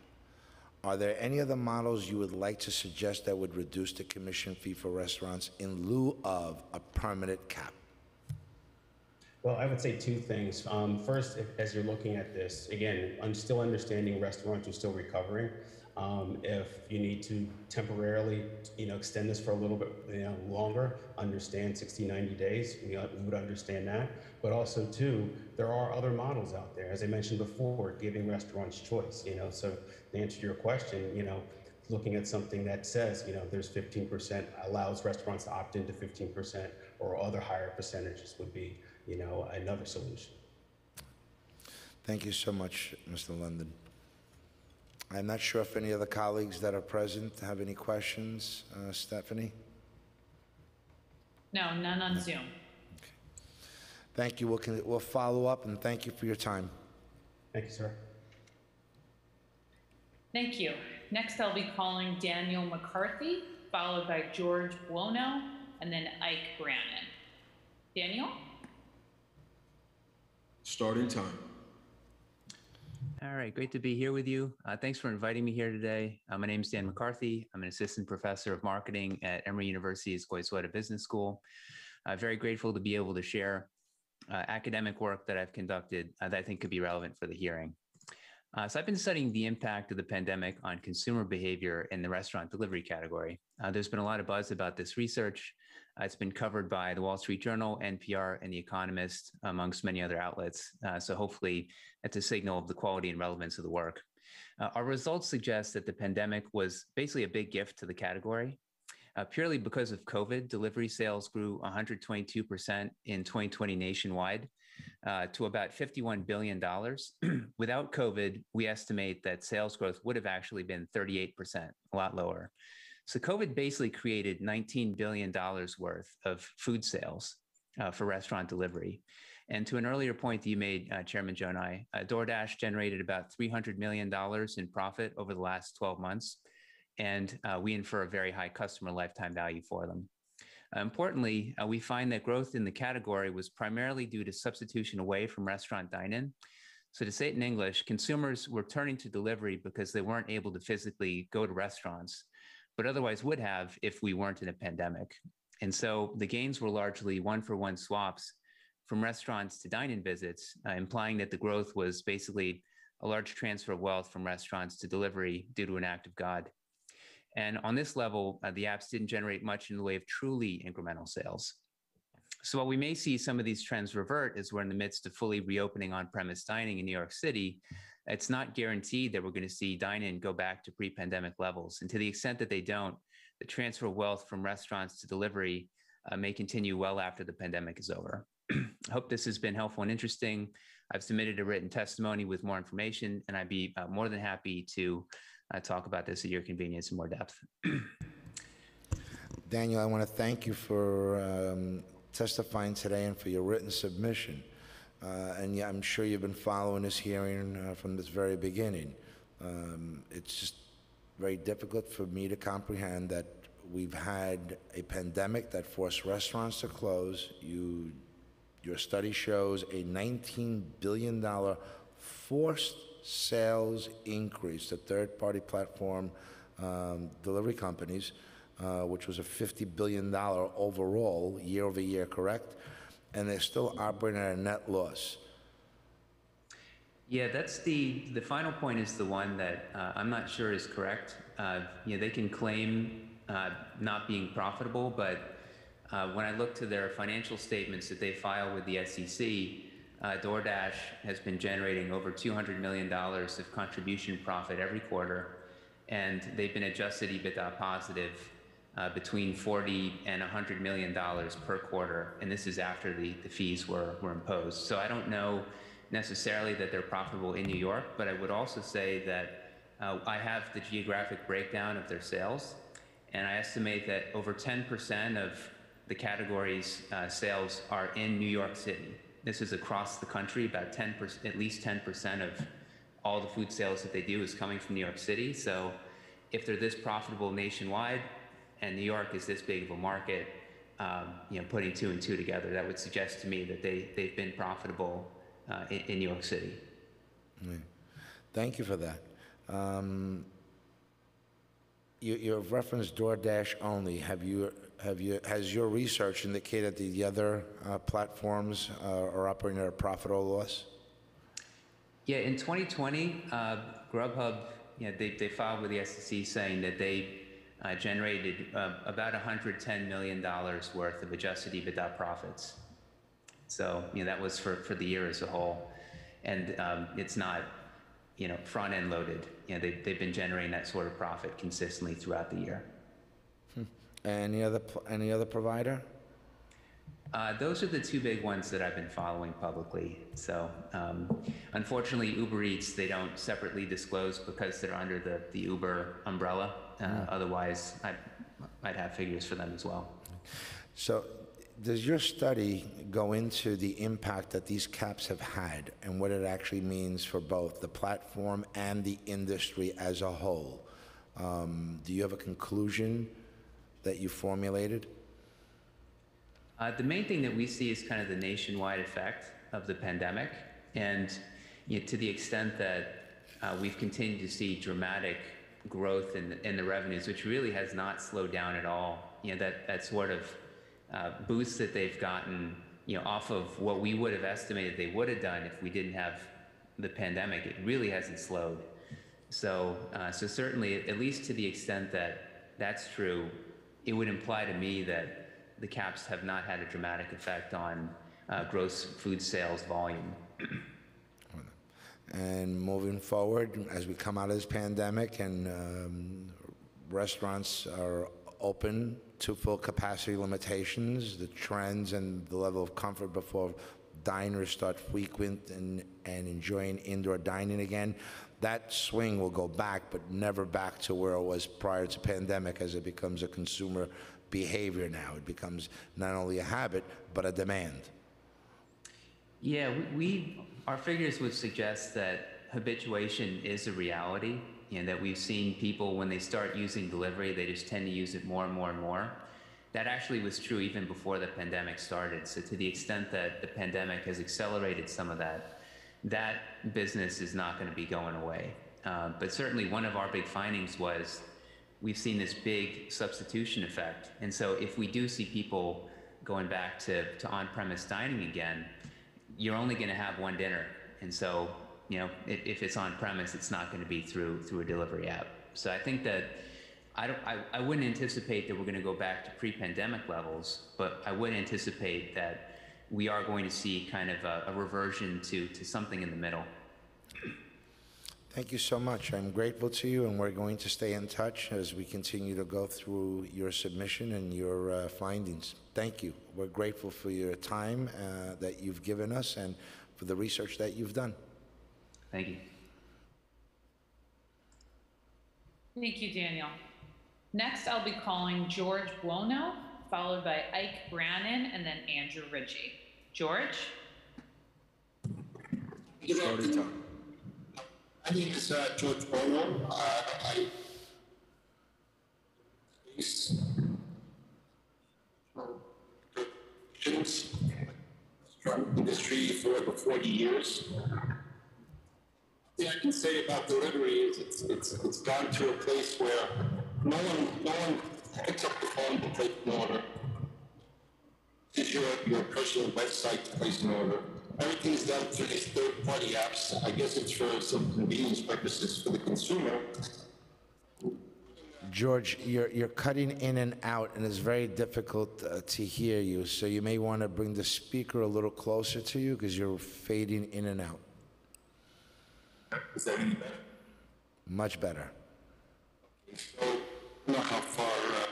[SPEAKER 6] are there any other models you would like to suggest that would reduce the commission fee for restaurants in lieu of a permanent cap?
[SPEAKER 15] Well, I would say two things. Um, first, if, as you're looking at this, again, I'm still understanding restaurants are still recovering. Um, if you need to temporarily, you know, extend this for a little bit, you know, longer, understand 60, 90 days, we, we would understand that. But also, too, there are other models out there, as I mentioned before, giving restaurants choice, you know. So to answer your question, you know, looking at something that says, you know, there's 15%, allows restaurants to opt into 15% or other higher percentages would be, you know, another solution.
[SPEAKER 6] Thank you so much, Mr. London. I'm not sure if any other colleagues that are present have any questions. Uh, Stephanie?
[SPEAKER 3] No, none on Zoom.
[SPEAKER 6] Thank you. We'll, con- we'll follow up, and thank you for your time.
[SPEAKER 15] Thank you, sir.
[SPEAKER 3] Thank you. Next, I'll be calling Daniel McCarthy, followed by George Buono, and then Ike Brannon. Daniel?
[SPEAKER 13] Starting time.
[SPEAKER 16] All right, great to be here with you. Uh, thanks for inviting me here today. Uh, my name is Dan McCarthy. I'm an assistant professor of marketing at Emory University's Goizueta Business School. Uh, very grateful to be able to share uh, academic work that I've conducted uh, that I think could be relevant for the hearing. Uh, so I've been studying the impact of the pandemic on consumer behavior in the restaurant delivery category. Uh, there's been a lot of buzz about this research. Uh, it's been covered by the Wall Street Journal, NPR, and The Economist, amongst many other outlets. Uh, so hopefully that's a signal of the quality and relevance of the work. Our results suggest that the pandemic was basically a big gift to the category. Uh, purely because of COVID, delivery sales grew 122% in 2020 nationwide uh, to about $51 billion. Without COVID, we estimate that sales growth would have actually been 38%, a lot lower. So COVID basically created $19 billion worth of food sales uh, for restaurant delivery. And to an earlier point that you made, uh, Chairman Gjonaj, uh, DoorDash generated about $300 million in profit over the last 12 months. And uh, we infer a very high customer lifetime value for them. Importantly, uh, we find that growth in the category was primarily due to substitution away from restaurant dine in. So, to say it in English, consumers were turning to delivery because they weren't able to physically go to restaurants, but otherwise would have if we weren't in a pandemic. And so the gains were largely one for one swaps from restaurants to dine in visits, uh, implying that the growth was basically a large transfer of wealth from restaurants to delivery due to an act of God. And on this level, uh, the apps didn't generate much in the way of truly incremental sales. So while we may see some of these trends revert as we're in the midst of fully reopening on-premise dining in New York City, it's not guaranteed that we're going to see dine-in go back to pre-pandemic levels. And to the extent that they don't, the transfer of wealth from restaurants to delivery uh, may continue well after the pandemic is over. I hope this has been helpful and interesting. I've submitted a written testimony with more information, and I'd be uh, more than happy to uh, talk about this at your convenience in more depth.
[SPEAKER 6] Daniel, I want to thank you for um, testifying today and for your written submission. Uh, and yeah, I'm sure you've been following this hearing uh, from this very beginning. Um, it's just very difficult for me to comprehend that we've had a pandemic that forced restaurants to close. You, your study shows a $19 billion forced sales increase to third-party platform um, delivery companies, uh, which was a $50 billion overall year over year, correct? And they're still operating at a net loss.
[SPEAKER 16] Yeah, that's the the final point is the one that uh, I'm not sure is correct. Uh, you know, they can claim uh, not being profitable, but uh, when I look to their financial statements that they file with the SEC, uh, DoorDash has been generating over $200 million of contribution profit every quarter, and they've been adjusted EBITDA positive uh, between 40 and 100 million dollars per quarter, and this is after the, the fees were, were imposed. So I don't know necessarily that they're profitable in New York, but I would also say that uh, I have the geographic breakdown of their sales, and I estimate that over 10% of the category's uh, sales are in New York City. This is across the country. About 10%, at least 10% of all the food sales that they do is coming from New York City. So if they're this profitable nationwide, and New York is this big of a market, um, you know, putting two and two together, that would suggest to me that they, they've been profitable uh, in, in, New York City.
[SPEAKER 6] Thank you for that. Um, you, you have referenced DoorDash only. Have you Have you, has your research indicated that the other uh, platforms uh, are operating at a profit or loss?
[SPEAKER 16] Yeah, in 2020, uh, Grubhub, you know, they, they filed with the SEC saying that they uh, generated uh, about 110 million dollars worth of adjusted EBITDA profits. So, you know, that was for, for the year as a whole, and um, it's not, you know, front end loaded. You know, they, they've been generating that sort of profit consistently throughout the year.
[SPEAKER 6] Any other, pl- any other provider?
[SPEAKER 16] Uh, those are the two big ones that I've been following publicly. So, um, unfortunately, Uber Eats they don't separately disclose because they're under the, the Uber umbrella. Uh,
[SPEAKER 6] Mm.
[SPEAKER 16] Otherwise, I might have figures for them as well.
[SPEAKER 6] So, does your study go into the impact that these caps have had and what it actually means for both the platform and the industry as a whole? Um, do you have a conclusion that you formulated?
[SPEAKER 16] Uh, the main thing that we see is kind of the nationwide effect of the pandemic, and you know, to the extent that uh, we've continued to see dramatic growth in, in the revenues, which really has not slowed down at all. You know, that, that sort of uh, boost that they've gotten, you know, off of what we would have estimated they would have done if we didn't have the pandemic, it really hasn't slowed. So, uh, so certainly, at least to the extent that that's true, it would imply to me that the caps have not had a dramatic effect on uh, gross food sales volume.
[SPEAKER 6] And moving forward, as we come out of this pandemic and um, restaurants are open to full capacity limitations, the trends and the level of comfort before diners start frequent and, and enjoying indoor dining again, that swing will go back, but never back to where it was prior to pandemic as it becomes a consumer behavior now. It becomes not only a habit, but a demand.
[SPEAKER 16] Yeah, we, our figures would suggest that habituation is a reality. Know, that we've seen people when they start using delivery, they just tend to use it more and more and more. That actually was true even before the pandemic started. So to the extent that the pandemic has accelerated some of that, that business is not going to be going away. Uh, but certainly one of our big findings was we've seen this big substitution effect. And so if we do see people going back to, to on-premise dining again, you're only going to have one dinner. And so, you know, if, if it's on premise, it's not going to be through through a delivery app. So I think that I don't I, I wouldn't anticipate that we're going to go back to pre-pandemic levels, but I would anticipate that we are going to see kind of a, a reversion to to something in the middle.
[SPEAKER 6] Thank you so much. I'm grateful to you, and we're going to stay in touch as we continue to go through your submission and your uh, findings. Thank you. We're grateful for your time uh, that you've given us and for the research that you've done.
[SPEAKER 16] Thank you.
[SPEAKER 3] Thank you, Daniel. Next, I'll be calling George Buono, followed by Ike Brannon, and then Andrew Rigie. George?
[SPEAKER 13] Starting time.
[SPEAKER 17] My name is uh, George Bono. Uh, I space restaurant industry for over 40 years. The thing I can say about delivery is it's, it's, it's gone to a place where no one, no one picks up the phone to place an order. It's your, your personal website to place an order. Everything's done through these third-party apps. I guess it's for some convenience purposes for the consumer.
[SPEAKER 6] George, you're, you're cutting in and out, and it's very difficult uh, to hear you. So you may want to bring the speaker a little closer to you because you're fading in and out.
[SPEAKER 17] Is that any better?
[SPEAKER 6] Much better.
[SPEAKER 17] So, I don't know how far uh,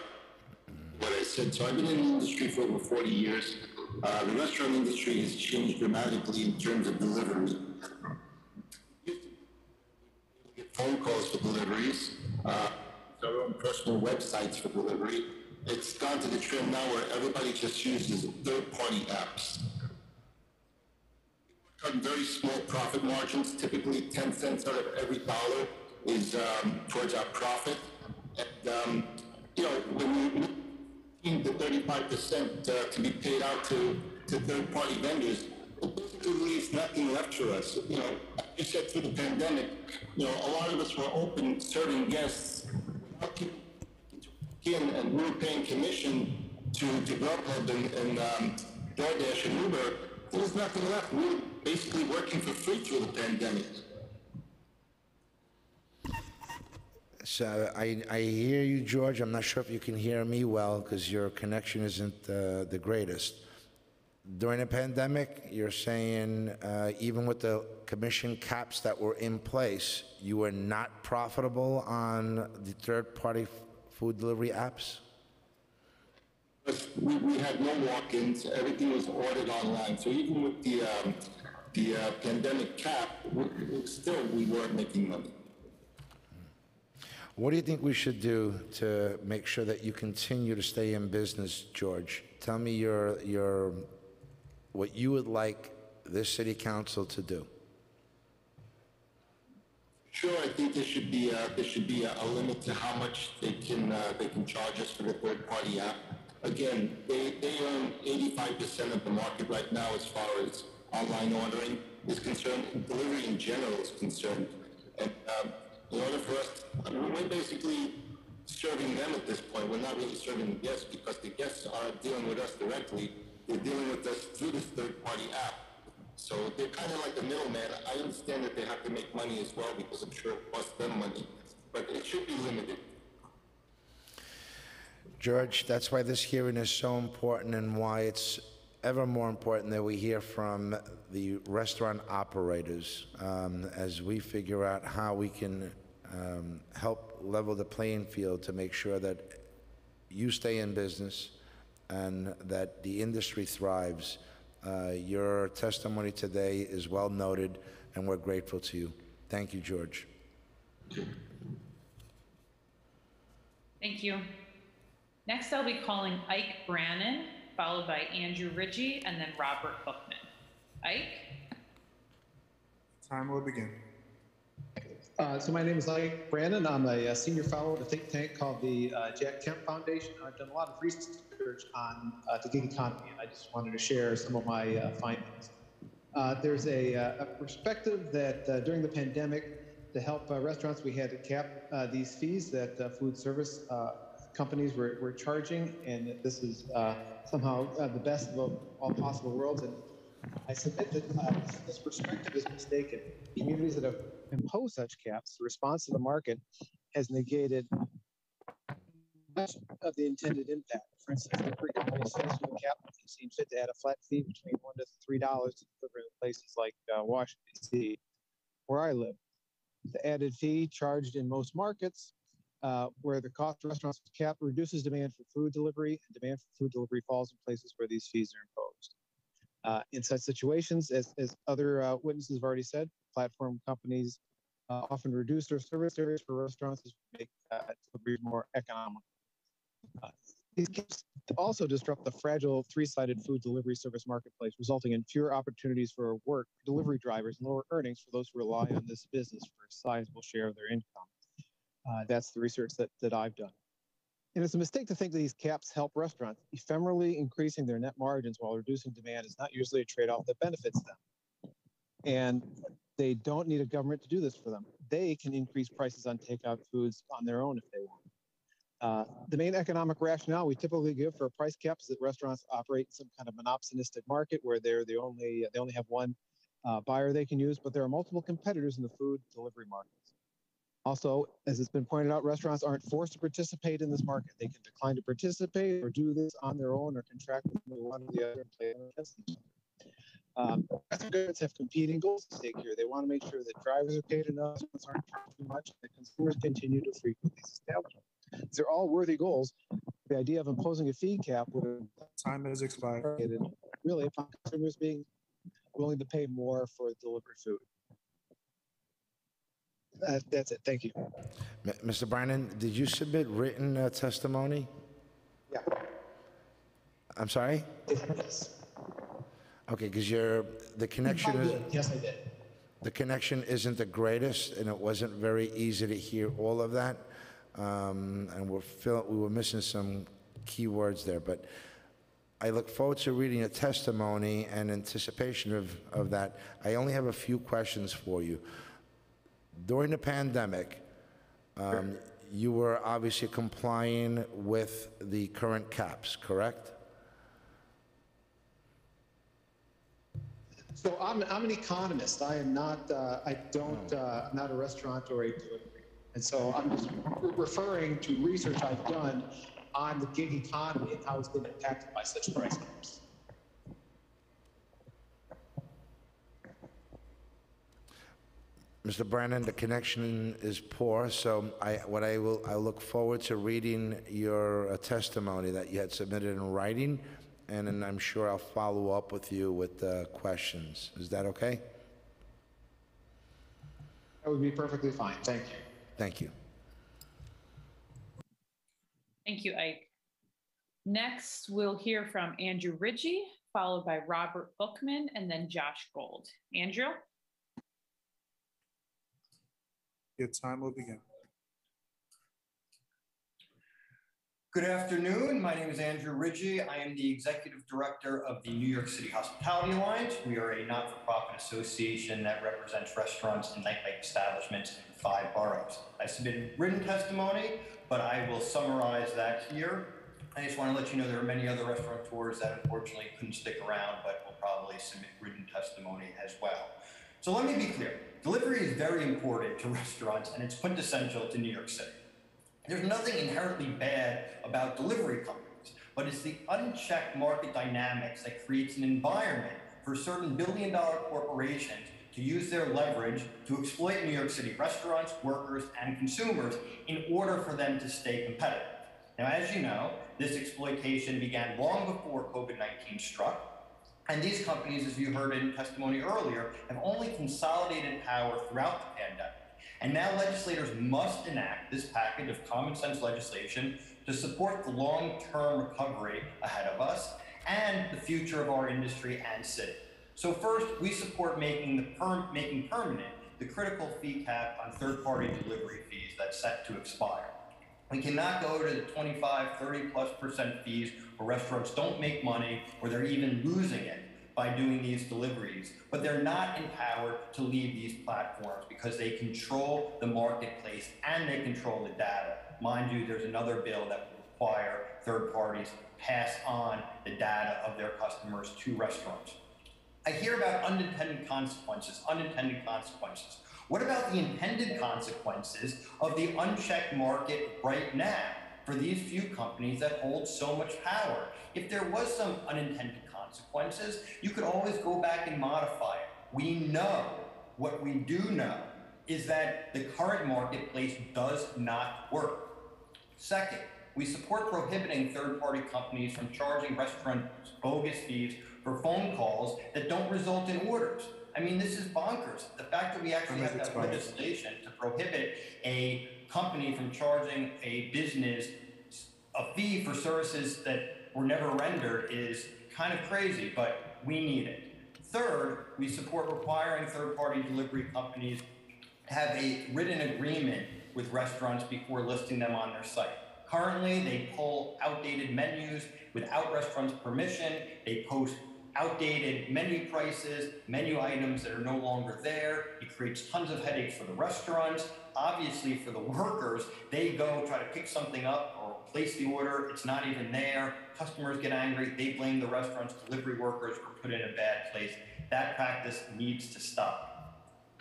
[SPEAKER 17] what I said. So I've been in the industry for over 40 years. Uh, the restaurant industry has changed dramatically in terms of delivery. Phone calls for deliveries, uh, our own personal websites for delivery. It's gone to the trend now where everybody just uses third-party apps. On very small profit margins, typically 10 cents out of every dollar is um, towards our profit. And, um, you know, when you to 35 percent uh, to be paid out to, to third-party vendors, it basically leaves nothing left for us. You know, you said through the pandemic, you know, a lot of us were open serving guests in and we were paying commission to, to and, and um, DoorDash and Uber, there was nothing left. We were basically working for free through the pandemic.
[SPEAKER 6] So I, I hear you, George. I'm not sure if you can hear me well because your connection isn't uh, the greatest. During the pandemic, you're saying uh, even with the commission caps that were in place, you were not profitable on the third-party food delivery apps?
[SPEAKER 17] We, we had no walk-ins. Everything was ordered online. So even with the um, the uh, pandemic cap, we- still we weren't making money.
[SPEAKER 6] What do you think we should do to make sure that you continue to stay in business, George? Tell me your, your, what you would like this city council to do.
[SPEAKER 17] Sure, I think there should be a, there should be a, a limit to how much they can uh, they can charge us for the third party app. Again, they, they earn 85% of the market right now as far as online ordering is concerned, and delivery in general is concerned. And um, in order for us, I mean, we're basically serving them at this point. We're not really serving the guests because the guests are dealing with us directly. They're dealing with us through this third party app. So they're kind of like the middleman. I understand that they have to make money as well because I'm sure it costs them money, but it should be limited.
[SPEAKER 6] George, that's why this hearing is so important and why it's ever more important that we hear from the restaurant operators um, as we figure out how we can um, help level the playing field to make sure that you stay in business and that the industry thrives. Uh, your testimony today is well noted, and we're grateful to you. Thank you, George.
[SPEAKER 3] Thank you. Next, I'll be calling Ike Brannon, followed by Andrew Rigie, and then Robert Bookman. Ike?
[SPEAKER 18] Time will begin.
[SPEAKER 19] Uh, so my name is Ike Brannon. I'm a, uh senior fellow at a think tank called the uh, Jack Kemp Foundation. I've done a lot of research on uh, the gig economy, and I just wanted to share some of my uh, findings. Uh, there's a, uh, a perspective that uh, during the pandemic, to help uh, restaurants, we had to cap uh, these fees that uh, food service uh, companies were, were charging, and that this is uh, somehow uh, the best of all possible worlds. And I submit that uh, this perspective is mistaken. Communities that have imposed such caps, the response to the market has negated much of the intended impact. For instance, the Brigham Women's Festival cap seems fit to add a flat fee between one to three dollars to deliver in places like uh, Washington D.C., where I live. The added fee charged in most markets uh, where the cost of restaurants cap reduces demand for food delivery, and demand for food delivery falls in places where these fees are imposed. Uh, in such situations, as, as other uh, witnesses have already said, platform companies uh, often reduce their service areas for restaurants to make uh, more economical. Uh, these caps also disrupt the fragile three-sided food delivery service marketplace, resulting in fewer opportunities for work delivery drivers and lower earnings for those who rely on this business for a sizable share of their income. Uh, that's the research that, that I've done. And it's a mistake to think that these caps help restaurants. Ephemerally increasing their net margins while reducing demand is not usually a trade-off that benefits them. And they don't need a government to do this for them. They can increase prices on takeout foods on their own if they want. Uh, the main economic rationale we typically give for a price cap is that restaurants operate in some kind of monopsonistic market where they're the only they only have one uh, buyer they can use, but there are multiple competitors in the food delivery markets. Also, as it's been pointed out, restaurants aren't forced to participate in this market. They can decline to participate or do this on their own or contract with one or the other and play against each other. Um, restaurant have competing goals at stake here. They want to make sure that drivers are paid enough, restaurants aren't charged too much, and that consumers continue to frequent these establishments. They're all worthy goals. The idea of imposing a fee cap would have
[SPEAKER 18] time has expired.
[SPEAKER 19] Really, upon consumers being willing to pay more for delivered food. Uh, that's it. Thank you.
[SPEAKER 6] M- Mr. Brannon, did you submit written uh, testimony?
[SPEAKER 19] Yeah.
[SPEAKER 6] I'm sorry?
[SPEAKER 19] Yes.
[SPEAKER 6] Okay, because your, the connection
[SPEAKER 19] I
[SPEAKER 6] is.
[SPEAKER 19] Yes, I did.
[SPEAKER 6] The connection isn't the greatest, and it wasn't very easy to hear all of that. Um, And we're, fill- we were missing some key words there, but I look forward to reading your testimony and anticipation of, of that. I only have a few questions for you. During the pandemic, um, you were obviously complying with the current caps, correct?
[SPEAKER 19] So I'm, I'm an economist. I am not, uh, I don't, uh, I'm not a restaurant or a delivery. And so I'm just referring to research I've done on the gig economy and how it's been impacted by such price caps.
[SPEAKER 6] Mr. Brennan, the connection is poor, so I, what I will, I look forward to reading your uh, testimony that you had submitted in writing, and then I'm sure I'll follow up with you with uh, questions. Is that okay?
[SPEAKER 19] That would be perfectly fine. Thank you.
[SPEAKER 6] Thank you.
[SPEAKER 3] Thank you, Ike. Next, we'll hear from Andrew Rigie, followed by Robert Bookman, and then Josh Gold. Andrew?
[SPEAKER 18] Your time will begin.
[SPEAKER 20] Good afternoon. My name is Andrew Rigie. I am the Executive Director of the New York City Hospitality Alliance. We are a not-for-profit association that represents restaurants and nightlife establishments in five boroughs. I submitted written testimony, but I will summarize that here. I just want to let you know there are many other restaurateurs that unfortunately couldn't stick around, but will probably submit written testimony as well. So let me be clear. Delivery is very important to restaurants and it's quintessential to New York City. There's nothing inherently bad about delivery companies, but it's the unchecked market dynamics that creates an environment for certain billion dollar corporations to use their leverage to exploit New York City restaurants, workers, and consumers in order for them to stay competitive. Now, as you know, this exploitation began long before COVID 19 struck, and these companies, as you heard in testimony earlier, have only consolidated power throughout the pandemic. And now legislators must enact this package of common sense legislation to support the long term recovery ahead of us and the future of our industry and city. So, first, we support making, the making permanent the critical fee cap on third party delivery fees that's set to expire. We cannot go to the 25, 30 plus percent fees where restaurants don't make money or they're even losing it by doing these deliveries, but they're not empowered to leave these platforms because they control the marketplace and they control the data. Mind you, there's another bill that will require third parties pass on the data of their customers to restaurants. I hear about unintended consequences, unintended consequences. What about the intended consequences of the unchecked market right now for these few companies that hold so much power? If there was some unintended consequences, you could always go back and modify it. We know, what we do know, is that the current marketplace does not work. Second, we support prohibiting third party companies from charging restaurants bogus fees for phone calls that don't result in orders. I mean, this is bonkers. The fact that we actually have to have legislation to prohibit a company from charging a business a fee for services that were never rendered is kind of crazy, but we need it. Third, we support requiring third party delivery companies have a written agreement with restaurants before listing them on their site. Currently, they pull outdated menus without restaurants' permission. They post outdated menu prices, menu items that are no longer there. It creates tons of headaches for the restaurants. Obviously, for the workers, they go try to pick something up or place the order, it's not even there. Customers get angry, they blame the restaurant's delivery workers were put in a bad place. That practice needs to stop.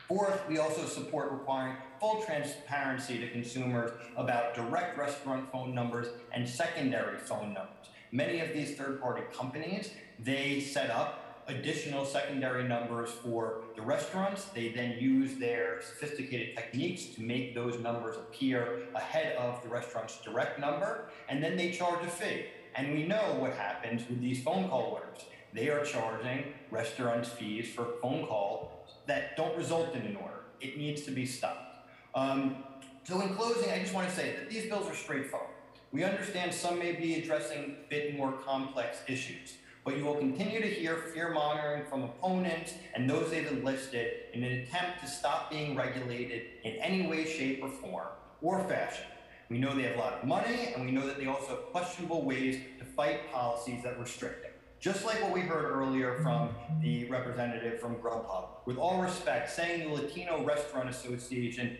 [SPEAKER 20] Fourth, we also support requiring full transparency to consumers about direct restaurant phone numbers and secondary phone numbers. Many of these third-party companies, they set up additional secondary numbers for the restaurants. They then use their sophisticated techniques to make those numbers appear ahead of the restaurant's direct number, and then they charge a fee. And we know what happens with these phone call orders. They are charging restaurants fees for phone calls that don't result in an order. It needs to be stopped. Um, so in closing, I just want to say that these bills are straightforward. We understand some may be addressing a bit more complex issues but you will continue to hear fear mongering from opponents and those they've enlisted in an attempt to stop being regulated in any way, shape, or form or fashion. We know they have a lot of money, and we know that they also have questionable ways to fight policies that restrict it. Just like what we heard earlier from the representative from Grubhub. With all respect, saying the Latino Restaurant Association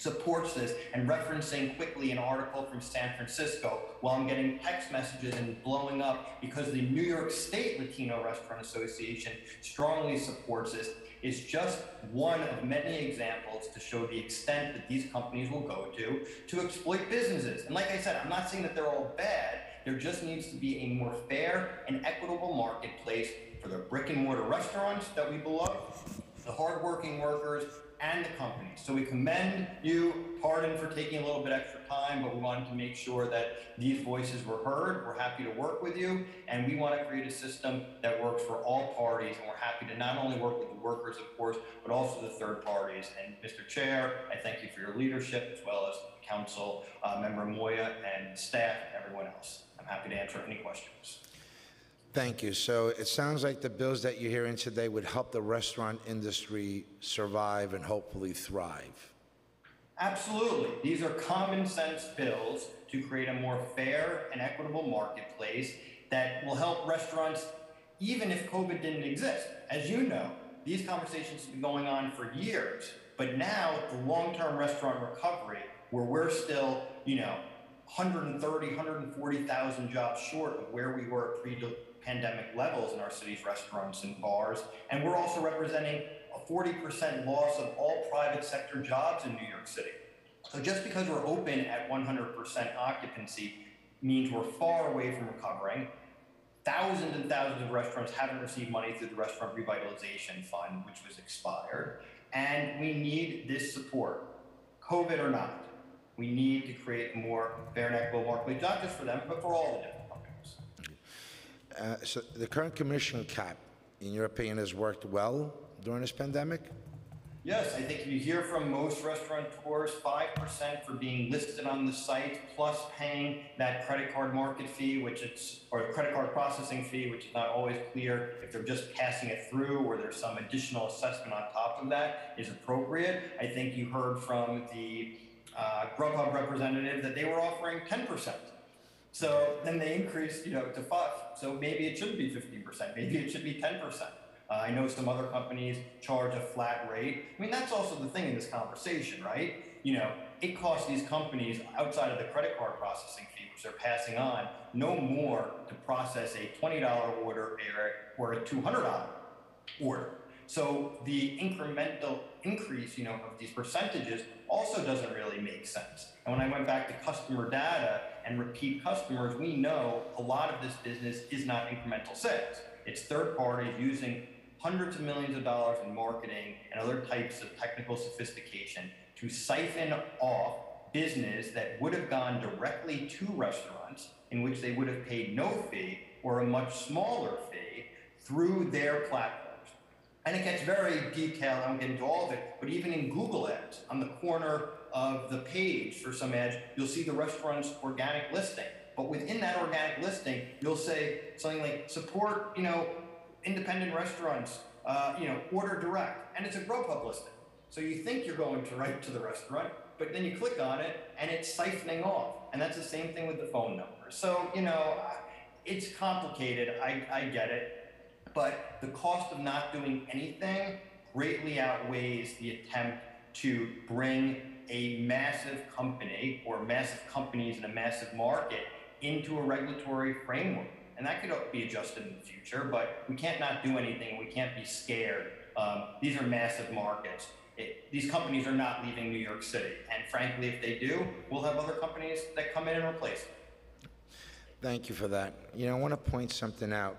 [SPEAKER 20] supports this and referencing quickly an article from San Francisco while I'm getting text messages and blowing up because the New York State Latino Restaurant Association strongly supports this is just one of many examples to show the extent that these companies will go to to exploit businesses. And like I said, I'm not saying that they're all bad. There just needs to be a more fair and equitable marketplace for the brick and mortar restaurants that we beloved, the hardworking workers, and the company. So we commend you, pardon for taking a little bit extra time, but we wanted to make sure that these voices were heard. We're happy to work with you, and we want to create a system that works for all parties, and we're happy to not only work with the workers, of course, but also the third parties. And Mr. Chair, I thank you for your leadership, as well as Council uh, Member Moya and staff and everyone else. I'm happy to answer any questions.
[SPEAKER 6] Thank you. So it sounds like the bills that you're hearing today would help the restaurant industry survive and hopefully thrive.
[SPEAKER 20] Absolutely. These are common sense bills to create a more fair and equitable marketplace that will help restaurants even if COVID didn't exist. As you know, these conversations have been going on for years, but now the long-term restaurant recovery, where we're still, you know, 130, 140,000 jobs short of where we were pre-pandemic levels in our city's restaurants and bars, and we're also representing a 40% loss of all private sector jobs in New York City. So just because we're open at 100% occupancy means we're far away from recovering. Thousands and thousands of restaurants haven't received money through the Restaurant Revitalization Fund, which was expired. And we need this support, COVID or not. We need to create more and equitable marketplace, not just for them, but for all the different companies.
[SPEAKER 6] Uh, so the current commission cap, in your opinion, has worked well during this pandemic?
[SPEAKER 20] Yes, I think you hear from most restaurateurs, 5% for being listed on the site, plus paying that credit card market fee, which it's, or credit card processing fee, which is not always clear if they're just passing it through or there's some additional assessment on top of that is appropriate. I think you heard from the uh, Grubhub representative that they were offering 10%. So then they increased, you know, to five. So maybe it shouldn't be 15%. Maybe it should be 10%. Uh, I know some other companies charge a flat rate. I mean, that's also the thing in this conversation, right? You know, it costs these companies outside of the credit card processing fee, which they're passing on, no more to process a $20 order or a $200 order. So the incremental increase, you know, of these percentages also doesn't really make sense. And when I went back to customer data and repeat customers, we know a lot of this business is not incremental sales. It's third parties using hundreds of millions of dollars in marketing and other types of technical sophistication to siphon off business that would have gone directly to restaurants in which they would have paid no fee or a much smaller fee through their platforms. And it gets very detailed, I won't get into all of it, but even in Google Ads, on the corner of the page for some ads, you'll see the restaurant's organic listing. But within that organic listing, you'll say something like support, you know, independent restaurants, uh, you know, order direct, and it's a Grubhub listing. So you think you're going to right to the restaurant, but then you click on it and it's siphoning off. And that's the same thing with the phone number. So, you know, it's complicated. I, I get it. But the cost of not doing anything greatly outweighs the attempt to bring a massive company or massive companies in a massive market into a regulatory framework. And that could be adjusted in the future, but we can't not do anything. We can't be scared. Um, these are massive markets. It, these companies are not leaving New York City. And frankly, if they do, we'll have other companies that come in and replace them.
[SPEAKER 6] Thank you for that. You know, I want to point something out.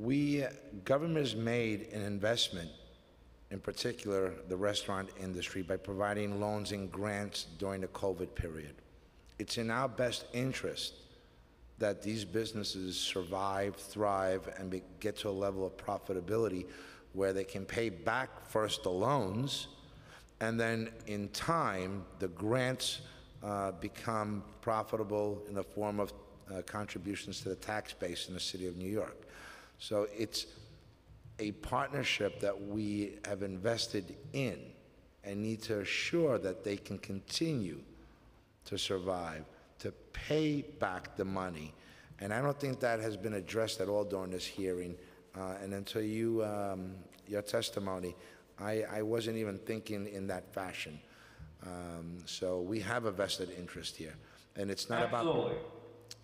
[SPEAKER 6] We, government has made an investment, in particular the restaurant industry, by providing loans and grants during the COVID period. It's in our best interest that these businesses survive, thrive, and be, get to a level of profitability where they can pay back first the loans, and then in time, the grants uh, become profitable in the form of uh, contributions to the tax base in the city of New York. So it's a partnership that we have invested in and need to assure that they can continue to survive to pay back the money. And I don't think that has been addressed at all during this hearing. Uh, and until you, um, your testimony, I, I wasn't even thinking in that fashion. Um, So we have a vested interest here, and it's not about.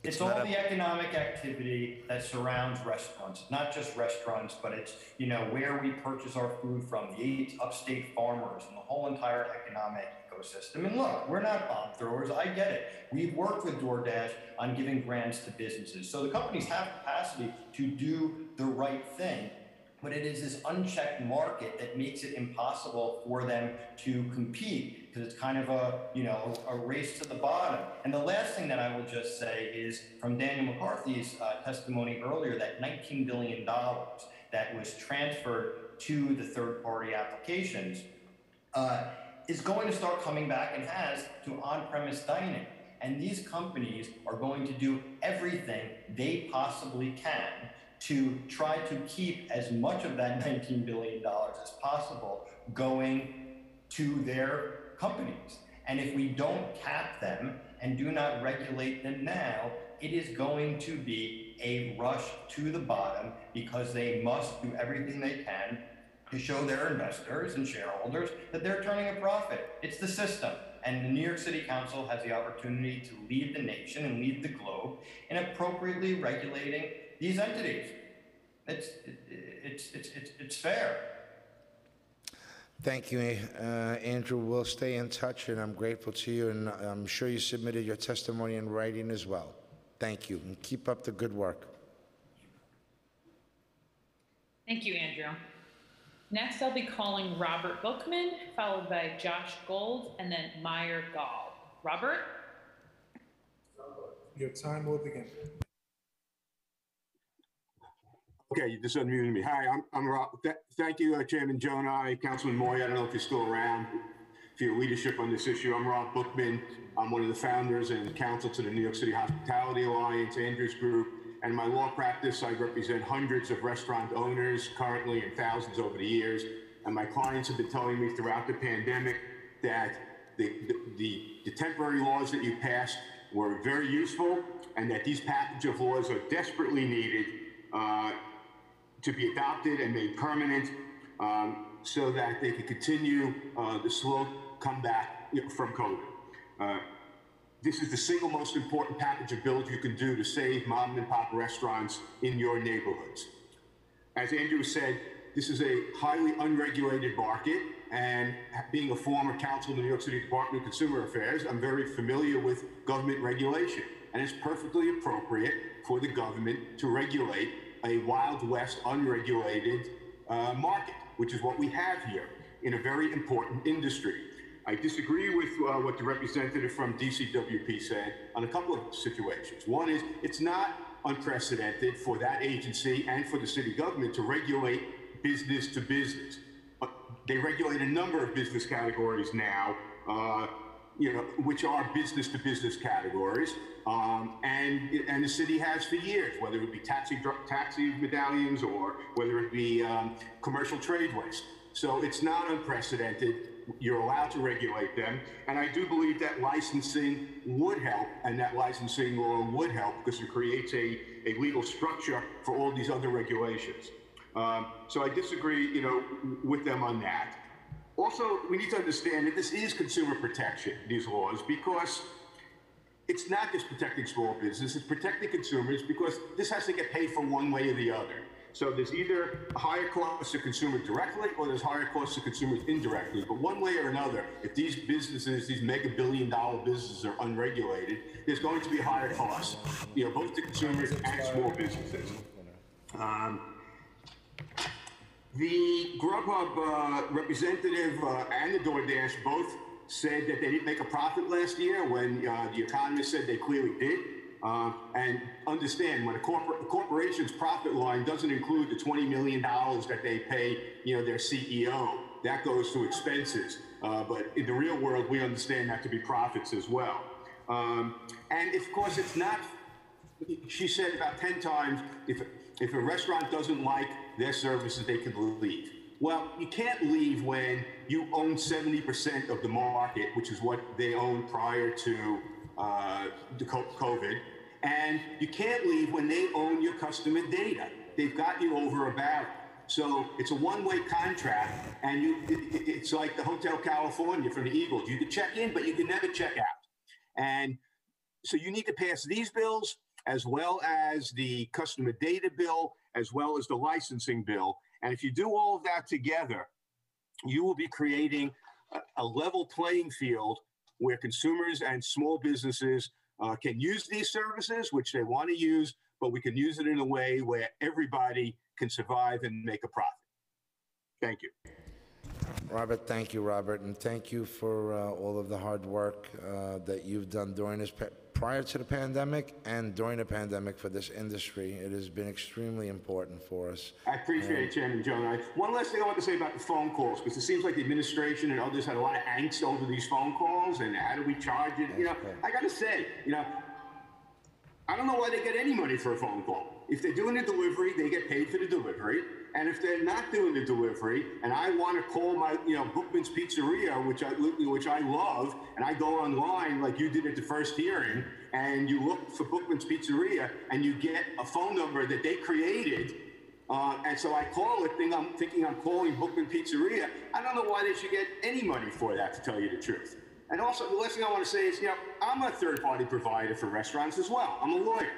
[SPEAKER 20] Absolutely. It's all the economic activity that surrounds restaurants, not just restaurants, but it's, you know, where we purchase our food from, the eight upstate farmers and the whole entire economic ecosystem. And look, we're not bomb throwers. I get it. We've worked with DoorDash on giving grants to businesses. So the companies have capacity to do the right thing. But it is this unchecked market that makes it impossible for them to compete because it's kind of a, you know, a race to the bottom. And the last thing that I will just say is from Daniel McCarthy's uh, testimony earlier that $19 billion that was transferred to the third party applications uh, is going to start coming back and has to on-premise dining. And these companies are going to do everything they possibly can to try to keep as much of that $19 billion as possible going to their companies. And if we don't cap them and do not regulate them now, it is going to be a rush to the bottom because they must do everything they can to show their investors and shareholders that they're turning a profit. It's the system. And the New York City Council has the opportunity to lead the nation and lead the globe in appropriately regulating these entities. It's, it's, it's, it's, it's fair.
[SPEAKER 6] Thank you, uh, Andrew. We'll stay in touch, and I'm grateful to you, and I'm sure you submitted your testimony in writing as well. Thank you, and keep up the good work.
[SPEAKER 3] Thank you, Andrew. Next, I'll be calling Robert Bookman, followed by Josh Gold, and then Meyer Gall. Robert?
[SPEAKER 18] Your time will begin.
[SPEAKER 13] Okay, you just unmuted me. Hi, I'm, I'm Rob. Th- thank you, uh, Chairman Gjonaj, Councilman Moy. I don't know if you're still around for your leadership on this issue. I'm Rob Bookman. I'm one of the founders and counsel to the New York City Hospitality Alliance, Andrews Group. And my law practice, I represent hundreds of restaurant owners currently and thousands over the years. And my clients have been telling me throughout the pandemic that the, the, the, temporary laws that you passed were very useful and that these package of laws are desperately needed uh, to be adopted and made permanent um, so that they can continue uh, the slow comeback from COVID. Uh, this is the single most important package of bills you can do to save mom and pop restaurants in your neighborhoods. As Andrew said, this is a highly unregulated market, and being a former counsel in the New York City Department of Consumer Affairs, I'm very familiar with government regulation. And it's perfectly appropriate for the government to regulate a Wild West unregulated uh, market, which is what we have here in a very important industry. I disagree with uh, what the representative from DCWP said on a couple of situations. One is it's not unprecedented for that agency and for the city government to regulate business to business. Uh, they regulate a number of business categories now, uh, you know, which are business to business categories. Um, and and the city has for years, whether it be taxi taxi medallions or whether it be um, commercial trade waste. So it's not unprecedented. You're allowed to regulate them, and I do believe that licensing would help, and that licensing law would help because it creates a, a legal structure for all these other regulations. Um, so I disagree, you know, with them on that. Also, we need to understand that this is consumer protection, these laws, because it's not just protecting small business, it's protecting consumers because this has to get paid for one way or the other. So there's either a higher cost to consumer directly or there's higher cost to consumers indirectly. But one way or another, if these businesses, these mega billion dollar businesses are unregulated, there's going to be higher costs, you know, both to consumers and small businesses. Um, the Grubhub uh, representative uh, and the DoorDash both said that they didn't make a profit last year when uh, the economist said they clearly did. Uh, and understand when a, corpor- a corporation's profit line doesn't include the $20 million that they pay, you know, their CEO. That goes to expenses. Uh, but in the real world, we understand that to be profits as well. Um, and of course, it's not, she said about 10 times, if, if a restaurant doesn't like their services, they can leave. Well, you can't leave when you own 70% of the market, which is what they owned prior to uh, COVID. And you can't leave when they own your customer data. They've got you over a barrel. So it's a one-way contract, and you, it- it- it's like the Hotel California from the Eagles. You can check in, but you can never check out. And so you need to pass these bills as well as the customer data bill, as well as the licensing bill. And if you do all of that together, you will be creating a, a level playing field where consumers and small businesses uh, can use these services, which they want to use, but we can use it in a way where everybody can survive and make a profit. Thank you.
[SPEAKER 6] Robert, thank you, Robert, and thank you for uh, all of the hard work uh, that you've done during this, prior to the pandemic and during the pandemic for this industry. It has been extremely important for us.
[SPEAKER 13] I appreciate it, Chairman Joe. One last thing I want to say about the phone calls, because it seems like the administration and others had a lot of angst over these phone calls and how do we charge it? You know, I got to say, you know, I don't know why they get any money for a phone call. If they're doing the delivery, they get paid for the delivery. And if they're not doing the delivery, and I want to call my, you know, Bookman's Pizzeria, which I which I love, and I go online like you did at the first hearing, and you look for Bookman's Pizzeria, and you get a phone number that they created. Uh, and so I call it, think I'm thinking I'm calling Bookman Pizzeria. I don't know why they should get any money for that, to tell you the truth. And also, the last thing I want to say is, you know, I'm a third-party provider for restaurants as well. I'm a lawyer.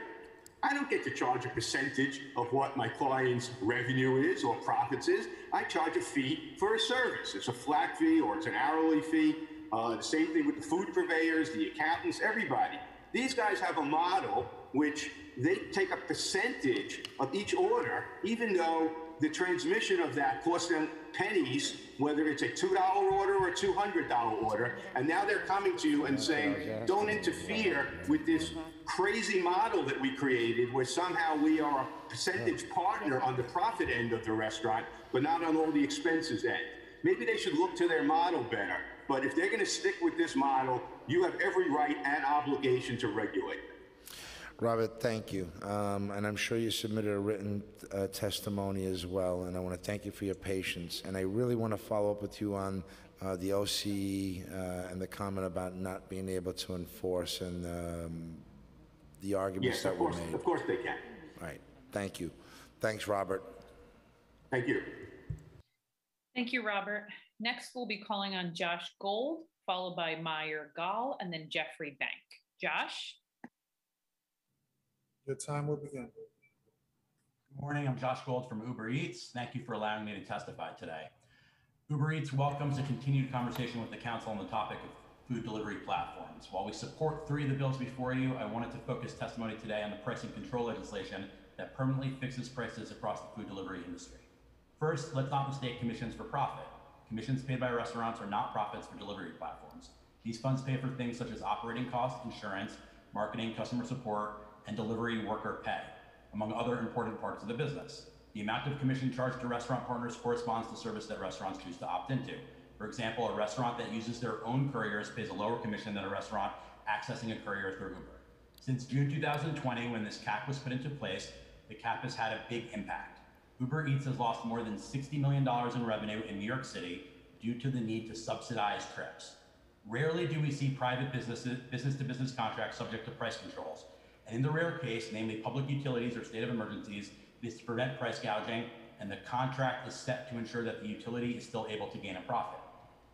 [SPEAKER 13] I don't get to charge a percentage of what my client's revenue is or profits is. I charge a fee for a service. It's a flat fee or it's an hourly fee. Uh, the same thing with the food purveyors, the accountants, everybody. These guys have a model which they take a percentage of each order, even though the transmission of that costs them pennies, whether it's a $2 order or a $200 order. And now they're coming to you and saying, don't interfere with this crazy model that we created where somehow we are a percentage partner on the profit end of the restaurant, but not on all the expenses end. Maybe they should look to their model better. But if they're going to stick with this model, you have every right and obligation to regulate.
[SPEAKER 6] Robert, thank you. Um, and I'm sure you submitted a written uh, testimony as well. And I want to thank you for your patience. And I really want to follow up with you on uh, the OSE uh, and the comment about not being able to enforce and um, the arguments
[SPEAKER 13] Yes,
[SPEAKER 6] that
[SPEAKER 13] of
[SPEAKER 6] were
[SPEAKER 13] course,
[SPEAKER 6] made.
[SPEAKER 13] of course they can.
[SPEAKER 6] All right. Thank you. Thanks, Robert.
[SPEAKER 13] Thank you.
[SPEAKER 3] Thank you, Robert. Next, we'll be calling on Josh Gold, followed by Meyer Gall, and then Jeffrey Bank. Josh?
[SPEAKER 18] Your time will begin.
[SPEAKER 21] Good morning. I'm Josh Gold from Uber Eats. Thank you for allowing me to testify today. Uber Eats welcomes a continued conversation with the council on the topic of food delivery platforms. While we support three of the bills before you, I wanted to focus testimony today on the pricing control legislation that permanently fixes prices across the food delivery industry. First, let's not mistake commissions for profit. Commissions paid by restaurants are not profits for delivery platforms. These funds pay for things such as operating costs, insurance, marketing, customer support, and delivery worker pay, among other important parts of the business. The amount of commission charged to restaurant partners corresponds to service that restaurants choose to opt into. For example, a restaurant that uses their own couriers pays a lower commission than a restaurant accessing a courier through Uber. Since June 2020, when this cap was put into place, the cap has had a big impact. Uber Eats has lost more than $60 million in revenue in New York City due to the need to subsidize trips. Rarely do we see private businesses, business-to-business contracts subject to price controls. And in the rare case, namely public utilities or state of emergencies, it is to prevent price gouging, and the contract is set to ensure that the utility is still able to gain a profit.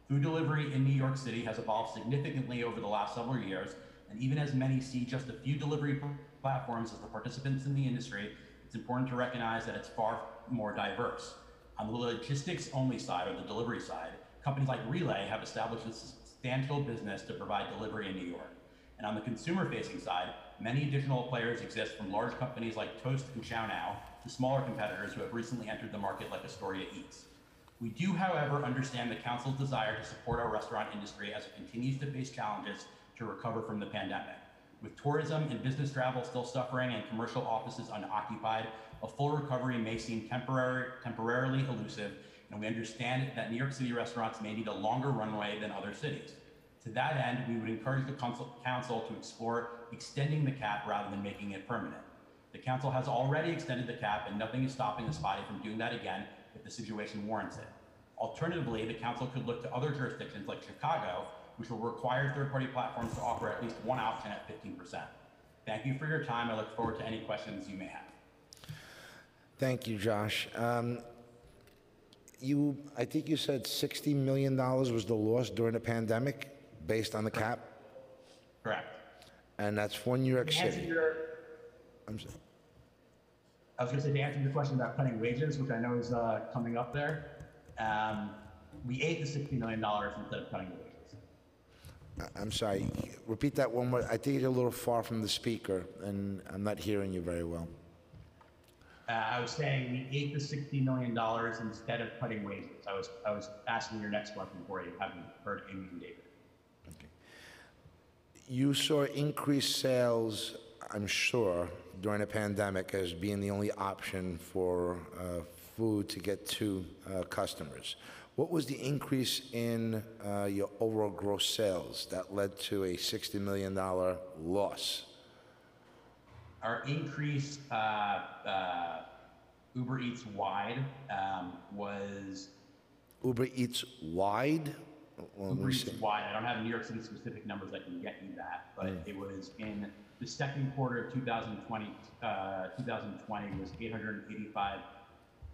[SPEAKER 21] Food delivery in New York City has evolved significantly over the last several years, and even as many see just a few delivery platforms as the participants in the industry, it's important to recognize that it's far more diverse. On the logistics only side or the delivery side, companies like Relay have established a substantial business to provide delivery in New York. And on the consumer facing side, many additional players exist from large companies like Toast and ChowNow to smaller competitors who have recently entered the market like Astoria Eats. We do, however, understand the council's desire to support our restaurant industry as it continues to face challenges to recover from the pandemic. With tourism and business travel still suffering and commercial offices unoccupied, a full recovery may seem temporary, temporarily elusive, and we understand that New York City restaurants may need a longer runway than other cities. To that end, we would encourage the council, to explore extending the cap rather than making it permanent. The council has already extended the cap, and nothing is stopping this body from doing that again if the situation warrants it. Alternatively, the council could look to other jurisdictions like Chicago, which will require third-party platforms to offer at least one option at 15%. Thank you for your time. I look forward to any questions you may have.
[SPEAKER 6] Thank you, Josh. Um, You, I think you said $60 million was the loss during the pandemic, based on the cap?
[SPEAKER 21] Correct.
[SPEAKER 6] And that's for New York
[SPEAKER 21] To answer
[SPEAKER 6] City?
[SPEAKER 21] your,
[SPEAKER 6] I'm sorry.
[SPEAKER 21] I was going to say to answer your question about cutting wages, which I know is uh, coming up there. Um, we ate the sixty million dollars instead of cutting the wages.
[SPEAKER 6] I- I'm sorry, repeat that one more. I think you're a little far from the speaker, and I'm not hearing you very well.
[SPEAKER 21] Uh, I was saying we ate the sixty million dollars instead of cutting wages. I was I was asking your next question before you haven't heard Amy and David.
[SPEAKER 6] You saw increased sales, I'm sure, during the pandemic as being the only option for uh, food to get to uh, customers. What was the increase in uh, your overall gross sales that led to a $60 million loss?
[SPEAKER 21] Our increase uh, uh, Uber Eats wide um, was
[SPEAKER 6] Uber Eats wide? Well, let
[SPEAKER 21] Uber
[SPEAKER 6] me
[SPEAKER 21] Eats
[SPEAKER 6] see.
[SPEAKER 21] wide. I don't have New York City specific numbers that can get you that, but
[SPEAKER 6] Mm.
[SPEAKER 21] it was in the second quarter of 2020. Uh, 2020 was 885.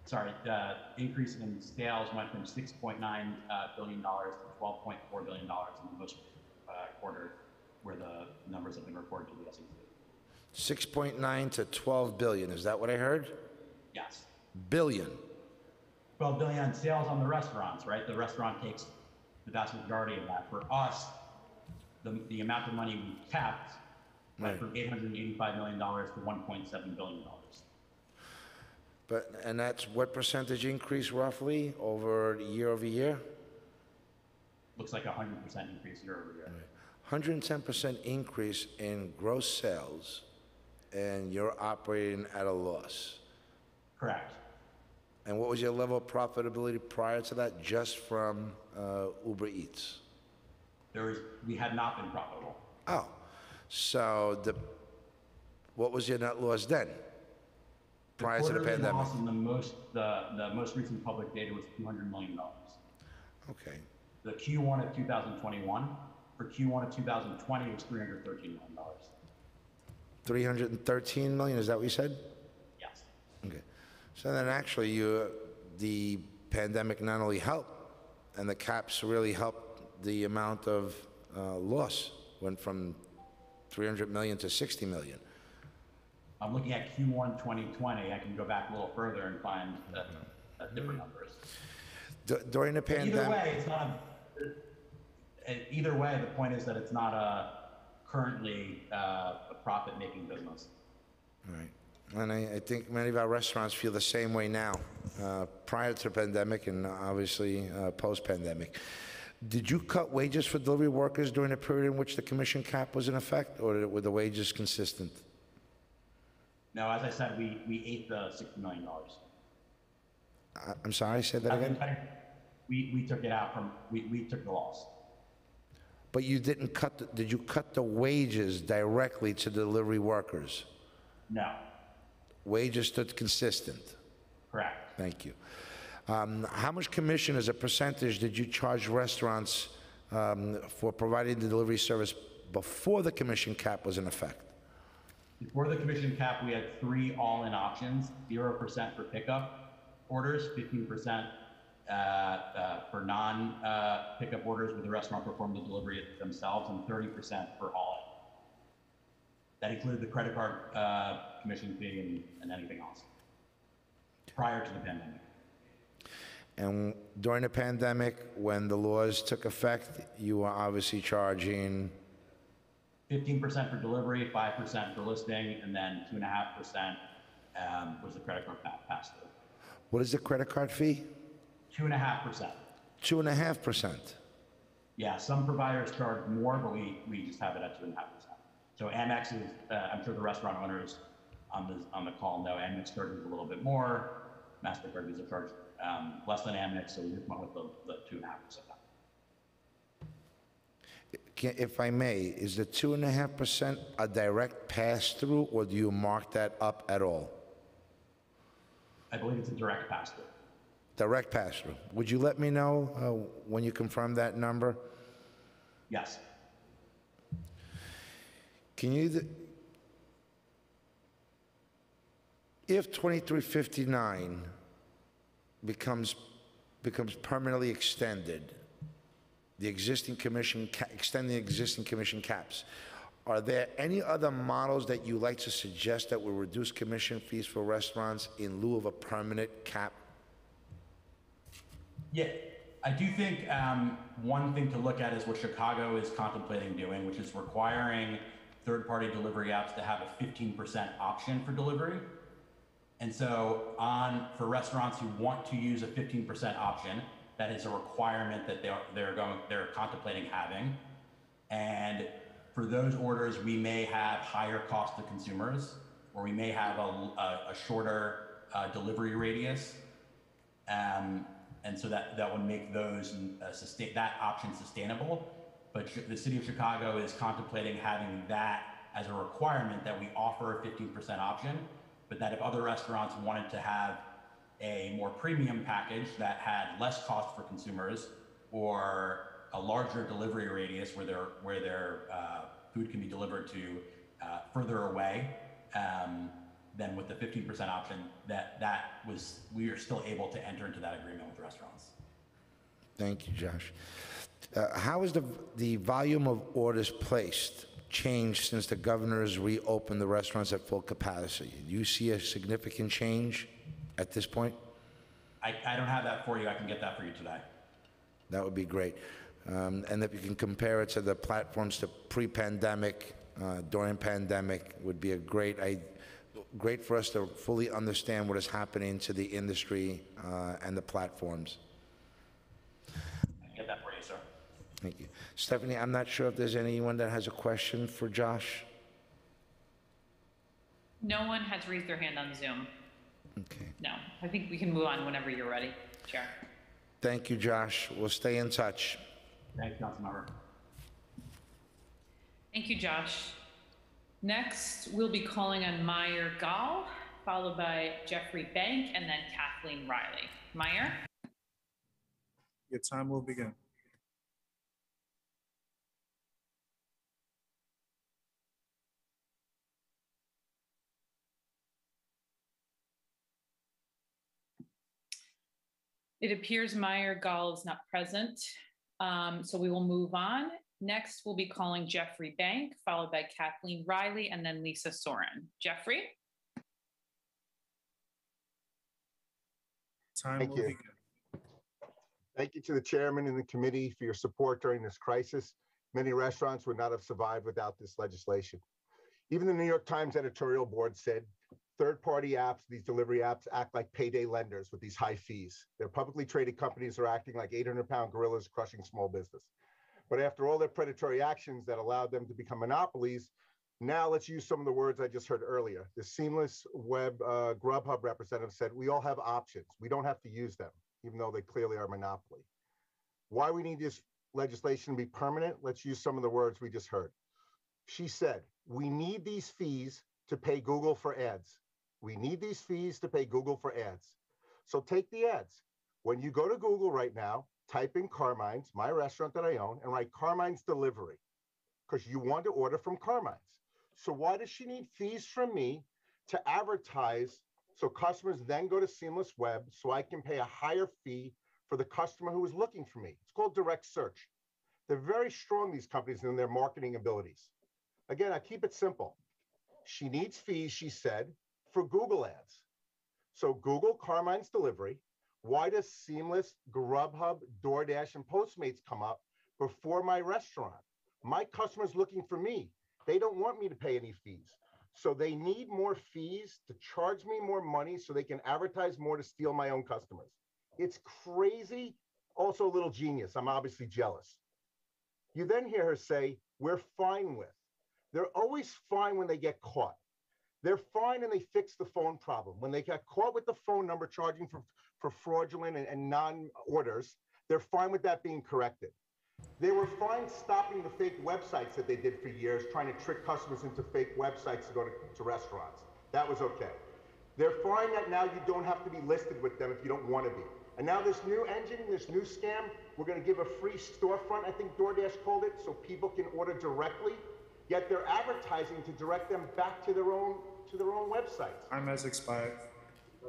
[SPEAKER 21] Sorry, the increase in sales went from 6.9 uh, billion dollars to 12.4 billion dollars in the most uh, quarter, where the numbers have been reported to the SEC.
[SPEAKER 6] 6.9 to 12 billion, is that what I heard?
[SPEAKER 21] Yes.
[SPEAKER 6] Billion.
[SPEAKER 21] 12 billion on sales on the restaurants, right? The restaurant takes the vast majority of that. For us, the, the amount of money we went
[SPEAKER 6] Right.
[SPEAKER 21] from 885 million dollars to 1.7 billion dollars.
[SPEAKER 6] But, and that's what percentage increase roughly over year over year?
[SPEAKER 21] Looks like a 100% increase year over year.
[SPEAKER 6] 110% increase in gross sales, and you're operating at a loss.
[SPEAKER 21] Correct.
[SPEAKER 6] And what was your level of profitability prior to that, just from uh, Uber Eats?
[SPEAKER 21] There was, we had not been profitable.
[SPEAKER 6] Oh, so the, what was your net loss then, prior to the pandemic?
[SPEAKER 21] loss in the most, the, the most recent public data was 200 million dollars.
[SPEAKER 6] Okay,
[SPEAKER 21] The Q1 of 2021, for Q1 of 2020, it was 313 million dollars.
[SPEAKER 6] 313 million, is that what you said?
[SPEAKER 21] Yes.
[SPEAKER 6] Okay. So then actually, you, the pandemic not only helped, and the caps really helped the amount of uh, loss, went from 300 million to 60 million.
[SPEAKER 21] I'm looking at Q1 2020. I can go back a little further and find uh, uh, different numbers.
[SPEAKER 6] D- During the
[SPEAKER 21] But Either
[SPEAKER 6] pandemic,
[SPEAKER 21] way, it's not a, uh, either way, the point is that it's not a currently uh, a profit-making business.
[SPEAKER 6] right, and I, I think many of our restaurants feel the same way now, uh, prior to the pandemic and obviously uh, post-pandemic. Did you cut wages for delivery workers during the period in which the commission cap was in effect, or were the wages consistent?
[SPEAKER 21] No, as I said, we, we ate the $60 million.
[SPEAKER 6] I- I'm sorry, say that again?
[SPEAKER 21] We, we took it out from, we, we took the loss.
[SPEAKER 6] But you didn't cut, the- did you cut the wages directly to delivery workers?
[SPEAKER 21] No,
[SPEAKER 6] Wages stood consistent?
[SPEAKER 21] correct.
[SPEAKER 6] Thank you. Um, How much commission as a percentage did you charge restaurants um, for providing the delivery service before the commission cap was in effect?
[SPEAKER 21] Before the commission cap, we had three all-in options, 0% for pickup orders, 15% uh, uh, for non-pickup orders where the restaurant performed the delivery themselves, and 30% for all-in. That included the credit card uh, commission fee and, and anything else prior to the pandemic.
[SPEAKER 6] And during the pandemic, when the laws took effect, you were obviously charging
[SPEAKER 21] 15% for delivery, 5% for listing, and then 2.5% um, was the credit card pass through.
[SPEAKER 6] What is the credit card fee?
[SPEAKER 21] 2.5%.
[SPEAKER 6] 2.5%.
[SPEAKER 21] Yeah, some providers charge more, but we, we just have it at 2.5%. So Amex is, uh, I'm sure the restaurant owners on the, on the call know Amex charges a little bit more. MasterCard Visa charge, um, less than Amex, so we just went with the, the two and a half percent.
[SPEAKER 6] If I may, is the two and a half percent a direct pass-through, or do you mark that up at all?
[SPEAKER 21] I believe it's a direct pass-through.
[SPEAKER 6] Direct pass-through. Would you let me know uh, when you confirm that number?
[SPEAKER 21] Yes.
[SPEAKER 6] Can you, if 2359 becomes becomes permanently extended, the existing commission, ca- extend the existing commission caps, are there any other models that you like to suggest that will reduce commission fees for restaurants in lieu of a permanent cap?
[SPEAKER 21] Yeah, I do think um, one thing to look at is what Chicago is contemplating doing, which is requiring third-party delivery apps to have a 15% option for delivery. And so on for restaurants who want to use a 15% option, that is a requirement that they're they're going they're contemplating having. And for those orders, we may have higher cost to consumers, or we may have a, a, a shorter uh, delivery radius. Um, and so that, that would make those uh, sustain, that option sustainable. But the city of Chicago is contemplating having that as a requirement that we offer a 15% option, but that if other restaurants wanted to have a more premium package that had less cost for consumers or a larger delivery radius where their where their uh, food can be delivered to uh, further away um, than with the 15% option that that was we are still able to enter into that agreement with restaurants
[SPEAKER 6] Thank you, Josh. Uh, How has the, the volume of orders placed changed since the governor has reopened the restaurants at full capacity? Do you see a significant change at this point?
[SPEAKER 21] I, I don't have that for you i can get that for you today
[SPEAKER 6] That would be great. Um, And if you can compare it to the platforms to pre-pandemic, uh, during pandemic, would be a great, I, great for us to fully understand what is happening to the industry uh, and the platforms.
[SPEAKER 21] i can get that for you sir
[SPEAKER 6] Thank you. Stephanie, I'm not sure if there's anyone that has a question for Josh?
[SPEAKER 3] No one has raised their hand on Zoom.
[SPEAKER 6] Okay.
[SPEAKER 3] No, I think we can move on whenever you're ready, Chair.
[SPEAKER 6] Thank you, Josh. We'll stay in touch.
[SPEAKER 21] thanks councilmember
[SPEAKER 3] Thank you, Josh. Next, we'll be calling on Meyer Gall, followed by Jeffrey Bank, and then Kathleen Reilly. Meyer?
[SPEAKER 18] Your time will begin.
[SPEAKER 3] It appears Meyer Gall is not present, um, so we will move on. Next, we'll be calling Jeffrey Bank, followed by Kathleen Reilly, and then Lisa Sorin. Jeffrey?
[SPEAKER 18] Time
[SPEAKER 22] Thank
[SPEAKER 18] will
[SPEAKER 22] you.
[SPEAKER 18] begin.
[SPEAKER 22] Thank you to the chairman and the committee for your support during this crisis. Many restaurants would not have survived without this legislation. Even the New York Times editorial board said third-party apps, these delivery apps, act like payday lenders with these high fees. Their publicly traded companies are acting like 800-pound gorillas crushing small business. But after all their predatory actions that allowed them to become monopolies, now let's use some of the words I just heard earlier. The Seamless Web uh, Grubhub representative said, we all have options. We don't have to use them, even though they clearly are monopoly. Why we need this legislation to be permanent, let's use some of the words we just heard. She said, we need these fees to pay Google for ads. We need these fees to pay Google for ads. So take the ads. When you go to Google right now, type in Carmine's, my restaurant that I own, and write Carmine's Delivery because you want to order from Carmine's. So why does she need fees from me to advertise so customers then go to Seamless Web so I can pay a higher fee for the customer who is looking for me? It's called direct search. They're very strong, these companies, in their marketing abilities. Again, I keep it simple. She needs fees, she said, for Google ads. So Google Carmine's Delivery. Why does Seamless, Grubhub, DoorDash, and Postmates come up before my restaurant? My customers looking for me. They don't want me to pay any fees. So they need more fees to charge me more money so they can advertise more to steal my own customers. It's crazy, also a little genius. I'm obviously jealous. You then hear her say, We're fine with. They're always fine when they get caught. They're fine and they fix the phone problem. When they get caught with the phone number charging for, for fraudulent and, and non orders, they're fine with that being corrected. They were fine stopping the fake websites that they did for years, trying to trick customers into fake websites to go to, to restaurants. That was okay. They're fine that now you don't have to be listed with them if you don't want to be. And now this new engine, this new scam, we're going to give a free storefront, I think DoorDash called it, so people can order directly. Yet they're advertising to direct them back to their own to their own websites.
[SPEAKER 18] Time has expired.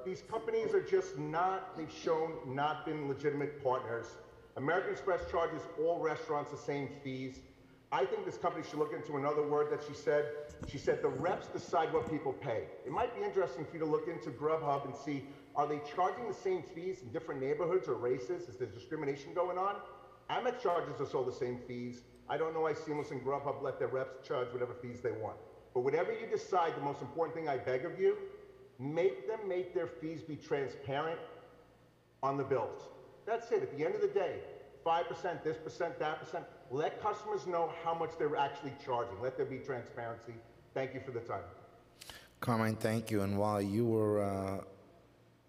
[SPEAKER 22] These companies are just not, they've shown not been legitimate partners. American Express charges all restaurants the same fees. I think this company should look into another word that she said. She said the reps decide what people pay. It might be interesting for you to look into Grubhub and see are they charging the same fees in different neighborhoods or races? Is there discrimination going on? Amex charges us all the same fees. I don't know why Seamless and Grubhub let their reps charge whatever fees they want. But whatever you decide, the most important thing I beg of you, make them make their fees be transparent on the bills. That's it. At the end of the day, 5%, this percent, that percent. Let customers know how much they're actually charging. Let there be transparency. Thank you for the time.
[SPEAKER 6] Carmine, thank you. And while you were uh,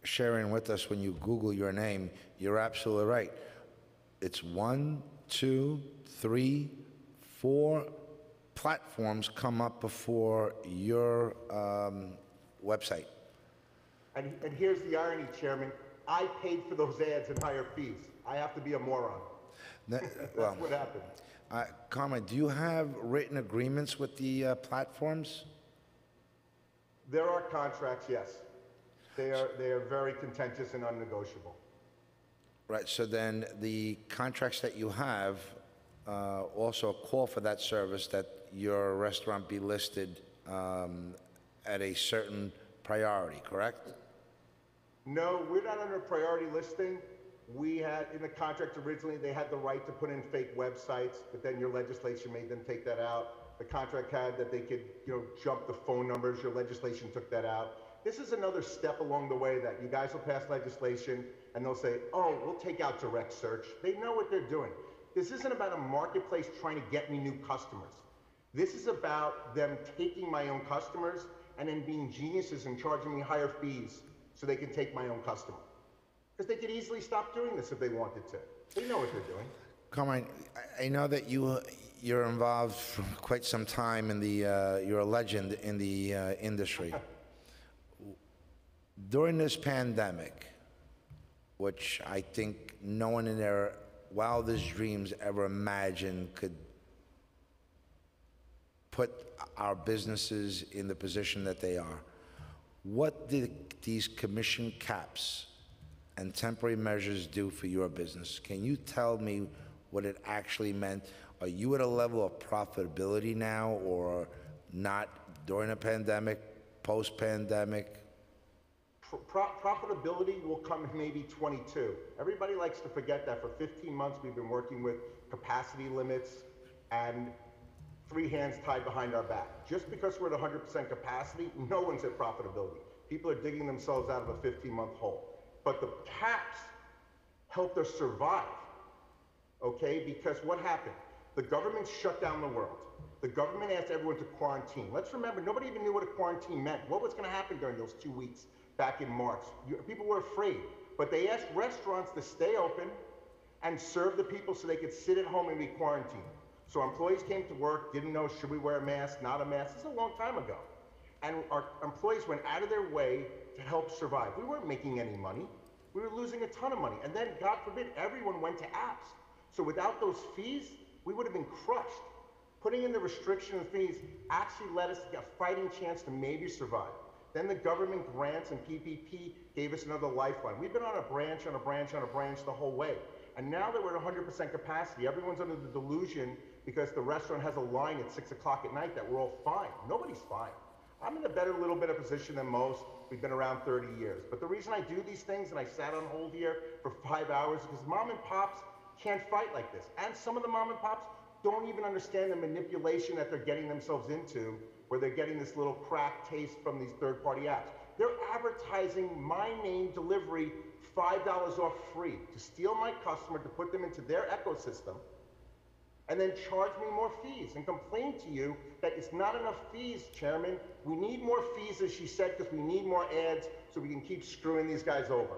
[SPEAKER 6] sharing with us when you Google your name, you're absolutely right. It's one, two, three, four platforms come up before your um, website.
[SPEAKER 22] And, and here's the irony, Chairman. I paid for those ads and higher fees. I have to be a moron.
[SPEAKER 6] That-
[SPEAKER 22] That's
[SPEAKER 6] well,
[SPEAKER 22] what happened.
[SPEAKER 6] uh, do you have written agreements with the uh, platforms?
[SPEAKER 22] There are contracts, yes. They are, they are very contentious and unnegotiable.
[SPEAKER 6] Right, so then the contracts that you have uh, also call for that service that your restaurant be listed um, at a certain priority, correct?
[SPEAKER 22] No, we're not under priority listing. We had, in the contract originally, they had the right to put in fake websites, but then your legislation made them take that out. The contract had that they could, you know, jump the phone numbers. Your legislation took that out. This is another step along the way that you guys will pass legislation and they'll say, oh, we'll take out direct search. They know what they're doing. This isn't about a marketplace trying to get me new customers. This is about them taking my own customers and then being geniuses and charging me higher fees so they can take my own customer. Because they could easily stop doing this if they wanted to. They know what they're doing.
[SPEAKER 6] Carmine, I- I know that you, you're involved for quite some time in the, uh, you're a legend in the uh, industry. During this pandemic, which I think no one in their wildest dreams ever imagined could put our businesses in the position that they are, what did these commission caps and temporary measures do for your business? Can you tell me what it actually meant? Are you at a level of profitability now or not during a pandemic, post-pandemic?
[SPEAKER 22] Pro- profitability will come maybe 22. Everybody likes to forget that for 15 months we've been working with capacity limits and three hands tied behind our back. Just because we're at 100% capacity, no one's at profitability. People are digging themselves out of a 15 month hole. But the caps helped us survive, okay? Because what happened? The government shut down the world. The government asked everyone to quarantine. Let's remember, nobody even knew what a quarantine meant. What was going to happen during those two weeks back in March? People were afraid. But they asked restaurants to stay open and serve the people so they could sit at home and be quarantined. So employees came to work, didn't know should we wear a mask, not a mask. This is a long time ago. And our employees went out of their way to help survive. We weren't making any money. We were losing a ton of money. And then, God forbid, everyone went to apps. So without those fees, we would have been crushed. Putting in the restriction of fees actually let us get a fighting chance to maybe survive. Then the government grants and PPP gave us another lifeline. We've been on a branch, on a branch, on a branch the whole way. And now that we're at 100% capacity, everyone's under the delusion because the restaurant has a line at 6 o'clock at night that we're all fine. Nobody's fine. I'm in a better little bit of position than most. We've been around 30 years. But the reason I do these things and I sat on hold here for five hours is because mom and pops can't fight like this. And some of the mom and pops don't even understand the manipulation that they're getting themselves into, where they're getting this little crack taste from these third party apps. They're advertising my name delivery $5 off free to steal my customer, to put them into their ecosystem, and then charge me more fees and complain to you that it's not enough fees, Chairman. We need more fees, as she said, because we need more ads so we can keep screwing these guys over.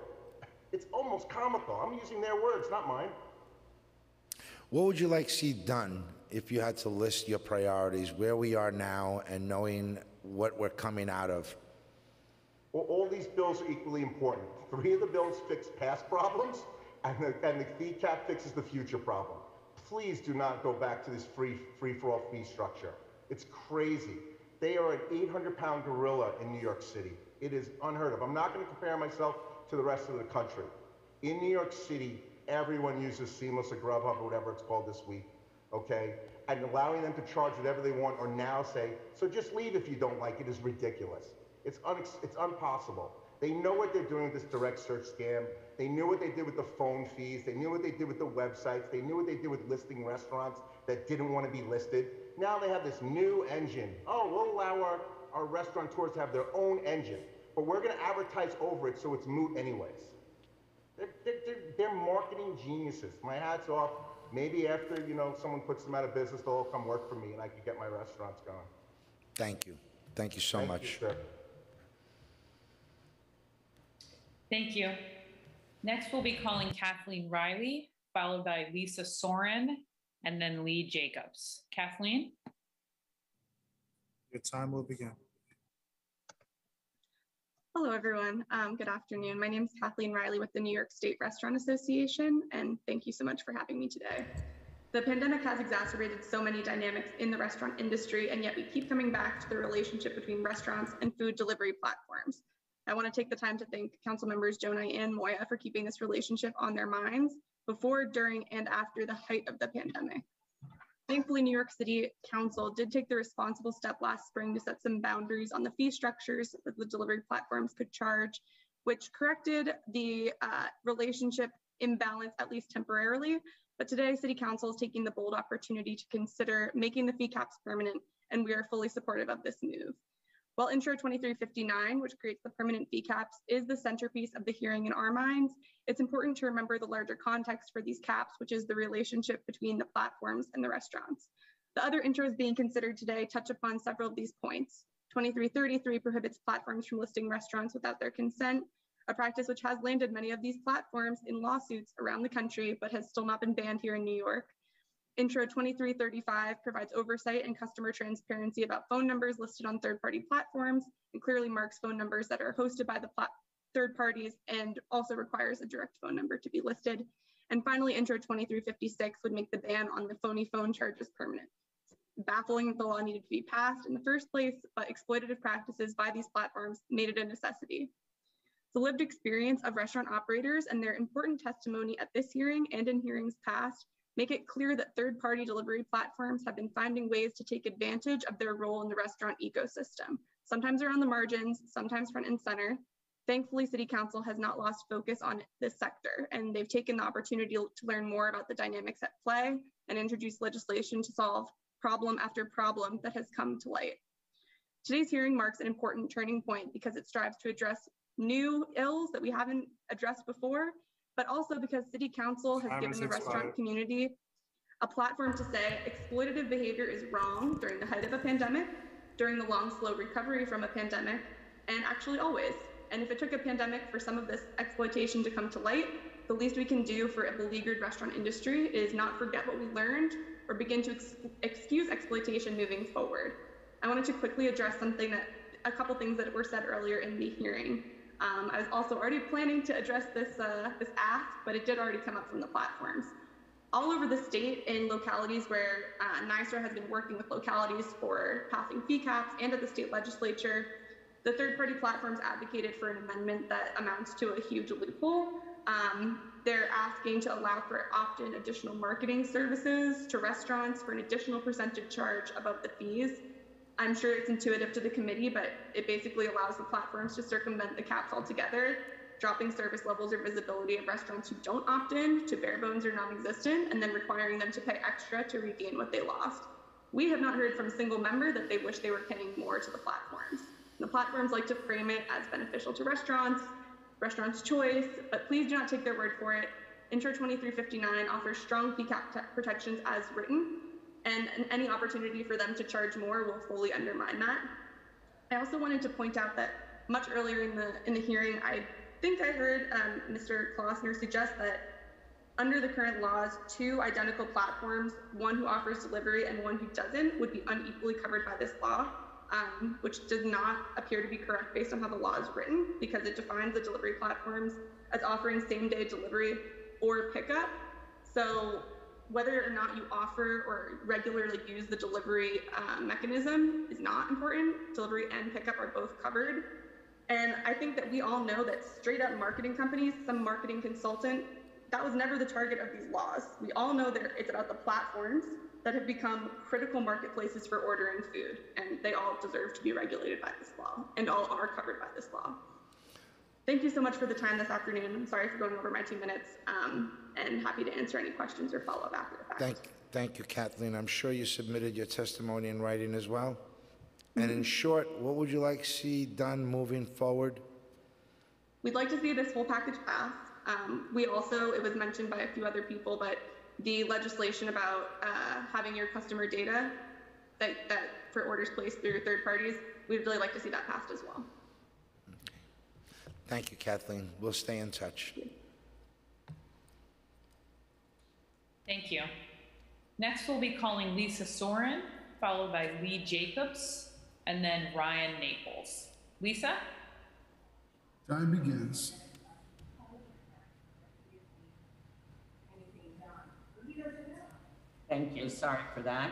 [SPEAKER 22] It's almost comical. I'm using their words, not mine.
[SPEAKER 6] What would you like to see done if you had to list your priorities, where we are now, and knowing what we're coming out of?
[SPEAKER 22] Well, all these bills are equally important. Three of the bills fix past problems, and the, and the fee cap fixes the future problem. Please do not go back to this free free for all fee structure. It's crazy. They are an 800 pound gorilla in New York City. It is unheard of. I'm not going to compare myself to the rest of the country. In New York City, everyone uses Seamless or Grubhub or whatever it's called this week, okay? And allowing them to charge whatever they want or now say, so just leave if you don't like it is ridiculous. It's, unex- it's impossible. They know what they're doing with this direct search scam. They knew what they did with the phone fees. They knew what they did with the websites. They knew what they did with listing restaurants that didn't want to be listed. Now they have this new engine. Oh, we'll allow our, our restaurateurs to have their own engine, but we're going to advertise over it so it's moot anyways. They're, they're, they're, they're marketing geniuses. My hat's off. Maybe after, you know, someone puts them out of business, they'll all come work for me and I can get my restaurants going.
[SPEAKER 6] Thank you. Thank you so
[SPEAKER 22] Thank you,
[SPEAKER 6] much.
[SPEAKER 22] sir.
[SPEAKER 3] Thank you. Next, we'll be calling Kathleen Reilly, followed by Lisa Sorin, and then Lee Jacobs. Kathleen?
[SPEAKER 18] Your time will begin.
[SPEAKER 23] Hello, everyone. Um, good afternoon. My name is Kathleen Reilly with the New York State Restaurant Association, and thank you so much for having me today. The pandemic has exacerbated so many dynamics in the restaurant industry, and yet we keep coming back to the relationship between restaurants and food delivery platforms. I want to take the time to thank council members Gjonaj and Moya for keeping this relationship on their minds before, during, and after the height of the pandemic. Thankfully, New York City Council did take the responsible step last spring to set some boundaries on the fee structures that the delivery platforms could charge, which corrected the uh, relationship imbalance, at least temporarily. But today, City Council is taking the bold opportunity to consider making the fee caps permanent, and we are fully supportive of this move. While Intro 2359, which creates the permanent fee caps, is the centerpiece of the hearing in our minds, it's important to remember the larger context for these caps, which is the relationship between the platforms and the restaurants. The other intros being considered today touch upon several of these points. 2333 prohibits platforms from listing restaurants without their consent, a practice which has landed many of these platforms in lawsuits around the country, but has still not been banned here in New York. Intro 2335 provides oversight and customer transparency about phone numbers listed on third-party platforms and clearly marks phone numbers that are hosted by the plat- third parties and also requires a direct phone number to be listed. And finally, Intro 2356 would make the ban on the phony phone charges permanent. It's baffling that the law needed to be passed in the first place, but exploitative practices by these platforms made it a necessity. The lived experience of restaurant operators and their important testimony at this hearing and in hearings past make it clear that third party delivery platforms have been finding ways to take advantage of their role in the restaurant ecosystem. Sometimes around the margins, sometimes front and center. Thankfully, City Council has not lost focus on this sector, and they've taken the opportunity to learn more about the dynamics at play and introduce legislation to solve problem after problem that has come to light. Today's hearing marks an important turning point because it strives to address new ills that we haven't addressed before but also because City Council has given the restaurant community a platform to say exploitative behavior is wrong during the height of a pandemic, during the long, slow recovery from a pandemic, and actually always. And if it took a pandemic for some of this exploitation to come to light, the least we can do for a beleaguered restaurant industry is not forget what we learned or begin to ex- excuse exploitation moving forward. I wanted to quickly address something that a couple things that were said earlier in the hearing. Um, I was also already planning to address this uh, this ask, but it did already come up from the platforms. All over the state, in localities where uh, NYSRA has been working with localities for passing fee caps, and at the state legislature, the third-party platforms advocated for an amendment that amounts to a huge loophole. Um, they're asking to allow for opt-in additional marketing services to restaurants for an additional percentage charge above the fees. I'm sure it's intuitive to the committee, but it basically allows the platforms to circumvent the caps altogether, dropping service levels or visibility of restaurants who don't opt in to bare bones or non existent, and then requiring them to pay extra to regain what they lost. We have not heard from a single member that they wish they were paying more to the platforms. The platforms like to frame it as beneficial to restaurants, restaurants' choice, but please do not take their word for it. Intro 2359 offers strong fee cap protections as written, and any opportunity for them to charge more will fully undermine that. I also wanted to point out that much earlier in the in the hearing, I think I heard um, Mr. Klossner suggest that under the current laws, two identical platforms, one who offers delivery and one who doesn't, would be unequally covered by this law, um, which does not appear to be correct based on how the law is written, because it defines the delivery platforms as offering same-day delivery or pickup. So whether or not you offer or regularly use the delivery uh, mechanism is not important. Delivery and pickup are both covered. And I think that we all know that straight up marketing companies, some marketing consultant, that was never the target of these laws. We all know that it's about the platforms that have become critical marketplaces for ordering food, and they all deserve to be regulated by this law and all are covered by this law. Thank you so much for the time this afternoon. I'm sorry for going over my two minutes, um, and happy to answer any questions or follow up after the fact.
[SPEAKER 6] Thank, thank you, Kathleen. I'm sure you submitted your testimony in writing as well. And in short, what would you like to see done moving forward?
[SPEAKER 23] We'd like to see this whole package pass. Um, we also, it was mentioned by a few other people, but the legislation about uh, having your customer data that, that for orders placed through third parties, we'd really like to see that passed as well.
[SPEAKER 6] Thank you, Kathleen. We'll stay in touch.
[SPEAKER 3] Thank you. Next, we'll be calling Lisa Sorin, followed by Lee Jacobs, and then Ryan Naples. Lisa?
[SPEAKER 7] Time begins.
[SPEAKER 24] Thank you. Sorry for that.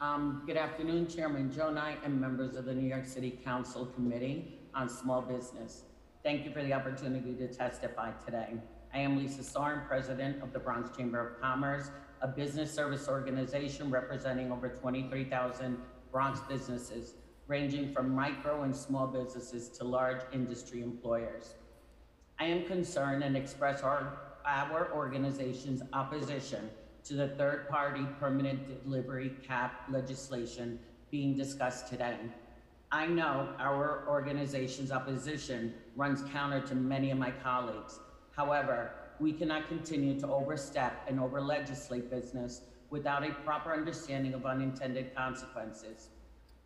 [SPEAKER 24] Um, good afternoon, Chairman Gjonaj and members of the New York City Council Committee on Small Business. Thank you for the opportunity to testify today. I am Lisa Sorin, President of the Bronx Chamber of Commerce, a business service organization representing over 23,000 Bronx businesses, ranging from micro and small businesses to large industry employers. I am concerned and express our, our organization's opposition to the third-party permanent delivery cap legislation being discussed today. I know our organization's opposition runs counter to many of my colleagues. However, we cannot continue to overstep and over-legislate business without a proper understanding of unintended consequences.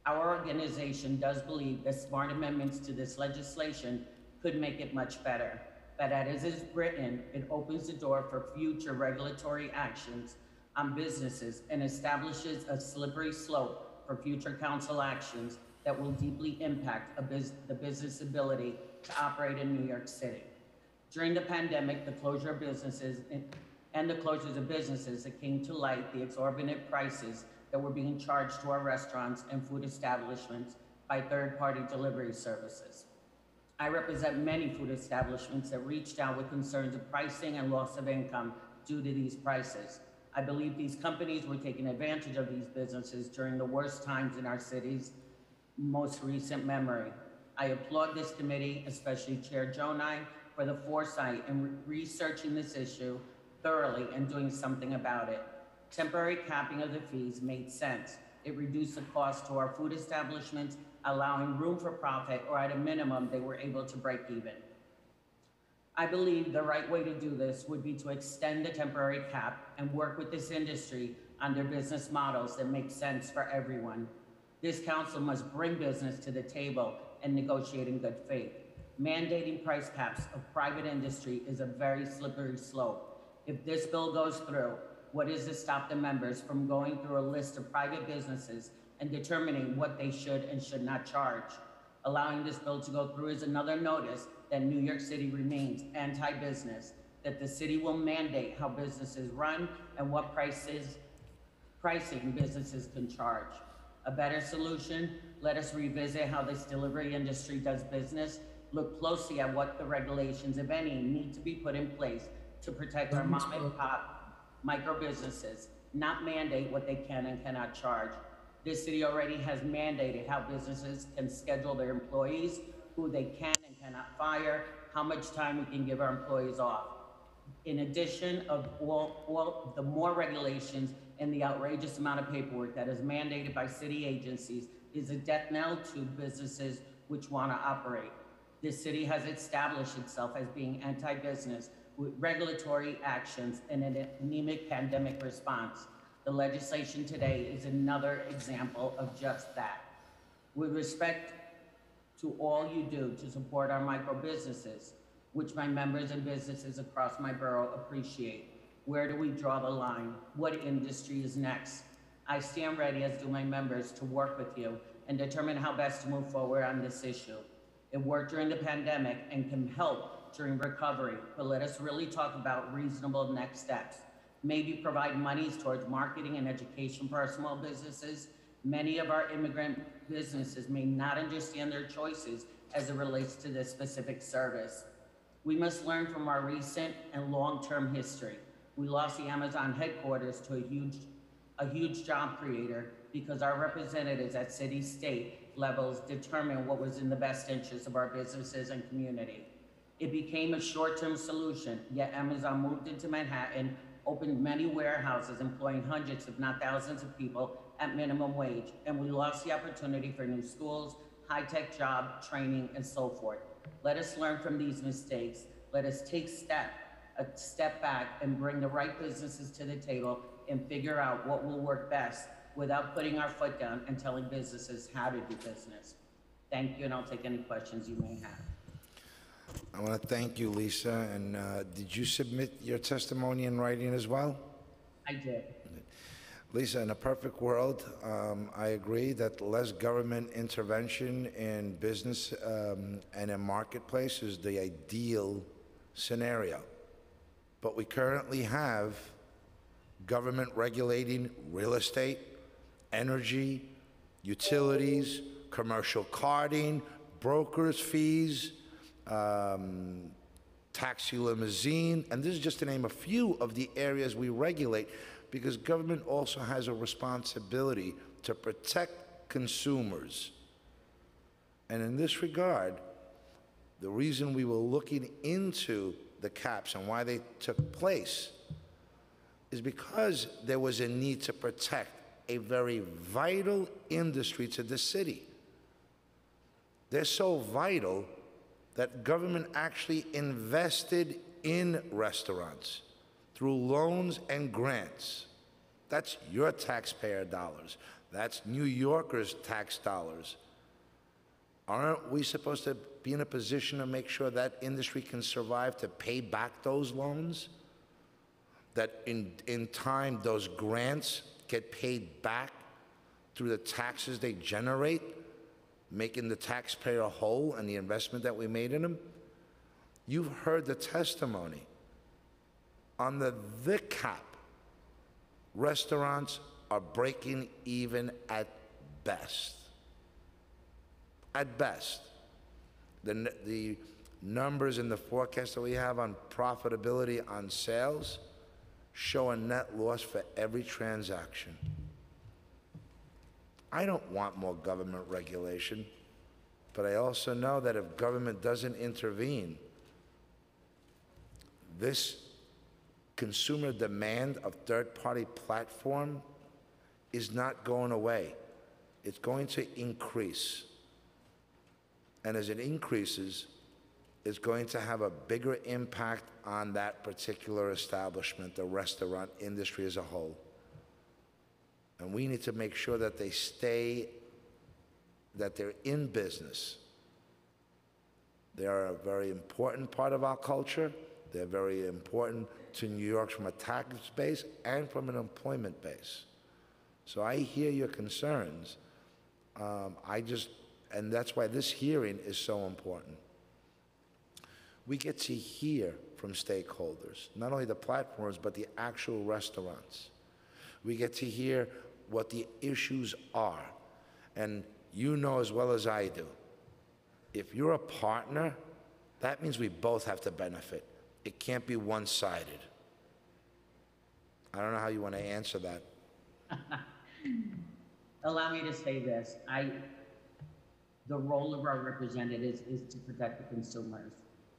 [SPEAKER 24] Our organization does believe that smart amendments to this legislation could make it much better but as it is written, it opens the door for future regulatory actions on businesses and establishes a slippery slope for future council actions that will deeply impact the business ability to operate in New York City. During the pandemic, the closure of businesses and the closures of businesses, it came to light the exorbitant prices that were being charged to our restaurants and food establishments by third-party delivery services. I represent many food establishments that reached out with concerns of pricing and loss of income due to these prices. I believe these companies were taking advantage of these businesses during the worst times in our city's most recent memory. I applaud this committee, especially Chair Gjonaj, for the foresight in re researching this issue thoroughly and doing something about it. Temporary capping of the fees made sense. It reduced the cost to our food establishments allowing room for profit, or at a minimum, they were able to break even. I believe the right way to do this would be to extend the temporary cap and work with this industry on their business models that make sense for everyone. This council must bring business to the table and negotiate in good faith. Mandating price caps of private industry is a very slippery slope. If this bill goes through, what is to stop the members from going through a list of private businesses and determining what they should and should not charge. Allowing this bill to go through is another notice that New York City remains anti-business, that the city will mandate how businesses run and what prices, pricing businesses can charge. A better solution, let us revisit how this delivery industry does business, look closely at what the regulations, if any, need to be put in place to protect our mom and pop micro businesses, not mandate what they can and cannot charge. This city already has mandated how businesses can schedule their employees, who they can and cannot fire, how much time we can give our employees off. In addition of all, all the more regulations and the outrageous amount of paperwork that is mandated by city agencies is a death knell to businesses which want to operate. This city has established itself as being anti-business with regulatory actions and an anemic pandemic response. The legislation today is another example of just that. With respect to all you do to support our micro businesses, which my members and businesses across my borough appreciate, where do we draw the line? What industry is next? I stand ready, as do my members, to work with you and determine how best to move forward on this issue. It worked during the pandemic and can help during recovery, but let us really talk about reasonable next steps maybe provide monies towards marketing and education for our small businesses. Many of our immigrant businesses may not understand their choices as it relates to this specific service. We must learn from our recent and long-term history. We lost the Amazon headquarters to a huge, a huge job creator because our representatives at city, state levels determine what was in the best interest of our businesses and community. It became a short-term solution, yet Amazon moved into Manhattan, opened many warehouses employing hundreds, if not thousands of people at minimum wage, and we lost the opportunity for new schools, high-tech job training, and so forth. Let us learn from these mistakes. Let us take step, a step back and bring the right businesses to the table and figure out what will work best without putting our foot down and telling businesses how to do business. Thank you, and I'll take any questions you may have.
[SPEAKER 6] I want to thank you, Lisa, and uh, did you submit your testimony in writing as well?
[SPEAKER 24] I did.
[SPEAKER 6] Lisa, in a perfect world, um, I agree that less government intervention in business um, and in marketplace is the ideal scenario. But we currently have government regulating real estate, energy, utilities, commercial carting, brokers' fees, um, taxi limousine, and this is just to name a few of the areas we regulate because government also has a responsibility to protect consumers. And in this regard, the reason we were looking into the caps and why they took place is because there was a need to protect a very vital industry to the city. They're so vital that government actually invested in restaurants through loans and grants. That's your taxpayer dollars. That's New Yorkers' tax dollars. Aren't we supposed to be in a position to make sure that industry can survive to pay back those loans? That in, in time, those grants get paid back through the taxes they generate, making the taxpayer whole and the investment that we made in them? You've heard the testimony on the the cap, restaurants are breaking even at best. At best. The, the numbers and the forecast that we have on profitability on sales show a net loss for every transaction. I don't want more government regulation, but I also know that if government doesn't intervene, this consumer demand of third-party platform is not going away. It's going to increase. And as it increases, it's going to have a bigger impact on that particular establishment, the restaurant industry as a whole. And we need to make sure that they stay, that they're in business. They are a very important part of our culture. They're very important to New York from a tax base and from an employment base. So I hear your concerns. Um, I just, and that's why this hearing is so important. We get to hear from stakeholders, not only the platforms, but the actual restaurants. We get to hear what the issues are. And you know as well as I do, if you're a partner, that means we both have to benefit. It can't be one sided. I don't know how you want to answer that.
[SPEAKER 24] Allow me to say this. I, the role of our representatives is to protect the consumers.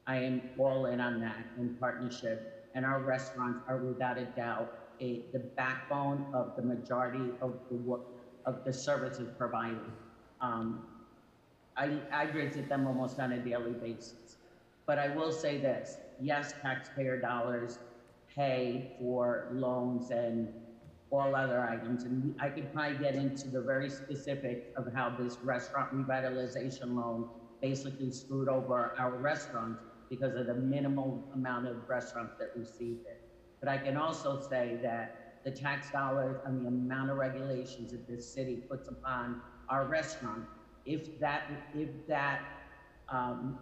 [SPEAKER 24] I am all in on that in partnership, and our restaurants are without a doubt a, the backbone of the majority of the work of the services provided. Um, I, I visit them almost on a daily basis. But I will say this, yes, taxpayer dollars pay for loans and all other items. And I could probably get into the very specific of how this restaurant revitalization loan basically screwed over our restaurants because of the minimal amount of restaurants that received it. But I can also say that the tax dollars and the amount of regulations that this city puts upon our restaurant, if that, if that um,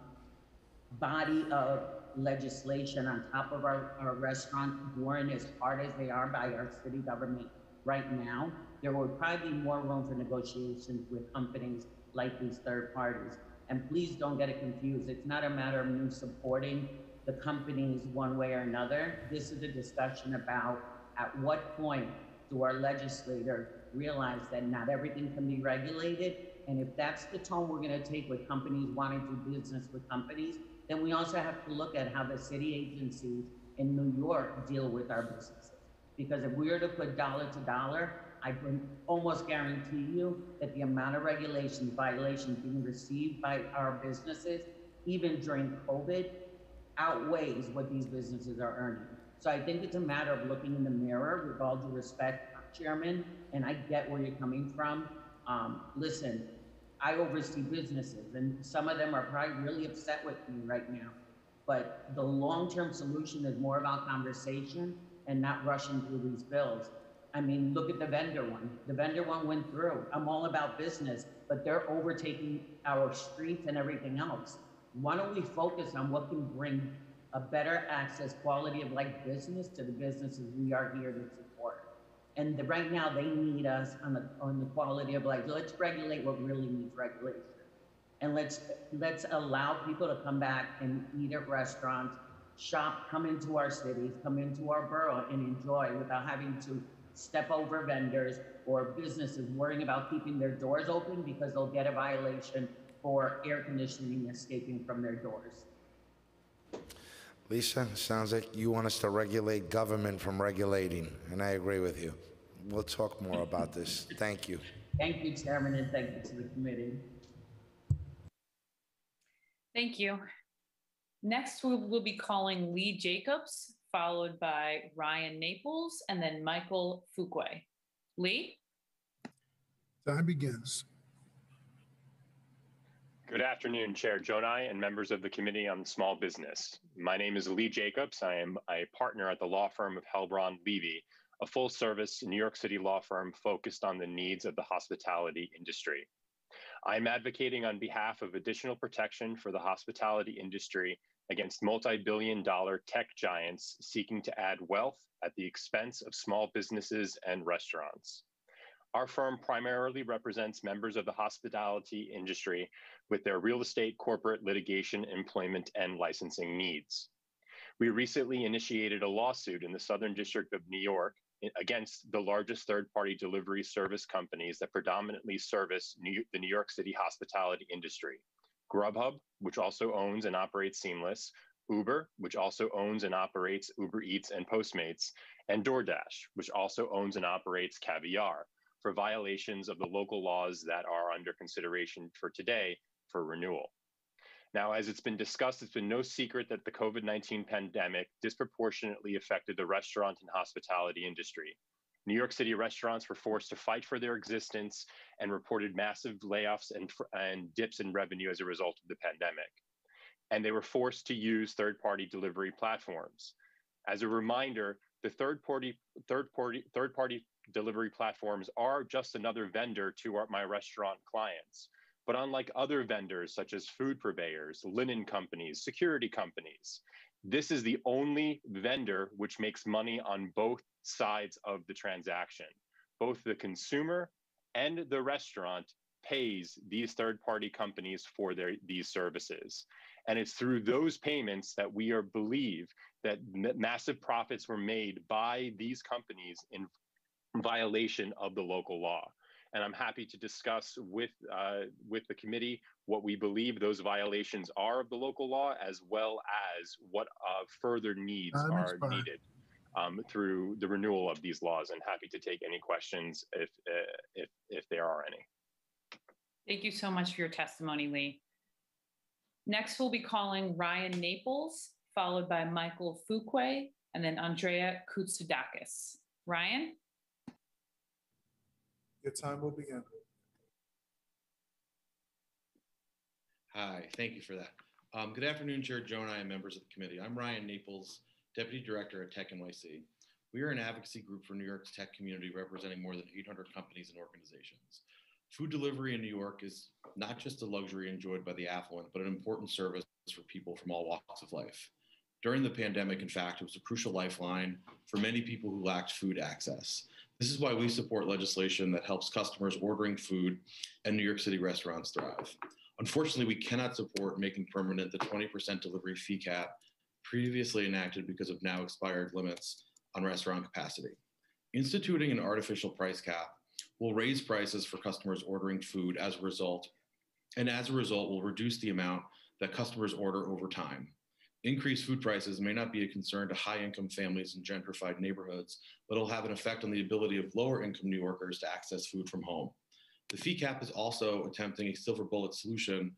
[SPEAKER 24] body of legislation on top of our, our restaurant weren't as hard as they are by our city government right now, there would probably be more room for negotiations with companies like these third parties. And please don't get it confused. It's not a matter of me supporting the companies one way or another. This is a discussion about at what point do our legislators realize that not everything can be regulated? And if that's the tone we're going to take with companies wanting to do business with companies, then we also have to look at how the city agencies in New York deal with our businesses. Because if we were to put dollar to dollar, I can almost guarantee you that the amount of regulations, violations being received by our businesses, even during COVID, outweighs what these businesses are earning. So I think it's a matter of looking in the mirror with all due respect, Chairman, and I get where you're coming from. Um, listen, I oversee businesses and some of them are probably really upset with me right now. But the long-term solution is more about conversation and not rushing through these bills. I mean, look at the vendor one. The vendor one went through. I'm all about business, but they're overtaking our streets and everything else. Why don't we focus on what can bring a better access, quality of life business to the businesses we are here to support? And the, right now, they need us on the on the quality of life. Let's regulate what really needs regulation, and let's let's allow people to come back and eat at restaurants, shop, come into our cities, come into our borough, and enjoy without having to step over vendors or businesses worrying about keeping their doors open because they'll get a violation for air conditioning escaping from their doors.
[SPEAKER 6] Lisa, sounds like you want us to regulate government from regulating, and I agree with you. We'll talk more about this. Thank you.
[SPEAKER 24] Thank you, Chairman, and thank you to the committee.
[SPEAKER 3] Thank you. Next, we will be calling Lee Jacobs, followed by Ryan Naples, and then Michael Fuquay. Lee?
[SPEAKER 7] Time begins.
[SPEAKER 25] Good afternoon, Chair Gjonaj and members of the Committee on Small Business. My name is Lee Jacobs. I am a partner at the law firm of Helbraun Levey, a full service New York City law firm focused on the needs of the hospitality industry. I'm advocating on behalf of additional protection for the hospitality industry against multi billion dollar tech giants seeking to add wealth at the expense of small businesses and restaurants. Our firm primarily represents members of the hospitality industry with their real estate, corporate, litigation, employment, and licensing needs. We recently initiated a lawsuit in the Southern District of New York against the largest third party delivery service companies that predominantly service New, the New York City hospitality industry. Grubhub, which also owns and operates Seamless, Uber, which also owns and operates Uber Eats and Postmates, and DoorDash, which also owns and operates Caviar, for violations of the local laws that are under consideration for today for renewal. Now, as it's been discussed, it's been no secret that the COVID 19 pandemic disproportionately affected the restaurant and hospitality industry. New York City restaurants were forced to fight for their existence and reported massive layoffs and, and dips in revenue as a result of the pandemic. And they were forced to use third party delivery platforms. As a reminder, the third party, third party, third party delivery platforms are just another vendor to our, my restaurant clients. But unlike other vendors, such as food purveyors, linen companies, security companies, this is the only vendor which makes money on both sides of the transaction. Both the consumer and the restaurant pays these third party companies for their these services and it's through those payments that we are believe that massive profits were made by these companies in violation of the local law. And I'm happy to discuss with, uh, with the committee what we believe those violations are of the local law, as well as what uh, further needs are needed um, through the renewal of these laws. And happy to take any questions if, uh, if, if there are any.
[SPEAKER 3] Thank you so much for your testimony, Lee. Next, we'll be calling Ryan Naples, followed by Michael Fuquay, and then Andrea Koutsoudakis. Ryan?
[SPEAKER 18] Your time will begin.
[SPEAKER 26] Hi, thank you for that. Um, good afternoon, Chair Gjonaj and members of the committee. I'm Ryan Naples, Deputy Director at Tech NYC. We are an advocacy group for New York's tech community representing more than 800 companies and organizations. Food delivery in New York is not just a luxury enjoyed by the affluent, but an important service for people from all walks of life. During the pandemic, in fact, it was a crucial lifeline for many people who lacked food access. This is why we support legislation that helps customers ordering food and New York City restaurants thrive. Unfortunately, we cannot support making permanent the 20% delivery fee cap previously enacted because of now expired limits on restaurant capacity. Instituting an artificial price cap will raise prices for customers ordering food as a result, and as a result, will reduce the amount that customers order over time. Increased food prices may not be a concern to high income families in gentrified neighborhoods, but it'll have an effect on the ability of lower income New Yorkers to access food from home. The fee cap is also attempting a silver bullet solution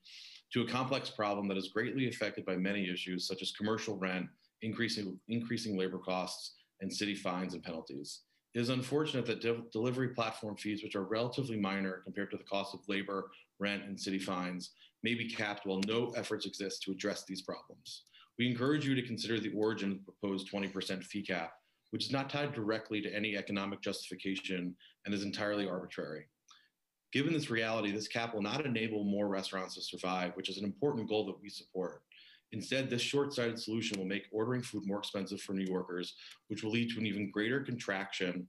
[SPEAKER 26] to a complex problem that is greatly affected by many issues, such as commercial rent, increasing, increasing labor costs, and city fines and penalties. It is unfortunate that de- delivery platform fees, which are relatively minor compared to the cost of labor, rent, and city fines, may be capped while no efforts exist to address these problems. We encourage you to consider the origin of the proposed 20% fee cap, which is not tied directly to any economic justification and is entirely arbitrary. Given this reality, this cap will not enable more restaurants to survive, which is an important goal that we support. Instead, this short sighted solution will make ordering food more expensive for New Yorkers, which will lead to an even greater contraction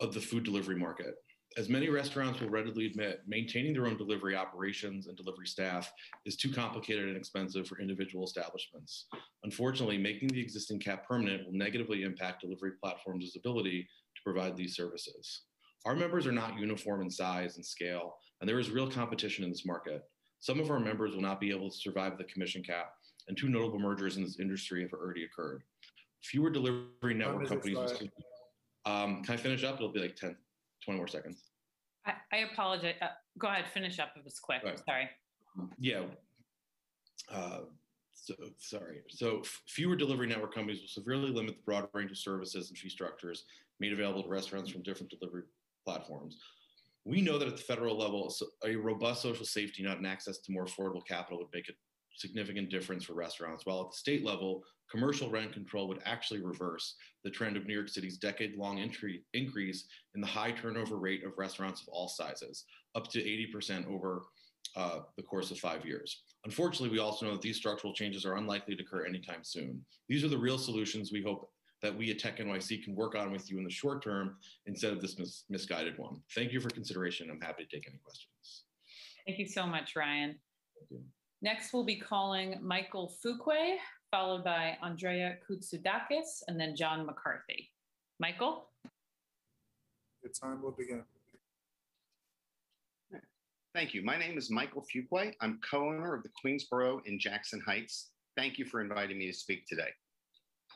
[SPEAKER 26] of the food delivery market. As many restaurants will readily admit, maintaining their own delivery operations and delivery staff is too complicated and expensive for individual establishments. Unfortunately, making the existing cap permanent will negatively impact delivery platforms' ability to provide these services. Our members are not uniform in size and scale, and there is real competition in this market. Some of our members will not be able to survive the commission cap, and two notable mergers in this industry have already occurred. Fewer delivery network companies.
[SPEAKER 18] expired.
[SPEAKER 26] Um, can I finish up? It'll be like 10, 20 more seconds.
[SPEAKER 3] I, I apologize. Uh, go ahead, finish up if it's quick.
[SPEAKER 26] Right.
[SPEAKER 3] Sorry.
[SPEAKER 26] Yeah. Uh, so sorry. So f- fewer delivery network companies will severely limit the broad range of services and fee structures made available to restaurants from different delivery platforms. We know that at the federal level, a robust social safety net and access to more affordable capital would make a significant difference for restaurants, while at the state level, commercial rent control would actually reverse the trend of New York City's decade-long entry, increase in the high turnover rate of restaurants of all sizes, up to 80% over uh, the course of five years. Unfortunately, we also know that these structural changes are unlikely to occur anytime soon. These are the real solutions we hope that we at Tech NYC can work on with you in the short term instead of this mis- misguided one. Thank you for consideration. I'm happy to take any questions.
[SPEAKER 3] Thank you so much, Ryan. Next, we'll be calling Michael Fuquay, followed by Andrea Koutsoudakis, and then John McCarthy. Michael?
[SPEAKER 18] Your time will begin.
[SPEAKER 20] Thank you. My name is Michael Fuquay. I'm co-owner of the Queensboro in Jackson Heights. Thank you for inviting me to speak today.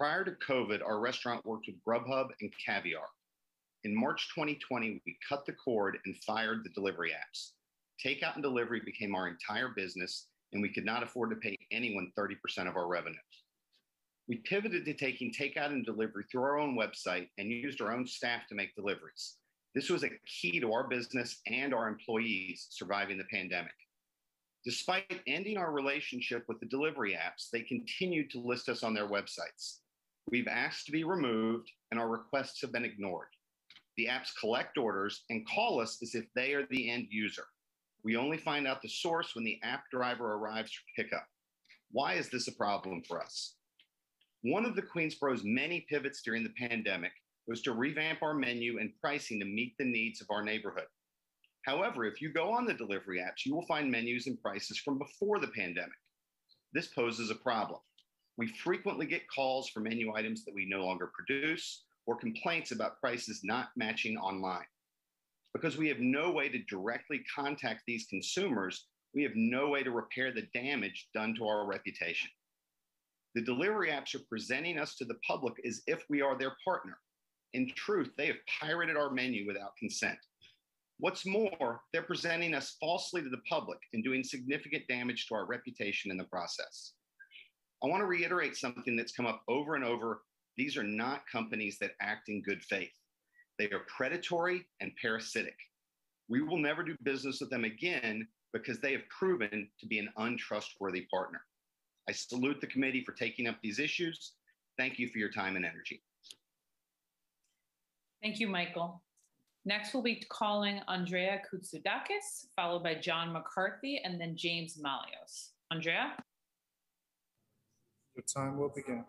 [SPEAKER 20] Prior to COVID, our restaurant worked with Grubhub and Caviar. In March 2020, we cut the cord and fired the delivery apps. Takeout and delivery became our entire business, and we could not afford to pay anyone 30% of our revenue. We pivoted to taking takeout and delivery through our own website and used our own staff to make deliveries. This was a key to our business and our employees surviving the pandemic. Despite ending our relationship with the delivery apps, they continued to list us on their websites. We've asked to be removed, and our requests have been ignored. The apps collect orders and call us as if they are the end user. We only find out the source when the app driver arrives for pickup. Why is this a problem for us? One of the Queensboro's many pivots during the pandemic was to revamp our menu and pricing to meet the needs of our neighborhood. However, if you go on the delivery apps, you will find menus and prices from before the pandemic. This poses a problem. We frequently get calls for menu items that we no longer produce or complaints about prices not matching online. Because we have no way to directly contact these consumers, we have no way to repair the damage done to our reputation. The delivery apps are presenting us to the public as if we are their partner. In truth, they have pirated our menu without consent. What's more, they're presenting us falsely to the public and doing significant damage to our reputation in the process. I want to reiterate something that's come up over and over. These are not companies that act in good faith. They are predatory and parasitic. We will never do business with them again because they have proven to be an untrustworthy partner. I salute the committee for taking up these issues. Thank you for your time and energy.
[SPEAKER 3] Thank you, Michael. Next, we'll be calling Andrea Koutsoudakis, followed by John McCarthy, and then James Mallios. Andrea?
[SPEAKER 18] Your time will begin.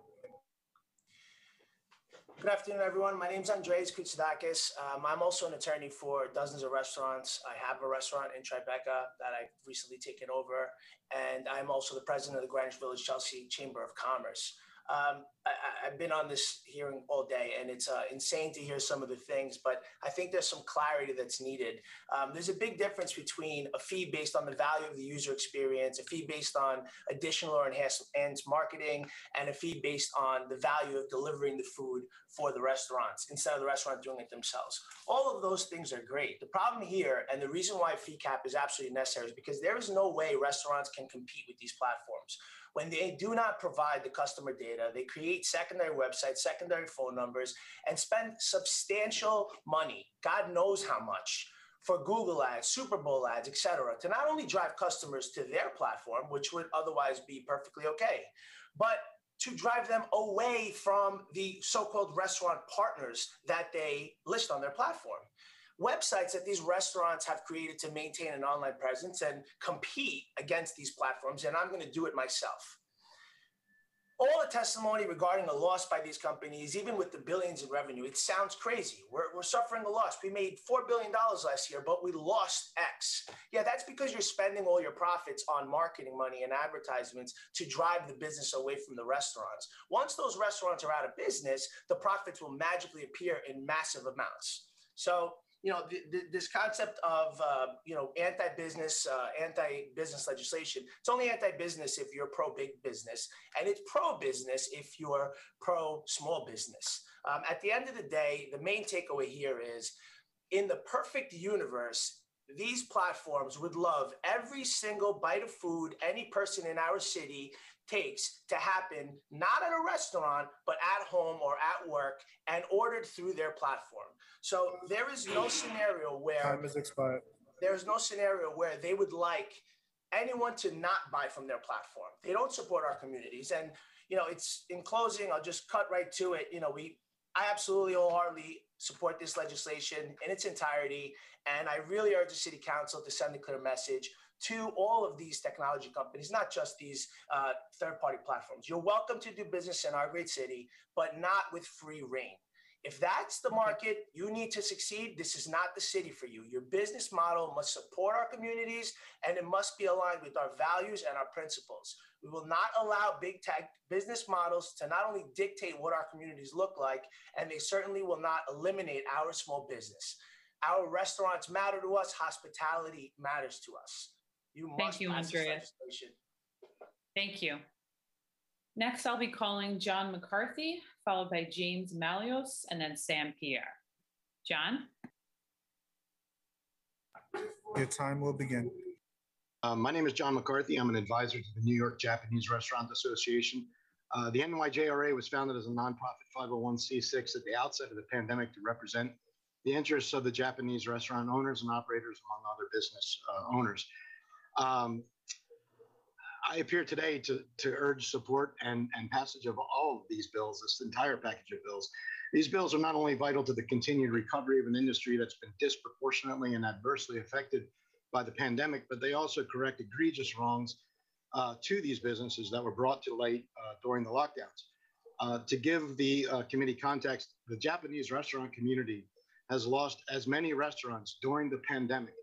[SPEAKER 27] Good afternoon, everyone. My name is Andreas Koutsoudakis. Um, I'm also an attorney for dozens of restaurants. I have a restaurant in Tribeca that I've recently taken over, and I'm also the president of the Greenwich Village Chelsea Chamber of Commerce. Um, I, have been on this hearing all day, and it's uh, insane to hear some of the things, but I think there's some clarity that's needed. Um, there's a big difference between a fee based on the value of the user experience, a fee based on additional or enhanced, marketing, and a fee based on the value of delivering the food for the restaurants instead of the restaurant doing it themselves. All of those things are great. The problem here, and the reason why fee cap is absolutely necessary, is because there is no way restaurants can compete with these platforms when they do not provide the customer data, they create secondary websites, secondary phone numbers, and spend substantial money, God knows how much, for Google ads, Super Bowl ads, et cetera, to not only drive customers to their platform, which would otherwise be perfectly okay, but to drive them away from the so-called restaurant partners that they list on their platform websites that these restaurants have created to maintain an online presence and compete against these platforms. And I'm going to do it myself. All the testimony regarding a loss by these companies, even with the billions in revenue, it sounds crazy. We're, we're suffering a loss. We made $4 billion last year, but we lost X. Yeah, that's because you're spending all your profits on marketing money and advertisements to drive the business away from the restaurants. Once those restaurants are out of business, the profits will magically appear in massive amounts. So you know, th- th- this concept of, uh, you know, anti-business, uh, anti-business legislation, it's only anti-business if you're pro-big business, and it's pro-business if you're pro-small business. Um, at the end of the day, the main takeaway here is, in the perfect universe, these platforms would love every single bite of food any person in our city takes to happen not at a restaurant but at home or at work and ordered through their platform. So there is no scenario where
[SPEAKER 18] time is expired.
[SPEAKER 27] there is no scenario where they would like anyone to not buy from their platform. They don't support our communities. And you know it's in closing i'll just cut right to it. You know we i absolutely wholeheartedly support this legislation in its entirety. And i really urge the city council to send a clear message to all of these technology companies, not just these uh, third party platforms. You're welcome to do business in our great city, but not with free reign. If that's the market you need to succeed, this is not the city for you. Your business model must support our communities and it must be aligned with our values and our principles. We will not allow big tech business models to not only dictate what our communities look like, and they certainly will not eliminate our small business. Our restaurants matter to us, hospitality matters to us. You
[SPEAKER 3] Thank you,
[SPEAKER 27] pass this
[SPEAKER 3] Andrea.
[SPEAKER 27] legislation.
[SPEAKER 3] Thank you. Next, I'll be calling John McCarthy, followed by James Mallios, and then Sam Pierre. John?
[SPEAKER 18] Your time will begin.
[SPEAKER 28] Uh, my name is John McCarthy. I'm an advisor to the New York Japanese Restaurant Association. Uh, the NYJRA was founded as a nonprofit 501c6 at the outset of the pandemic to represent the interests of the Japanese restaurant owners and operators, among other business uh, owners. Um, I appear today to, to urge support and, and passage of all of these bills, this entire package of bills. These bills are not only vital to the continued recovery of an industry that's been disproportionately and adversely affected by the pandemic, but they also correct egregious wrongs uh, to these businesses that were brought to light uh, during the lockdowns. Uh, to give the uh, committee context, the Japanese restaurant community has lost as many restaurants during the pandemic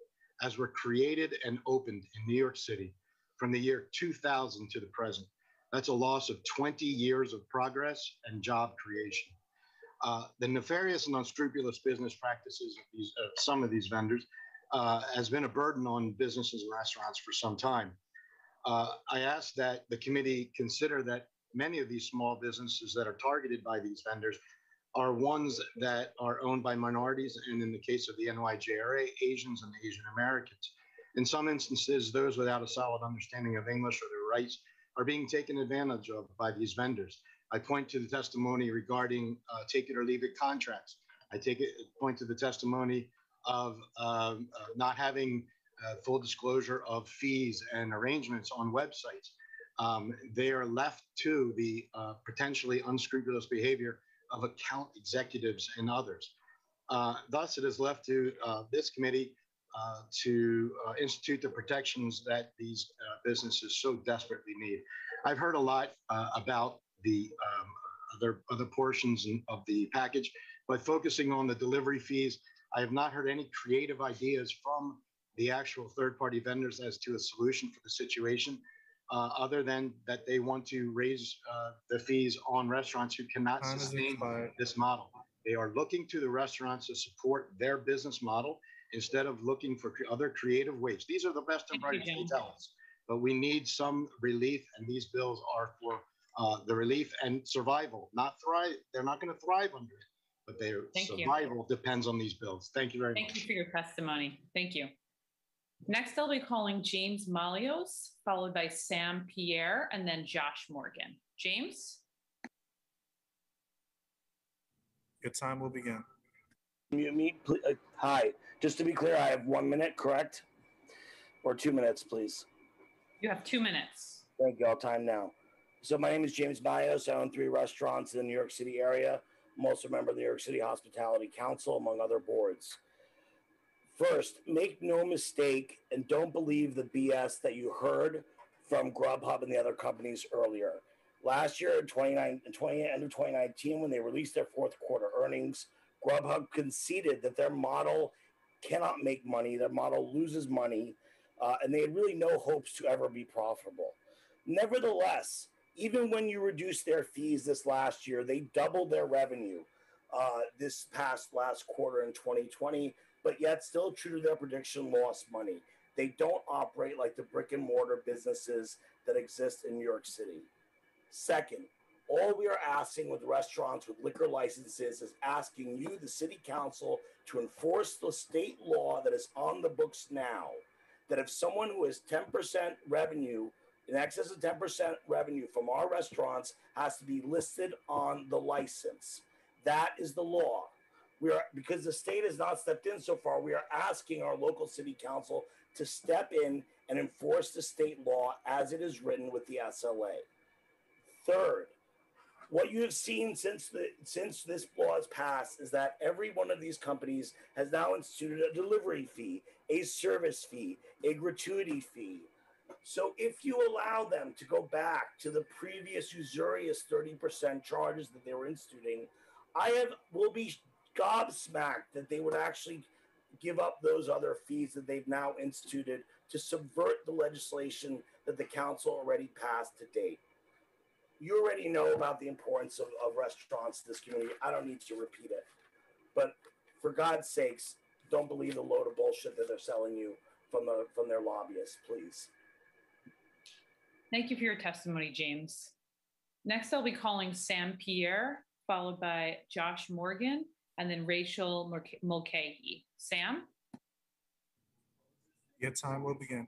[SPEAKER 28] as were created and opened in New York City from the year 2000 to the present. That's a loss of 20 years of progress and job creation. Uh, the nefarious and unscrupulous business practices of these, some of these vendors uh, has been a burden on businesses and restaurants for some time. Uh, I ask that the committee consider that many of these small businesses that are targeted by these vendors are ones that are owned by minorities, and in the case of the NYJRA, Asians and Asian Americans. In some instances, those without a solid understanding of English or their rights are being taken advantage of by these vendors. I point to the testimony regarding uh, take it or leave it contracts. I take it point to the testimony of um, uh, not having uh, full disclosure of fees and arrangements on websites. Um, they are left to the uh, potentially unscrupulous behavior of account executives and others. Uh, thus, it is left to uh, this committee uh, to uh, institute the protections that these uh, businesses so desperately need. I've heard a lot uh, about the um, other other portions of the package. But focusing on the delivery fees, I have not heard any creative ideas from the actual third-party vendors as to a solution for the situation, uh, other than that they want to raise uh, the fees on restaurants who cannot
[SPEAKER 18] Time
[SPEAKER 28] sustain this model. They are looking to the restaurants to support their business model instead of looking for other creative ways. These are the best and
[SPEAKER 3] Thank
[SPEAKER 28] brightest, they tell us. But we need some relief, and these bills are for uh, the relief and survival, not thrive. They're not going to thrive under it, but their
[SPEAKER 3] Thank you.
[SPEAKER 28] survival depends on these bills. Thank you very
[SPEAKER 3] Thank
[SPEAKER 28] much.
[SPEAKER 3] Thank you for your testimony. Thank you. Next, I'll be calling James Mallios, followed by Sam Pierre, and then Josh Morgan. James?
[SPEAKER 18] Your time will begin.
[SPEAKER 29] Mute me, please. Uh, hi. Just to be clear, I have one minute, correct? Or two minutes, please.
[SPEAKER 3] You have two minutes.
[SPEAKER 29] Thank you. I'll time now. So my name is James Bios. I own three restaurants in the New York City area. I'm also a member of the New York City Hospitality Council, among other boards. First, make no mistake and don't believe the BS that you heard from Grubhub and the other companies earlier. Last year, in 29, 20, end of 2019, when they released their fourth quarter earnings, Grubhub conceded that their model cannot make money, their model loses money, uh, and they had really no hopes to ever be profitable. Nevertheless, even when you reduce their fees this last year, they doubled their revenue uh, this past last quarter in 2020, but yet still true to their prediction, lost money. They don't operate like the brick and mortar businesses that exist in New York City. Second, all we are asking with restaurants with liquor licenses is asking you, the city council, to enforce the state law that is on the books now. That if someone who has 10% revenue, in excess of 10% revenue from our restaurants, has to be listed on the license. That is the law. We are because the state has not stepped in so far. We are asking our local city council to step in and enforce the state law as it is written with the SLA. Third, what you have seen since the since this law has passed is that every one of these companies has now instituted a delivery fee, a service fee, a gratuity fee. So if you allow them to go back to the previous usurious 30% charges that they were instituting, I have will be gobsmacked that they would actually give up those other fees that they've now instituted to subvert the legislation that the council already passed to date you already know about the importance of, of restaurants in this community. I don't need to repeat it. But for God's sakes, don't believe the load of bullshit that they're selling you from the from their lobbyists, please.
[SPEAKER 3] Thank you for your testimony, James. Next, I'll be calling Sam Pierre, followed by Josh Morgan, and then Rachel Mulc- Mulcahy. Sam?
[SPEAKER 18] Your time will begin.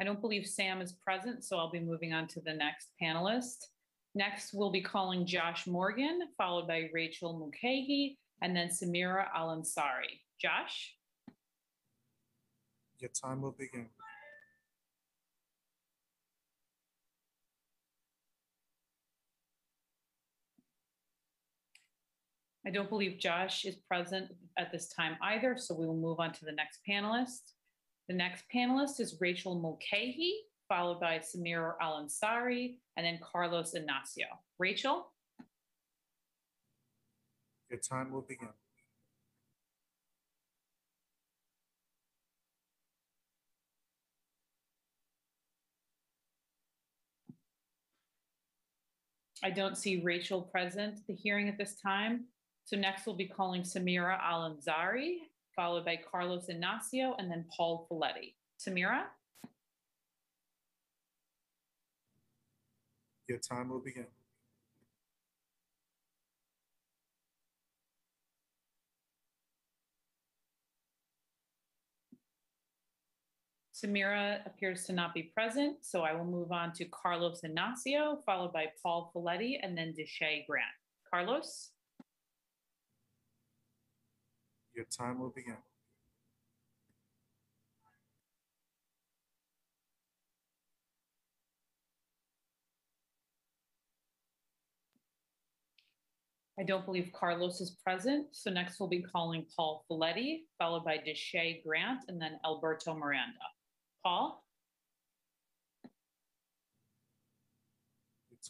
[SPEAKER 3] I don't believe Sam is present, so I'll be moving on to the next panelist. Next, we'll be calling Josh Morgan, followed by Rachel Mulcahy, and then Samira Al-Ansari. Josh?
[SPEAKER 18] Your time will begin.
[SPEAKER 3] I don't believe Josh is present at this time either, so we will move on to the next panelist. The next panelist is Rachel Mulcahy, followed by Samir Al-Ansari, and then Carlos Ignacio. Rachel?
[SPEAKER 18] Your time will begin.
[SPEAKER 3] I don't see Rachel present at the hearing at this time. So next we'll be calling Samira Al-Ansari, followed by Carlos Ignacio, and then Paul Folletti. Samira?
[SPEAKER 18] Your time will begin.
[SPEAKER 3] Samira appears to not be present, so I will move on to Carlos Ignacio, followed by Paul Folletti, and then Deshay Grant. Carlos?
[SPEAKER 18] Your time will begin.
[SPEAKER 3] I don't believe Carlos is present. So next we'll be calling Paul Folletti, followed by Deshay Grant, and then Alberto Miranda. Paul?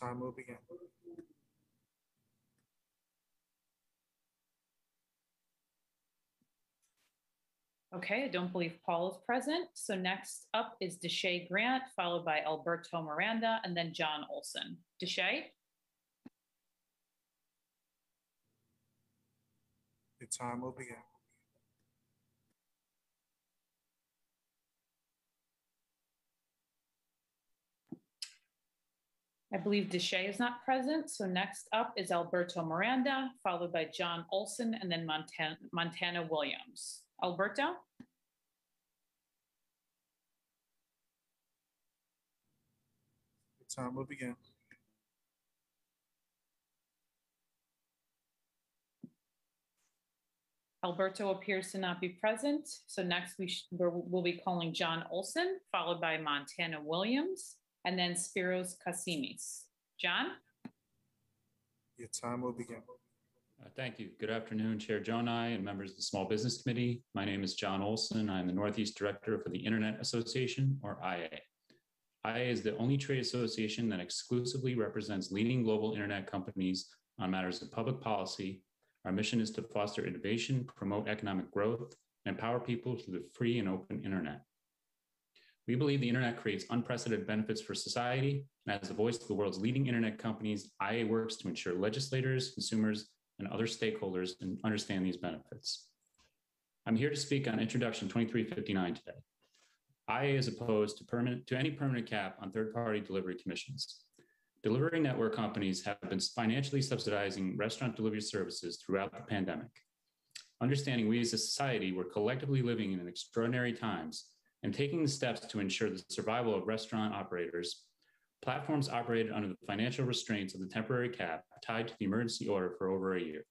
[SPEAKER 18] Time will begin.
[SPEAKER 3] Okay, I don't believe Paul is present. So next up is Deshay Grant, followed by Alberto Miranda, and then John Olson. Deshay?
[SPEAKER 18] The time will begin.
[SPEAKER 3] I believe Deshay is not present. So next up is Alberto Miranda, followed by John Olson, and then Montana, Montana Williams. Alberto?
[SPEAKER 18] Time will begin.
[SPEAKER 3] Alberto appears to not be present. So next we we'll be calling John Olson, followed by Montana Williams, and then Spiros Kasimis. John?
[SPEAKER 18] Your time will begin.
[SPEAKER 30] Uh, Thank you. Good afternoon, Chair Gjonaj and members of the Small Business Committee. My name is John Olson. I'm the Northeast Director for the Internet Association, or IA. IA is the only trade association that exclusively represents leading global internet companies on matters of public policy. Our mission is to foster innovation, promote economic growth, and empower people through the free and open internet. We believe the internet creates unprecedented benefits for society, and as the voice of the world's leading internet companies, IA works to ensure legislators, consumers, and other stakeholders understand these benefits. I'm here to speak on Introduction 2359 today. IA is opposed to permanent to any permanent cap on third-party delivery commissions. Delivery network companies have been financially subsidizing restaurant delivery services throughout the pandemic. Understanding we as a society were collectively living in extraordinary times and taking the steps to ensure the survival of restaurant operators, platforms operated under the financial restraints of the temporary cap tied to the emergency order for over a year.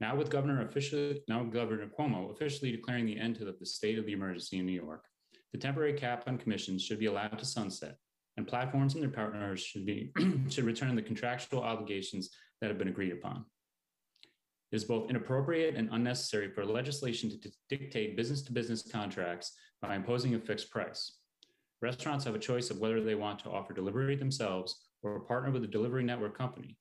[SPEAKER 30] Now with Governor officially, now Governor Cuomo officially declaring the end to the, state of the emergency in New York, the temporary cap on commissions should be allowed to sunset, and platforms and their partners should be should return the contractual obligations that have been agreed upon. It is both inappropriate and unnecessary for legislation to d- dictate business to business contracts by imposing a fixed price. Restaurants have a choice of whether they want to offer delivery themselves or partner with a delivery network company.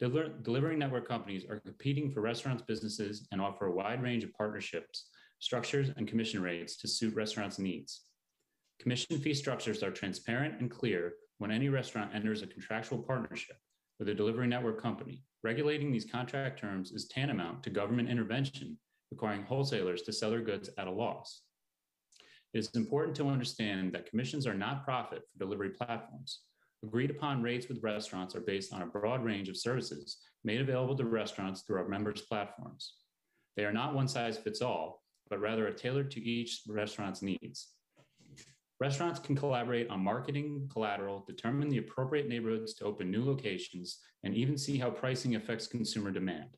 [SPEAKER 30] Deliver, delivery network companies are competing for restaurants' businesses and offer a wide range of partnerships, structures, and commission rates to suit restaurants' needs. Commission fee structures are transparent and clear when any restaurant enters a contractual partnership with a delivery network company. Regulating these contract terms is tantamount to government intervention, requiring wholesalers to sell their goods at a loss. It is important to understand that commissions are not profit for delivery platforms. Agreed upon rates with restaurants are based on a broad range of services made available to restaurants through our members' platforms. They are not one size fits all, but rather are tailored to each restaurant's needs. Restaurants can collaborate on marketing, collateral, determine the appropriate neighborhoods to open new locations, and even see how pricing affects consumer demand.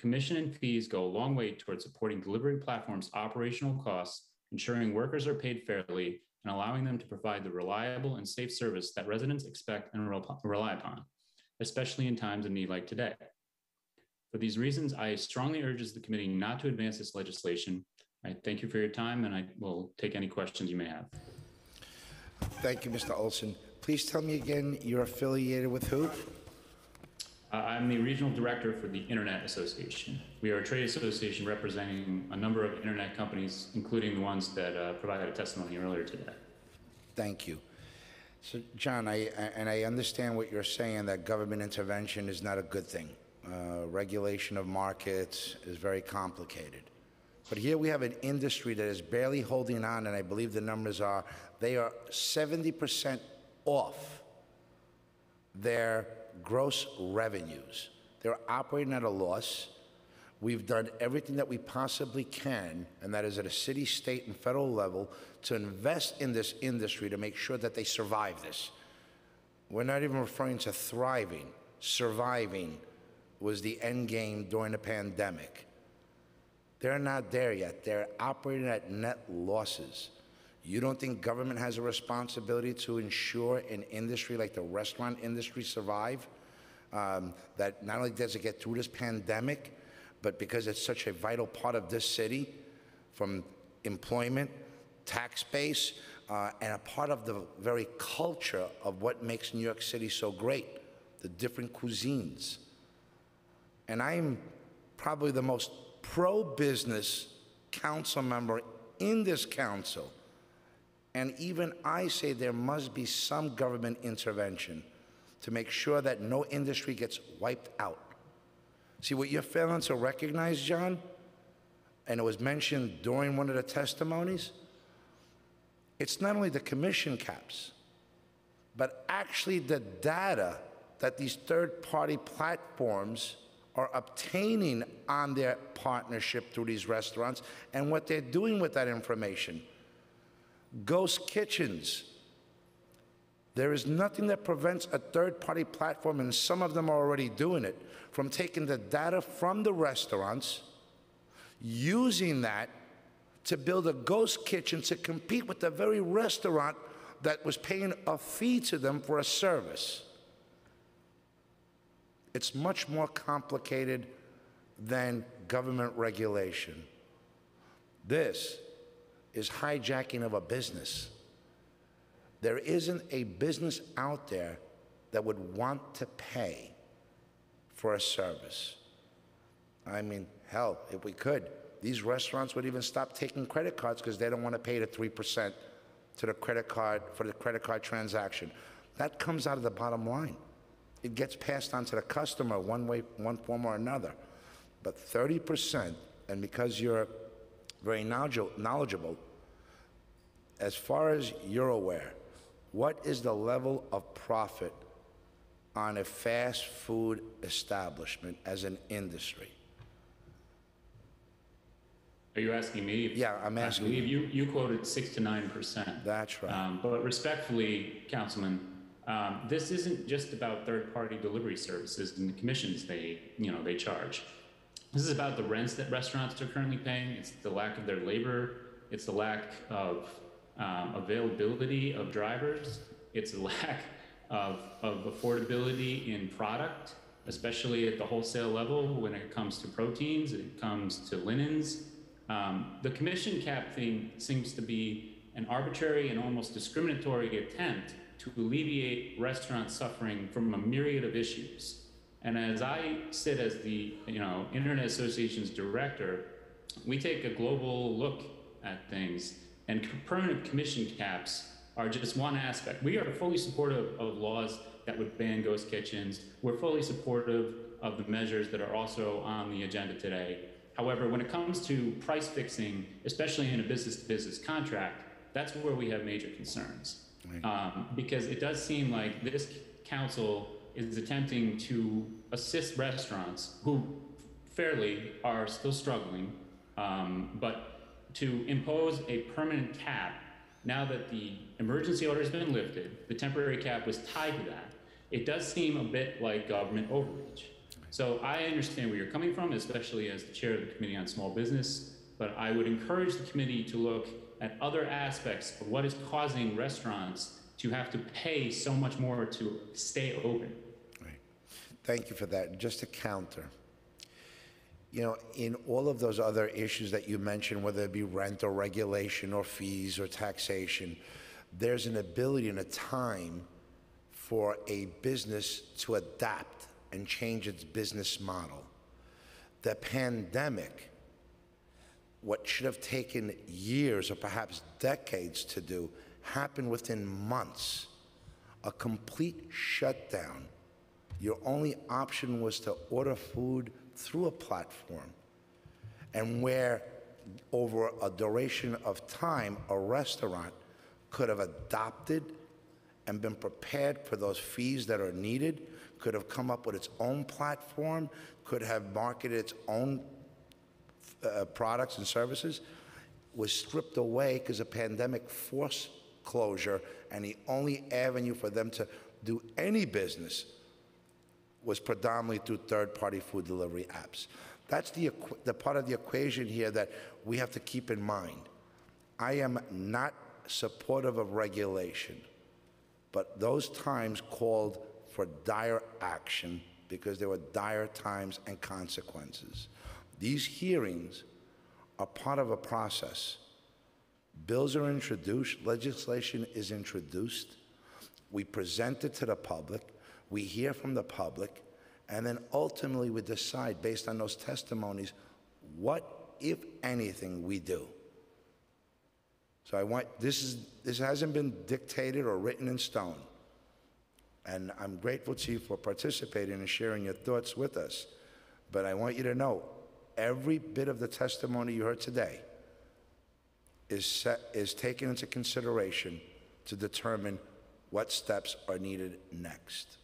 [SPEAKER 30] Commission and fees go a long way towards supporting delivery platforms' operational costs, ensuring workers are paid fairly, and allowing them to provide the reliable and safe service that residents expect and rely upon, especially in times of need like today. For these reasons, I strongly urge the committee not to advance this legislation. I thank you for your time, and I will take any questions you may have.
[SPEAKER 6] Thank you, Mr. Olson. Please tell me again, you're affiliated with who?
[SPEAKER 30] Uh, I'm the regional director for the Internet Association. We are a trade association representing a number of internet companies, including the ones that uh, provided a testimony earlier today.
[SPEAKER 6] Thank you. So, John, I, I- and I understand what you're saying, that government intervention is not a good thing. Uh, Regulation of markets is very complicated. But here we have an industry that is barely holding on, and I believe the numbers are, they are 70% off their gross revenues. They're operating at a loss. We've done everything that we possibly can, and that is at a city, state, and federal level, to invest in this industry to make sure that they survive this. We're not even referring to thriving. Surviving was the end game during the pandemic. They're not there yet. They're operating at net losses. You don't think government has a responsibility to ensure an industry like the restaurant industry survive? um, that not only does it get through this pandemic, but because it's such a vital part of this city, from employment, tax base, uh, and a part of the very culture of what makes New York City so great, the different cuisines. And I'm probably the most pro-business council member in this council. And even I say there must be some government intervention to make sure that no industry gets wiped out. See, what you're failing to recognize, John, and it was mentioned during one of the testimonies, it's not only the commission caps, but actually the data that these third party platforms are obtaining on their partnership through these restaurants and what they're doing with that information. Ghost kitchens. There is nothing that prevents a third party platform, and some of them are already doing it, from taking the data from the restaurants, using that to build a ghost kitchen to compete with the very restaurant that was paying a fee to them for a service. It's much more complicated than government regulation. This is hijacking of a business. There isn't a business out there that would want to pay for a service. I mean, hell, if we could, these restaurants would even stop taking credit cards because they don't want to pay the 3% to the credit card for the credit card transaction. That comes out of the bottom line. It gets passed on to the customer one way, one form or another. But 30%, and because you're very knowledgeable, as far as you're aware, what is the level of profit on a fast food establishment as an industry?
[SPEAKER 30] Are you asking me?
[SPEAKER 6] Yeah, I'm asking
[SPEAKER 30] I believe you, you quoted six to nine percent.
[SPEAKER 6] That's right.
[SPEAKER 30] Um, but respectfully, Councilman, um, this isn't just about third-party delivery services and the commissions they, you know, they charge. This is about the rents that restaurants are currently paying. It's the lack of their labor. It's the lack of um, availability of drivers. It's a lack of, of affordability in product, especially at the wholesale level when it comes to proteins, it comes to linens, um, the commission cap thing seems to be an arbitrary and almost discriminatory attempt to alleviate restaurant suffering from a myriad of issues. And as I sit as the you know Internet Association's director, we take a global look at things, and permanent commission caps are just one aspect. We are fully supportive of laws that would ban ghost kitchens. We're fully supportive of the measures that are also on the agenda today. However, when it comes to price fixing, especially in a business to business contract, that's where we have major concerns. Right. Um, because it does seem like this council is attempting to assist restaurants who fairly are still struggling, um, but to impose a permanent cap now that the emergency order has been lifted, the temporary cap was tied to that. It does seem a bit like government overreach. So I understand where you're coming from, especially as the chair of the Committee on Small Business, but I would encourage the committee to look at other aspects of what is causing restaurants to have to pay so much more to stay open.
[SPEAKER 6] Right. Thank you for that. Just to counter, you know, in all of those other issues that you mentioned, whether it be rent or regulation or fees or taxation, there's an ability and a time for a business to adapt and change its business model. The pandemic, what should have taken years or perhaps decades to do, happened within months. A complete shutdown. Your only option was to order food through a platform. And where, over a duration of time, a restaurant could have adopted and been prepared for those fees that are needed could have come up with its own platform, could have marketed its own uh, products and services, was stripped away because of pandemic forced closure, and the only avenue for them to do any business was predominantly through third-party food delivery apps. That's the, the part of the equation here that we have to keep in mind. I am not supportive of regulation, but those times called for dire action because there were dire times and consequences. These hearings are part of a process. Bills are introduced, legislation is introduced, we present it to the public, we hear from the public, and then ultimately we decide based on those testimonies what, if anything, we do. So I want this is this hasn't been dictated or written in stone. And I'm grateful to you for participating and sharing your thoughts with us. But I want you to know every bit of the testimony you heard today is set, is taken into consideration to determine what steps are needed next.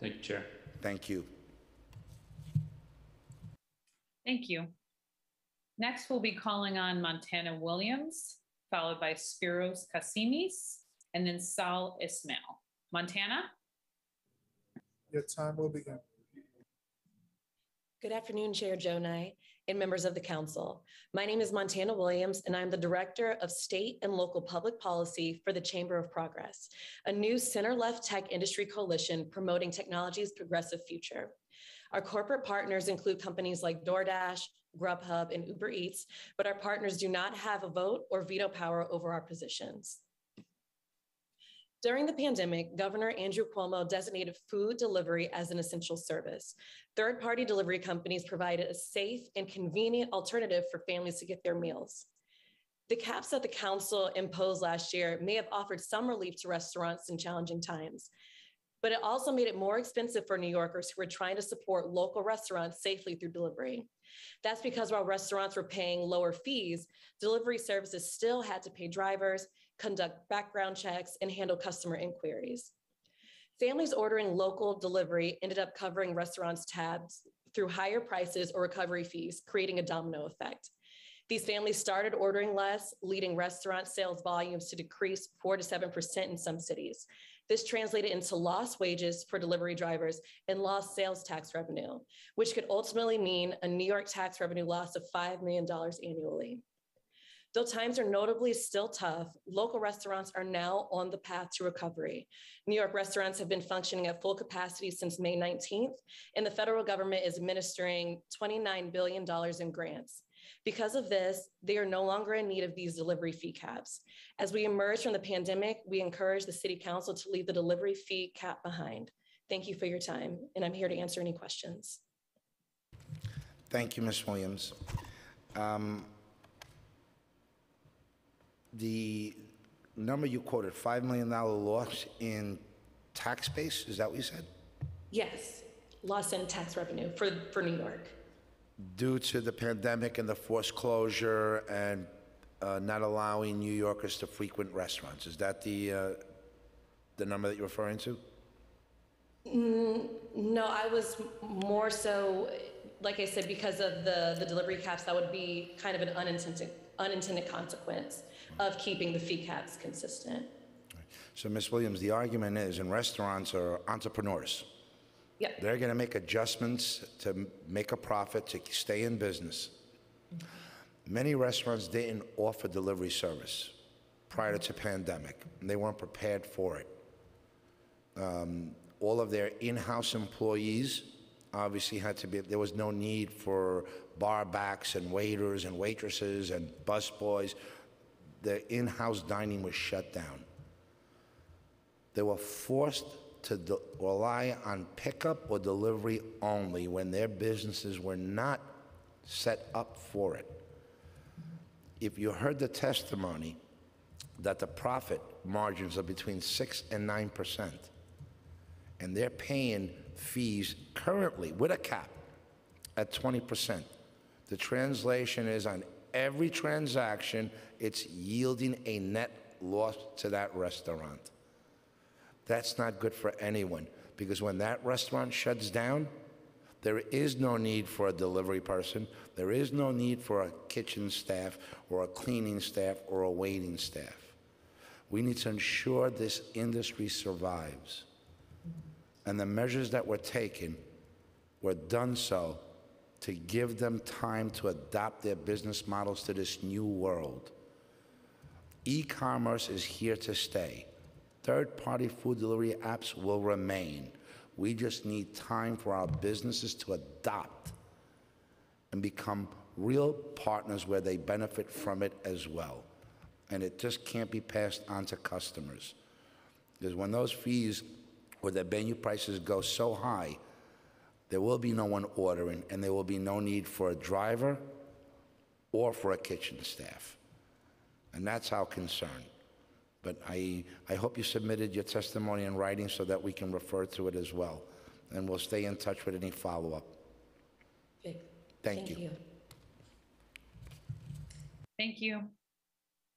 [SPEAKER 30] Thank you, Chair.
[SPEAKER 6] Thank you.
[SPEAKER 3] Thank you. Next, we'll be calling on Montana Williams, followed by Spiros Kasimis, and then Sal Ismail. Montana?
[SPEAKER 18] Your time will begin.
[SPEAKER 31] Good afternoon, Chair Gjonaj and members of the council. My name is Montana Williams, and I'm the Director of State and Local Public Policy for the Chamber of Progress, a new center-left tech industry coalition promoting technology's progressive future. Our corporate partners include companies like DoorDash, Grubhub, and Uber Eats, but our partners do not have a vote or veto power over our positions. During the pandemic, Governor Andrew Cuomo designated food delivery as an essential service. Third party delivery companies provided a safe and convenient alternative for families to get their meals. The caps that the council imposed last year may have offered some relief to restaurants in challenging times, but it also made it more expensive for New Yorkers who were trying to support local restaurants safely through delivery. That's because while restaurants were paying lower fees, delivery services still had to pay drivers, conduct background checks, and handle customer inquiries. Families ordering local delivery ended up covering restaurants' tabs through higher prices or recovery fees, creating a domino effect. These families started ordering less, leading restaurant sales volumes to decrease 4 to 7% in some cities. This translated into lost wages for delivery drivers and lost sales tax revenue, which could ultimately mean a New York tax revenue loss of $5 million annually. Though times are notably still tough, local restaurants are now on the path to recovery. New York restaurants have been functioning at full capacity since May 19th, and the federal government is administering $29 billion in grants. Because of this, they are no longer in need of these delivery fee caps. As we emerge from the pandemic, we encourage the City Council to leave the delivery fee cap behind. Thank you for your time, and I'm here to answer any questions.
[SPEAKER 6] Thank you, Ms. Williams. Um, the number you quoted, $5 million loss in tax base, is that what you said?
[SPEAKER 31] Yes, loss in tax revenue for, for New York.
[SPEAKER 6] Due to the pandemic and the forced closure and uh, not allowing New Yorkers to frequent restaurants, is that the, uh, the number that you're referring to?
[SPEAKER 31] Mm, no, I was more so, like I said, because of the, the delivery caps, that would be kind of an unintended, unintended consequence of keeping the fee caps consistent.
[SPEAKER 6] So, Ms. Williams, the argument is, and restaurants are entrepreneurs.
[SPEAKER 31] Yep.
[SPEAKER 6] They're going to make adjustments to make a profit to stay in business. Many restaurants didn't offer delivery service prior to pandemic. and They weren't prepared for it. Um, all of their in-house employees obviously had to be. There was no need for bar backs and waiters and waitresses and busboys. The in-house dining was shut down. They were forced to de- rely on pickup or delivery only when their businesses were not set up for it. If you heard the testimony that the profit margins are between 6 and 9 percent, and they're paying fees currently with a cap at 20 percent, the translation is on every transaction, it's yielding a net loss to that restaurant. That's not good for anyone because when that restaurant shuts down, there is no need for a delivery person. There is no need for a kitchen staff or a cleaning staff or a waiting staff. We need to ensure this industry survives. And the measures that were taken were done so to give them time to adapt their business models to this new world. E commerce is here to stay. Third-party food delivery apps will remain. We just need time for our businesses to adopt and become real partners where they benefit from it as well. And it just can't be passed on to customers. Because when those fees or the menu prices go so high, there will be no one ordering, and there will be no need for a driver or for a kitchen staff. And that's our concern. But I, I hope you submitted your testimony in writing so that we can refer to it as well. And we'll stay in touch with any follow-up.
[SPEAKER 31] Okay,
[SPEAKER 6] Thank you.
[SPEAKER 3] Thank you.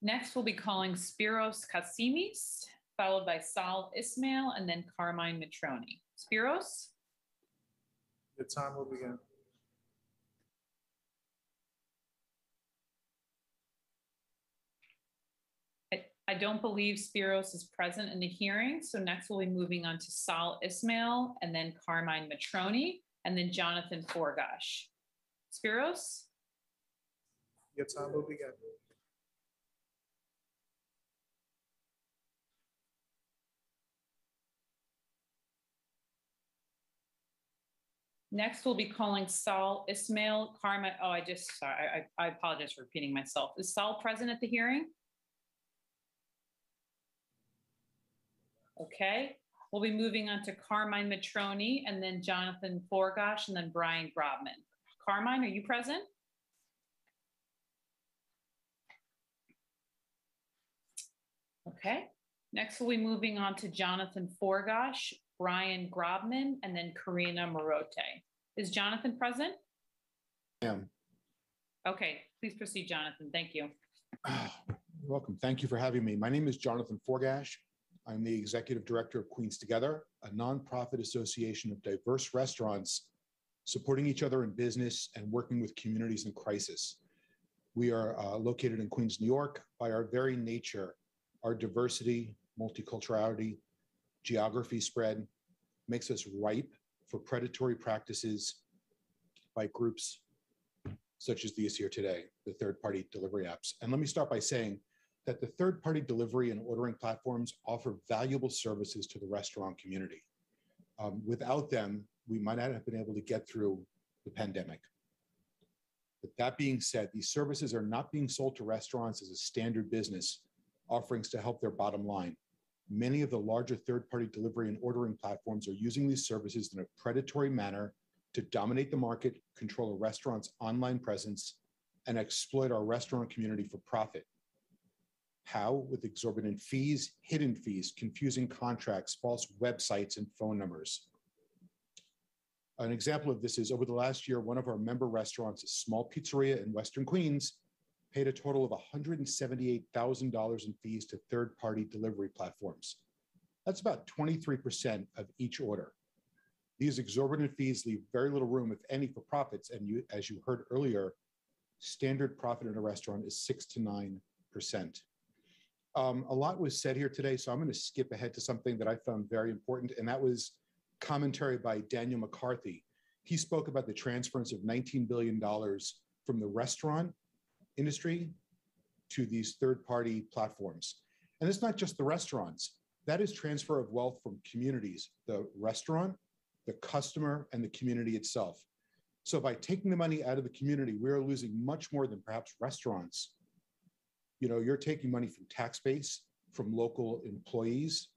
[SPEAKER 3] Next, we'll be calling Spiros Kasimis, followed by Sal Ismail, and then Carmine Matroni. Spiros?
[SPEAKER 18] Your time will begin.
[SPEAKER 3] I, I don't believe Spiros is present in the hearing, so next we'll be moving on to Sal Ismail, and then Carmine Matroni, and then Jonathan Forgash. Spiros?
[SPEAKER 18] Your time will begin.
[SPEAKER 3] Next, we'll be calling Saul Ismail Carmine. Oh, I just, sorry, I, I apologize for repeating myself. Is Saul present at the hearing? Okay, we'll be moving on to Carmine Matroni and then Jonathan Forgash and then Brian Grobman. Carmine, are you present? Okay, next we'll be moving on to Jonathan Forgash, Brian Grobman, and then Karina Morote. Is Jonathan present?
[SPEAKER 32] Ma'am,
[SPEAKER 3] Okay, please proceed, Jonathan. Thank you.
[SPEAKER 32] welcome. Thank you for having me. My name is Jonathan Forgash. I'm the Executive Director of Queens Together, a nonprofit association of diverse restaurants supporting each other in business and working with communities in crisis. We are uh, located in Queens, New York. By our very nature, our diversity, multiculturality, geography spread makes us ripe for predatory practices by groups such as these here today, the third-party delivery apps. And let me start by saying that the third-party delivery and ordering platforms offer valuable services to the restaurant community. Um, without them, we might not have been able to get through the pandemic. But that being said, these services are not being sold to restaurants as a standard business offerings to help their bottom line. Many of the larger third-party delivery and ordering platforms are using these services in a predatory manner to dominate the market, control a restaurant's online presence, and exploit our restaurant community for profit. How? With exorbitant fees, hidden fees, confusing contracts, false websites, and phone numbers. An example of this is over the last year, one of our member restaurants, a small pizzeria in Western Queens, paid a total of $178,000 in fees to third party delivery platforms. That's about 23% of each order. These exorbitant fees leave very little room, if any, for profits. And you, as you heard earlier, standard profit in a restaurant is six to nine percent. Um, a lot was said here today, so I'm going to skip ahead to something that I found very important, and that was commentary by Daniel McCarthy. He spoke about the transference of $19 billion from the restaurant industry to these third-party platforms. And it's not just the restaurants. That is transfer of wealth from communities, the restaurant, the customer, and the community itself. So by taking the money out of the community, we are losing much more than perhaps restaurants. You know, you're taking money from tax base, from local employees.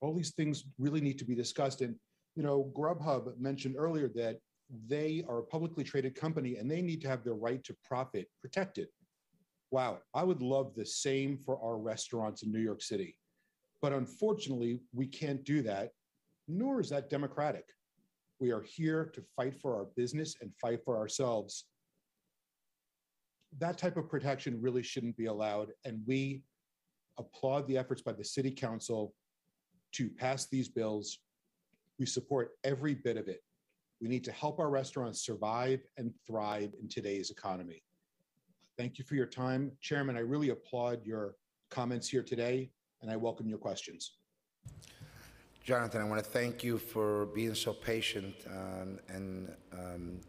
[SPEAKER 32] All these things really need to be discussed. And, you know, Grubhub mentioned earlier that they are a publicly traded company and they need to have their right to profit protected. Wow, I would love the same for our restaurants in New York City. But unfortunately, we can't do that, nor is that democratic. We are here to fight for our business and fight for ourselves. That type of protection really shouldn't be allowed. And we applaud the efforts by the city council to pass these bills. We support every bit of it. We need to help our restaurants survive and thrive in today's economy. Thank you for your time. Chairman, I really applaud your comments here today, and I welcome your questions.
[SPEAKER 6] Jonathan, I want to thank you for being so patient um, and um,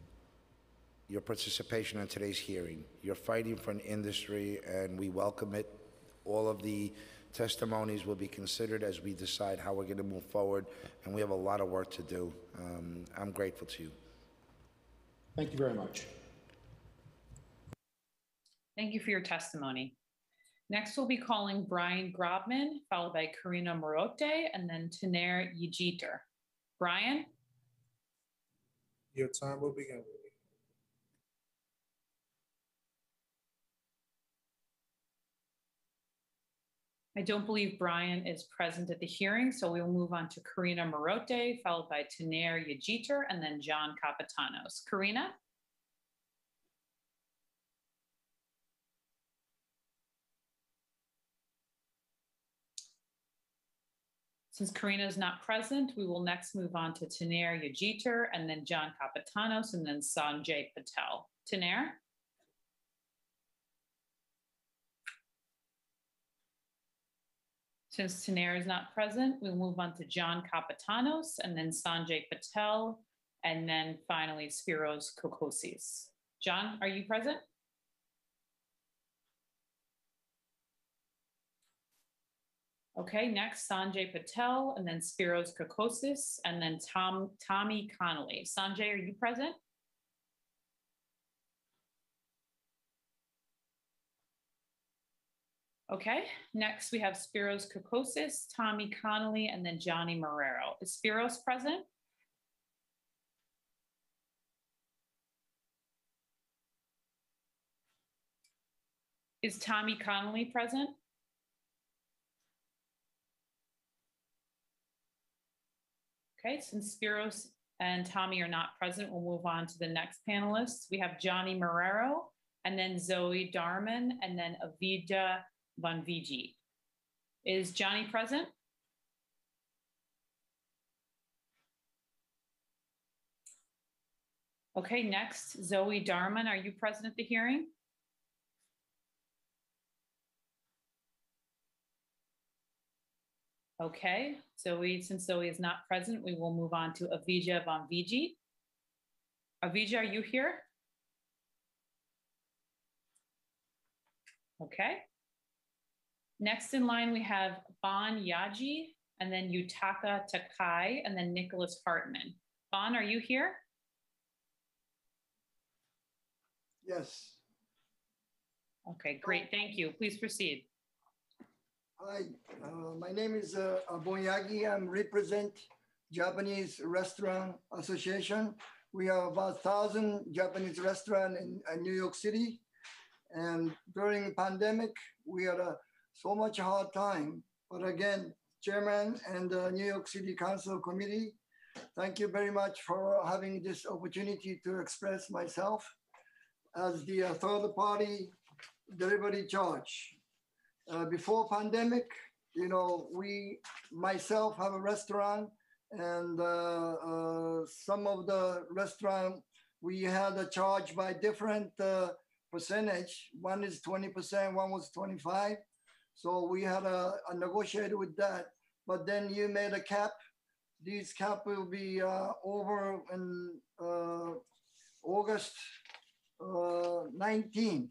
[SPEAKER 6] your participation in today's hearing. You're fighting for an industry, and we welcome it. All of the testimonies will be considered as we decide how we're going to move forward, and we have a lot of work to do. Um, I'm grateful to you.
[SPEAKER 32] Thank you very much.
[SPEAKER 3] Thank you for your testimony. Next, we'll be calling Brian Grobman, followed by Karina Morote, and then Taner Yejiter. Brian?
[SPEAKER 18] Your time will begin.
[SPEAKER 3] I don't believe Brian is present at the hearing, so we will move on to Karina Morote, followed by Taner Yejiter, and then John Capitanos. Karina? Since Karina is not present, we will next move on to Taner Yejiter, and then John Capitanos, and then Sanjay Patel. Taner? Since Taner is not present, we'll move on to John Capitanos and then Sanjay Patel, and then finally Spiros Kokosis. John, are you present? Okay, next Sanjay Patel, and then Spiros Kokosis, and then Tom Tommy Connolly. Sanjay, are you present? Okay, next we have Spiros Kokosis, Tommy Connolly, and then Johnny Marrero. Is Spiros present? Is Tommy Connolly present? Okay, since Spiros and Tommy are not present, we'll move on to the next panelists. We have Johnny Marrero, and then Zoe Darman, and then Avida Von Vigi. Is Johnny present? Okay, next, Zoe Darman, are you present at the hearing? Okay, Zoe, since Zoe is not present, we will move on to Avija Von Vigi. Avija, are you here? Okay. Next in line, we have Bon Yagi, and then Yutaka Takai, and then Nicholas Hartman. Bon, are you here?
[SPEAKER 33] Yes.
[SPEAKER 3] Okay, great. Thank you. Please proceed.
[SPEAKER 33] Hi, uh, my name is uh, Abonyagi. I'm represent Japanese Restaurant Association. We have about thousand Japanese restaurant in, in New York City, and during pandemic, we had a so much hard time. But again, Chairman and the New York City Council Committee, thank you very much for having this opportunity to express myself as the uh, third party delivery charge. Uh, before pandemic, you know, we myself have a restaurant and uh, uh, some of the restaurant we had a charge by different uh, percentage. One is 20%, one was 25. So we had a, a negotiated with that, but then you made a cap. These cap will be uh, over in uh, August uh, 19.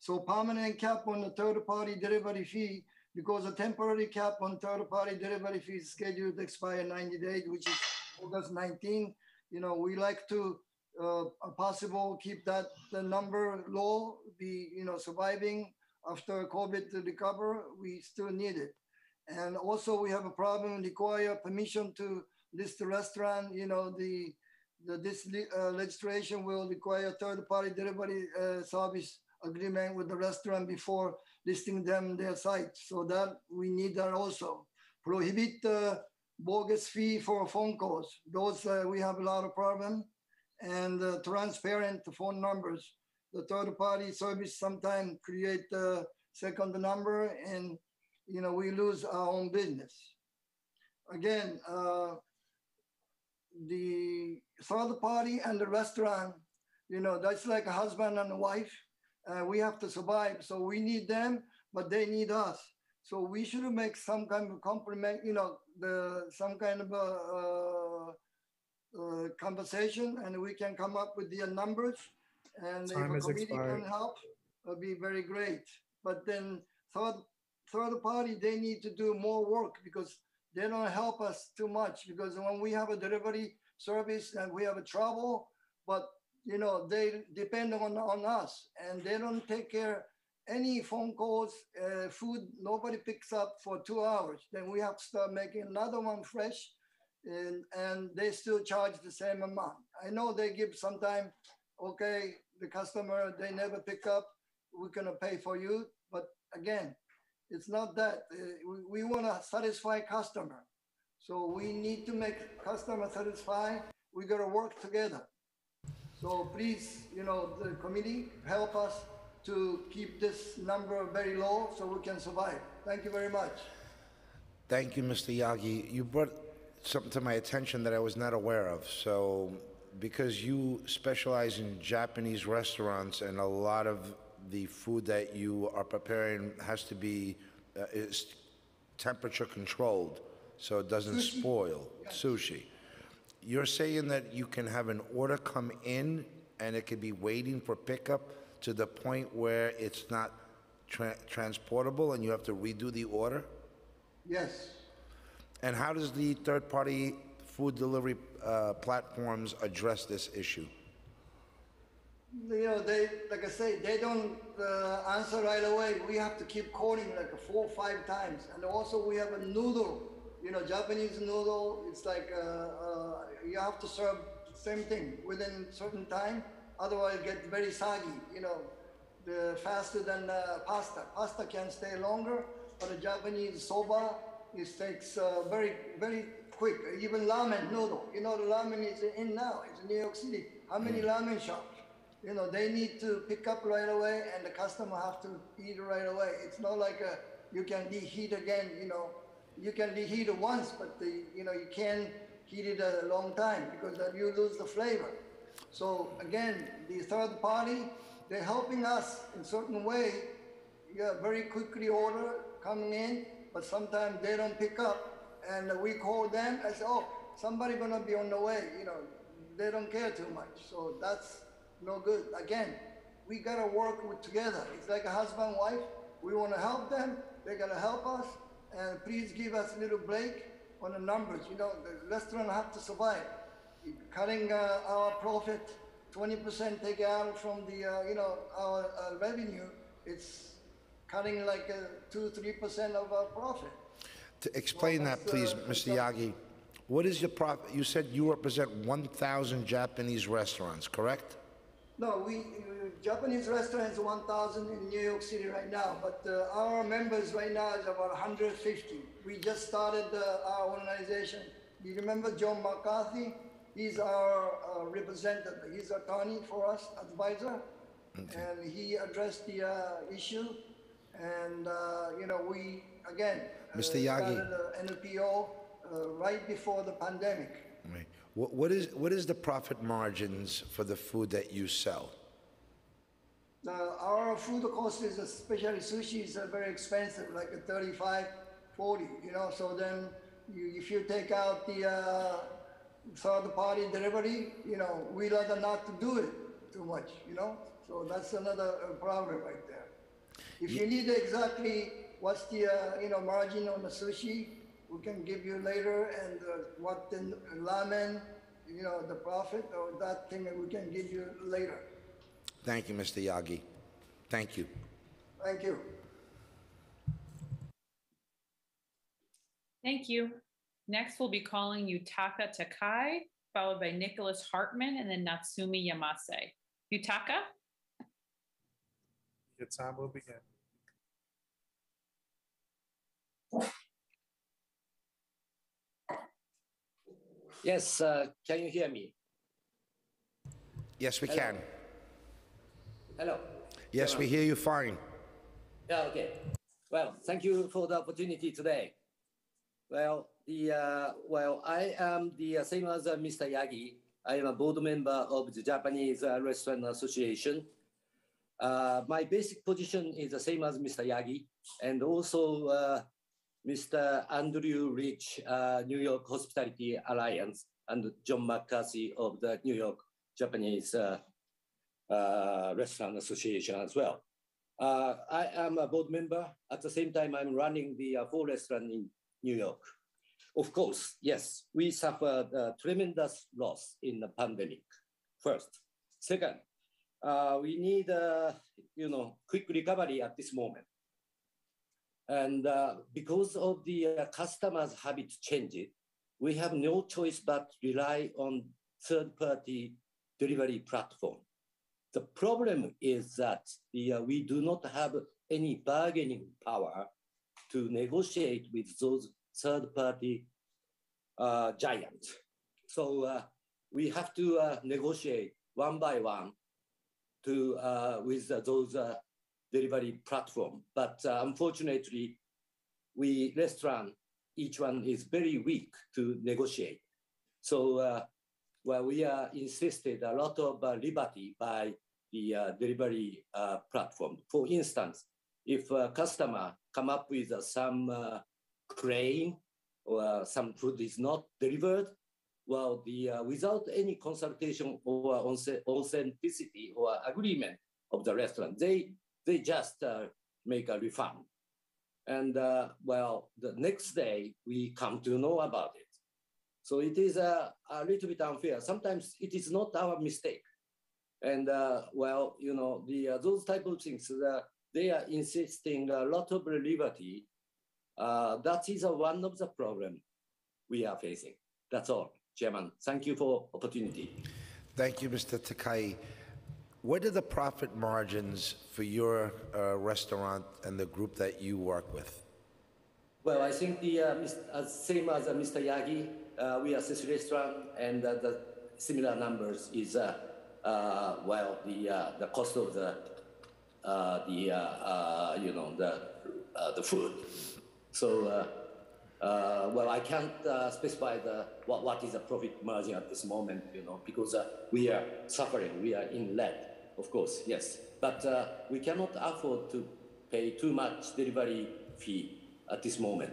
[SPEAKER 33] So permanent cap on the third party delivery fee because a temporary cap on third party delivery fee is scheduled to expire 90 days, which is August 19. You know, we like to uh, possible keep that the number low, be you know surviving after COVID to recover, we still need it. And also we have a problem, require permission to list the restaurant, you know, the, the this uh, legislation will require third party delivery uh, service agreement with the restaurant before listing them their site. So that we need that also. Prohibit the bogus fee for phone calls. Those uh, we have a lot of problem and uh, transparent phone numbers the third party service sometimes create the second number and you know we lose our own business. Again uh, the third party and the restaurant you know that's like a husband and a wife uh, we have to survive. So we need them but they need us. So we should make some kind of compliment you know the some kind of a, uh, uh, conversation and we can come up with the numbers and
[SPEAKER 18] Time
[SPEAKER 33] if a committee
[SPEAKER 18] expired.
[SPEAKER 33] can help, it'll be very great. But then third third party, they need to do more work because they don't help us too much because when we have a delivery service and we have a trouble, but you know, they depend on, on us and they don't take care any phone calls, uh, food, nobody picks up for two hours. Then we have to start making another one fresh and, and they still charge the same amount. I know they give sometime, okay, the customer, they never pick up, we're gonna pay for you. But again, it's not that. Uh, we, we wanna satisfy customer. So we need to make customer satisfied. We gotta work together. So please, you know, the committee, help us to keep this number very low so we can survive. Thank you very much.
[SPEAKER 6] Thank you, Mr. Yagi. You brought something to my attention that I was not aware of. So, because you specialize in Japanese restaurants and a lot of the food that you are preparing has to be uh, is temperature controlled so it doesn't
[SPEAKER 33] Sushi.
[SPEAKER 6] spoil sushi. You're saying that you can have an order come in and it could be waiting for pickup to the point where it's not tra- transportable and you have to redo the order?
[SPEAKER 33] Yes.
[SPEAKER 6] And how does the third-party food delivery uh, platforms address this issue?
[SPEAKER 33] You know, they, like I say, they don't uh, answer right away. We have to keep calling like four or five times. And also we have a noodle, you know, Japanese noodle. It's like uh, uh, you have to serve same thing within certain time. Otherwise it gets very soggy, you know, the faster than pasta. Pasta can stay longer, but a Japanese soba, it takes uh, very, very quick. Even ramen noodle, you know, the ramen is in now. It's in New York City. How many mm. ramen shops? You know, they need to pick up right away, and the customer have to eat right away. It's not like a, you can reheat again. You know, you can reheat it once, but the, you know you can't heat it a long time because then you lose the flavor. So again, the third party, they're helping us in certain way. Yeah, very quickly order coming in, but sometimes they don't pick up, and we call them. I say, oh, somebody gonna be on the way. You know, they don't care too much. So that's no good. Again, we gotta work with together. It's like a husband wife. We want to help them. They gotta help us, and please give us a little break on the numbers. You know, the restaurant have to survive. Cutting uh, our profit, 20% take out from the, uh, you know, our uh, revenue. It's cutting like uh, two, three percent of our profit.
[SPEAKER 6] To explain that, please, Mr. Yagi, what is your profit? you said you represent 1,000 Japanese restaurants, correct?
[SPEAKER 33] No, we, uh, Japanese restaurants 1,000 in New York City right now, but uh, our members right now is about 150. We just started uh, our organization. You remember John McCarthy? He's our uh, representative. He's attorney for us, advisor, and he addressed the uh, issue. And uh, you know, we again
[SPEAKER 6] Mr. Yagi.
[SPEAKER 33] started an NPO right before the pandemic.
[SPEAKER 6] Right. What, what is, what is the profit margins for the food that you sell?
[SPEAKER 33] Uh, our food cost is, especially sushi, is uh, very expensive, like a 35, 40, you know. So then, you, if you take out the uh, third party delivery, you know, we rather not to do it too much, you know. So that's another uh, problem right there. If you need exactly what's the uh, you know margin on the sushi, we can give you later, and uh, what the ramen, you know, the profit or that thing that we can give you later.
[SPEAKER 6] Thank you, Mr. Yagi. Thank you.
[SPEAKER 33] Thank you.
[SPEAKER 3] Thank you. Next, we'll be calling Yutaka Takai, followed by Nicholas Hartman, and then Natsumi Yamase. Yutaka?
[SPEAKER 18] Your time will begin.
[SPEAKER 34] Yes, uh, can you hear me?
[SPEAKER 6] Yes, we
[SPEAKER 34] Hello.
[SPEAKER 6] can.
[SPEAKER 34] Hello.
[SPEAKER 6] Yes, we hear you fine.
[SPEAKER 34] Yeah, okay. Well, thank you for the opportunity today. Well, the uh, well, I am the uh, same as uh, Mr. Yagi. I am a board member of the Japanese uh, Restaurant Association. Uh, my basic position is the same as Mr. Yagi, and also uh, Mr. Andrew Rigie, uh, New York Hospitality Alliance, and John McCarthy of the New York Japanese uh, uh, Restaurant Association as well. Uh, I am a board member, at the same time, I'm running the uh, four restaurant in New York. Of course, yes, we suffered a tremendous loss in the pandemic. First, second, uh, we need you know quick recovery at this moment. And uh, because of the uh, customers' habit changes, we have no choice but rely on third-party delivery platform. The problem is that the, uh, we do not have any bargaining power to negotiate with those third-party uh, giants. So uh, we have to uh, negotiate one by one to with those delivery platform. But uh, unfortunately, we restaurant each one is very weak to negotiate. So uh, well, we are insisted a lot of uh, liberty by the uh, delivery uh, platform. For instance, if a customer come up with uh, some claim or some food is not delivered, well, the without any consultation or authenticity or agreement of the restaurant, they they just make a refund. And well, the next day we come to know about it. So it is a, a little bit unfair. Sometimes it is not our mistake. And uh, well, you know, the uh, those type of things, uh, they are insisting a lot of liberty. Uh, that is one of the problem we are facing. That's all, Chairman. Thank you for opportunity.
[SPEAKER 6] Thank you, Mr. Takai. What are the profit margins for your uh, restaurant and the group that you work with?
[SPEAKER 34] Well, I think the uh, uh, same as uh, Mr. Yagi, uh, we assess restaurant, and uh, the similar numbers is well the the cost of the the you know the the food. So well, I can't specify the what what is the profit margin at this moment, you know, because we are suffering, we are in lead, of course, yes, but we cannot afford to pay too much delivery fee at this moment.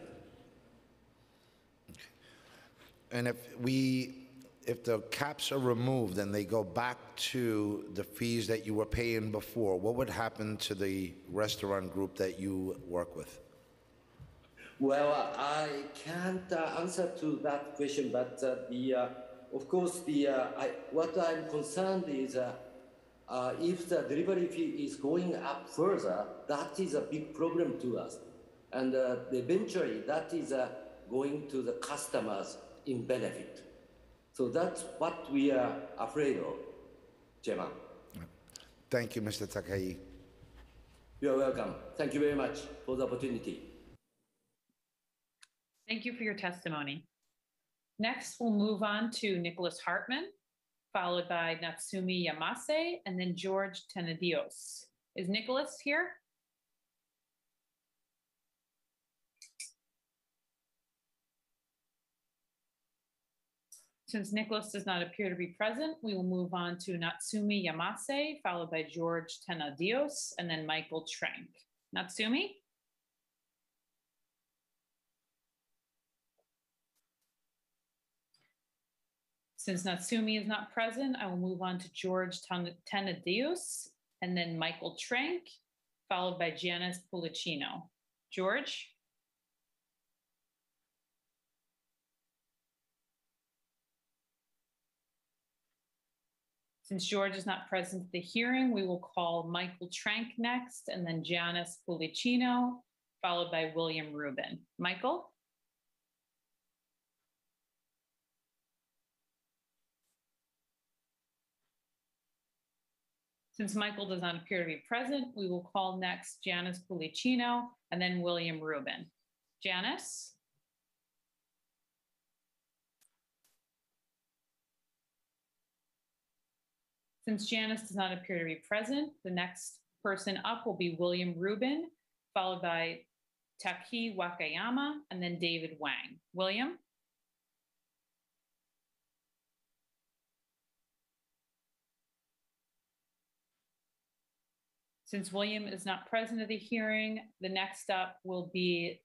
[SPEAKER 6] And if we, if the caps are removed and they go back to the fees that you were paying before, what would happen to the restaurant group that you work with?
[SPEAKER 34] Well, I can't uh, answer to that question, but uh, the, uh, of course, the uh, I, what I'm concerned is uh, if the delivery fee is going up further, that is a big problem to us and uh, eventually that is uh, going to the customers in benefit. So that's what we are afraid of, Chairman.
[SPEAKER 6] Thank you, Mr. Takai.
[SPEAKER 34] You're welcome. Thank you very much for the opportunity.
[SPEAKER 3] Thank you for your testimony. Next, we'll move on to Nicholas Hartman, followed by Natsumi Yamase, and then George Tenedios. Is Nicholas here? Since Nicholas does not appear to be present, we will move on to Natsumi Yamase, followed by George Tenadios, and then Michael Trank. Natsumi? Since Natsumi is not present, I will move on to George Tenadios, and then Michael Trank, followed by Janice Pulicino. George? Since George is not present at the hearing, we will call Michael Trank next and then Janice Pulicino, followed by William Rubin. Michael? Since Michael does not appear to be present, we will call next Janice Pulicino and then William Rubin. Janice? Since Janice does not appear to be present, the next person up will be William Rubin, followed by Taki Wakayama, and then David Wang. William? Since William is not present at the hearing, the next up will be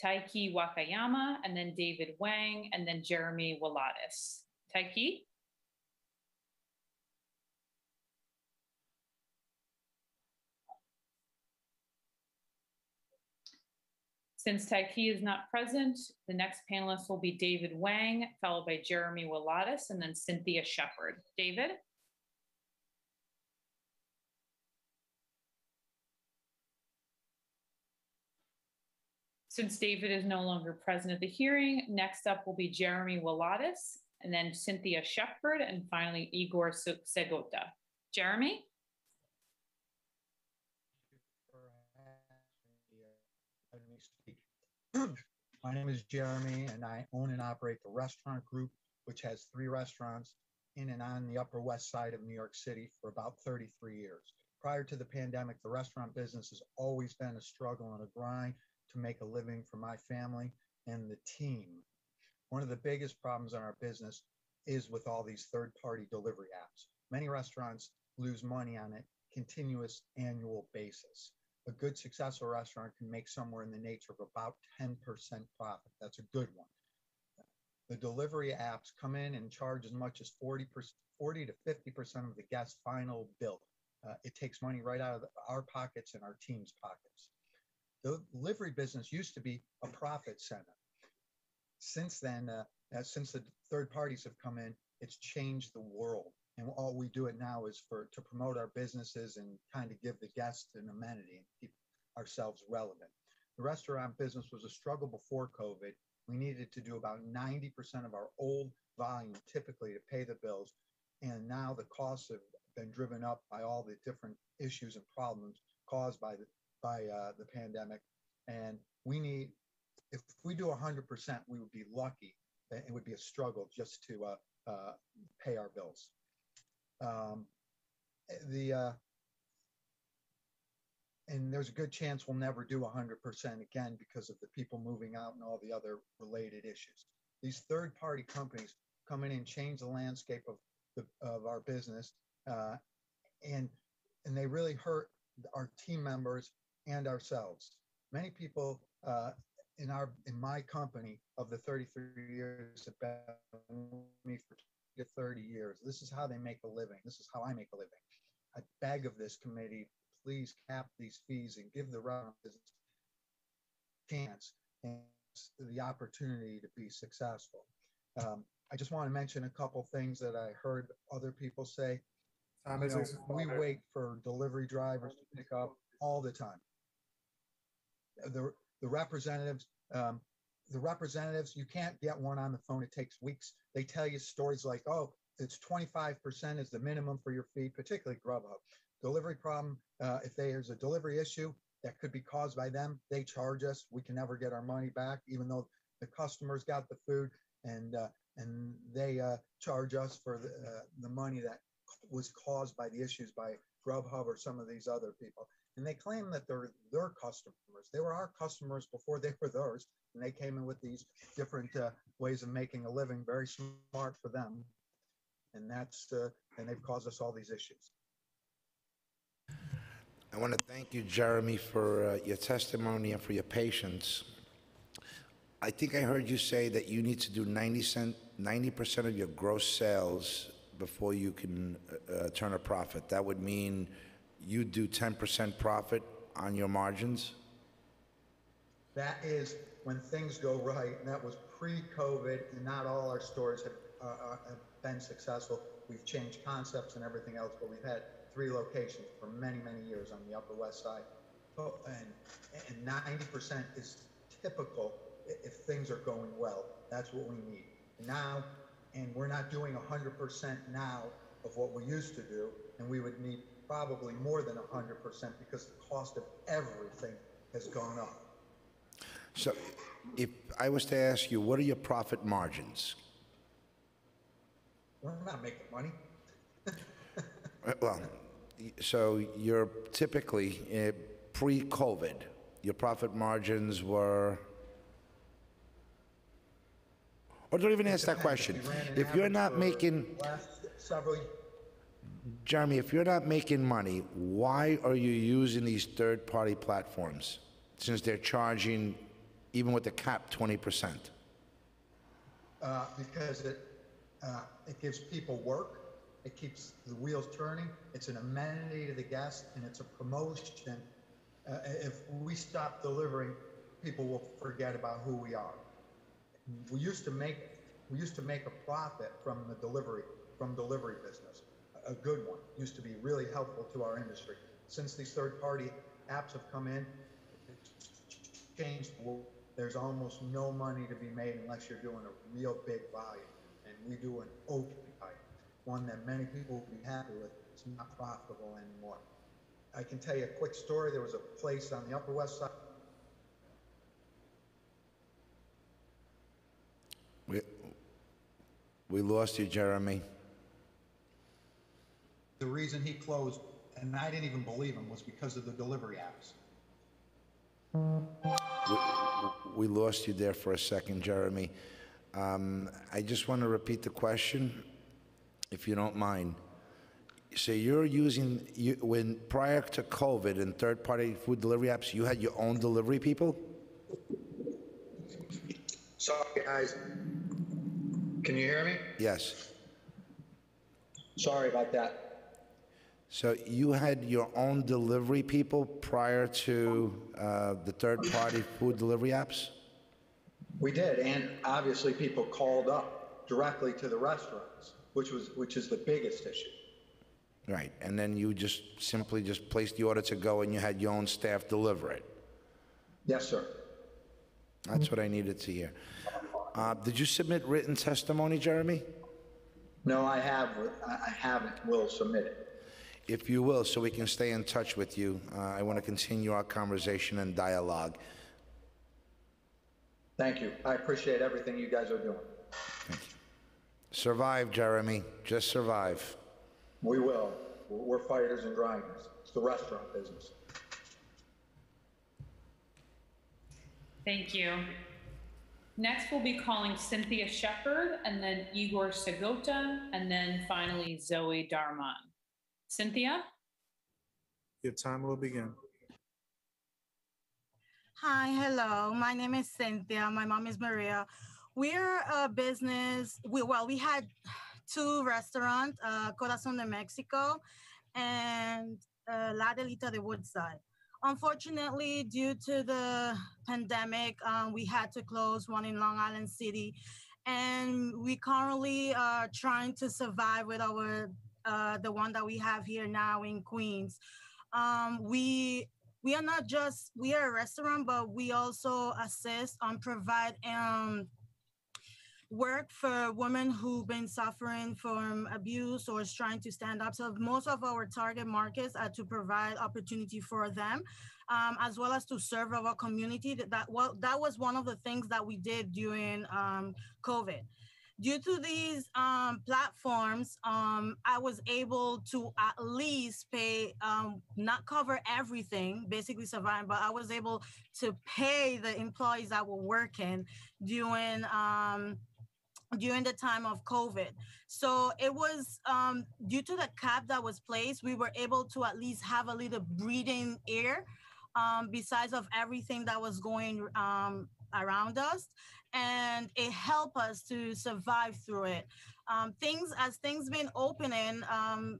[SPEAKER 3] Taiki Wakayama, and then David Wang, and then Jeremy Wladis. Taiki? Since Taiki is not present, the next panelist will be David Wang, followed by Jeremy Wladis, and then Cynthia Shepard. David? Since David is no longer present at the hearing, next up will be Jeremy Wladis, and then Cynthia Shepard, and finally Igor Se- Segota. Jeremy?
[SPEAKER 35] My name is Jeremy, and I own and operate the restaurant group, which has three restaurants in and on the Upper West Side of New York City for about 33 years. Prior to the pandemic, the restaurant business has always been a struggle and a grind to make a living for my family and the team. One of the biggest problems in our business is with all these third party delivery apps. Many restaurants lose money on it continuous annual basis a good successful restaurant can make somewhere in the nature of about 10% profit. That's a good one. The delivery apps come in and charge as much as 40 40 to 50% of the guest's final bill. Uh, it takes money right out of the, our pockets and our team's pockets. The delivery business used to be a profit center. Since then, uh, uh, since the third parties have come in, it's changed the world and all we do it now is for to promote our businesses and kind of give the guests an amenity and keep ourselves relevant. The restaurant business was a struggle before COVID. We needed to do about 90% of our old volume typically to pay the bills. And now the costs have been driven up by all the different issues and problems caused by the by uh, the pandemic. And we need, if we do 100%, we would be lucky. It would be a struggle just to uh, uh, pay our bills. Um, the uh, and there's a good chance we'll never do 100% again because of the people moving out and all the other related issues. These third-party companies come in and change the landscape of the of our business, uh, and and they really hurt our team members and ourselves. Many people uh, in our in my company of the 33 years have been me for 30 years. This is how they make a living. This is how I make a living. I beg of this committee, please cap these fees and give the business chance and the opportunity to be successful. Um, I just want to mention a couple things that I heard other people say.
[SPEAKER 18] Time
[SPEAKER 35] You know, we wait for delivery drivers to pick up all the time. The, the representatives, um, the representatives, you can't get one on the phone. It takes weeks. They tell you stories like, oh, it's 25% is the minimum for your fee, particularly Grubhub. Delivery problem, uh, if there's a delivery issue that could be caused by them, they charge us. We can never get our money back, even though the customers got the food and uh, and they uh, charge us for the, uh, the money that was caused by the issues by Grubhub or some of these other people. And they claim that they're their customers. They were our customers before they were theirs. And they came in with these different uh, ways of making a living, very smart for them. And that's, uh, and they've caused us all these issues.
[SPEAKER 6] I want to thank you, Jeremy, for uh, your testimony and for your patience. I think I heard you say that you need to do 90 cent, 90% of your gross sales before you can uh, uh, turn a profit. That would mean you do 10% profit on your margins?
[SPEAKER 35] That is when things go right, and that was pre-COVID, and not all our stores have, uh, uh, have been successful. We've changed concepts and everything else, but we've had three locations for many, many years on the Upper West Side. Oh, and and ninety percent is typical if things are going well. That's what we need now, and we're not doing hundred percent now of what we used to do, and we would need probably more than hundred percent because the cost of everything has gone up.
[SPEAKER 6] So if I was to ask you, what are your profit margins?
[SPEAKER 35] We're not making money.
[SPEAKER 6] Uh, Well, so you're typically, uh, pre-COVID, your profit margins were, or don't even ask that question. If you're not making,
[SPEAKER 35] Last several,
[SPEAKER 6] Jeremy, if you're not making money, why are you using these third-party platforms? Since they're charging, even with the cap, 20%?
[SPEAKER 35] uh, because it, uh, it gives people work, it keeps the wheels turning, it's an amenity to the guest, and it's a promotion. Uh, if we stop delivering, people will forget about who we are. We used to make we used to make a profit from the delivery from delivery business, a good one. Used to be really helpful to our industry. Since these third-party apps have come in, it's changed. There's almost no money to be made unless you're doing a real big volume, and we do an open type, one that many people will be happy with. It's not profitable anymore. I can tell you a quick story. There was a place on the Upper West Side.
[SPEAKER 6] We, we lost you, Jeremy.
[SPEAKER 35] The reason he closed, and I didn't even believe him, was because of the delivery apps.
[SPEAKER 6] We, we lost you there for a second, Jeremy. Um, I just want to repeat the question, if you don't mind. So you're using, you, when prior to COVID and third-party food delivery apps, you had your own delivery people?
[SPEAKER 35] Sorry, guys. Can you hear me?
[SPEAKER 6] Yes.
[SPEAKER 35] Sorry about that.
[SPEAKER 6] So you had your own delivery people prior to uh, the third-party food delivery apps?
[SPEAKER 35] We did, and obviously people called up directly to the restaurants, which was which is the biggest issue.
[SPEAKER 6] Right, and then you just simply just placed the order to go and you had your own staff deliver it?
[SPEAKER 35] Yes, sir.
[SPEAKER 6] That's what I needed to hear. Uh, Did you submit written testimony, Jeremy?
[SPEAKER 35] No, I have. I haven't. Will submit it.
[SPEAKER 6] If you will, so we can stay in touch with you, uh, I want to continue our conversation and dialogue.
[SPEAKER 35] Thank you. I appreciate everything you guys are doing. Thank you.
[SPEAKER 6] Survive, Jeremy, just survive.
[SPEAKER 35] We will. We're fighters and grinders. It's the restaurant business.
[SPEAKER 3] Thank you. Next, we'll be calling Cynthia Shepard and then Igor Sagota and then finally Zoe Darman. Cynthia?
[SPEAKER 18] Your time will begin.
[SPEAKER 36] Hi, hello. My name is Cynthia. My mom is Maria. We're a business. We, well, we had two restaurants, uh, Corazon de Mexico and uh, La Delita de Woodside. Unfortunately, due to the pandemic, um, we had to close one in Long Island City. And we currently are trying to survive with our uh, the one that we have here now in Queens. Um, we we are not just we are a restaurant, but we also assist and provide um, work for women who've been suffering from abuse or is trying to stand up. So most of our target markets are to provide opportunity for them, um, as well as to serve our community. That, that well, that was one of the things that we did during um, COVID due to these um, platforms, um, I was able to at least pay, um, not cover everything, basically survive, but I was able to pay the employees that were working during um, during the time of COVID. So it was um, due to the cap that was placed, we were able to at least have a little breathing air um, besides of everything that was going around us and it helped us to survive through it. Um, things as things been opening, um,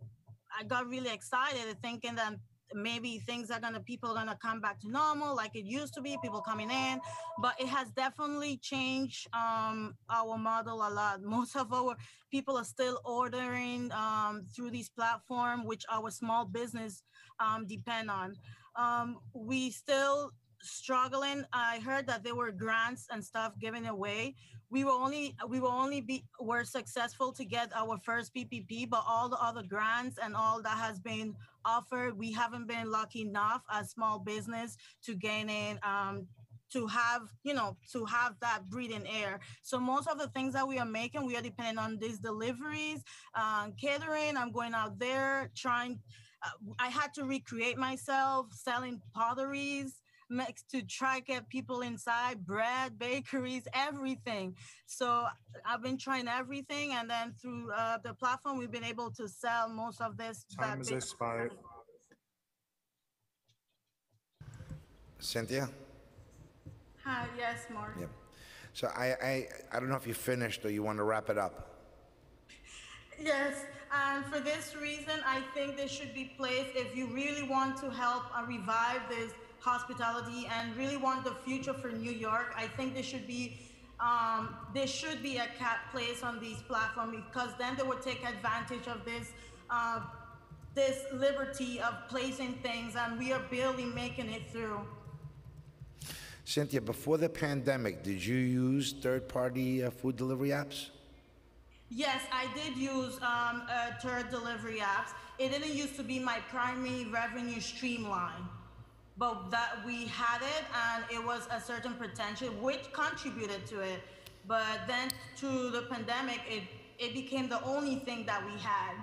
[SPEAKER 36] I got really excited thinking that maybe things are gonna people are gonna come back to normal like it used to be people coming in. But it has definitely changed um, our model a lot. Most of our people are still ordering um, through these platform which our small business um, depend on. Um, we still struggling. I heard that there were grants and stuff given away. We were only we were only be were successful to get our first PPP, but all the other grants and all that has been offered, we haven't been lucky enough as small business to gain in um, to have you know to have that breathing air so most of the things that we are making we are depending on these deliveries um, catering i'm going out there trying uh, i had to recreate myself selling potteries to try to get people inside, bread, bakeries, everything. So I've been trying everything, and then through uh, the platform, we've been able to sell most of this.
[SPEAKER 18] Time is expired.
[SPEAKER 6] Cynthia?
[SPEAKER 36] Hi, yes, Mark.
[SPEAKER 6] Yeah. So I, I, I don't know if you finished or you want to wrap it up.
[SPEAKER 36] Yes, and for this reason, I think this should be placed if you really want to help uh, revive this hospitality and really want the future for New York. I think there should be um, there should be a cap place on these platforms because then they would take advantage of this uh, this liberty of placing things, and we are barely making it through.
[SPEAKER 6] Cynthia, before the pandemic, did you use third-party uh, food delivery apps?
[SPEAKER 36] Yes, I did use um, uh, third delivery apps. It didn't used to be my primary revenue streamline, but that we had it and it was a certain potential which contributed to it. But then to the pandemic, it, it became the only thing that we had.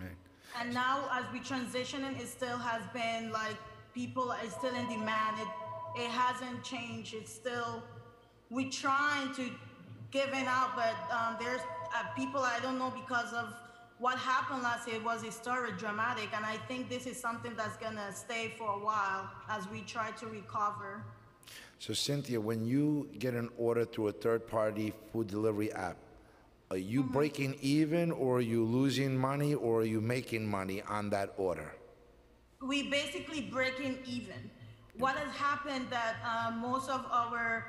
[SPEAKER 6] Right.
[SPEAKER 36] And now as we transition it, it still has been like people are still in demand. It, it hasn't changed. It's still, we're trying to give it out, but um, there's uh, people I don't know because of what happened last year was historic, dramatic, and I think this is something that's gonna stay for a while as we try to recover.
[SPEAKER 6] So Cynthia, when you get an order through a third-party food delivery app, are you breaking even, or are you losing money, or are you making money on that order?
[SPEAKER 36] We basically breaking even. What has happened that uh, most of our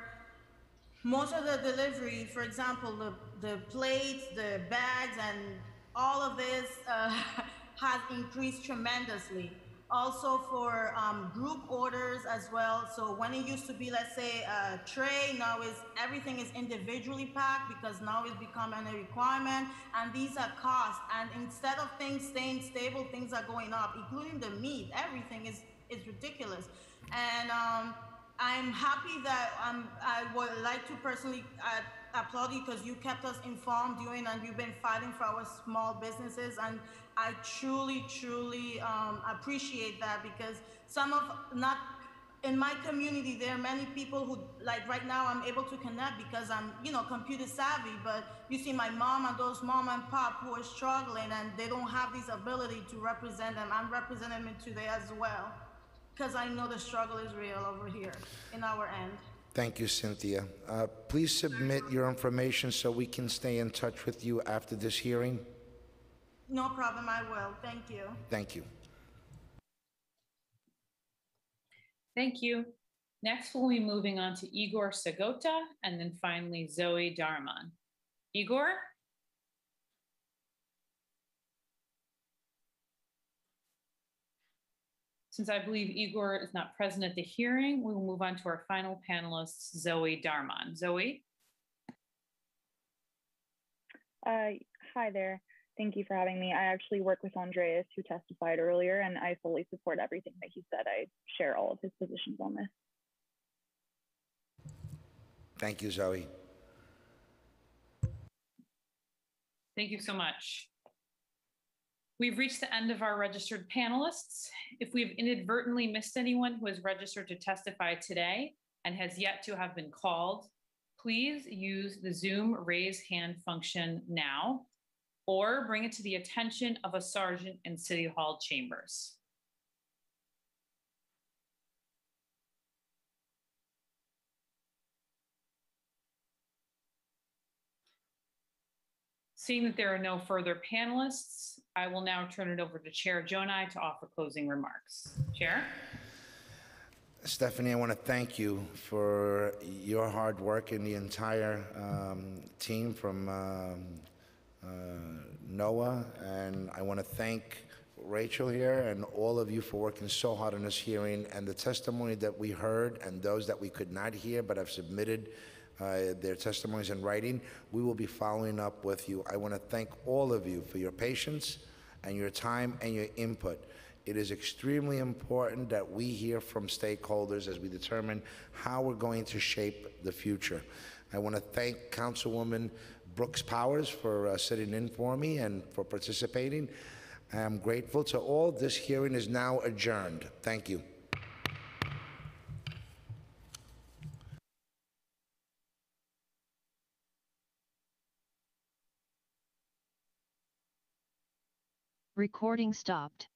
[SPEAKER 36] most of the delivery, for example, the, the plates, the bags, and all of this uh, has increased tremendously. Also for um, group orders as well. So when it used to be, let's say, a tray, now is everything is individually packed because now it's becoming a requirement, and these are costs. And instead of things staying stable, things are going up, including the meat. Everything is is ridiculous, and um, I'm happy that um, I would like to personally uh, applaud you because you kept us informed during and you've been fighting for our small businesses. And I truly, truly um, appreciate that because some of, not in my community, there are many people who, like right now, I'm able to connect because I'm, you know, computer savvy. But you see my mom and those mom and pop who are struggling and they don't have this ability to represent them. I'm representing them today as well because I know the struggle is real over here in our end.
[SPEAKER 6] Thank you, Cynthia. Uh, Please submit your information so we can stay in touch with you after this hearing.
[SPEAKER 36] No problem, I will. Thank you.
[SPEAKER 6] Thank you.
[SPEAKER 3] Thank you. Next, we'll be moving on to Igor Sagota and then finally Zoe Darman. Igor? Since I believe Igor is not present at the hearing, we will move on to our final panelist, Zoe Darman. Zoe?
[SPEAKER 37] Uh, hi there. Thank you for having me. I actually work with Andreas, who testified earlier, and I fully support everything that he said. I share all of his positions on this.
[SPEAKER 6] Thank you, Zoe.
[SPEAKER 3] Thank you so much. We've reached the end of our registered panelists. If we've inadvertently missed anyone who has registered to testify today and has yet to have been called, please use the Zoom raise hand function now or bring it to the attention of a sergeant in City Hall chambers. Seeing that there are no further panelists, I will now turn it over to Chair Gjonaj to offer closing remarks. Chair?
[SPEAKER 6] Stephanie, I want to thank you for your hard work and the entire um, team from um, uh, NOAA. And I want to thank Rachel here and all of you for working so hard on this hearing and the testimony that we heard and those that we could not hear but have submitted uh, their testimonies in writing. We will be following up with you. I want to thank all of you for your patience and your time and your input. It is extremely important that we hear from stakeholders as we determine how we're going to shape the future. I want to thank Councilwoman Brooks Powers for uh, sitting in for me and for participating. I am grateful to all. This hearing is now adjourned. Thank you.
[SPEAKER 38] Recording stopped.